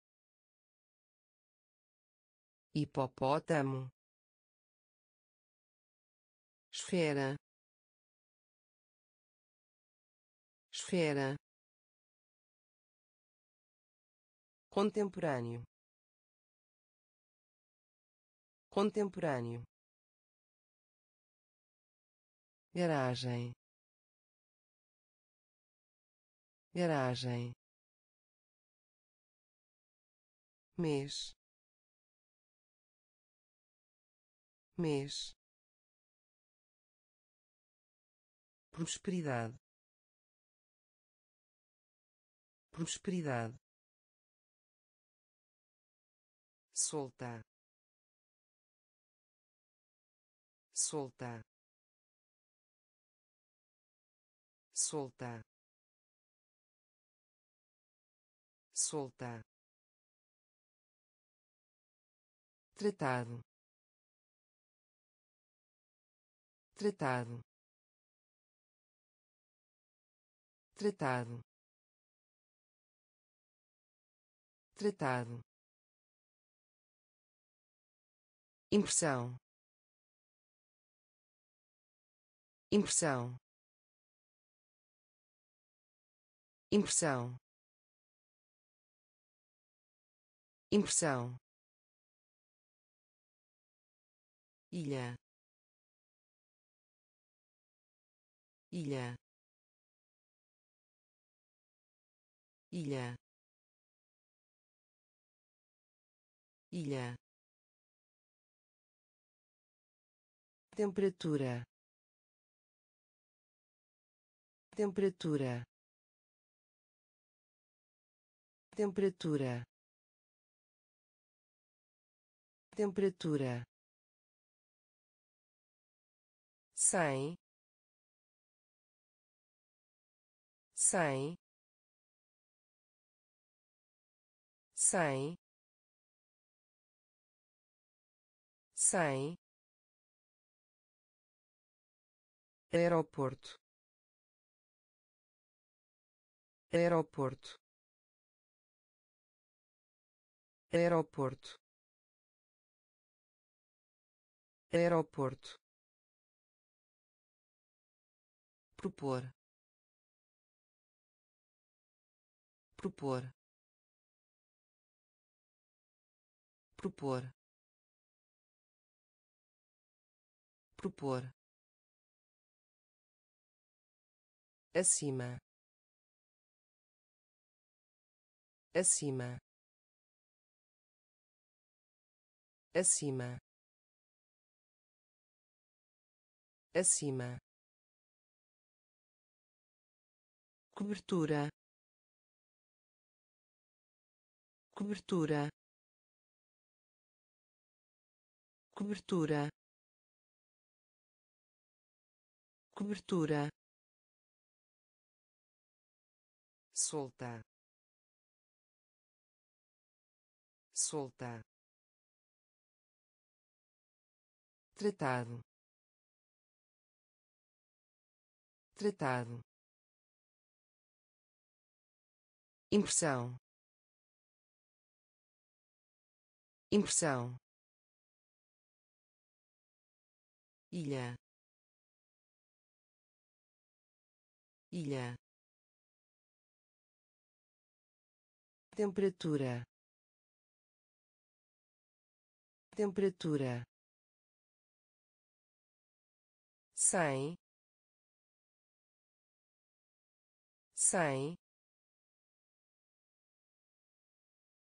hipopótamo. Esfera. Esfera. Contemporâneo. Contemporâneo. Garagem. Garagem. Mês mês. Prosperidade. Prosperidade. Solta. Solta. Solta. Solta. Tratado tratado. Tratado. Tratado. Impressão. Impressão. Impressão. Impressão. Ilha ilha. Ilha. Ilha. Temperatura. Temperatura. Temperatura. Temperatura. Cem cem cem cem aeroporto aeroporto aeroporto aeroporto. Propor propor. Propor. Propor. Acima. Acima. Acima. Acima. Cobertura cobertura. Cobertura. Cobertura. Solta. Solta. Tratado. Tratado. Impressão impressão. Ilha. Ilha. Temperatura. Temperatura. Cem. Cem.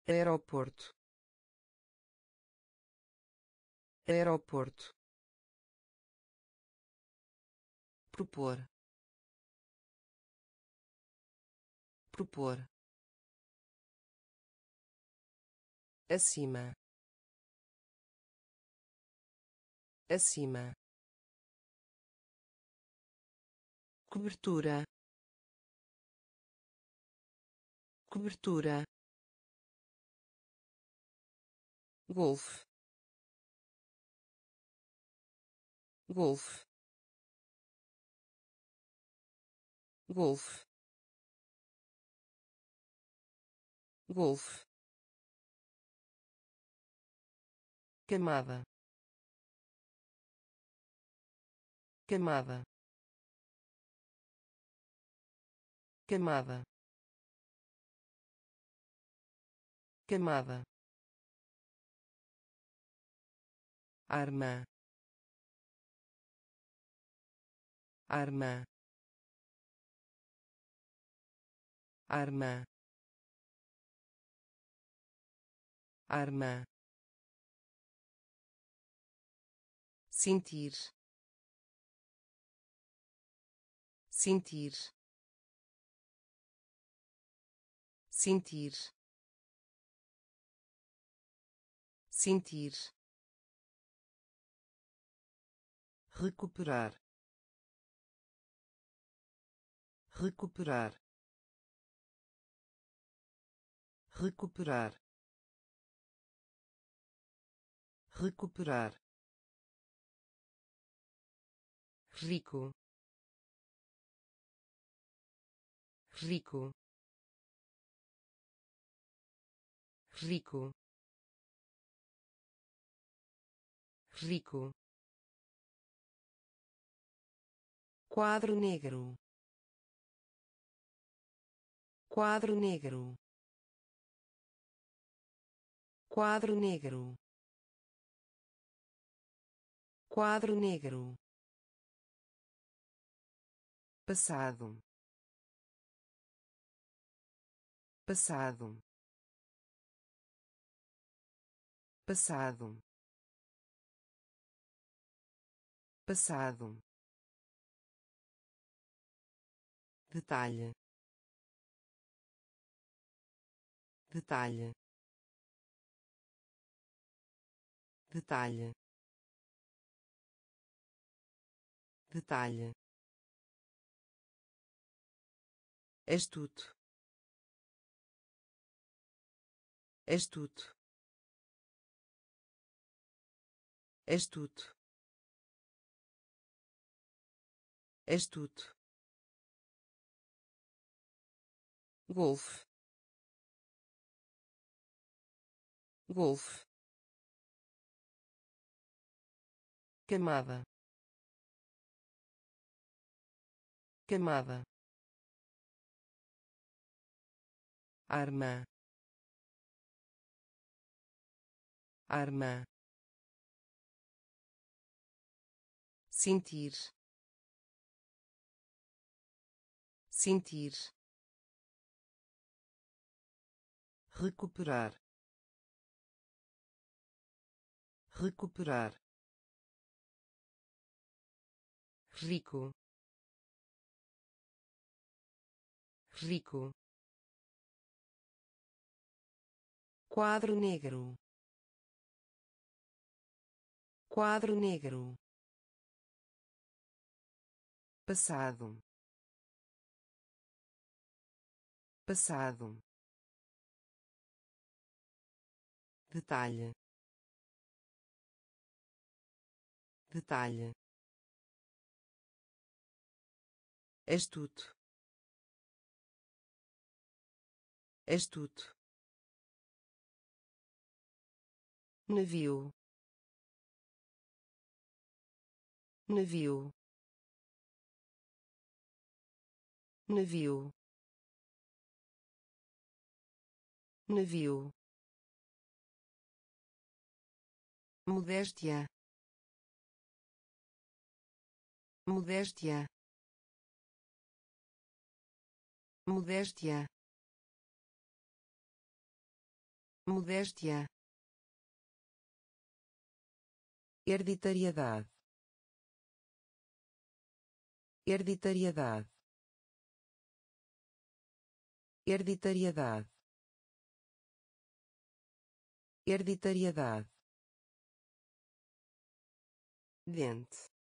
Aeroporto aeroporto. Propor. Propor. Acima. Acima. Cobertura. Cobertura. Golfe golfe golfe golfe camada. Camada. Camada. Camada. Arma arma. Arma. Arma. Sentir. Sentir. Sentir. Sentir. Recuperar recuperar recuperar recuperar rico rico rico rico. Quadro negro quadro negro. Quadro negro. Quadro negro. Passado. Passado. Passado. Passado. Detalhe detalhe. Detalhe. Detalhe. Astuto. Astuto. Astuto. Astuto. Golfe golfe. Camada. Camada. Arma. Arma. Sentir. Sentir. Recuperar recuperar. Rico. Rico. Quadro negro. Quadro negro. Passado. Passado. Detalhe detalhe. Astuto. Astuto. Navio. Navio. Navio. Navio. Modéstia modéstia. Modéstia. Modéstia. Hereditariedade. Hereditariedade. Hereditariedade. Hereditariedade. Dente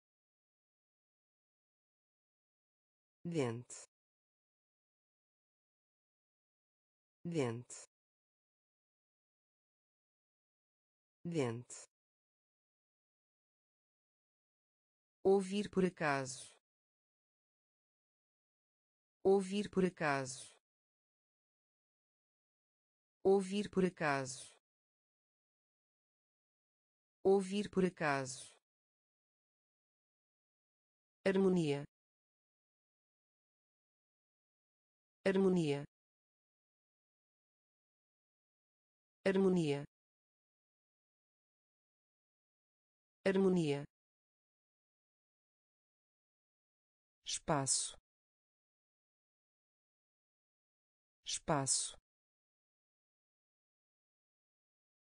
dente dente dente ouvir por acaso. Ouvir por acaso. Ouvir por acaso. Ouvir por acaso. Harmonia harmonia. Harmonia. Harmonia. Espaço. Espaço.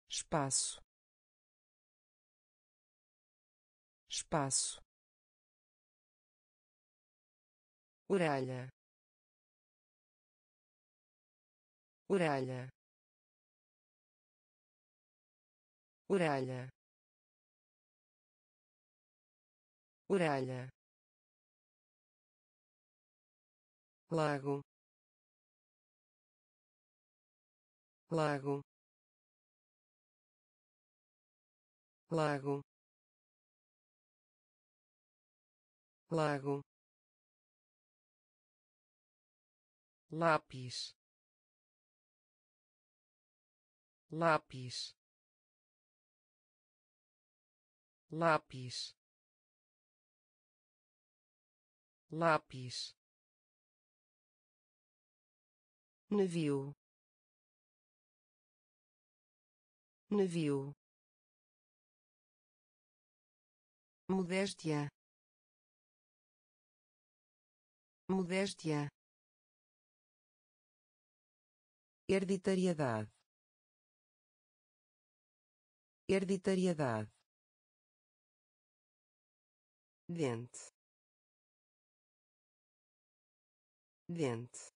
Espaço. Espaço. Orelha orelha. Orelha. Orelha. Lago. Lago. Lago. Lago. Lápis lápis. Lápis. Lápis. Navio. Navio. Modéstia. Modéstia. Hereditariedade hereditariedade. Dente dente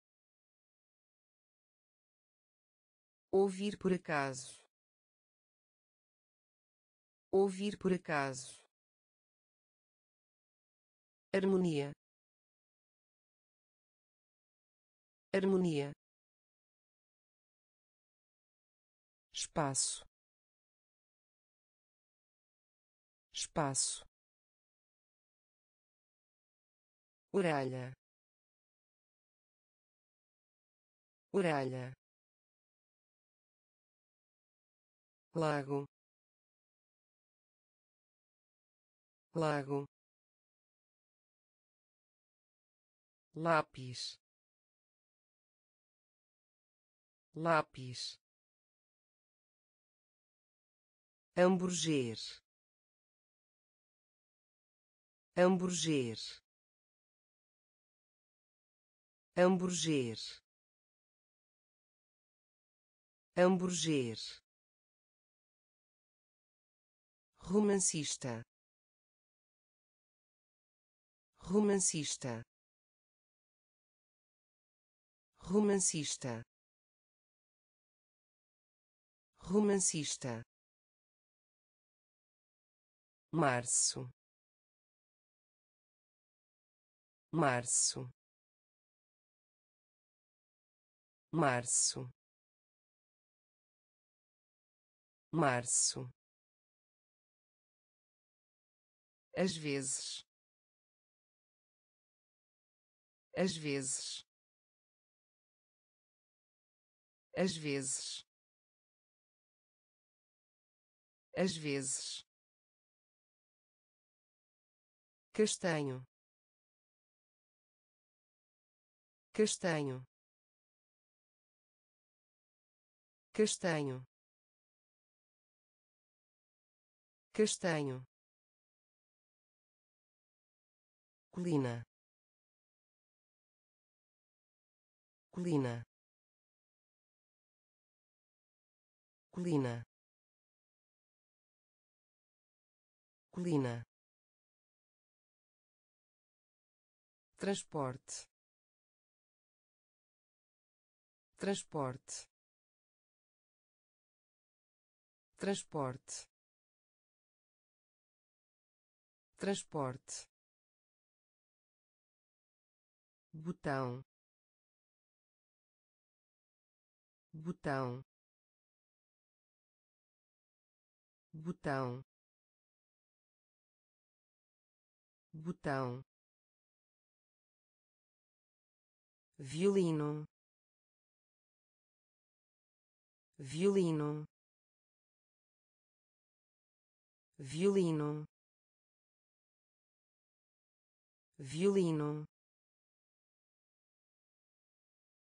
ouvir por acaso. Ouvir por acaso. Harmonia. Harmonia. Espaço espaço. Orelha. Orelha. Lago. Lago. Lápis. Lápis. Hambúrguer hambúrguer hambúrguer hambúrguer romancista. Romancista. Romancista. Romancista. Março março. Março. Março. Às vezes. Às vezes. Às vezes. Às vezes. Castanho castanho. Castanho. Castanho. Colina. Colina. Colina. Colina. Transporte transporte. Transporte. Transporte. Botão. Botão. Botão. Botão. Violino violino. Violino. Violino.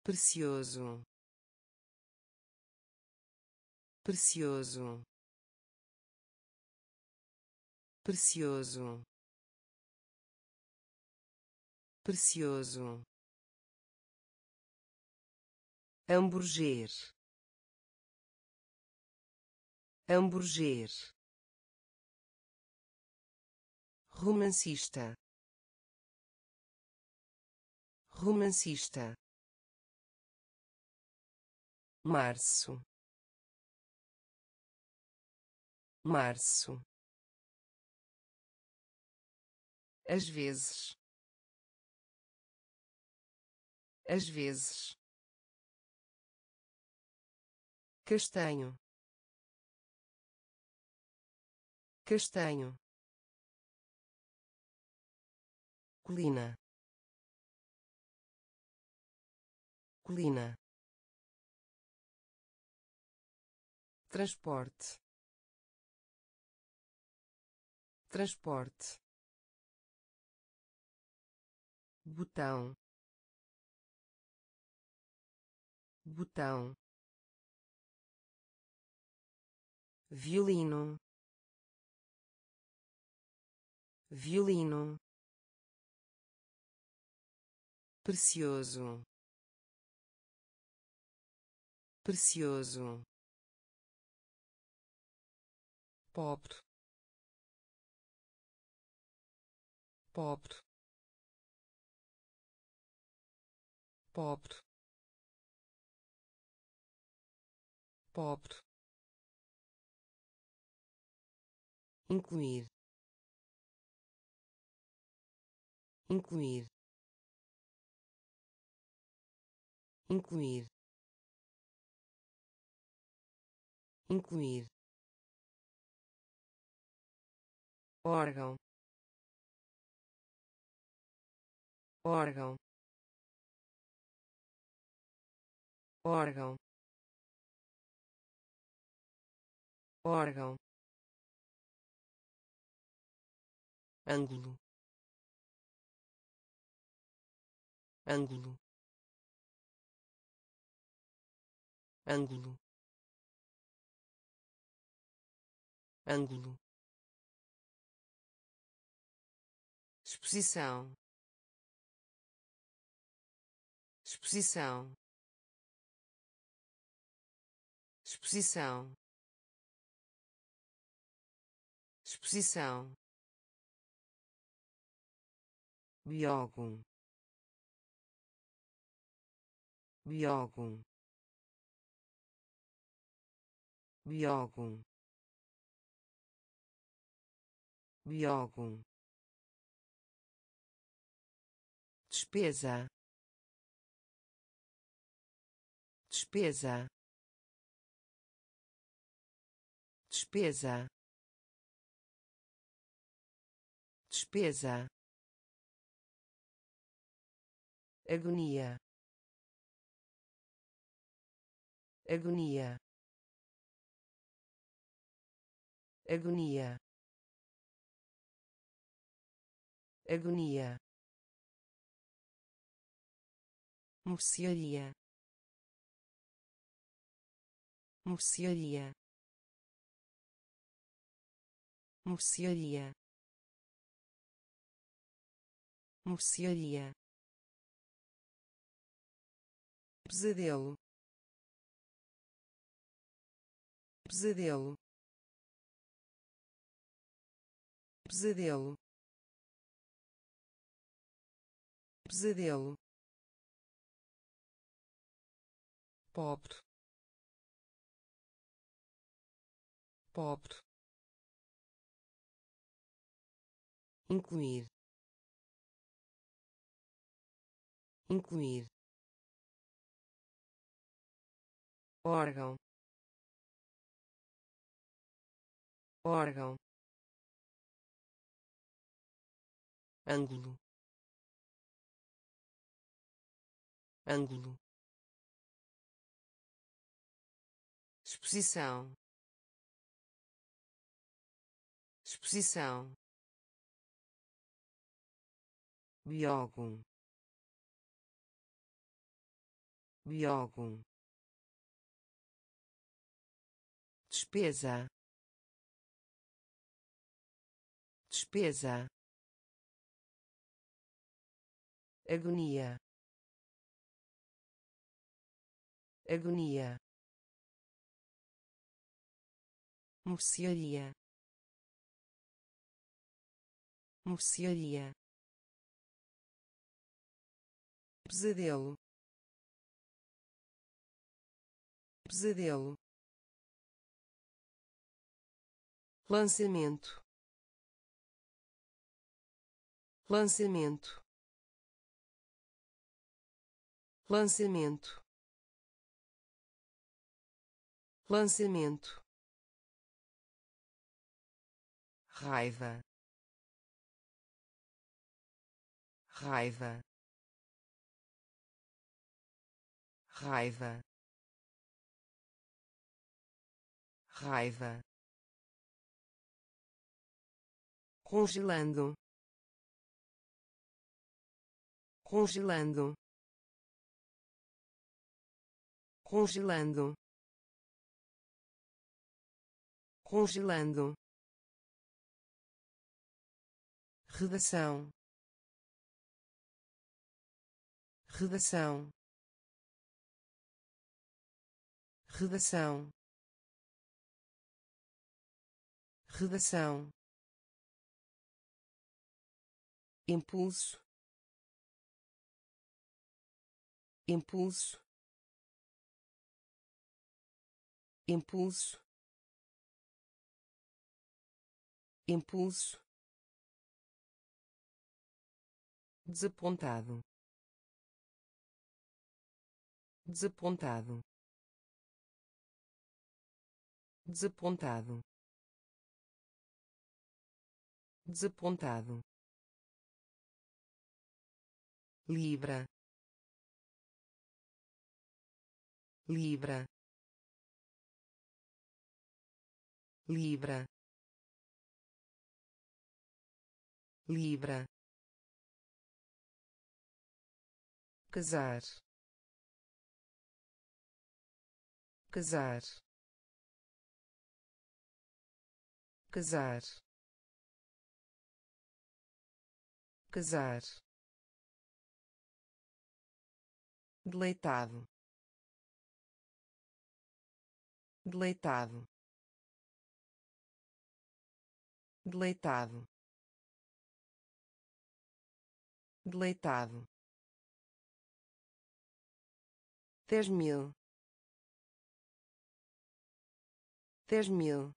Precioso. Precioso. Precioso. Precioso. Hambúrguer hambúrguer romancista. Romancista. Março. Março. Às vezes. Às vezes. Castanho castanho. Colina. Colina. Transporte. Transporte. Botão. Botão. Violino violino. Precioso. Precioso. Pobre. Pobre. Pobre. Pobre. Incluir incluir. Incluir. Incluir. Órgão. Órgão. Órgão. Órgão. Ângulo ângulo. Ângulo. Ângulo. Exposição. Exposição. Exposição. Exposição. Biógun biógun biógun biógun despesa. Despesa. Despesa. Despesa. Agonia agonia. Agonia. Agonia. Mercearia. Mercearia. Mercearia. Mercearia. Pesadelo pesadelo. Pesadelo. Pesadelo. Pobre. Pobre. Incluir. Incluir. Órgão órgão. Ângulo. Ângulo. Exposição. Exposição. Biógun biógun despesa despesa. Agonia. Agonia. Mercearia. Mercearia. Pesadelo. Pesadelo. Lançamento lançamento. Lançamento. Lançamento. Raiva. Raiva. Raiva. Raiva. Congelando congelando. Congelando. Congelando. Redação. Redação. Redação. Redação. Impulso impulso impulso impulso desapontado desapontado desapontado desapontado. Libra libra. Libra. Libra. Casar. Casar. Casar. Casar. Deleitado deleitado. Deleitado. Deleitado. Dez mil. Dez mil.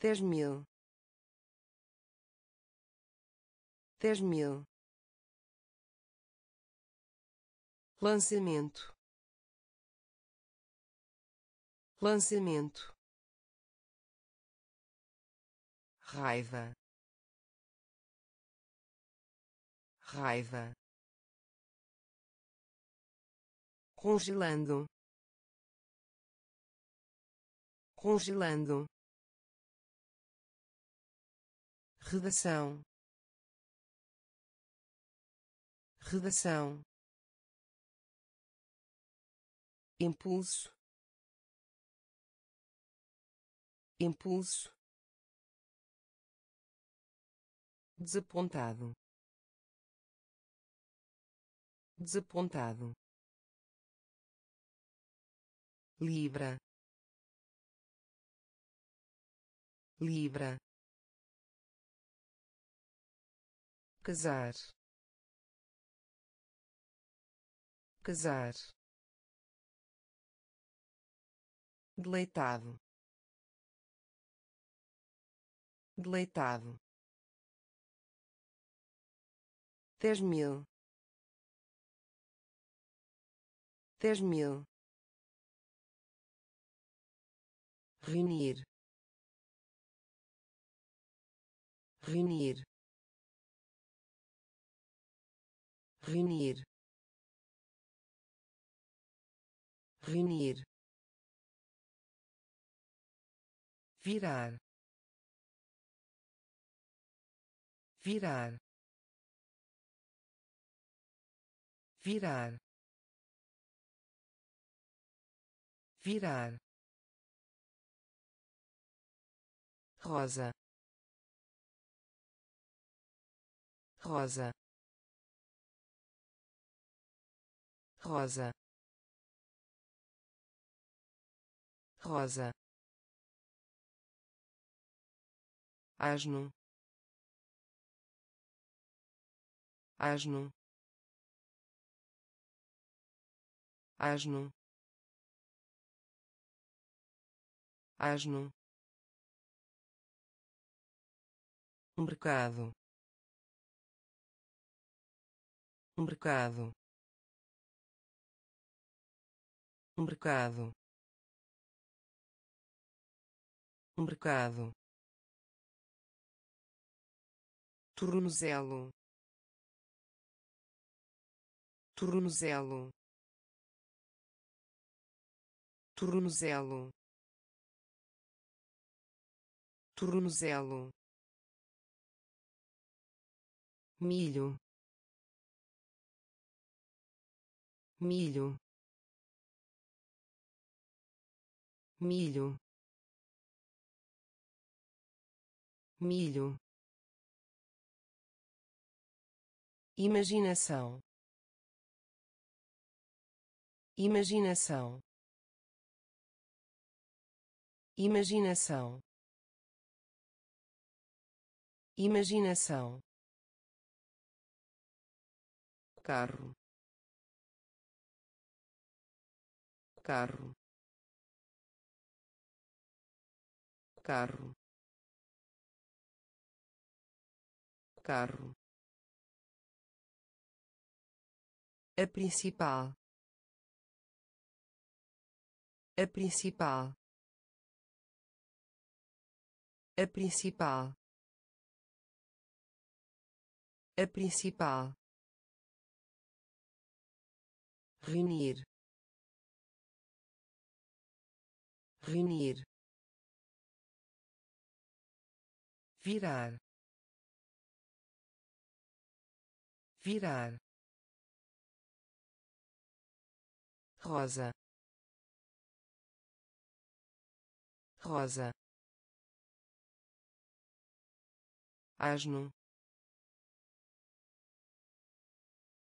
Dez mil. Dez mil. Lançamento lançamento. Raiva. Raiva. Congelando. Congelando. Redação. Redação. Impulso impulso desapontado desapontado libra libra casar casar deleitado deleitado. Dez mil. Dez mil. Reunir. Reunir. Reunir. Reunir. Virar virar virar virar. Rosa rosa. Rosa rosa. Asno asno. Asno. Asno. Mercado. Mercado. Mercado. Mercado. Tornozelo tornozelo. Tornozelo. Tornozelo. Milho. Milho. Milho. Milho. Imaginação imaginação. Imaginação. Imaginação. Carro. Carro. Carro. Carro. A principal a principal. A principal. A principal. Reunir. Reunir. Virar. Virar. Rosa rosa. Asno.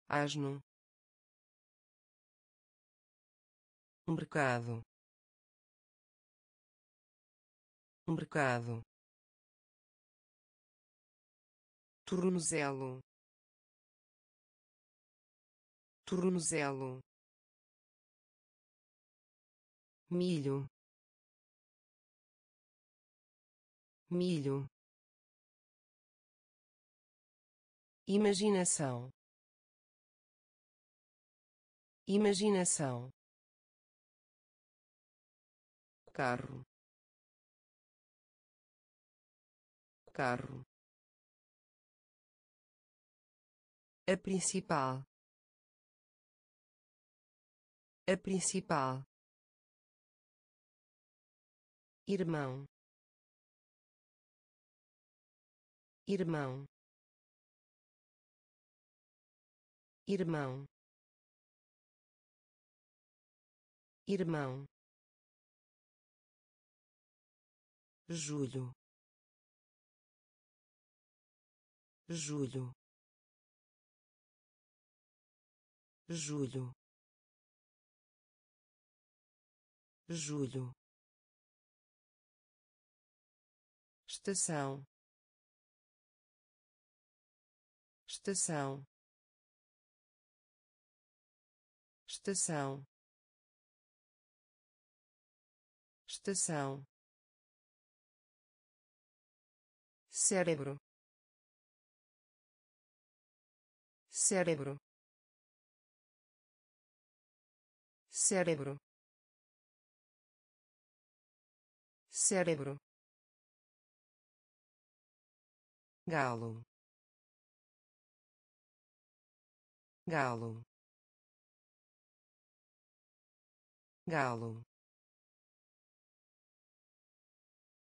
Asno. Mercado. Mercado. Tornozelo. Tornozelo. Milho milho. Imaginação. Imaginação. Carro. Carro. A principal. A principal. Irmão irmão. Irmão. Irmão. Julho. Julho. Julho. Julho. Estação estação. Estação. Estação. Cérebro. Cérebro. Cérebro. Cérebro. Galo galo. Galo.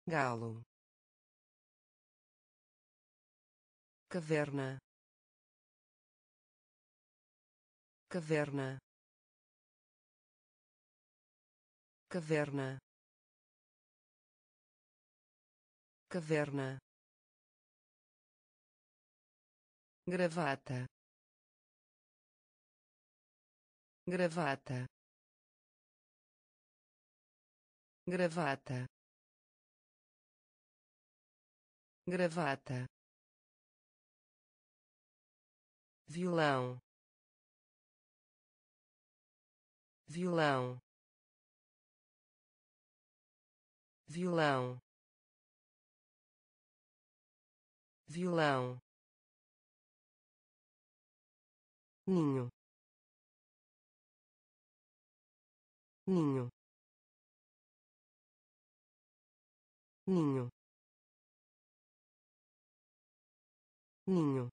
Galo. Caverna. Caverna. Caverna. Caverna. Gravata gravata. Gravata. Gravata. Violão. Violão. Violão. Violão. Ninho ninho. Ninho. Ninho.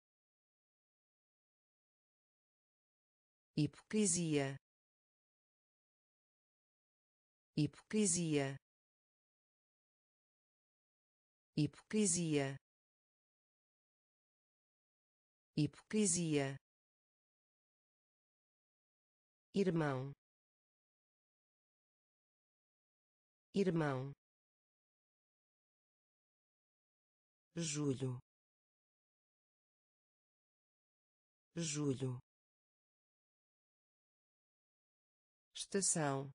Hipocrisia. Hipocrisia. Hipocrisia. Hipocrisia. Irmão irmão. Julho. Julho. Estação.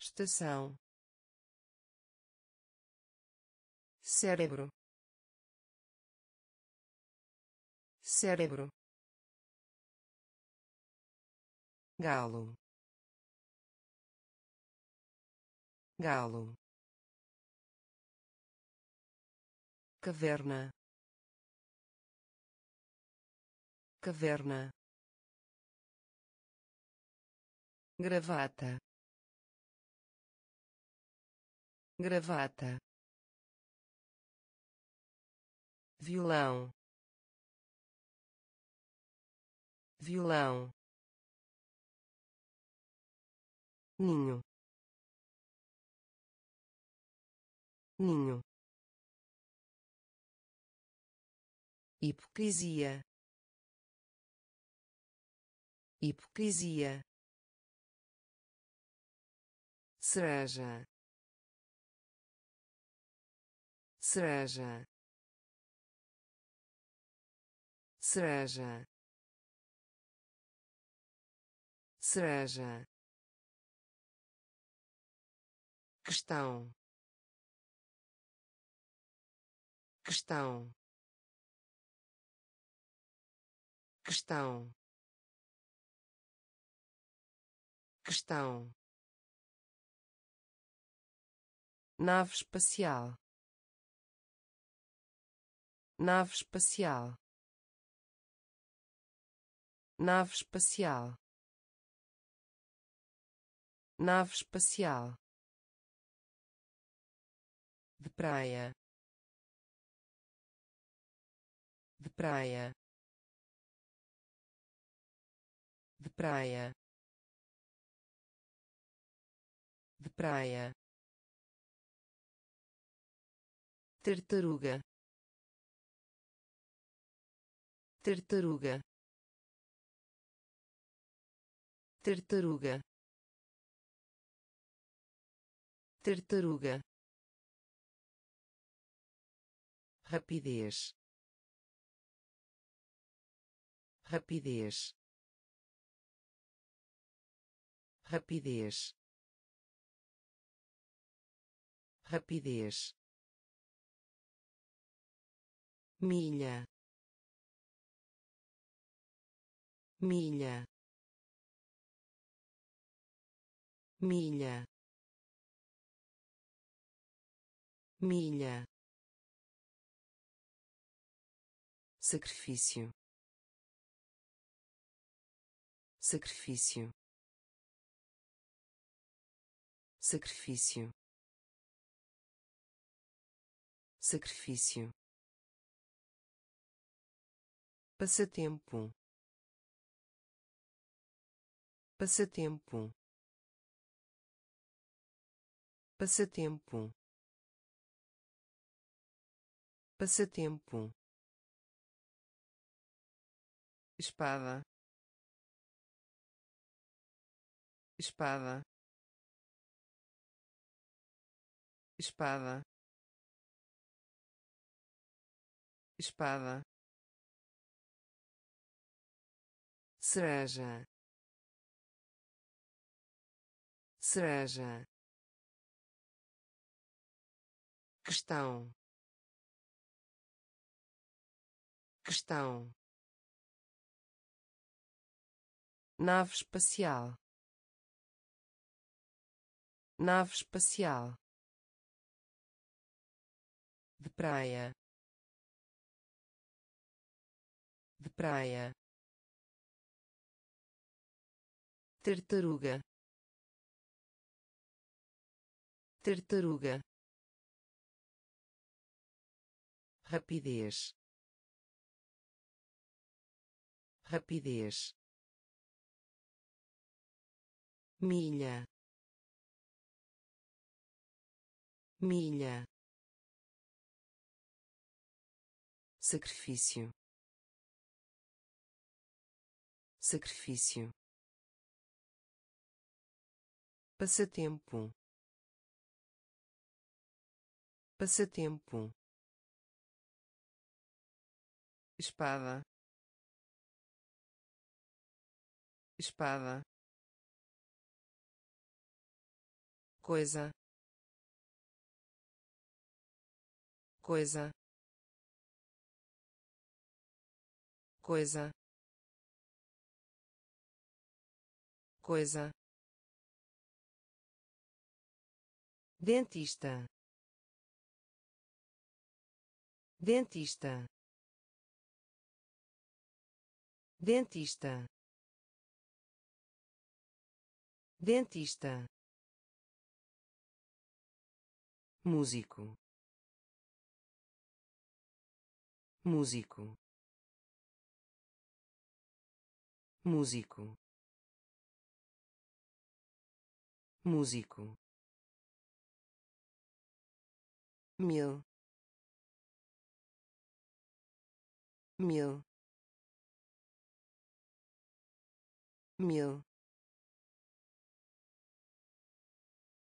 Estação. Cérebro. Cérebro. Galo galo. Caverna. Caverna. Gravata. Gravata. Violão. Violão. Ninho ninho. Hipocrisia. Hipocrisia. Cereja. Cereja. Cereja. Cereja. Questão questão. Questão. Questão. Nave espacial. Nave espacial. Nave espacial. Nave espacial. De praia praia. De praia. De praia. Tartaruga. Tartaruga. Tartaruga. Tartaruga. Rapidez rapidez. Rapidez. Rapidez. Milha. Milha. Milha. Milha. Sacrifício sacrifício. Sacrifício. Sacrifício. Passatempo. Passatempo. Passatempo. Passatempo. Espada espada. Espada. Espada. Cereja. Cereja. Questão questão nave espacial nave espacial. De praia. De praia. Tartaruga. Tartaruga. Rapidez. Rapidez. Milha milha. Sacrifício. Sacrifício. Passatempo. Passatempo. Espada. Espada. Coisa coisa. Coisa. Coisa. Dentista. Dentista. Dentista. Dentista. Músico músico. Músico. Músico. Mil. Mil. Mil.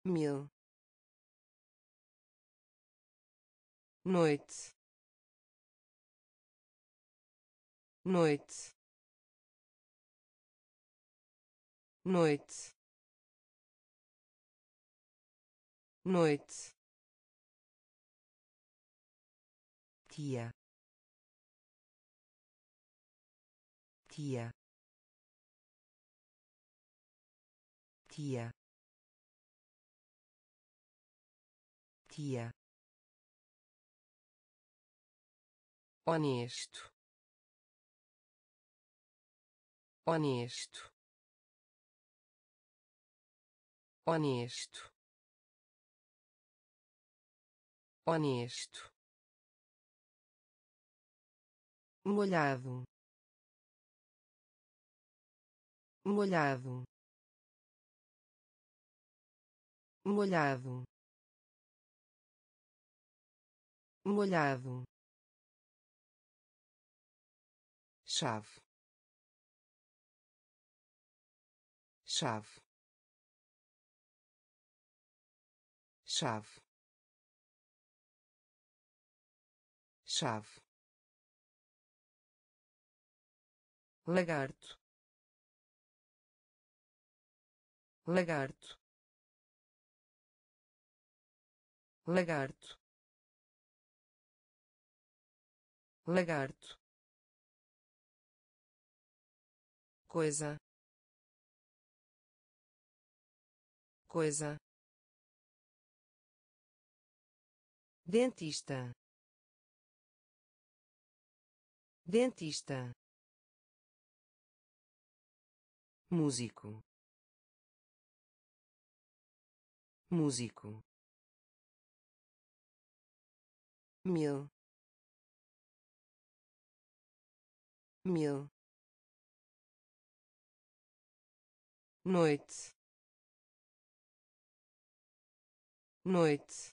Mil. Noite noite. Noite. Noite. Tia tia tia tia honesto honesto. Honesto. Honesto. Molhado. Molhado. Molhado. Molhado. Chave chave. Chave. Chave. Lagarto. Lagarto. Lagarto. Lagarto. Coisa coisa. Dentista. Dentista. Músico. Músico. Mil. Mil. Noite noite.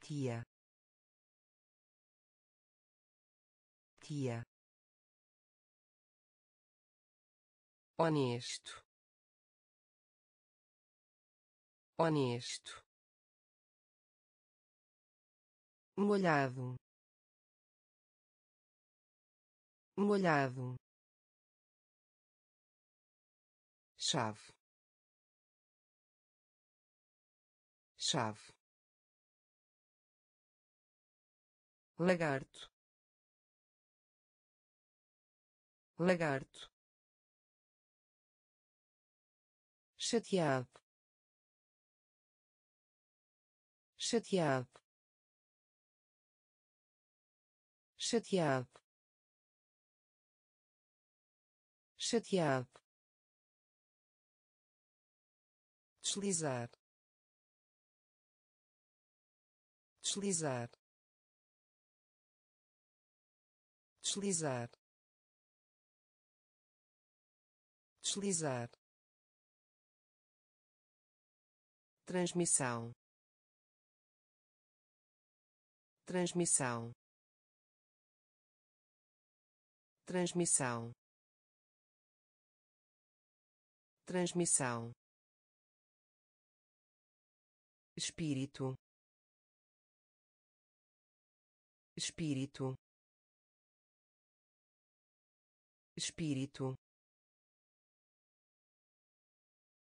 Tia tia honesto. Honesto. Molhado. Molhado. Chave chave. Lagarto. Lagarto. Chateado. Chateado. Chateado. Chateado. Deslizar deslizar. Deslizar. Deslizar. Transmissão. Transmissão. Transmissão. Transmissão. Espírito espírito. Espírito.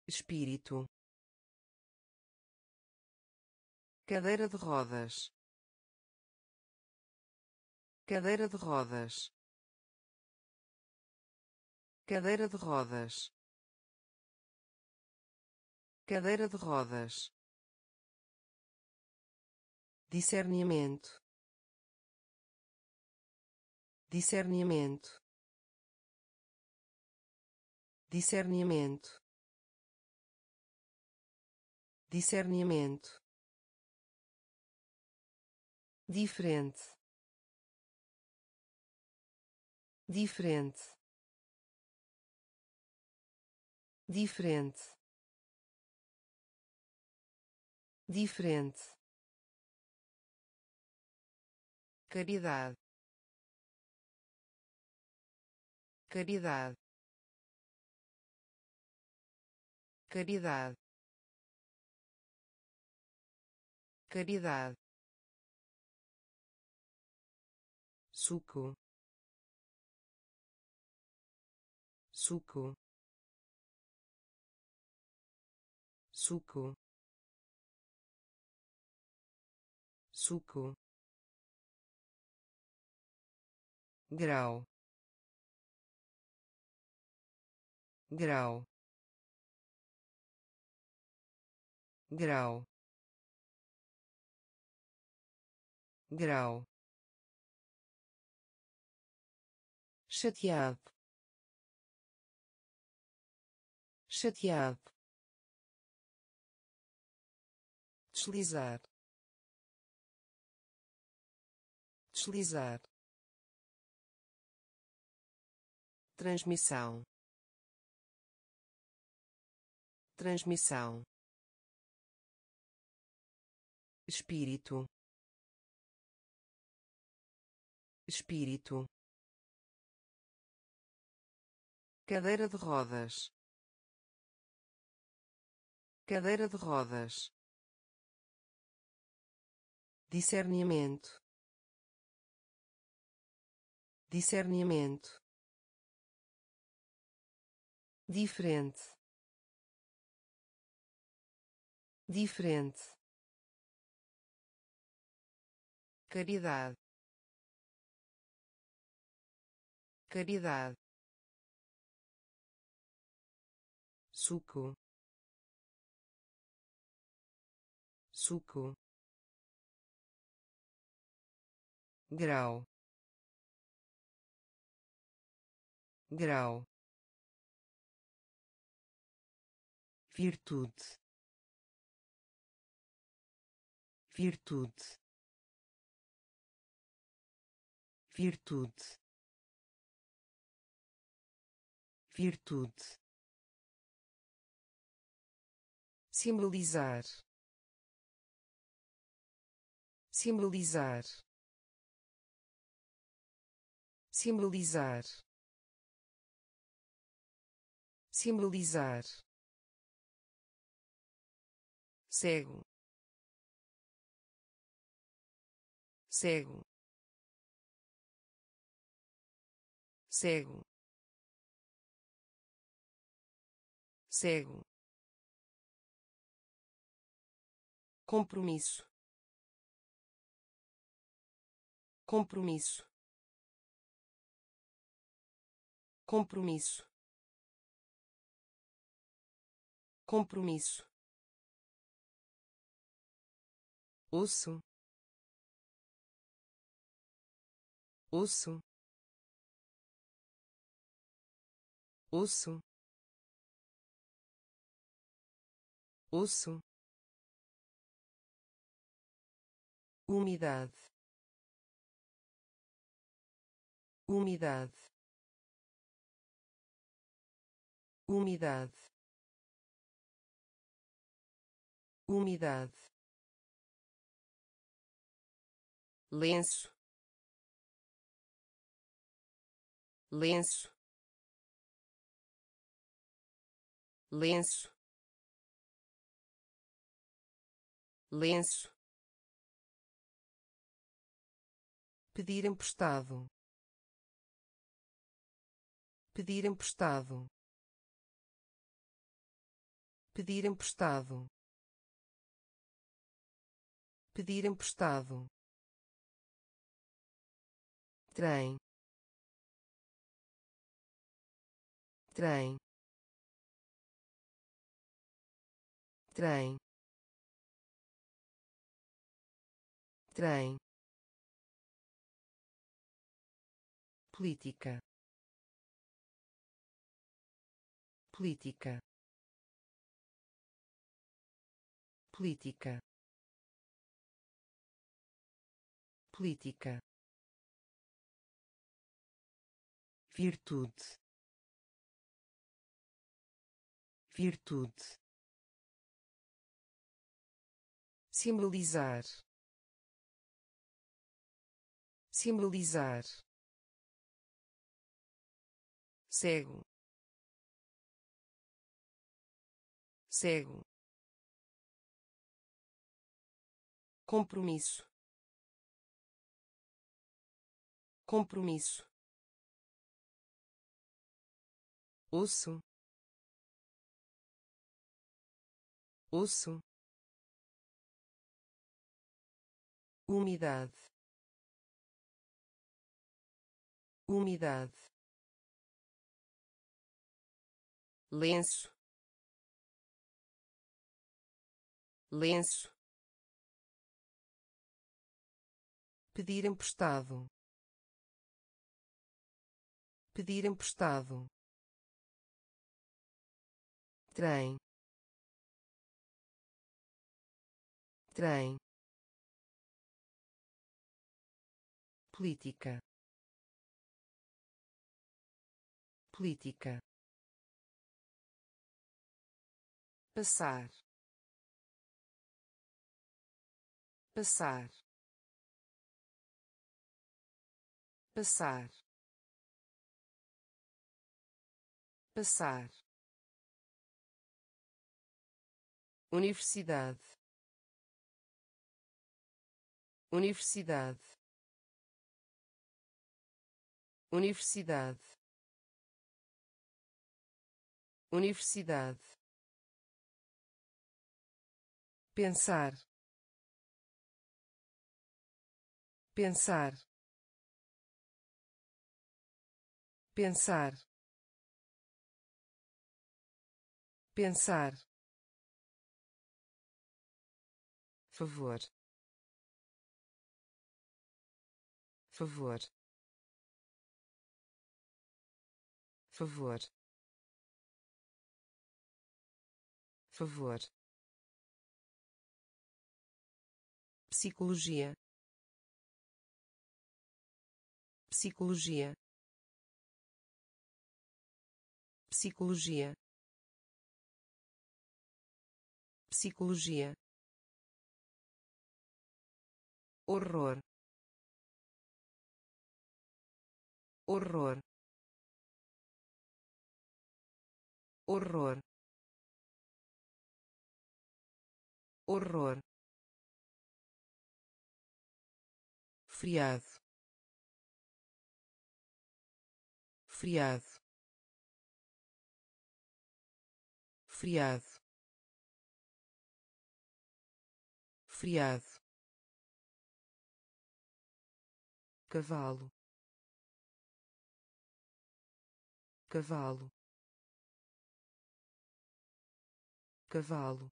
Espírito. Cadeira de rodas, cadeira de rodas, cadeira de rodas, cadeira de rodas, discernimento, discernimento, discernimento. Discernimento. Diferente. Diferente. Diferente. Diferente. Caridade caridade. Caridade. Caridade. Suco. Suco. Suco. Suco. Grau grau. Grau. Grau. Chateado. Chateado. Deslizar. Deslizar. Transmissão transmissão. Espírito. Espírito. Cadeira de rodas, cadeira de rodas, discernimento, discernimento, diferente, diferente, caridade, caridade. Suco. Suco. Grau. Grau. Virtude virtude. Virtude. Virtude. Simbolizar. Simbolizar. Simbolizar. Simbolizar. Cego cego. Cego. Cego. Compromisso. Compromisso. Compromisso. Compromisso. Osso osso. Osso. Osso. Umidade. Umidade. Umidade. Umidade. Lenço lenço. Lenço. Lenço. Pedir emprestado. Pedir emprestado. Pedir emprestado. Pedir emprestado. Trem trem. Trem. Trem. Política. Política. Política. Política. Virtude virtude. Simbolizar. Simbolizar. Cego. Cego. Compromisso. Compromisso. Osso osso umidade umidade lenço lenço pedir emprestado pedir emprestado trem trem política. Política. Passar. Passar. Passar. Passar. Universidade Universidade. Universidade. Universidade. Pensar. Pensar. Pensar. Pensar. Favor favor. Favor. Favor. Psicologia. Psicologia. Psicologia. Psicologia. Horror horror. Horror. Horror. Friado. Friado. Friado. Friado. Cavalo cavalo. Cavalo.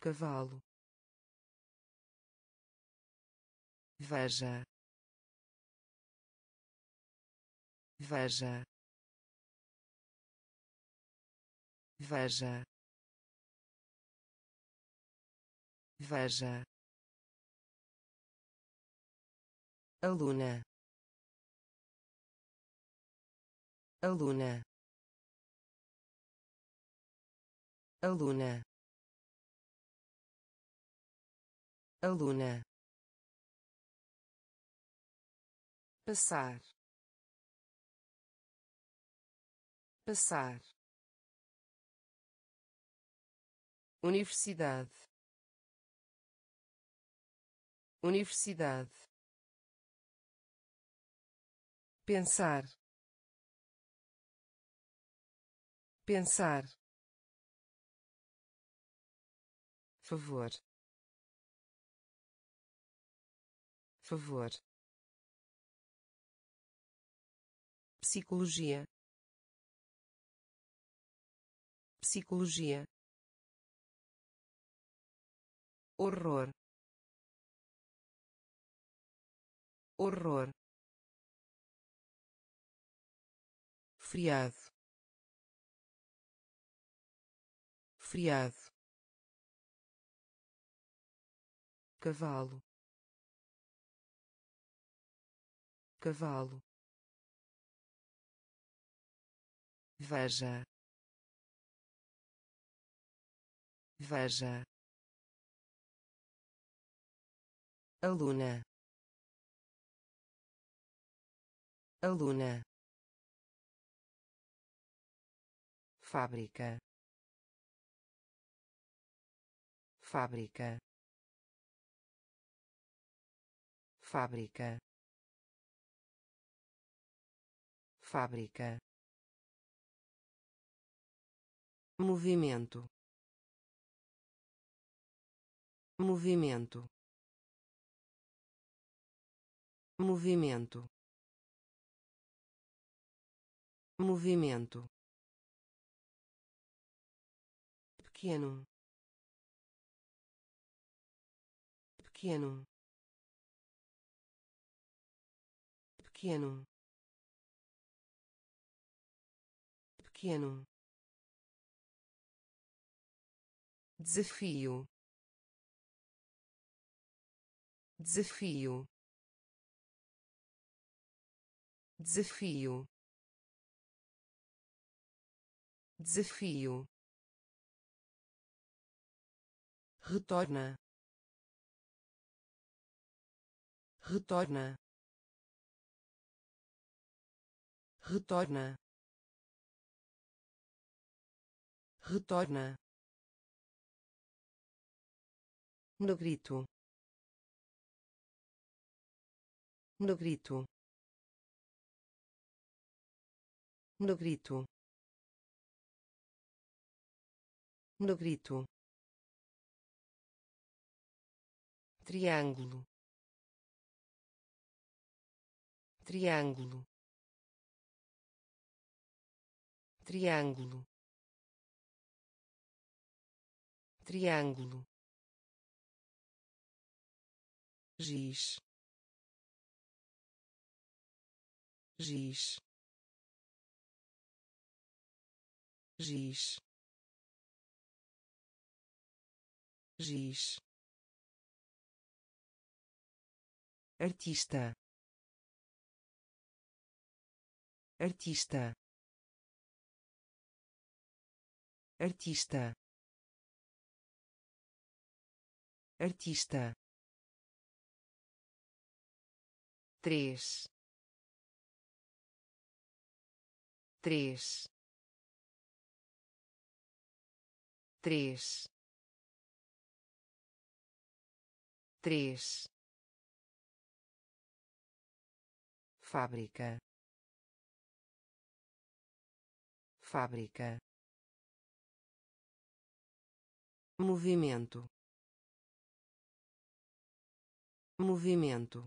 Cavalo. Veja. Veja. Veja. Veja. Aluna aluna. Aluna. Aluna. Passar. Passar. Universidade. Universidade. Pensar pensar. Favor. Favor. Psicologia. Psicologia. Horror. Horror. Friado friado cavalo. Cavalo. Veja. Veja. Aluna. Aluna. Fábrica fábrica. Fábrica. Fábrica. Movimento. Movimento. Movimento. Movimento. Pequeno pequeno. Pequeno. Pequeno. Desafio. Desafio. Desafio. Desafio. Retorna retorna retorna retorna. No grito no grito no grito. No grito. Triângulo triângulo. Triângulo. Triângulo. Giz. Giz. Giz. Giz. Artista artista. Artista. Artista. Três. Três. Três. Três. Fábrica fábrica. Movimento. Movimento.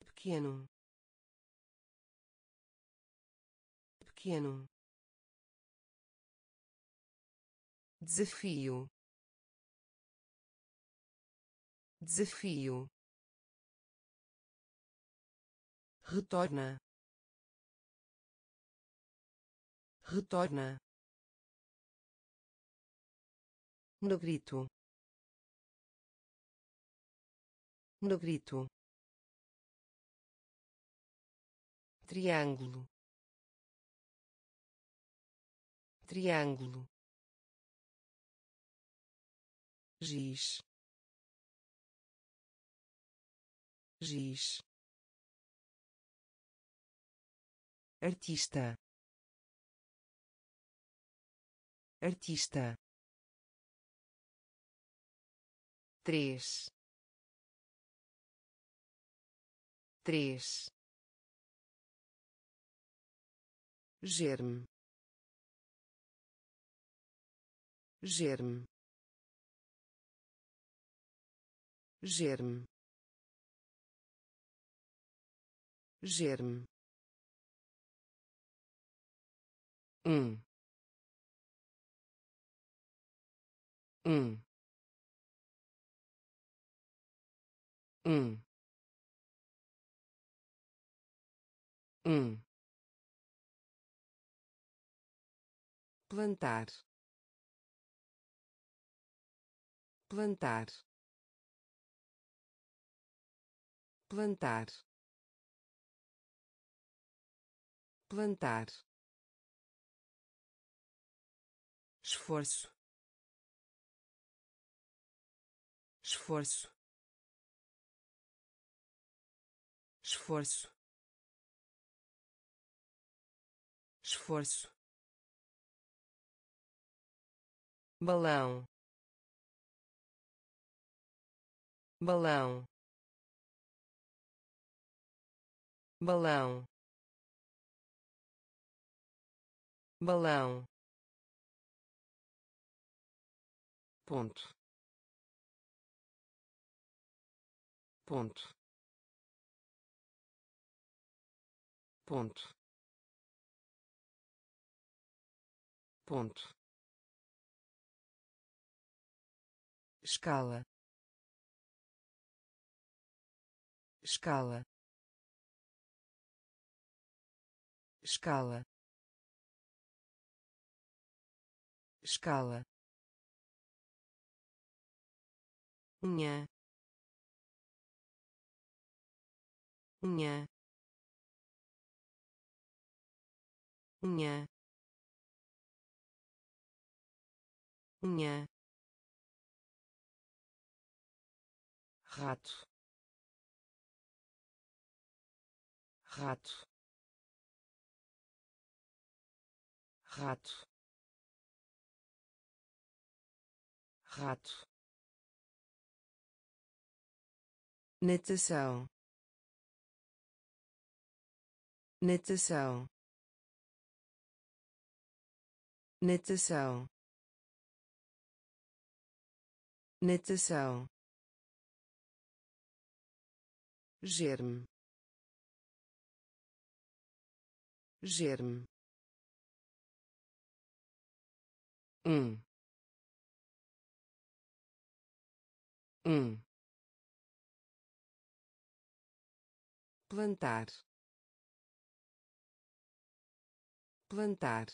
Pequeno. Pequeno. Desafio. Desafio. Retorna retorna. No grito. No grito. Triângulo. Triângulo. Giz. Giz. Artista artista. Três. Três. Germe. Germe. Germe. Germe. Um um. Um. Um. Plantar. Plantar. Plantar. Plantar. Esforço esforço. Esforço. Esforço. Balão. Balão. Balão. Balão. Ponto ponto. Ponto. Ponto. Escala. Escala. Escala. Escala. Unha unha unha unha rato rato rato rato. natação natação. Natação. Natação. Germe. Germe. Um. Um. Plantar plantar.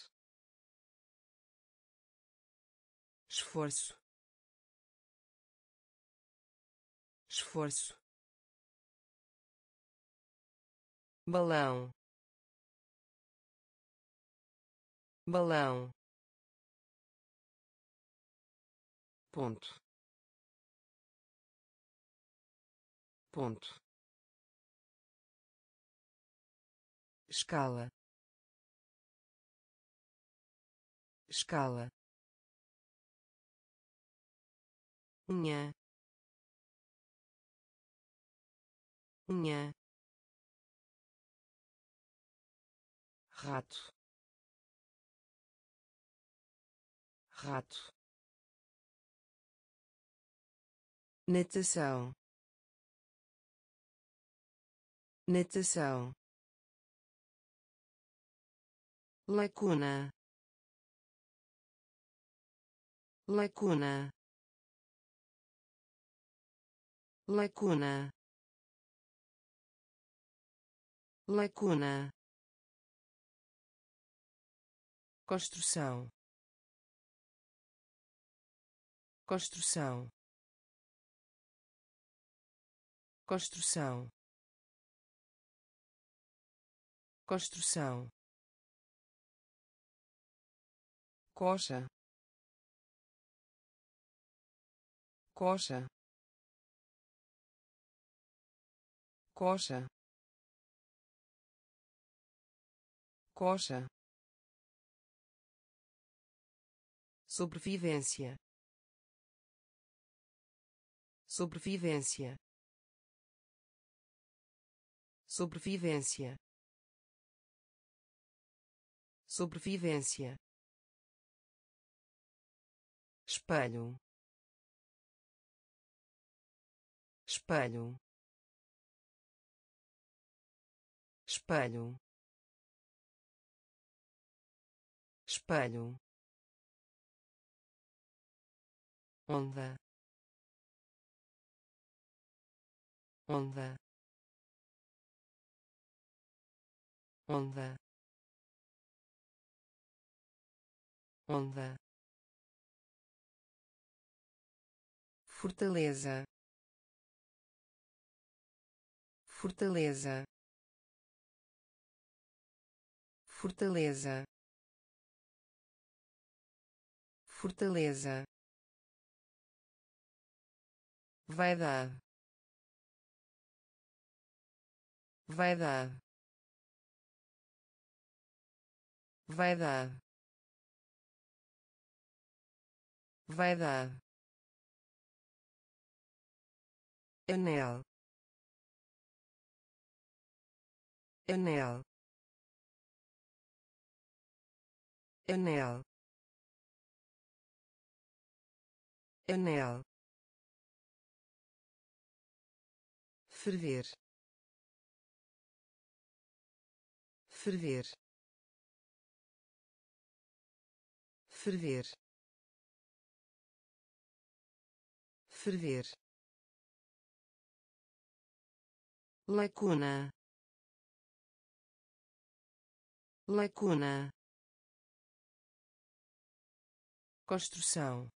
Esforço. Esforço. Balão. Balão. Ponto. Ponto. Escala escala. Unha. Unha. Rato. Rato. Natação. Natação. Lacuna lacuna. Lacuna. Lacuna. Construção. Construção. Construção. Construção. Coxa coxa. Coxa. Coxa. Sobrevivência. Sobrevivência. Sobrevivência. Sobrevivência. Espelho espelho. Espelho. Espelho. Onda. Onda. Onda. Onda. Fortaleza fortaleza. Fortaleza. Fortaleza. Vaidade. Vaidade. Vaidade. Vaidade. Anel anel. Anel. Anel. Ferver. Ferver. Ferver. Ferver. Lacuna lacuna. Construção.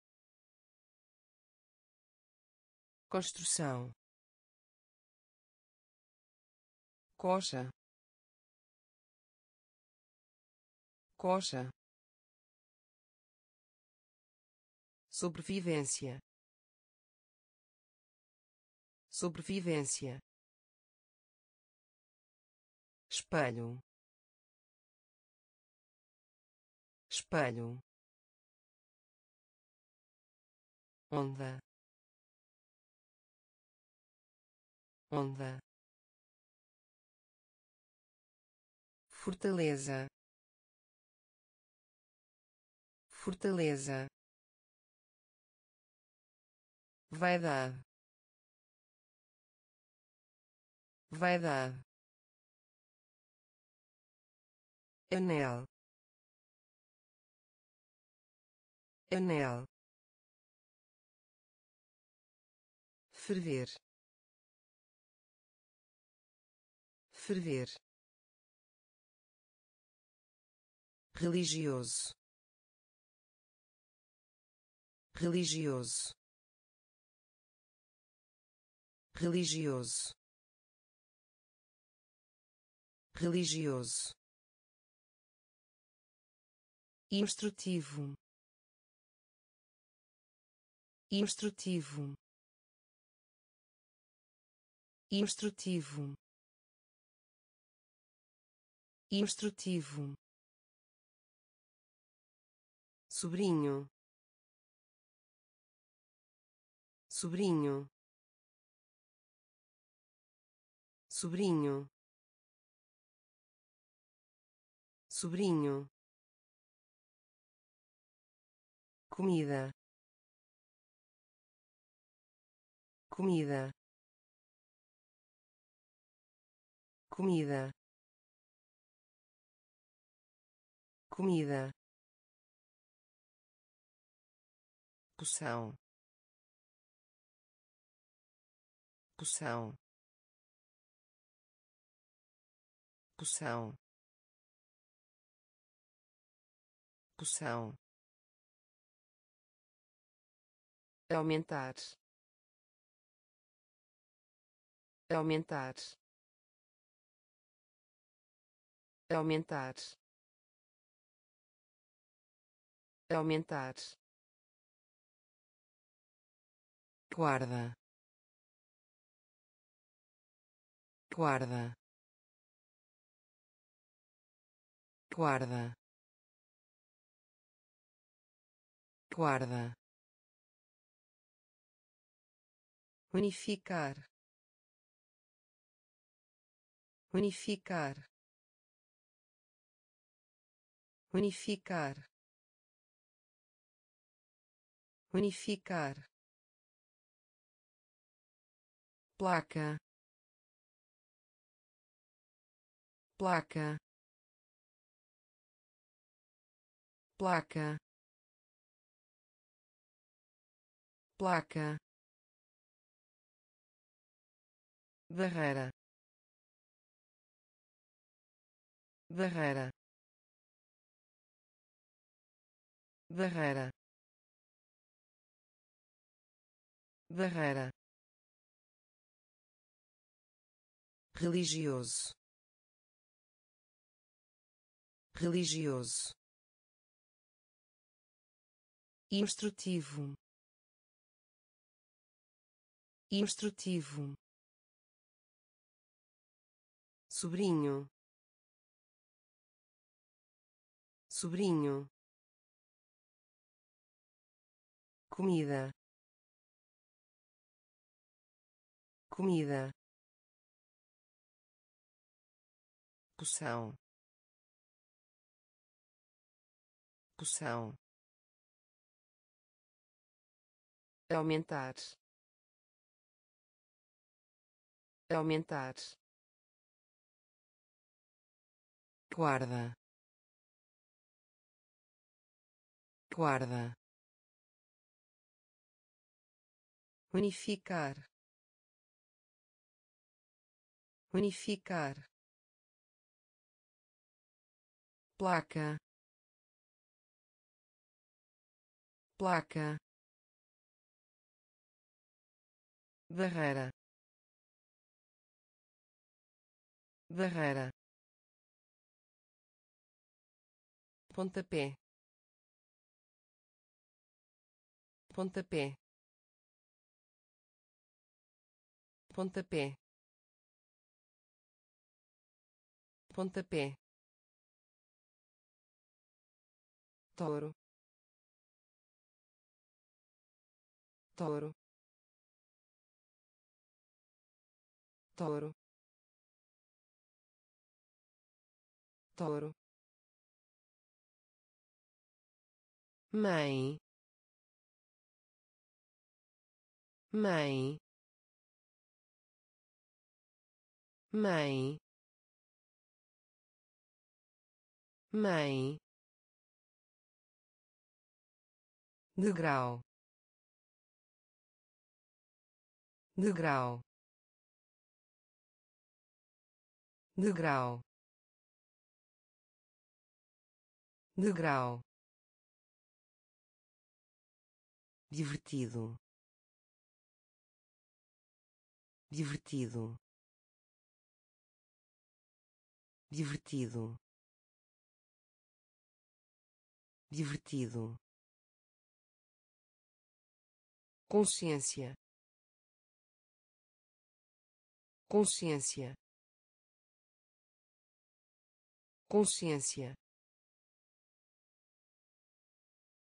Construção. Coxa. Coxa. Sobrevivência. Sobrevivência. Espelho espelho. Onda. Onda. Fortaleza. Fortaleza. Vaidade. Vaidade. Anel anel. Ferver. Ferver. Religioso. Religioso. Religioso. Religioso. Instrutivo instrutivo. Instrutivo. Instrutivo. Sobrinho. Sobrinho. Sobrinho. Sobrinho. Comida comida. Comida. Comida. Poção. Poção. Poção. Poção. Aumentar aumentar. Aumentar. Aumentar. Guarda. Guarda. Guarda. Guarda. Unificar unificar. Unificar. Unificar. Placa. Placa. Placa. Placa. Barreira barreira. Barreira. Barreira. Religioso. Religioso. Instrutivo. Instrutivo. Sobrinho sobrinho. Comida. Comida. Poção. Poção. Aumentar. Aumentar. Guarda guarda. Unificar. Unificar. Placa. Placa. Barreira. Barreira. Pontapé pontapé. Pontapé. Pontapé. Touro. Touro. Touro. Touro. Mãe mãe. Mãe. Mãe. Degrau. Degrau. Degrau. Degrau. Divertido divertido. Divertido. Divertido. Consciência. Consciência. Consciência.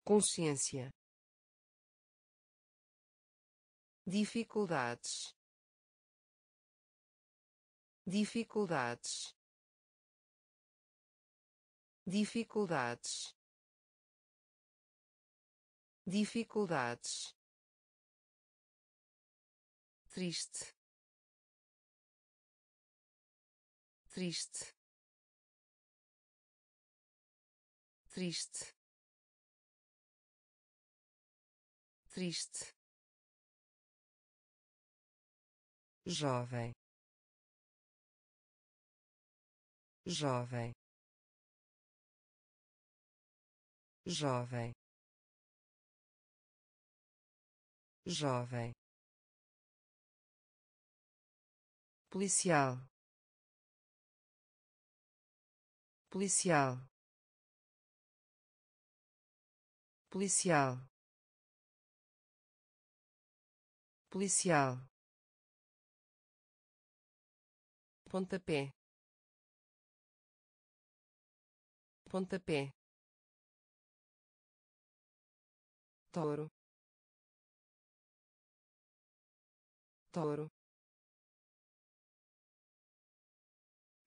Consciência. Dificuldades dificuldades. Dificuldades. Dificuldades. Triste. Triste. Triste. Triste. Jovem jovem. Jovem. Jovem. Policial. Policial. Policial. Policial. Pontapé pontapé. Touro. Touro.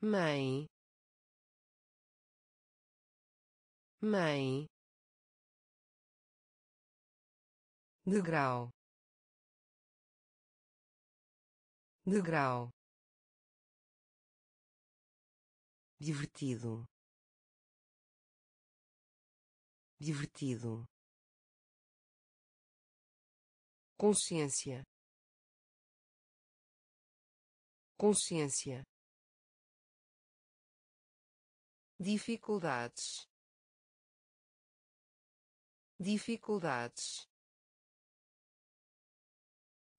Mãe. Mãe. Degrau. Degrau. Divertido divertido. Consciência. Consciência. Dificuldades. Dificuldades.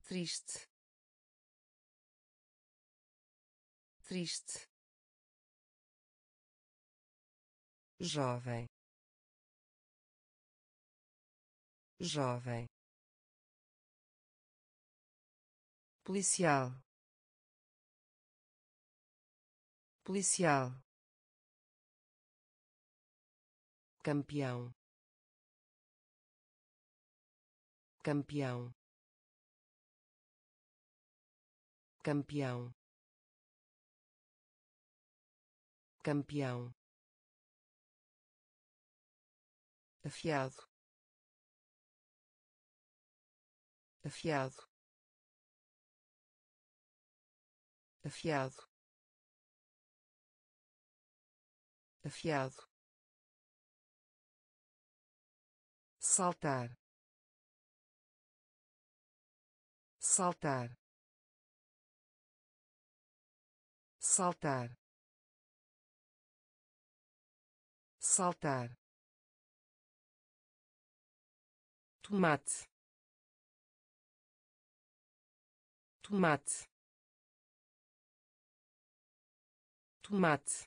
Triste. Triste. Jovem jovem. Policial. Policial. Campeão. Campeão. Campeão. Campeão. Afiado afiado. Afiado. Afiado. Saltar. Saltar. Saltar. Saltar. Tomate tomate. Tomate.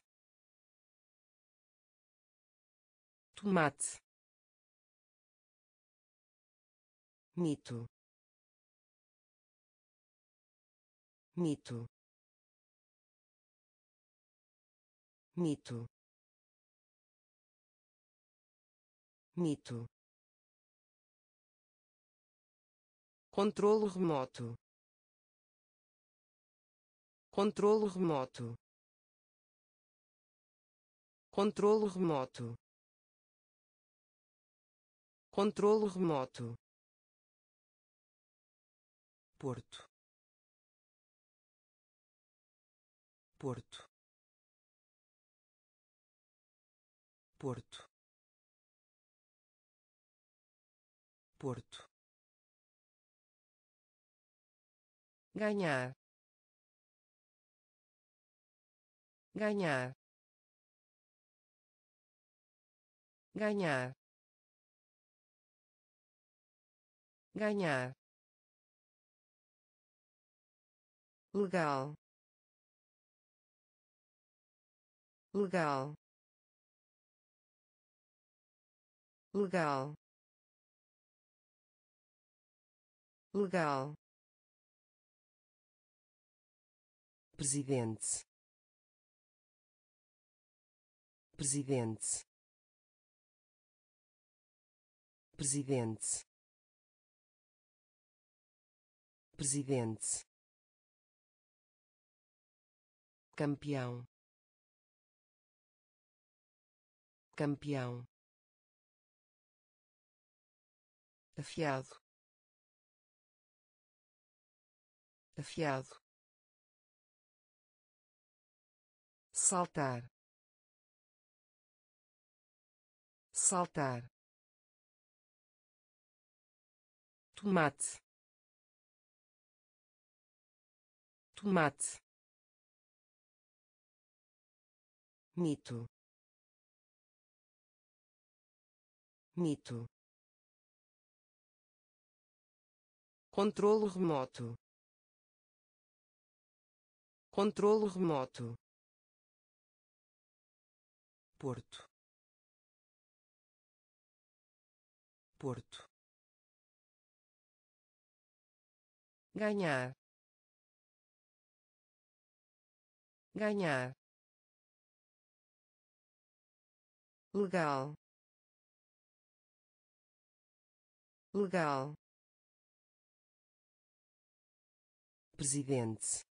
Tomate. Mito. Mito. Mito. Mito. Controlo remoto controlo remoto. Controlo remoto. Controlo remoto. Porto. Porto. Porto. Porto. Ganhar ganhar. Ganhar. Ganhar. Legal. Legal. Legal. Legal. Presidente presidente. Presidente. Presidente. Campeão. Campeão. Afiado. Afiado. Saltar saltar. Tomate. Tomate. Mito. Mito. Controlo remoto. Controlo remoto. Porto Porto. Ganhar. Ganhar. Legal. Legal. Presidente.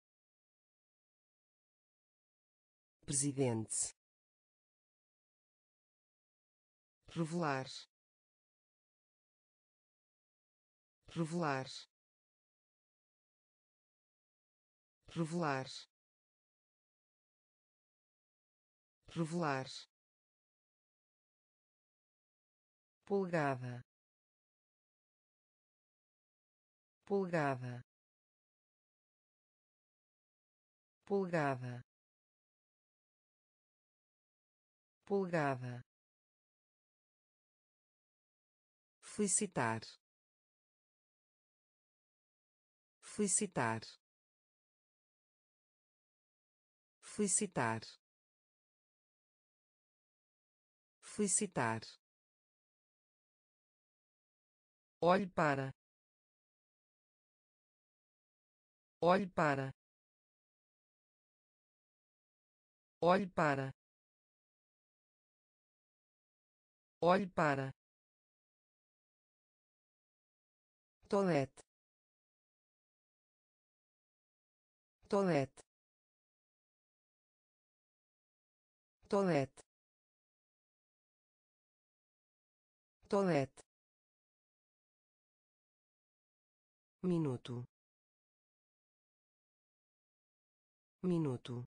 Presidente. Revelar revelar revelar revelar polegada polegada. Polegada polegada. Felicitar felicitar. Felicitar. Felicitar. Olhe para. Olhe para. Olhe para. Olhe para. Tolete tolete tolete tolete minuto. Minuto.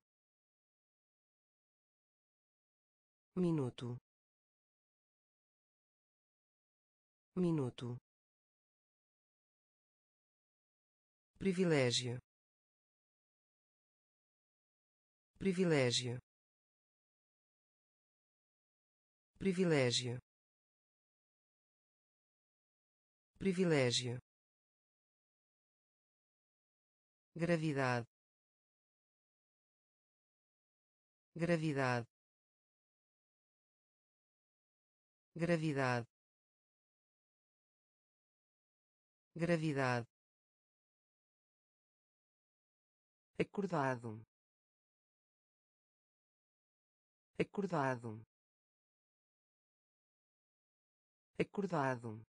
Minuto. Minuto. Privilégio privilégio. Privilégio. Privilégio. Gravidade. Gravidade. Gravidade. Gravidade. Acordado acordado. Acordado.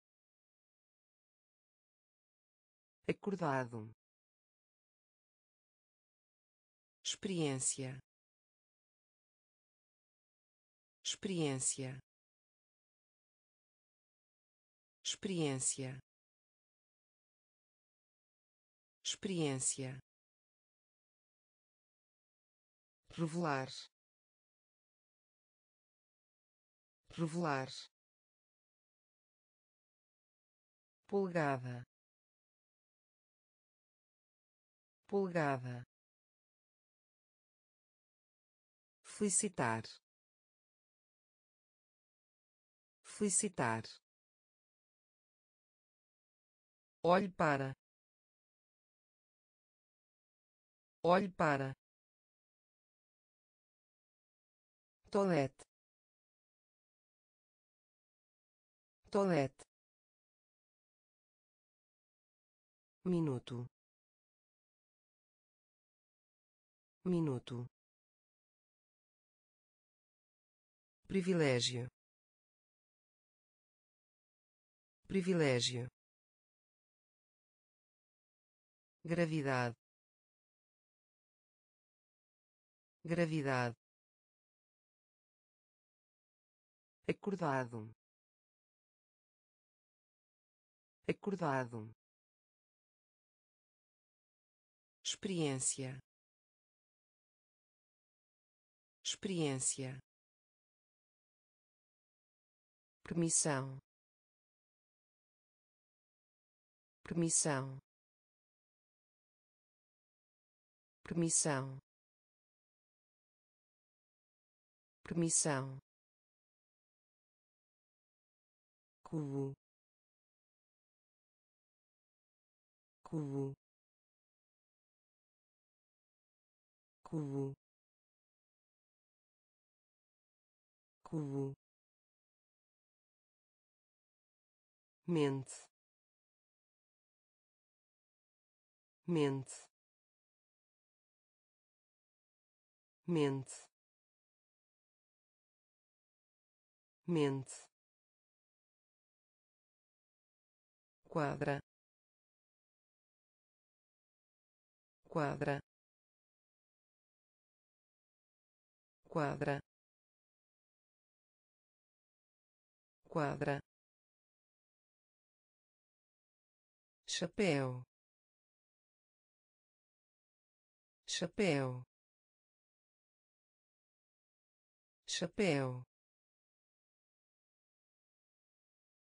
Acordado. Experiência. Experiência. Experiência. Experiência. Revelar revelar polegada. Polegada. Felicitar. Felicitar. Olhe para. Olhe para. Tolete tolete minuto. Minuto. Privilégio. Privilégio. Gravidade. Gravidade. Acordado acordado. Experiência. Experiência. Permissão. Permissão. Permissão. Permissão. Cubo cubo. Cubo. Cubo. Mente. Mente. Mente. Mente. Quadra quadra. Quadra. Quadra. Chapéu. Chapéu. Chapéu.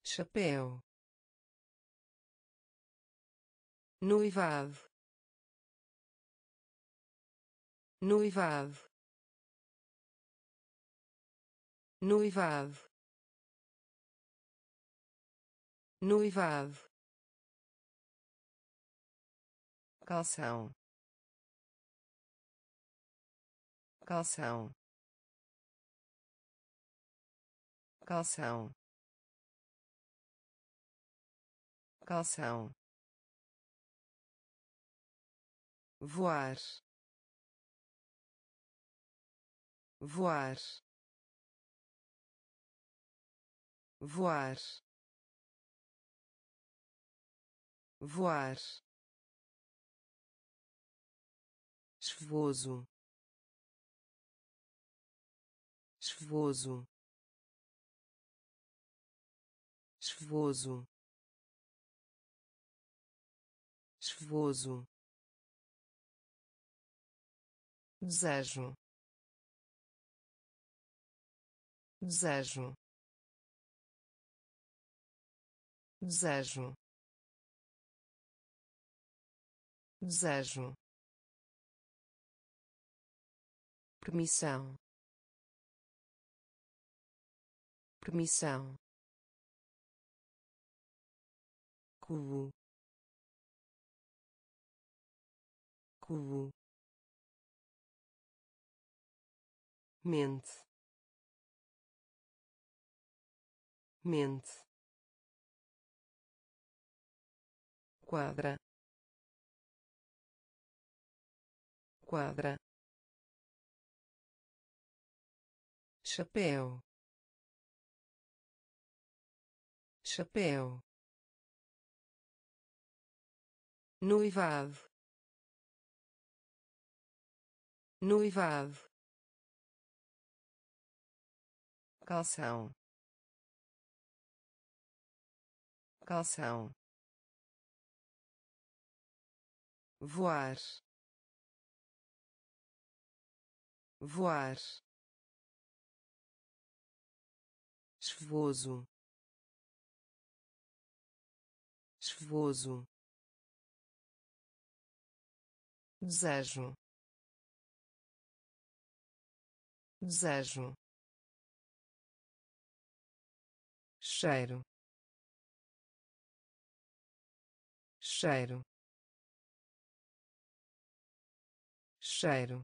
Chapéu. Noivado noivado. Noivado. Noivado. Calção. Calção. Calção. Calção. Voar voar voar voar. Chuvoso chuvoso. Chuvoso chuvoso. Desejo desejo. Desejo. Desejo. Permissão. Permissão. Cubo. Cubo. Mente mente. Quadra. Quadra. Chapéu. Chapéu. Noivado. Noivado. Calção calção voar. Voar. Chuvoso. Chuvoso. Desejo. Desejo. Cheiro cheiro. Cheiro.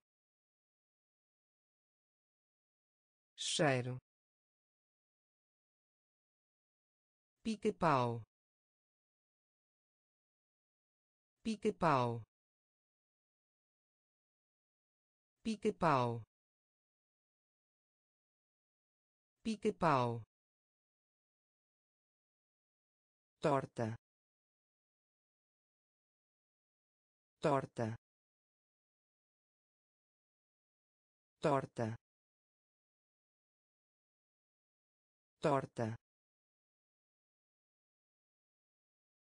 Cheiro. Pica-pau. Pica-pau. Pica-pau. Pica-pau. Torta torta. Torta. Torta.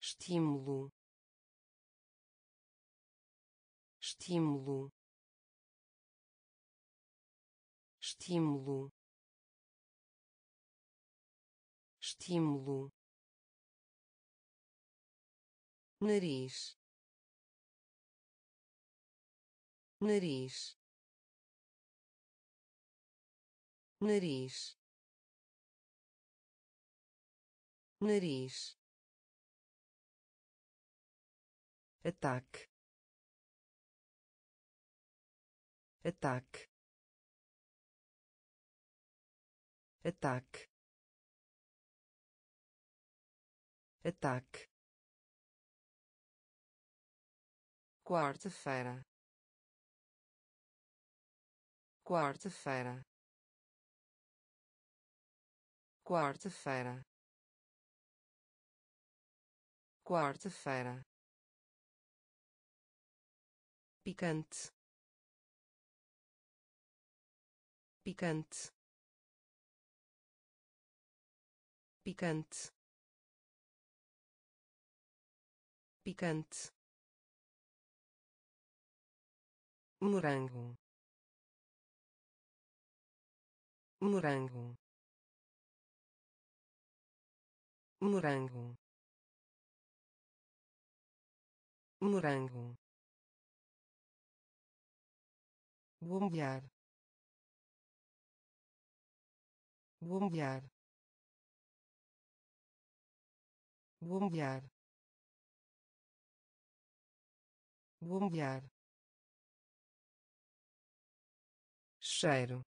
Estímulo. Estímulo. Estímulo. Estímulo. Nariz nariz. Nariz. Nariz. Ataque. Ataque. Ataque. Ataque. Quarta-feira quarta-feira. Quarta-feira. Quarta-feira. Picante. Picante. Picante. Picante. Morango morango. Morango. Morango. Bombear. Bombear. Bombear. Bombear. Cheiro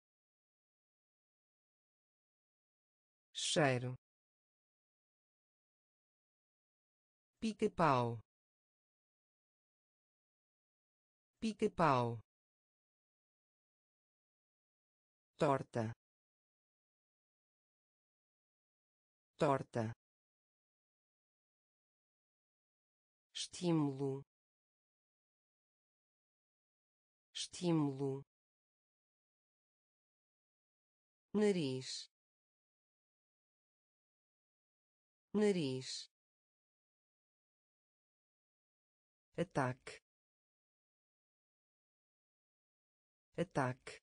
cheiro. Pica-pau. Pica-pau. Torta. Torta. Estímulo. Estímulo. Nariz nariz. Ataque. Ataque.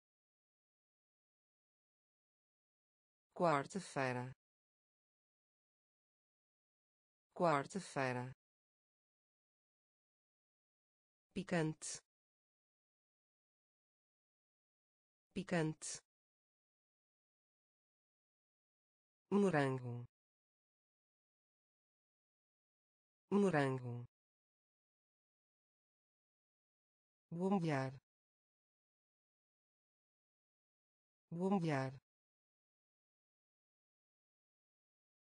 Quarta-feira. Quarta-feira. Picante. Picante. Morango morango. Bombear bombear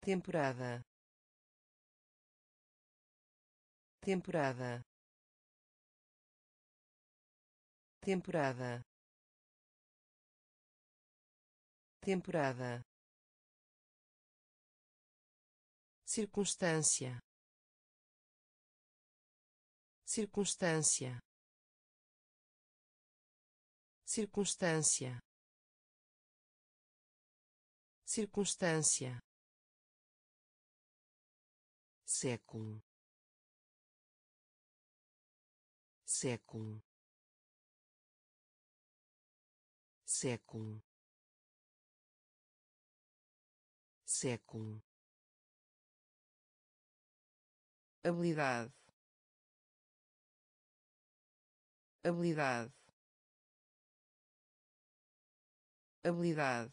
temporada. Temporada. Temporada. Temporada. Circunstância circunstância. Circunstância. Circunstância. Século. Século. Século. Século. Habilidade habilidade. Habilidade.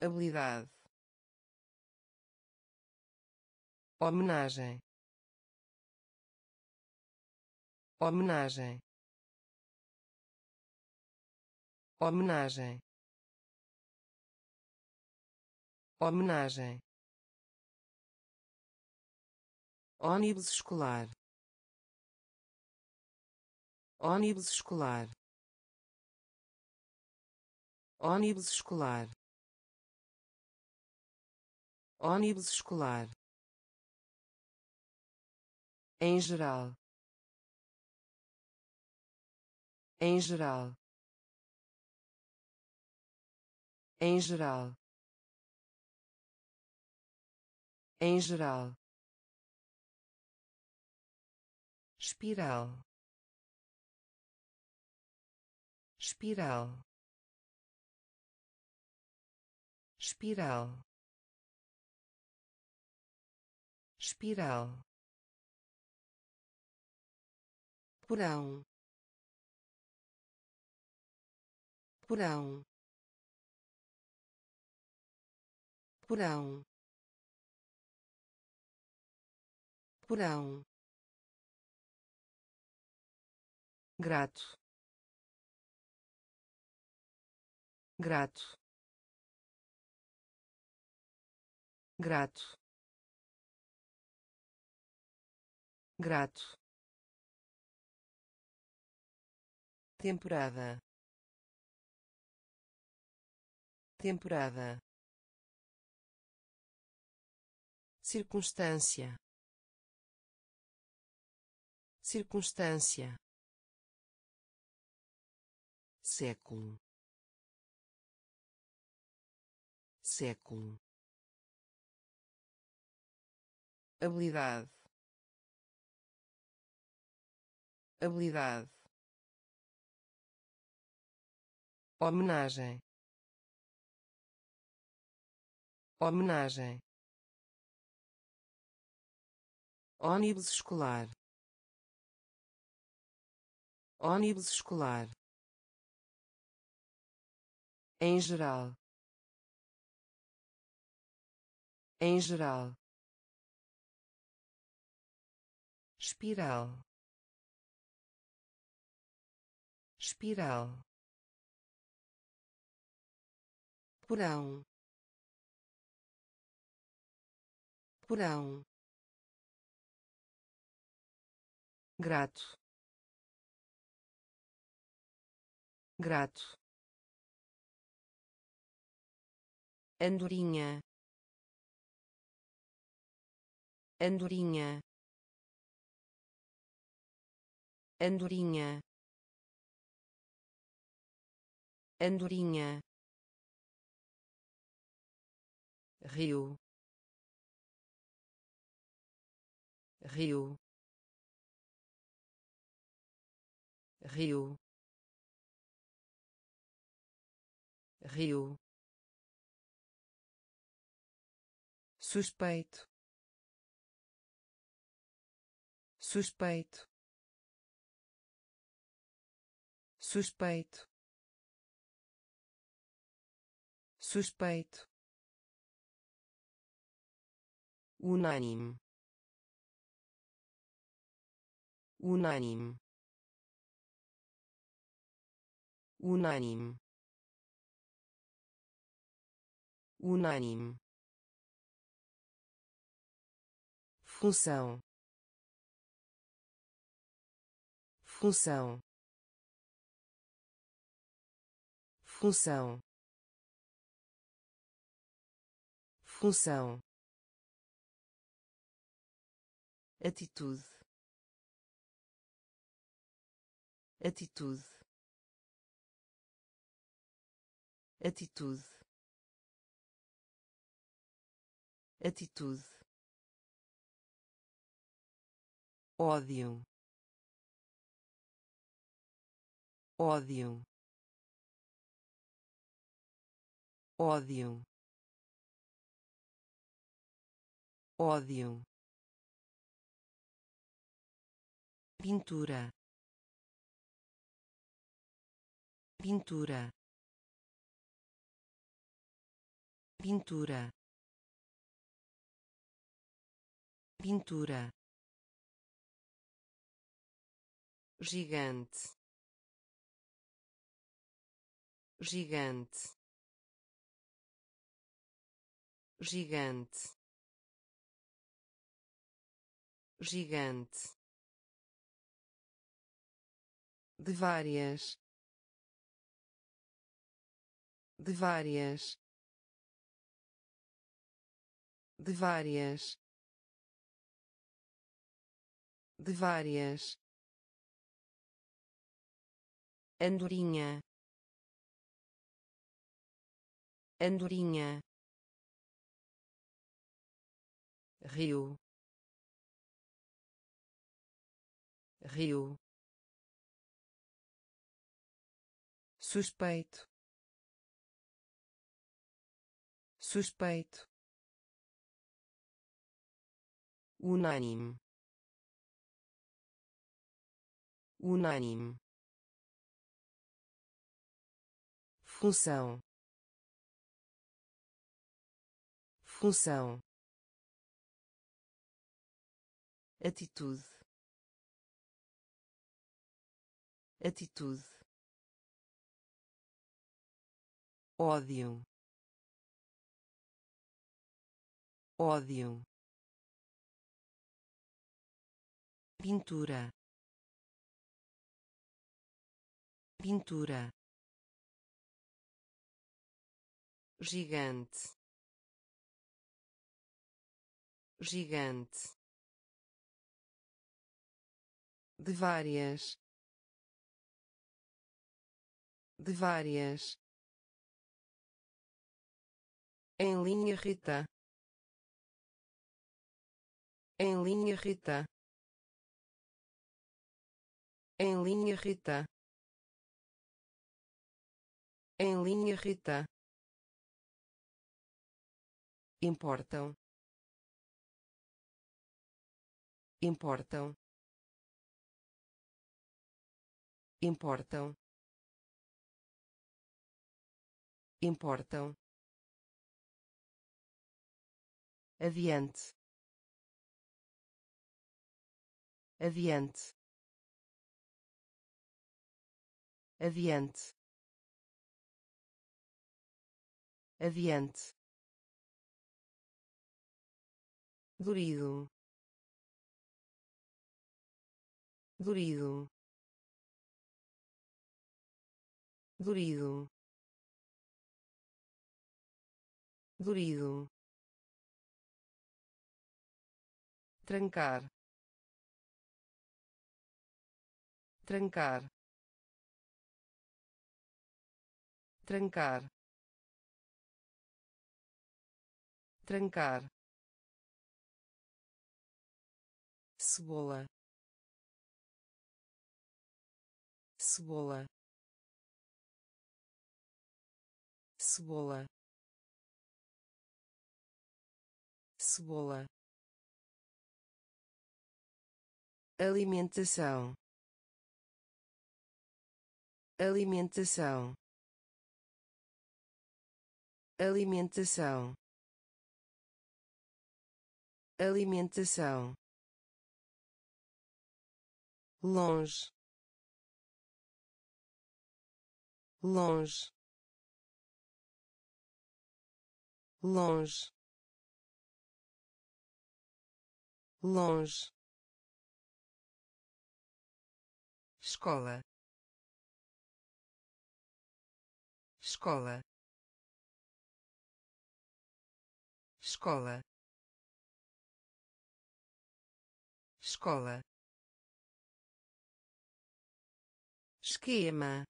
Habilidade. Homenagem. Homenagem. Homenagem. Homenagem. Ônibus escolar ônibus escolar. Ônibus escolar. Ônibus escolar. Em geral. Em geral. Em geral. Em geral. Espiral espiral. Espiral. Espiral. Porão. Porão. Porão. Porão. Grato grato. Grato. Grato. Temporada. Temporada. Circunstância. Circunstância. Século século. Habilidade. Habilidade. Homenagem. Homenagem. Ônibus escolar. Ônibus escolar. Em geral em geral. Espiral. Espiral. Porão. Porão. Grato. Grato. Andorinha andorinha. Andorinha. Andorinha. Rio. Rio. Rio. Rio. Suspeito suspeito. Suspeito. Suspeito. Unânime. Unânime. Unânime. Unânime. Função função. Função. Função. Atitude. Atitude. Atitude. Atitude. Ódio ódio. Ódio. Ódio. Pintura. Pintura. Pintura. Pintura. Gigante gigante. Gigante. Gigante. De várias. De várias. De várias. De várias. Andorinha andorinha. Rio. Rio. Suspeito. Suspeito. Unânime. Unânime. Função função. Atitude. Atitude. Ódio. Ódio. Pintura. Pintura. Gigante gigante de várias de várias em linha reta Em linha Rita. Em linha Rita. Em linha Rita. Importam. Importam. Importam. Importam. Adiante. Adiante. Adiante. Adiante. Durido. Durido. Durido. Durido. trancar trancar trancar trancar cebola cebola. Cebola. Cebola. Alimentação. Alimentação. Alimentação. Alimentação. Longe longe. Longe. Longe. Escola. Escola. Escola. Escola. Esquema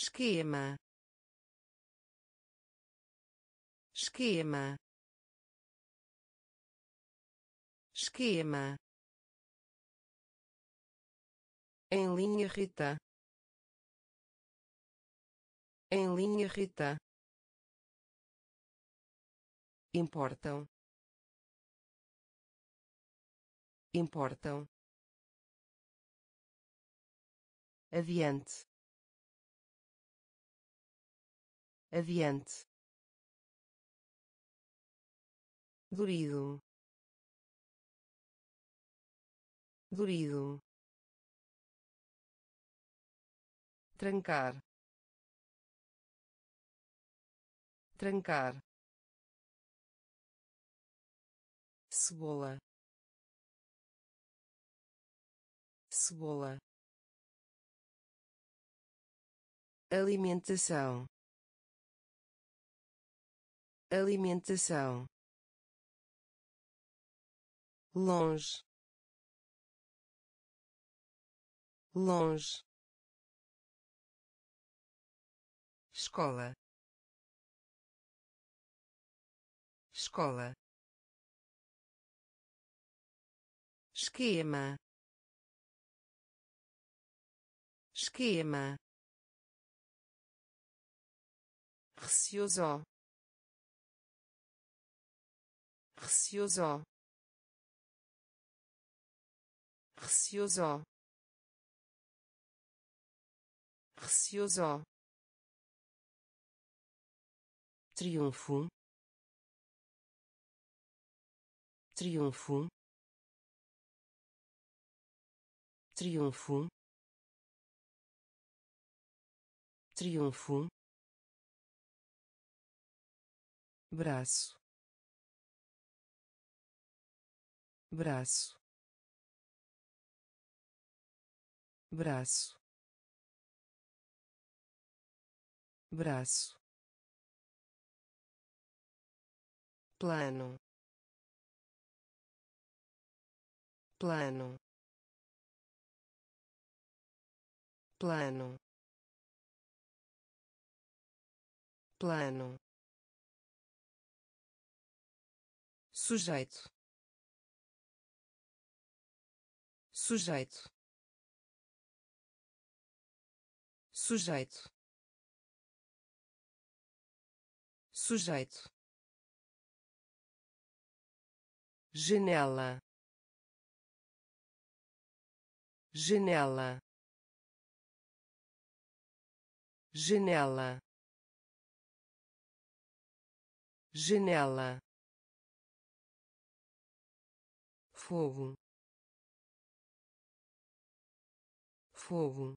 esquema esquema esquema Em linha Rita. Em linha Rita. Importam. Importam. Adiante. Adiante. Durido. Durido. trancar trancar cebola cebola alimentação alimentação. Longe. Longe. Escola. Escola. Esquema. Esquema. Receoso receoso receoso receoso triunfo. Triunfo. Triunfo. Triunfo. Braço braço. Braço. Braço. Plano. Plano. Plano. Plano. Sujeito sujeito. Sujeito. Sujeito. Janela. Janela. Janela. Janela. Fogo fogo.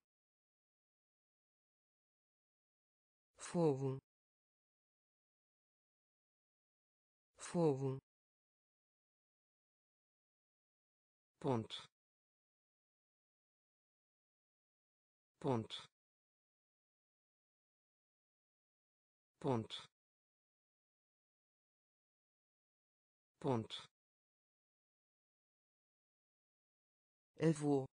Fogo. Fogo. Ponto. Ponto. Ponto. Ponto. Avô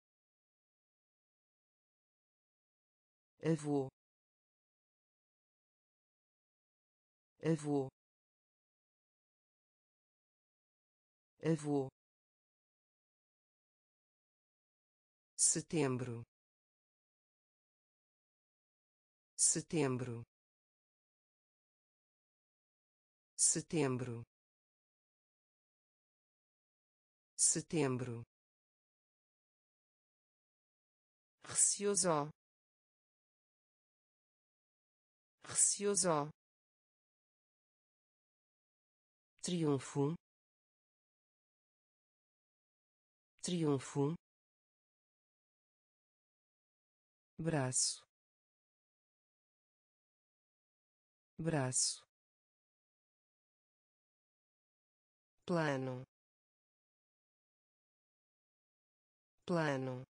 avô avô avô setembro. Setembro. Setembro. Setembro. Receoso receoso triunfo. Triunfo. Braço. Braço. Plano. Plano.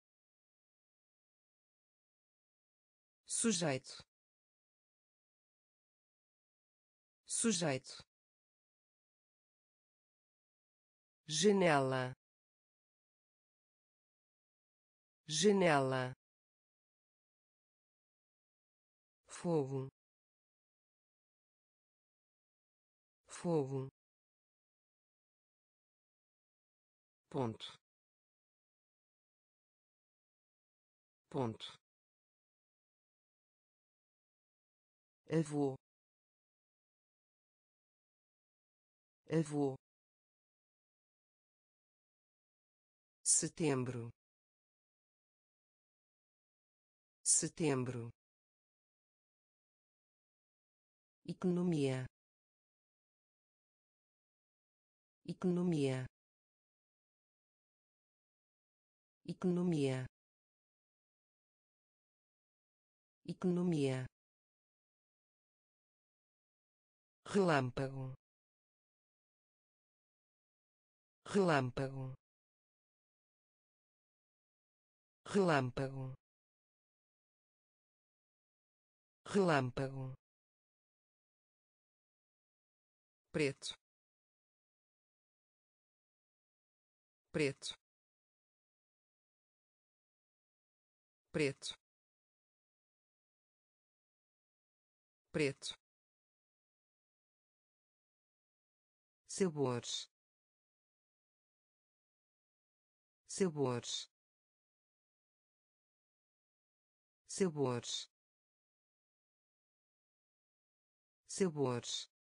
Sujeito sujeito. Janela. Janela. Fogo. Fogo. Ponto. Ponto. Avô avô setembro. Setembro. Economia. Economia. Economia. Economia. Relâmpago relâmpago. Relâmpago. Relâmpago. Preto. Preto. Preto. Preto. Sabores sabores. Sabores. Sabores.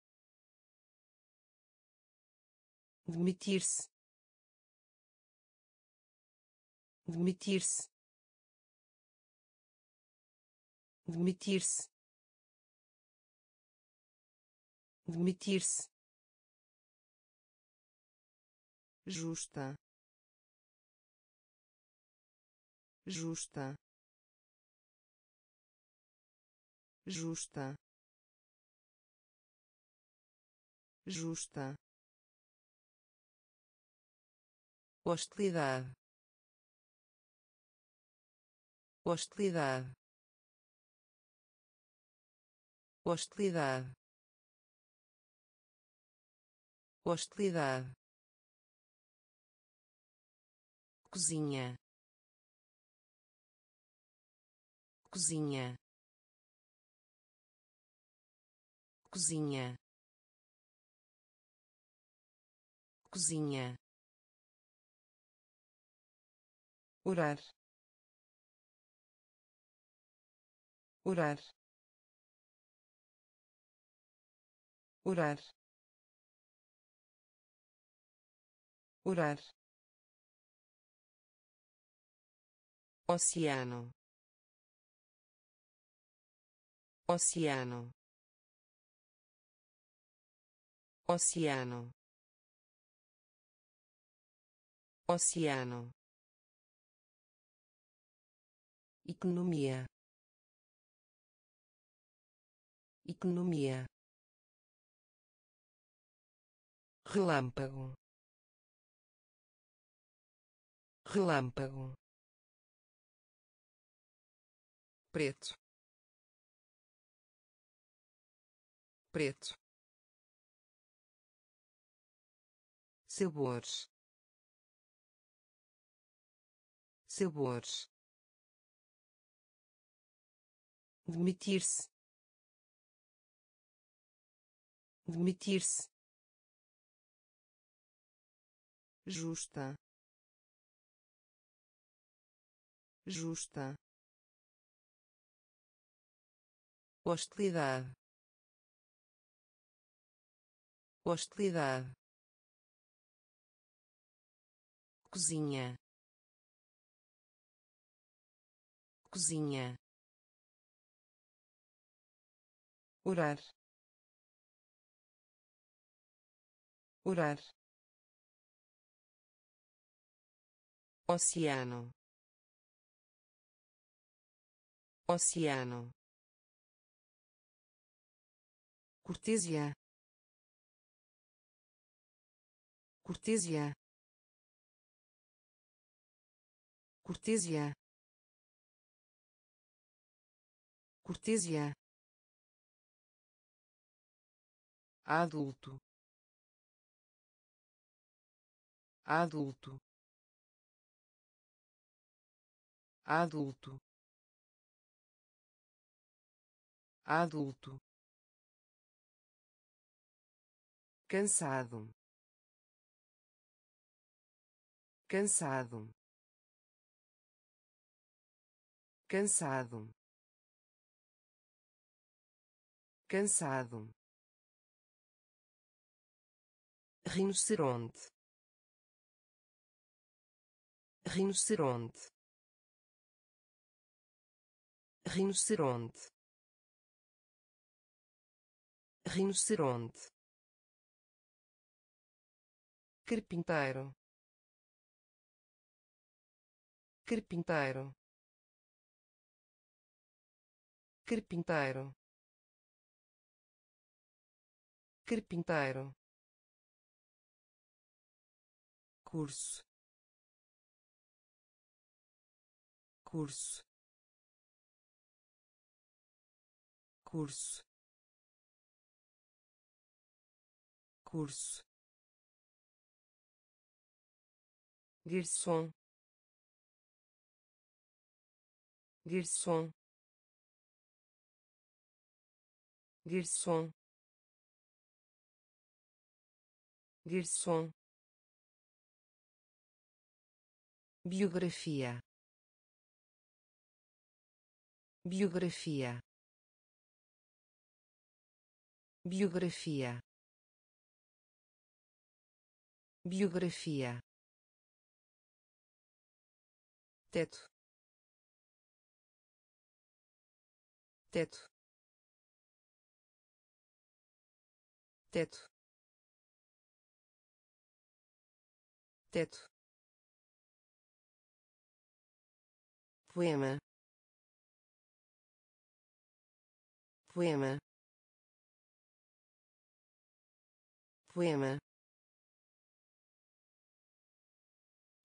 Demitir-se. Demitir-se. Demitir-se. Demitir-se. Justa justa. Justa. Justa. Hostilidade. Hostilidade. Hostilidade. Hostilidade. Cozinha cozinha. Cozinha. Cozinha. Orar. Orar. Orar. Orar. Oceano oceano. Oceano. Oceano. Economia. Economia. Relâmpago. Relâmpago. Preto preto. Sabores. Sabores. Demitir-se. Demitir-se. Justa. Justa. Hostilidade hostilidade. Cozinha. Cozinha. Orar. Orar. Oceano. Oceano. Cortesia cortesia. Cortesia. Cortesia. Adulto. Adulto. Adulto. Adulto. Cansado cansado. Cansado. Cansado. Rinoceronte. Rinoceronte. Rinoceronte. Rinoceronte. Carpinteiro carpinteiro. Carpinteiro. Carpinteiro. Curso. Curso. Curso. Curso. Garçom garçom garçom garçom biografia. Biografia. Biografia. Biografia. Teto teto. Teto. Teto. Poema. Poema. Poema.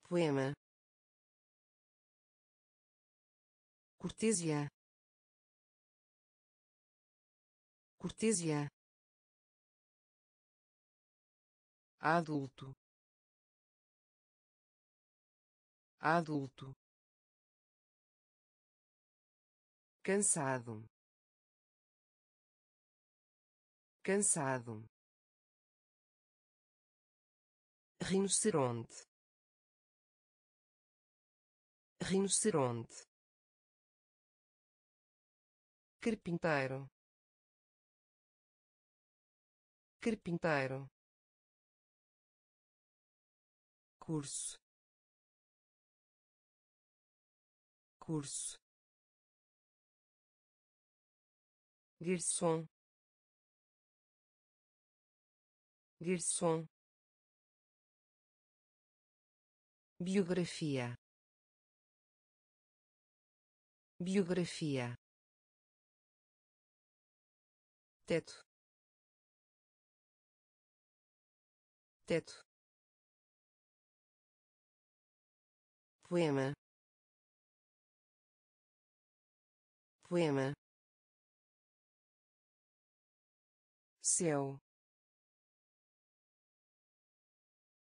Poema. Cortesia cortesia. Adulto. Adulto. Cansado. Cansado. Rinoceronte. Rinoceronte. Carpinteiro carpinteiro. Curso. Curso. Garçom. Garçom. Biografia. Biografia. Teto teto. Poema. Poema. Céu.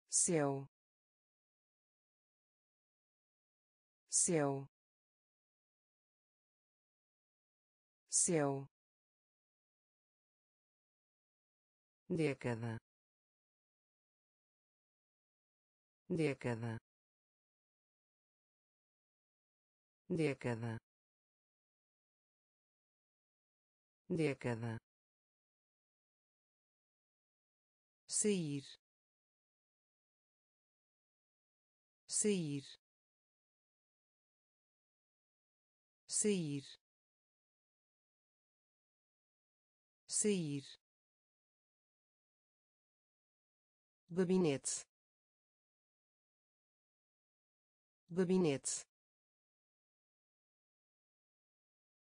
Céu. Céu. Céu. Década década. Década. Década. Sair. Sair. Sair. Sair. Gabinete gabinete.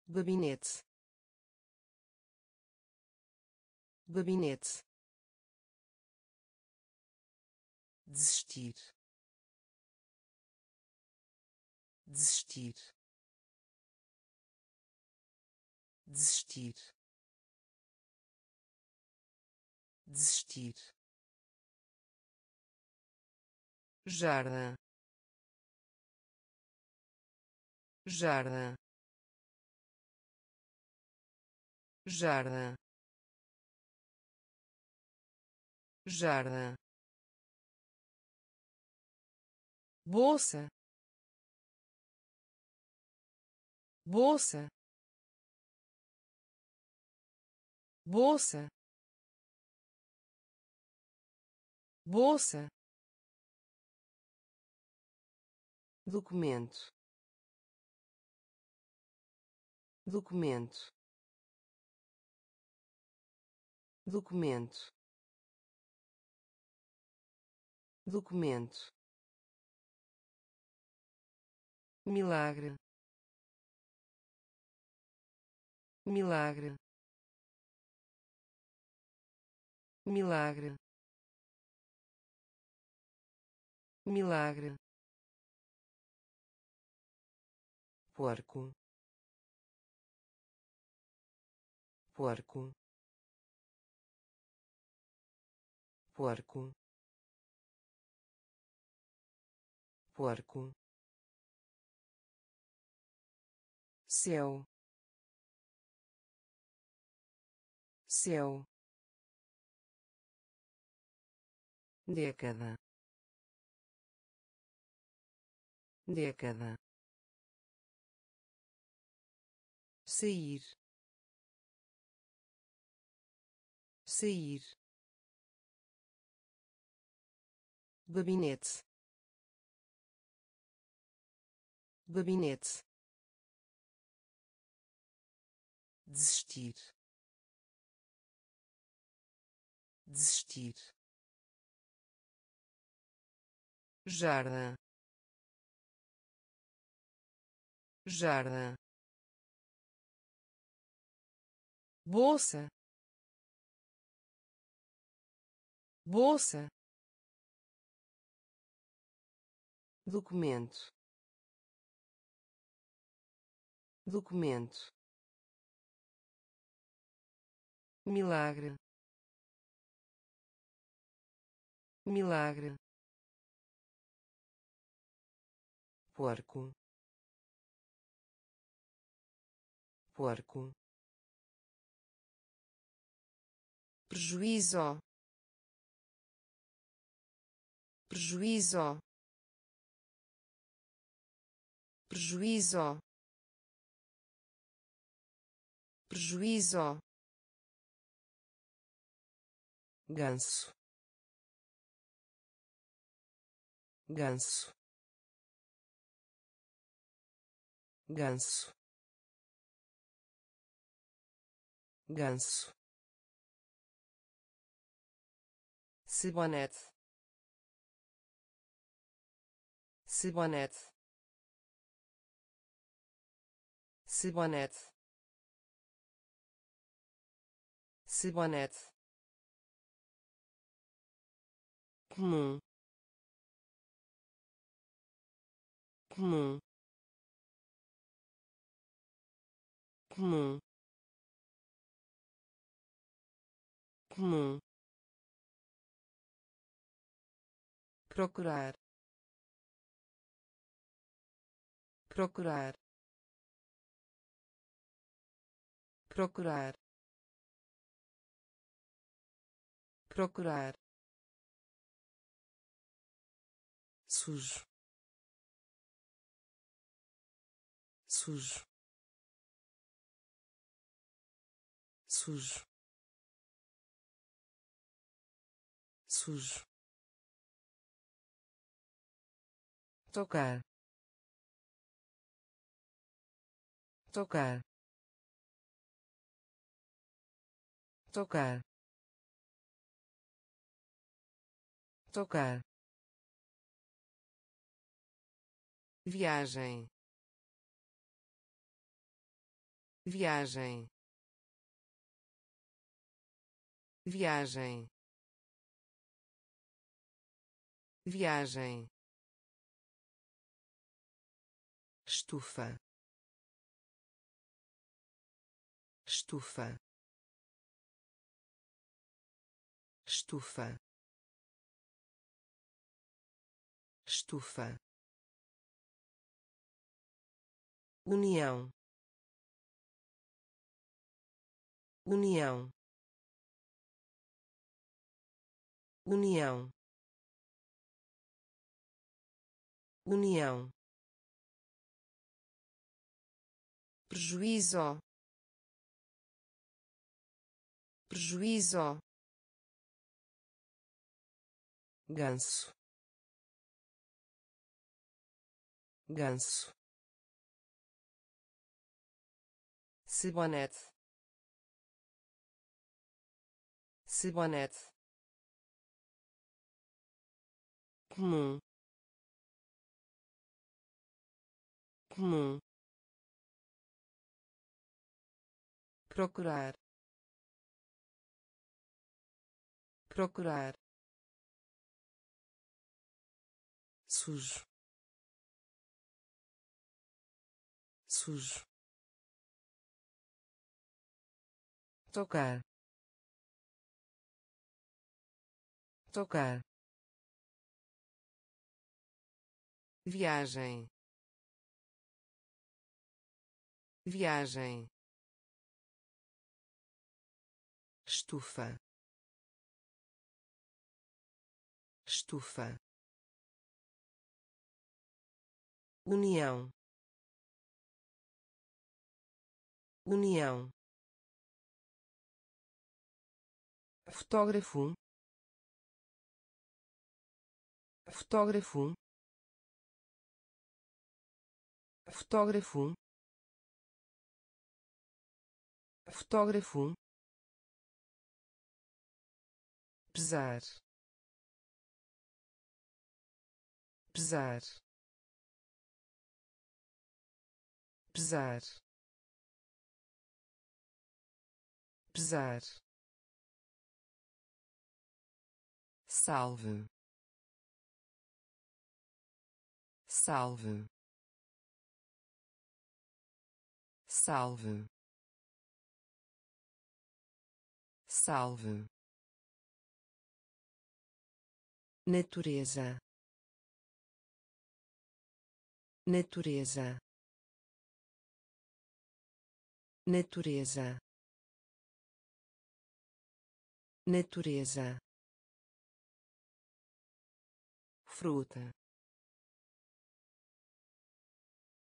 Gabinete. Gabinete. Desistir. Desistir. Desistir. Desistir. Jarda jarda jarda jarda bolsa. Bolsa. Bolsa. Bolsa. Documento documento. Documento. Documento. Milagre. Milagre. Milagre. Milagre. Porco porco porco porco céu céu década década sair sair. Gabinete. Gabinete. Desistir. Desistir. Jarda jarda bolsa bolsa. Documento. Documento. Milagre. Milagre. Porco. Porco. Prejuízo prejuízo. Prejuízo. Prejuízo. Ganso. Ganso. Ganso. Ganso. Cibonete cibonete cibonete cibonete comum. Comum. Comum. Comum. Procurar procurar procurar procurar. Sujo. Sujo. Sujo. Sujo. Tocar tocar. Tocar. Tocar. Viagem. Viagem. Viagem. Viagem. Estufa estufa. Estufa. Estufa. União. União. União. União. Prejuízo prejuízo. Ganso. Ganso. Cibonete cibonete comum. Comum. Procurar procurar. Sujo. Sujo. Tocar. Tocar. Viagem. Viagem. Estufa estufa. União. União. Fotógrafo. Fotógrafo. Fotógrafo. Fotógrafo. Pesar pesar pesar pesar salve salve salve salve. Natureza natureza. Natureza. Natureza. Fruta.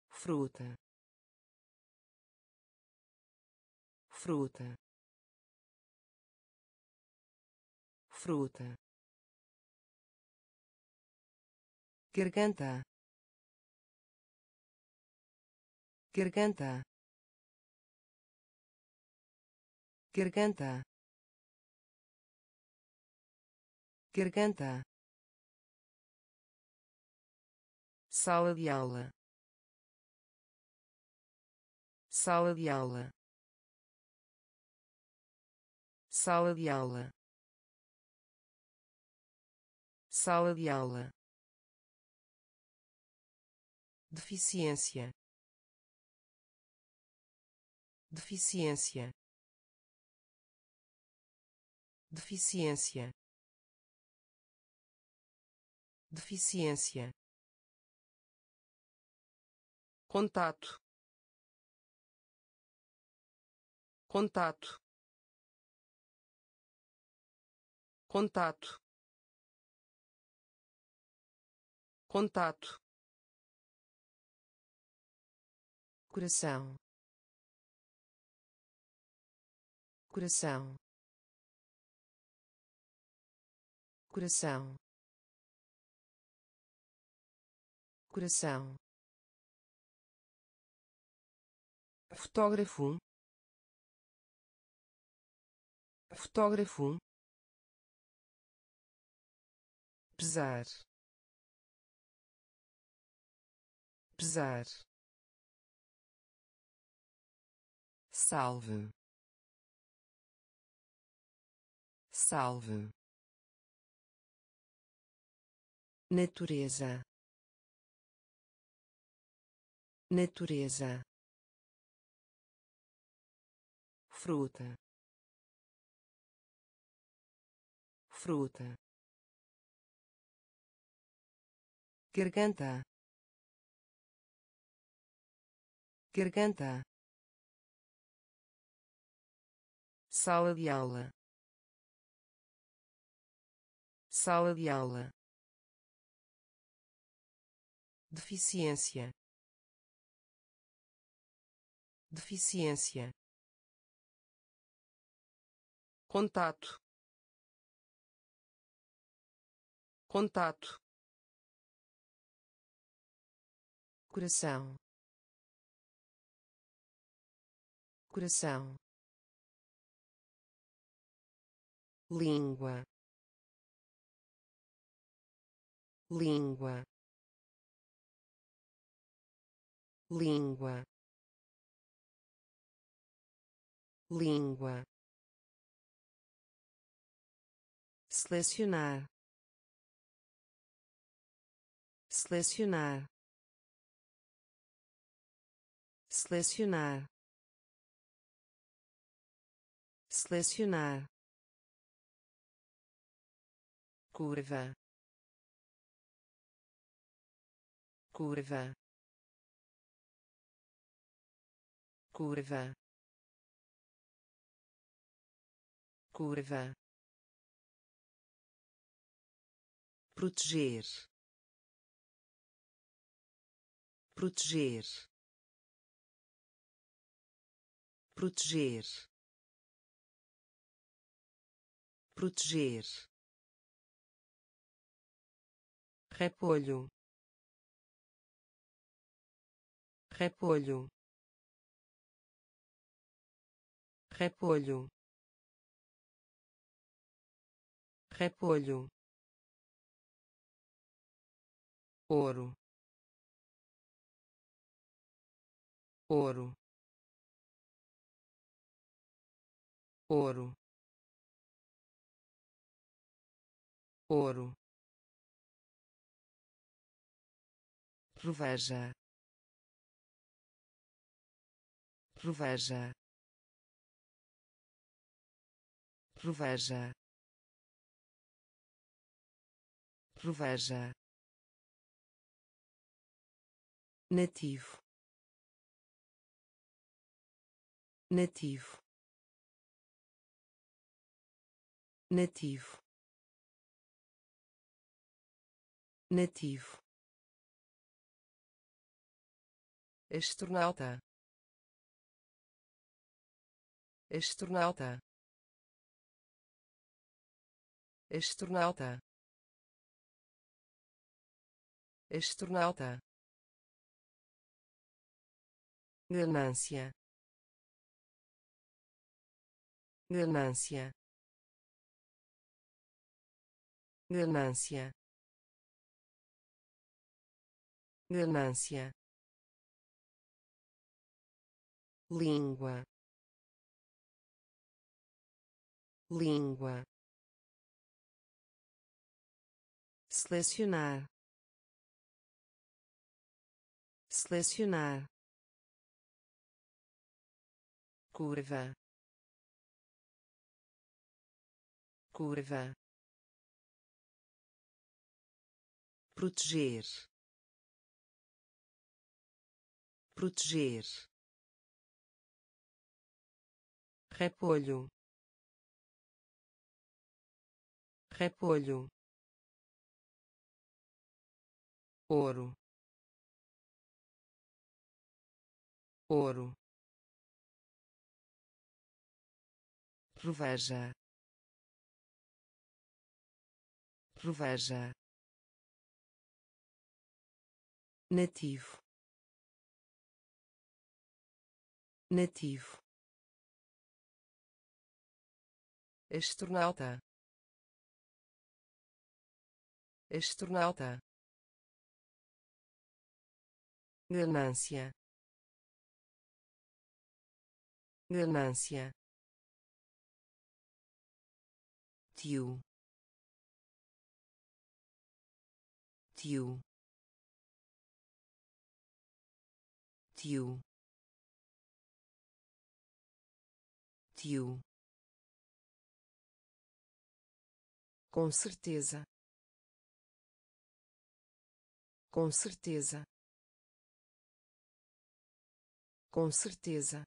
Fruta. Fruta. Fruta. Garganta garganta. Garganta. Garganta. Sala de aula. Sala de aula. Sala de aula. Sala de aula. Deficiência deficiência. Deficiência. Deficiência. Contato. Contato. Contato. Contato. Coração coração. Coração. Coração. Fotógrafo. Fotógrafo. Pesar. Pesar. Salve salve. Natureza. Natureza. Fruta. Fruta. Garganta. Garganta. Sala de aula sala de aula. Deficiência. Deficiência. Contato. Contato. Coração. Coração. Língua língua. Língua. Língua. Selecionar. Selecionar. Selecionar. Selecionar. Curva curva. Curva. Curva. Proteger. Proteger. Proteger. Proteger. Repolho repolho. Repolho. Repolho. Ouro. Ouro. Ouro. Ouro. Proveja proveja. Proveja. Proveja. Nativo. Nativo. Nativo. Nativo. Astronauta astronauta astronauta astronauta ganância ganância ganância ganância língua língua. Selecionar. Selecionar. Curva. Curva. Proteger. Proteger. Repolho repolho ouro ouro Proveja. Proveja. Nativo. Nativo. Astronauta. Astronauta. Ganância. Ganância. tio tio tio tio com certeza com certeza. Com certeza.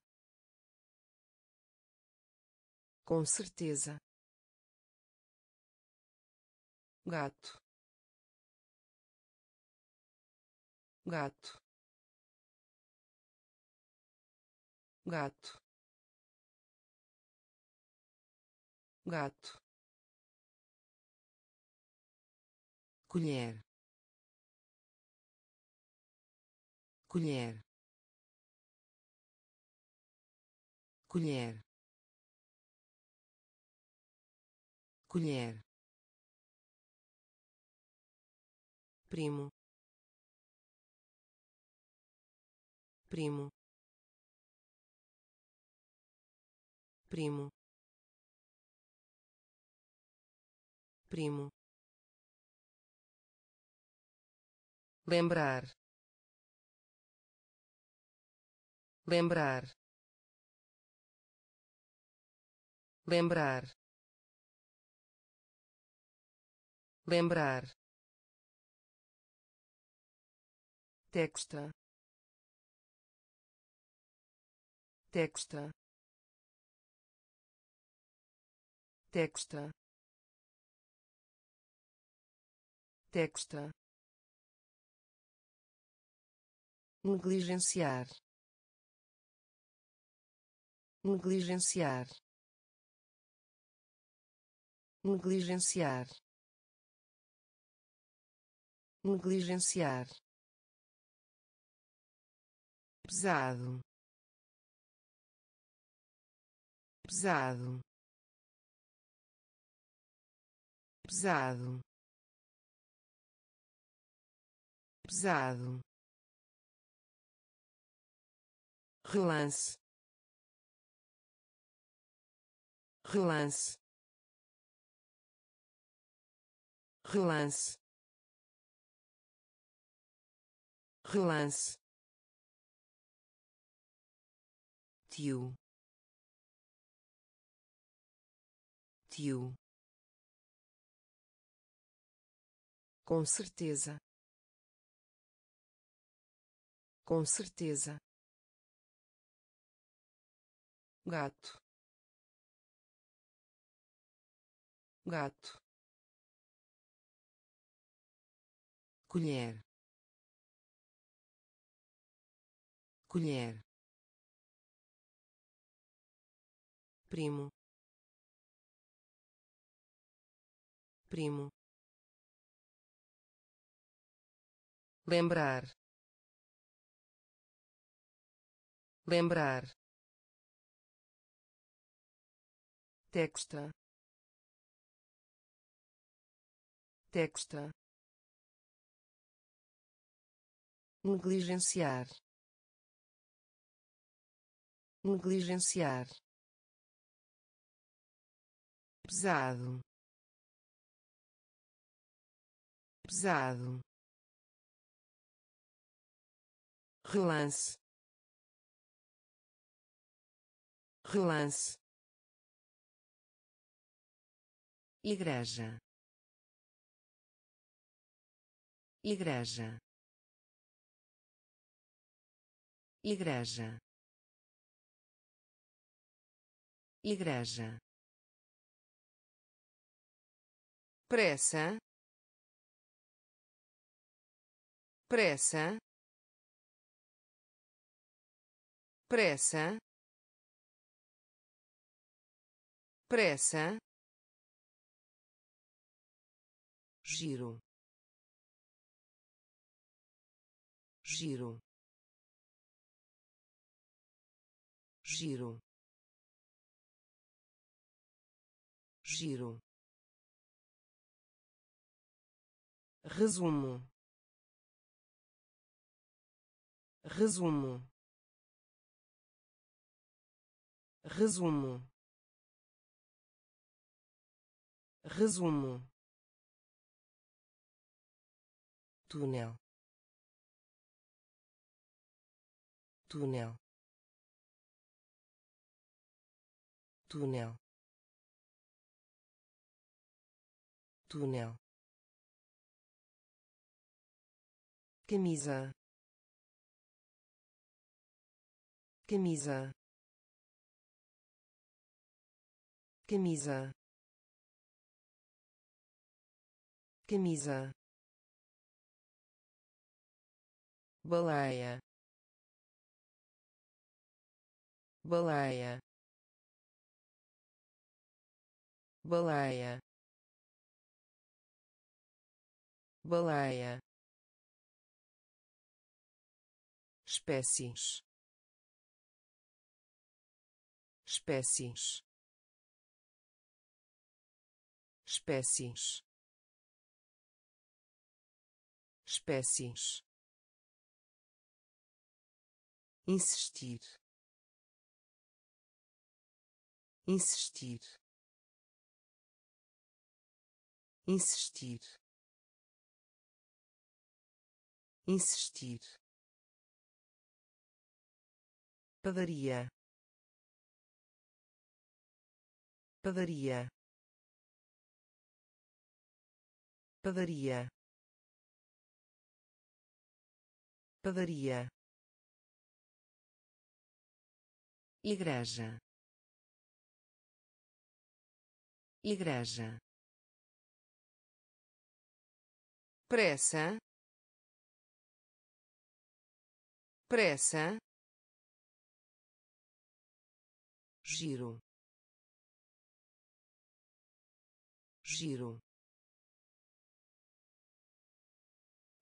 Com certeza. Gato. Gato. Gato. Gato. Colher colher. Colher. Colher. Primo. Primo. Primo. Primo. Lembrar lembrar. Lembrar. Lembrar. Texta texta texta texta negligenciar negligenciar. Negligenciar. Negligenciar. Pesado. Pesado. Pesado. Pesado. Relance relance. Relance. Relance. Tio. Tio. Com certeza. Com certeza. Gato gato. Colher. Colher. Primo. Primo. Lembrar. Lembrar. Texta texta negligenciar. Negligenciar. Pesado. Pesado. Relance. Relance. Igreja igreja. Igreja. Igreja. Pressa. Pressa. Pressa. Pressa. Giro giro. Giro. Giro. Resumo. Resumo. Resumo. Resumo. Túnel túnel. Túnel. Túnel. Camisa. Camisa. Camisa. Camisa. Baleia baleia. Baleia. Baleia. Espécies. Espécies. Espécies. Espécies. Insistir insistir. Insistir. Insistir. Padaria. Padaria. Padaria. Padaria. Igreja igreja. Pressa. Pressa. Giro. Giro.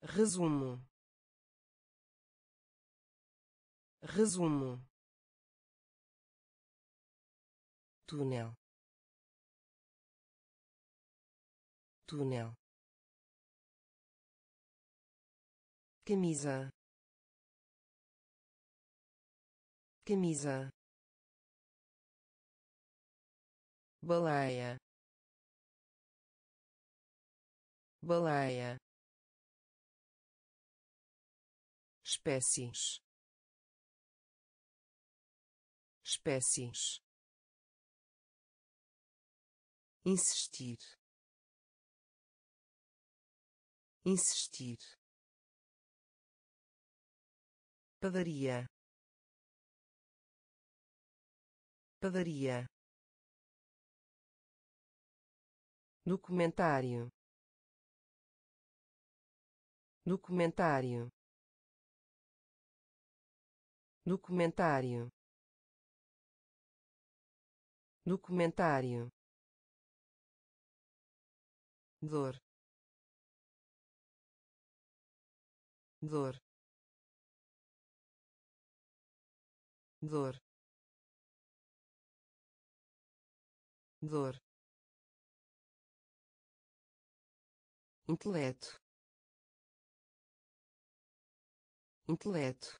Resumo. Resumo. Túnel túnel. Camisa. Camisa. Baleia. Baleia. Espécies. Espécies. Insistir insistir. Padaria. Padaria. Documentário. Documentário. Documentário. Documentário. Dor dor. Dor. Dor. Intelecto. Intelecto.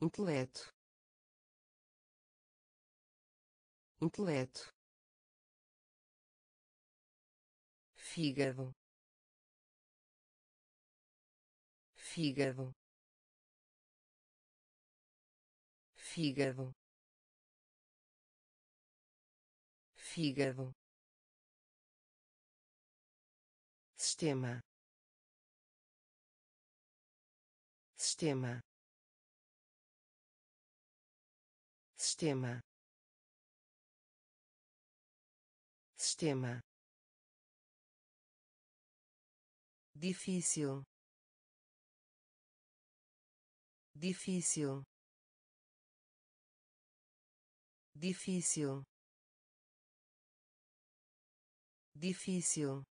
Intelecto. Intelecto. Fígado fígado. Fígado. Fígado. Sistema. Sistema. Sistema. Sistema. Difícil difícil. Difícil. Difícil.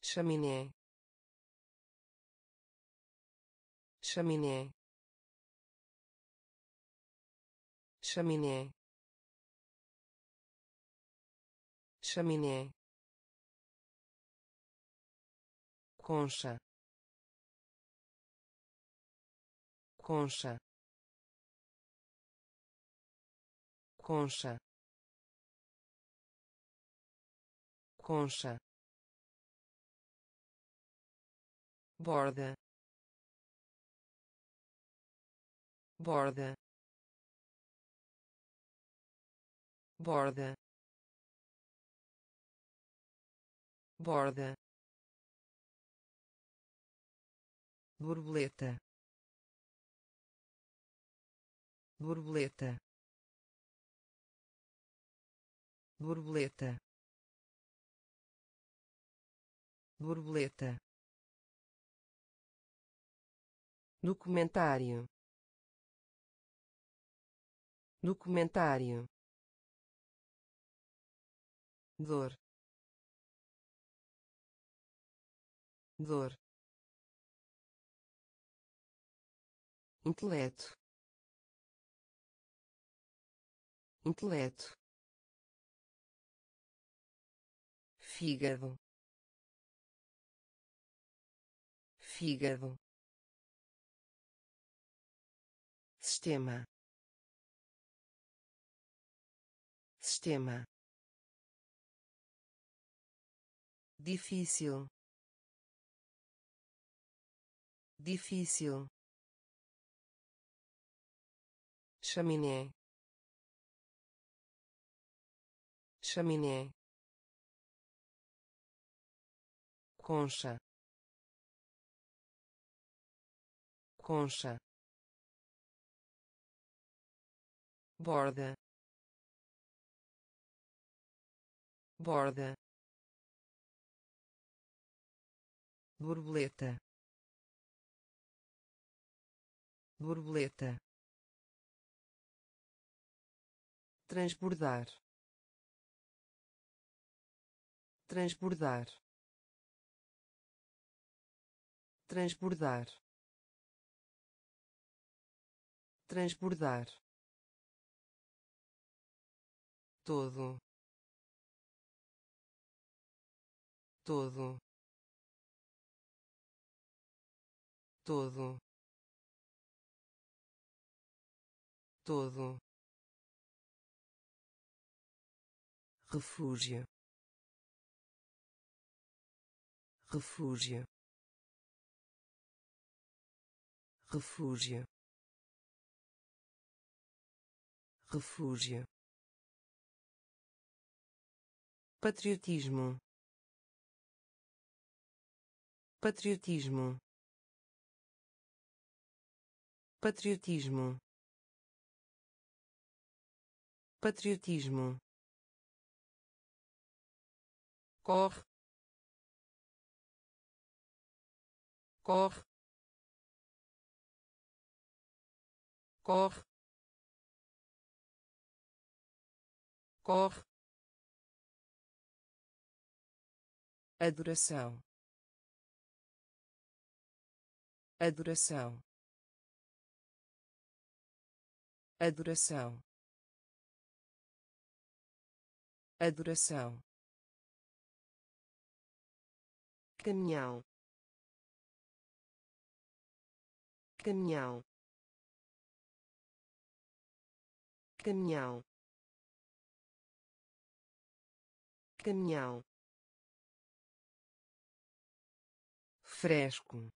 Chaminé. Chaminé. Chaminé. Chaminé. Concha concha. Concha. Concha. Borda. Borda. Borda. Borda. Borboleta borboleta borboleta borboleta. Documentário documentário dor. Dor. Intelecto intelecto. Fígado. Fígado. Sistema. Sistema. Difícil. Difícil. Chaminé chaminé. Concha. Concha. Borda. Borda. Borboleta. Borboleta. Transbordar transbordar. Transbordar. Transbordar. Todo. Todo. Todo. Todo. Refúgio refúgio. Refúgio. Refúgio. Patriotismo. Patriotismo. Patriotismo. Patriotismo. Corre corre. Corre. Corre. Adoração. Adoração. Adoração. Adoração. Caminhão caminhão. Caminhão. Caminhão. Fresco.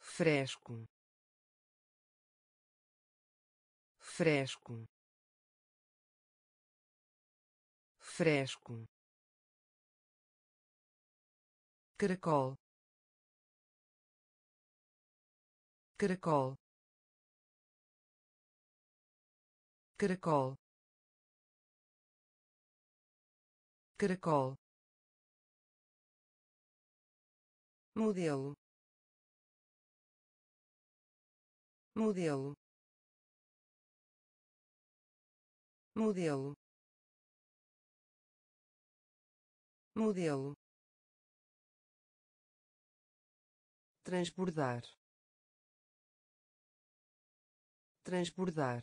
Fresco. Fresco. Fresco. Caracol caracol. Caracol. Caracol. Modelo. Modelo. Modelo. Modelo. Transbordar transbordar.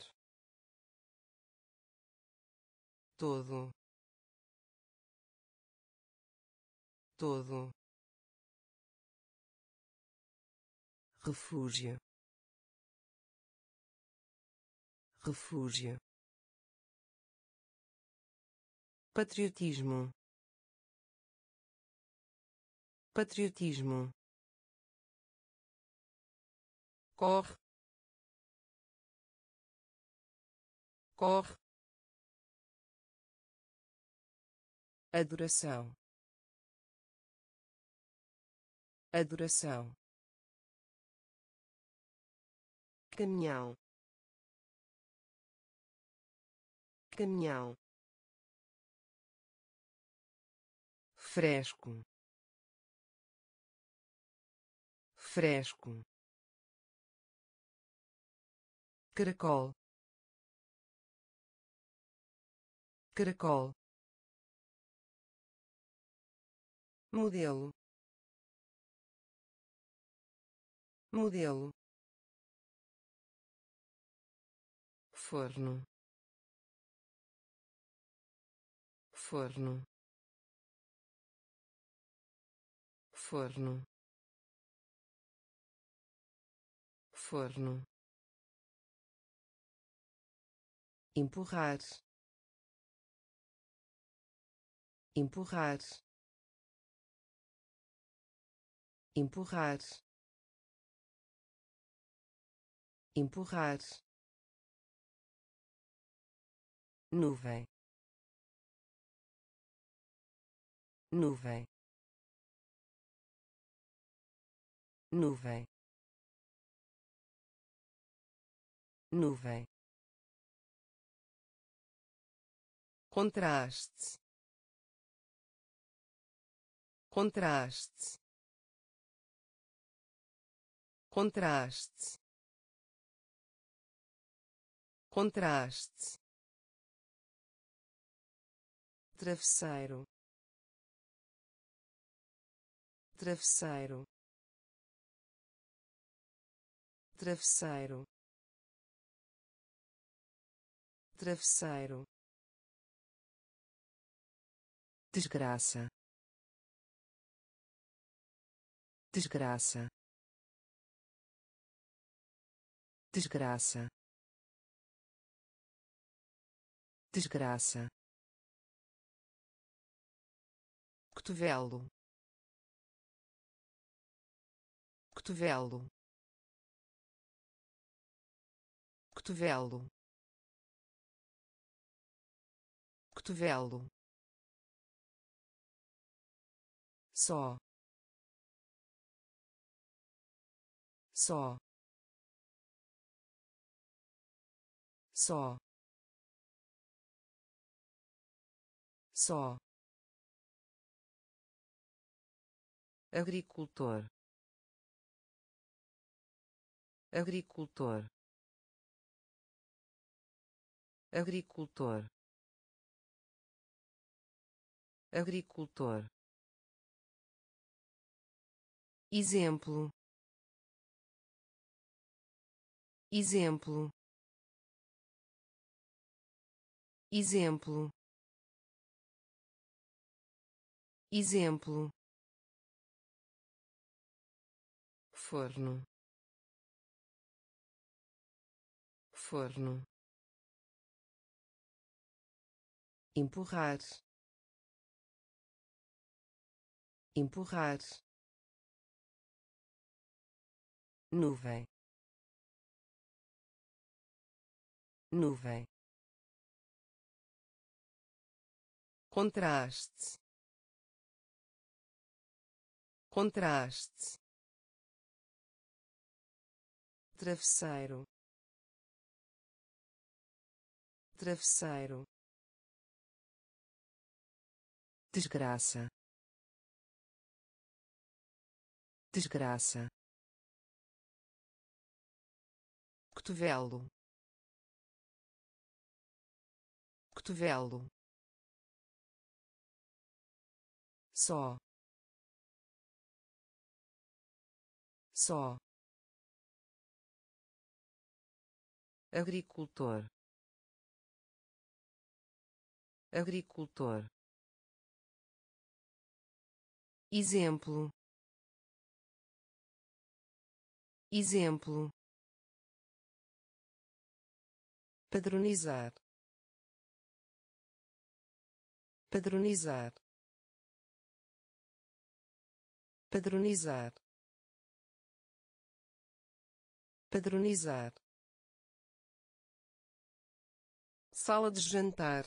Todo. Todo. Refúgio. Refúgio. Patriotismo. Patriotismo. Corre corre. Adoração. Adoração. Caminhão. Caminhão. Fresco. Fresco. Caracol caracol. Modelo. Modelo. Forno. Forno. Forno. Forno. Empurrar empurrar. Empurrar. Empurrar. Nuvem. Nuvem. Nuvem. Nuvem. Contraste contraste. Contraste. Contraste. Travesseiro. Travesseiro. Travesseiro. Travesseiro. Desgraça desgraça. Desgraça. Desgraça. Cotovelo. Cotovelo. Cotovelo. Cotovelo. Só só. Só. Só. Agricultor. Agricultor. Agricultor. Agricultor. Exemplo exemplo. Exemplo. Exemplo. Forno. Forno. Empurrar. Empurrar. Nuvem nuvem. Contraste. Contraste. Travesseiro. Travesseiro. Desgraça. Desgraça. Cotovelo cotovelo. Só. Só. Agricultor. Agricultor. Exemplo. Exemplo. Padronizar padronizar padronizar padronizar. Sala de jantar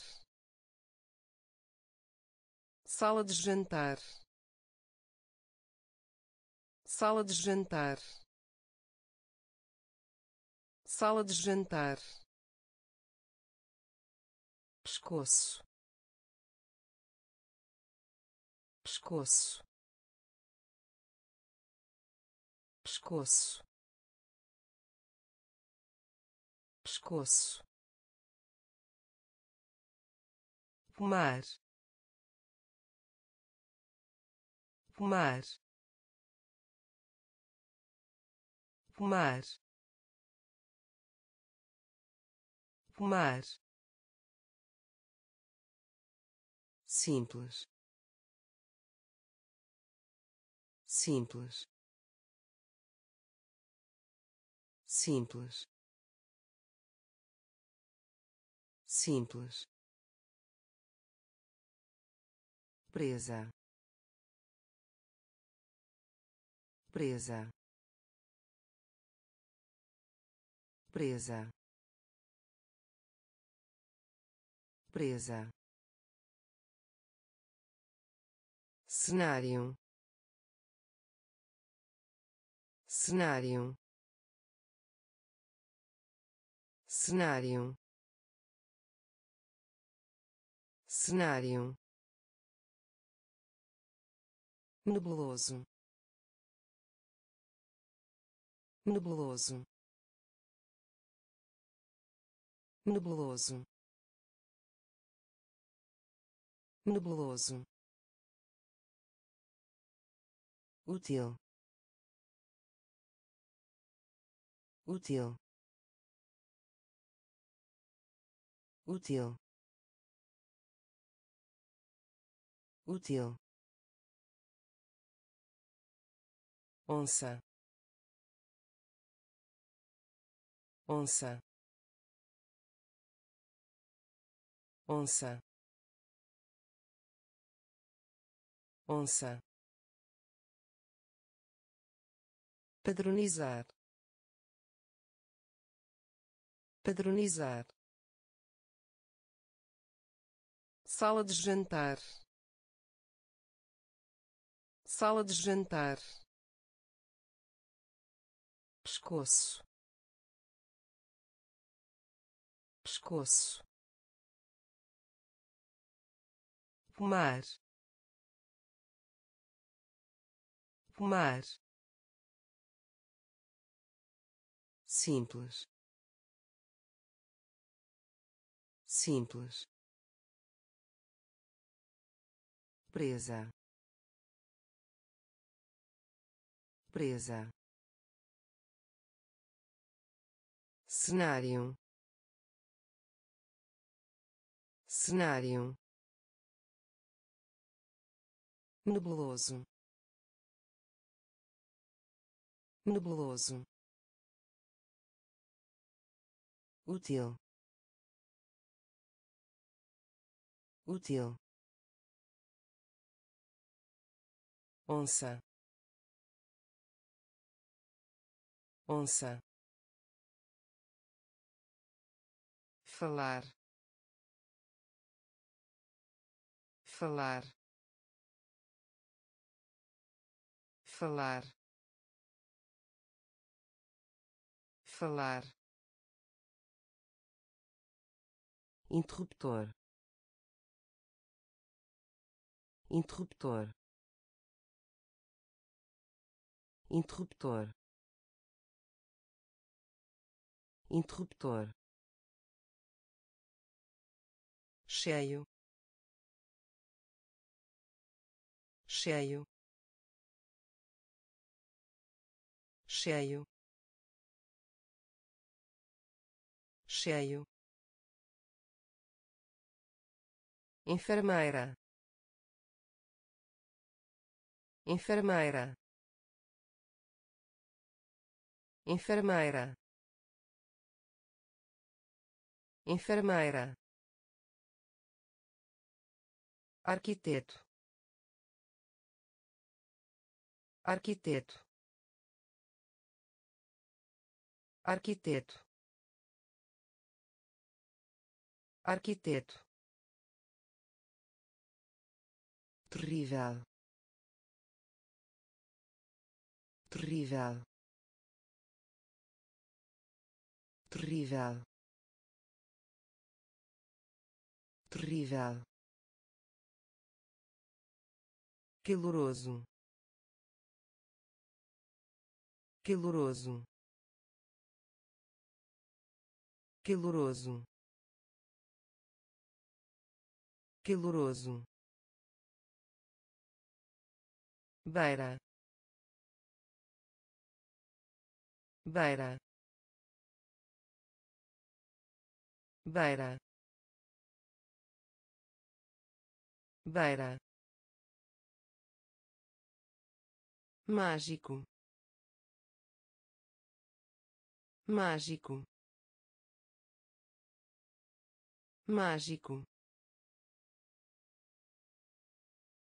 sala de jantar. Sala de jantar sala de jantar. Pescoço pescoço. Pescoço. Pescoço. Fumar. Fumar. Fumar. Fumar. Simples simples. Simples. Simples. Presa. Presa. Presa. Presa. Cenário cenário. Cenário. Cenário. Nebuloso. Nebuloso. Nebuloso. Nebuloso. Útil útil. Útil. Útil. Onça. Onça. Onça. Onça. Padronizar padronizar. Sala de jantar. Sala de jantar. Pescoço. Pescoço. Pomar. Pomar. Simples simples. Presa. Presa. Cenário. Cenário. Nebuloso. Nebuloso. Útil útil. Onça. Onça. Falar. Falar. Falar. Falar. Interruptor interruptor. Interruptor. Interruptor. Cheio. Cheio. Cheio. Cheio. Enfermeira enfermeira. Enfermeira. Enfermeira. Arquiteto. Arquiteto. Arquiteto. Arquiteto. Terrível terrível. Terrível. Terrível. Caloroso. Caloroso. Caloroso. Caloroso. Beira beira. Beira. Beira. Mágico. Mágico. Mágico.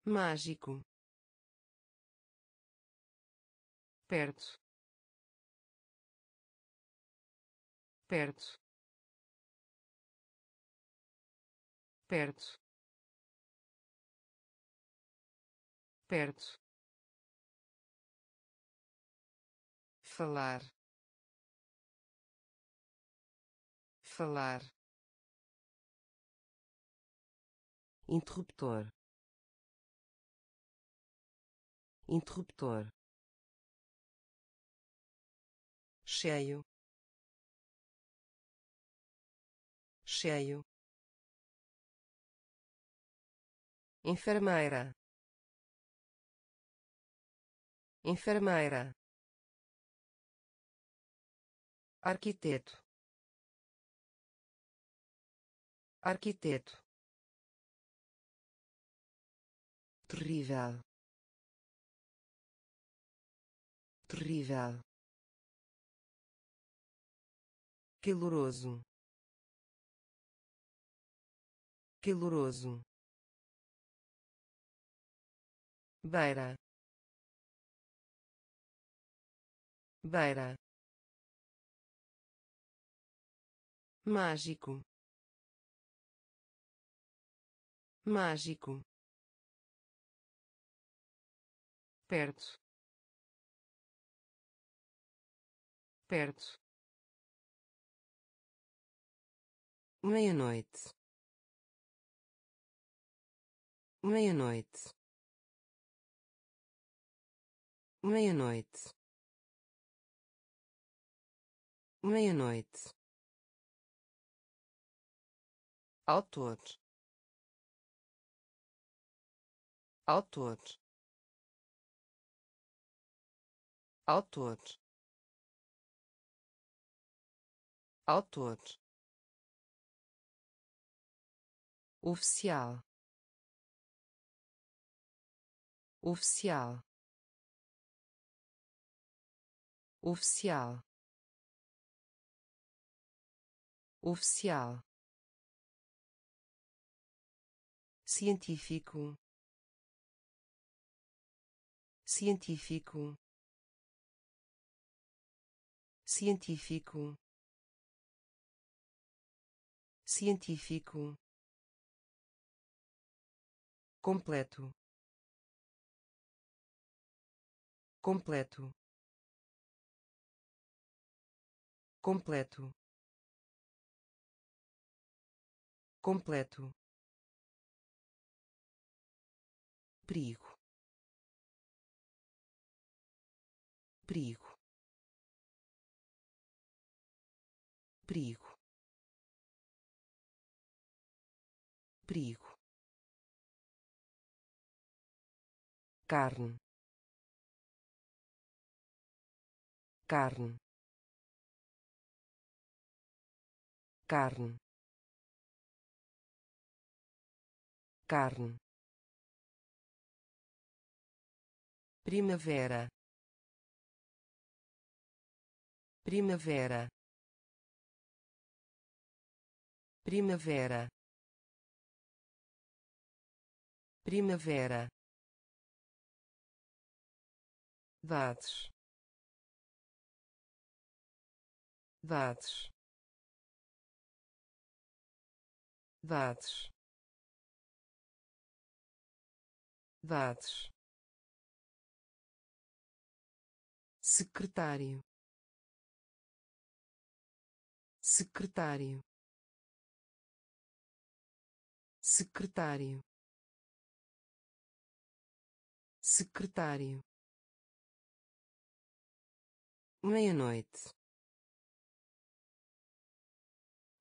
Mágico. Perto perto. Perto. Perto. Falar. Falar. Interruptor. Interruptor. Cheio cheio. Enfermeira. Enfermeira. Arquiteto. Arquiteto. Terrível. Terrível. Caloroso caloroso. Beira. Beira. Mágico. Mágico. Perto. Perto. Meia-noite meia-noite. Meia-noite. Meia-noite. Autor. Autor. Autor. Autor. Oficial oficial. Oficial. Oficial. Científico. Científico. Científico. Científico. Completo completo. Completo. Completo. Perigo. Perigo. Perigo. Perigo. Carne carne. Carne. Carne. Primavera. Primavera. Primavera. Primavera. Dados dados. Dados. Dados. Secretário. Secretário. Secretário. Secretário. Meia-noite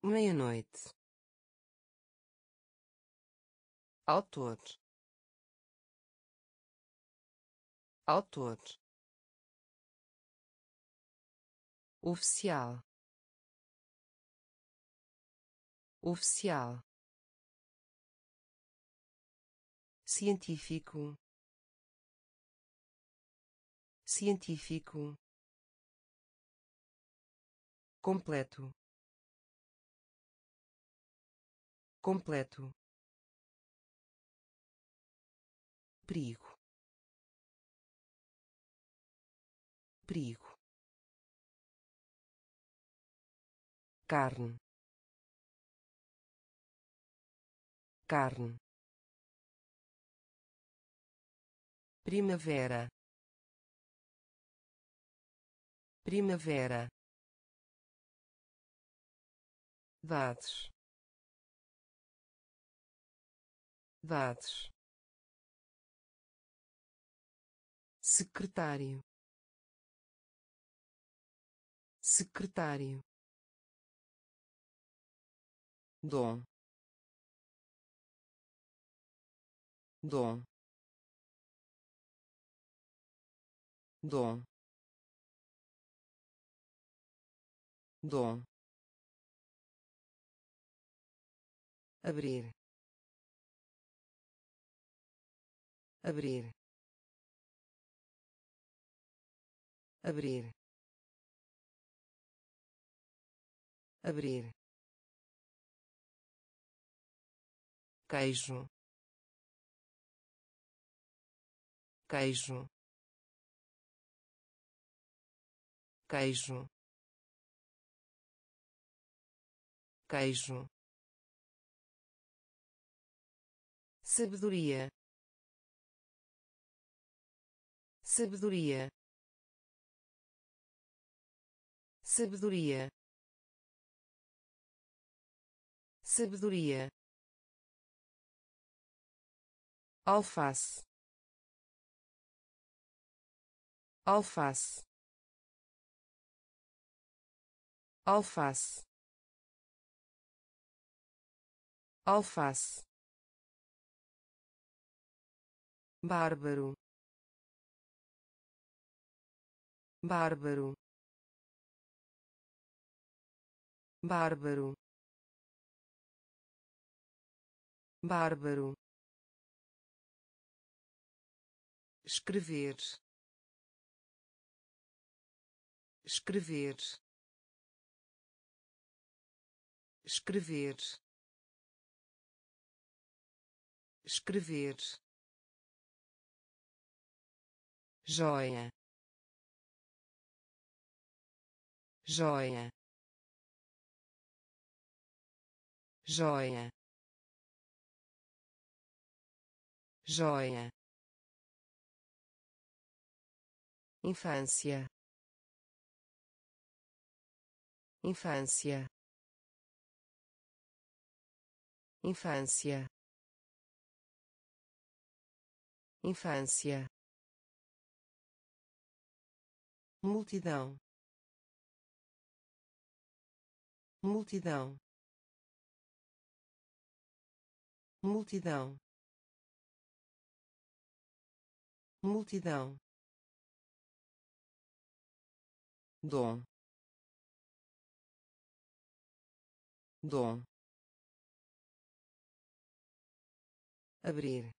meia-noite. Autor. Autor. Oficial. Oficial. Científico. Científico. Completo completo. Perigo. Perigo. Carne. Carne. Primavera. Primavera. Dados dados. Secretário. Secretário. Dom. Dom. Dom. Dom. Abrir abrir. Abrir. Abrir. Queijo. Queijo. Queijo. Queijo. Sabedoria sabedoria. Sabedoria. Sabedoria. Alface. Alface. Alface. Alface. Bárbaro bárbaro. Bárbaro. Bárbaro. Escrever. Escrever. Escrever. Escrever. Joia joia. Joia. Joia. Infância. Infância. Infância. Infância. Multidão multidão. multidão. multidão. dom. dom. abrir.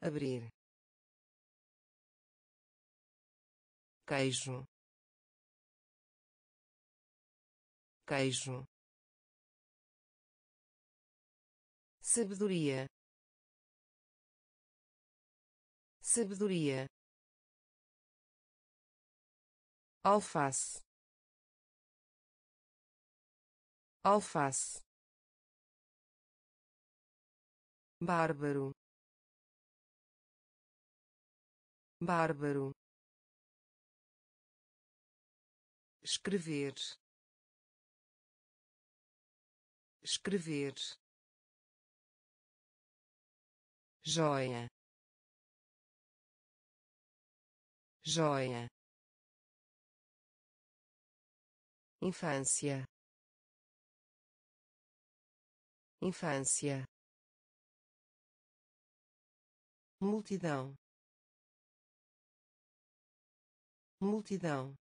abrir. queijo queijo. Sabedoria. Sabedoria. Alface. Alface. Bárbaro. Bárbaro. Escrever escrever. Joia. Joia. Infância. Infância. Multidão. Multidão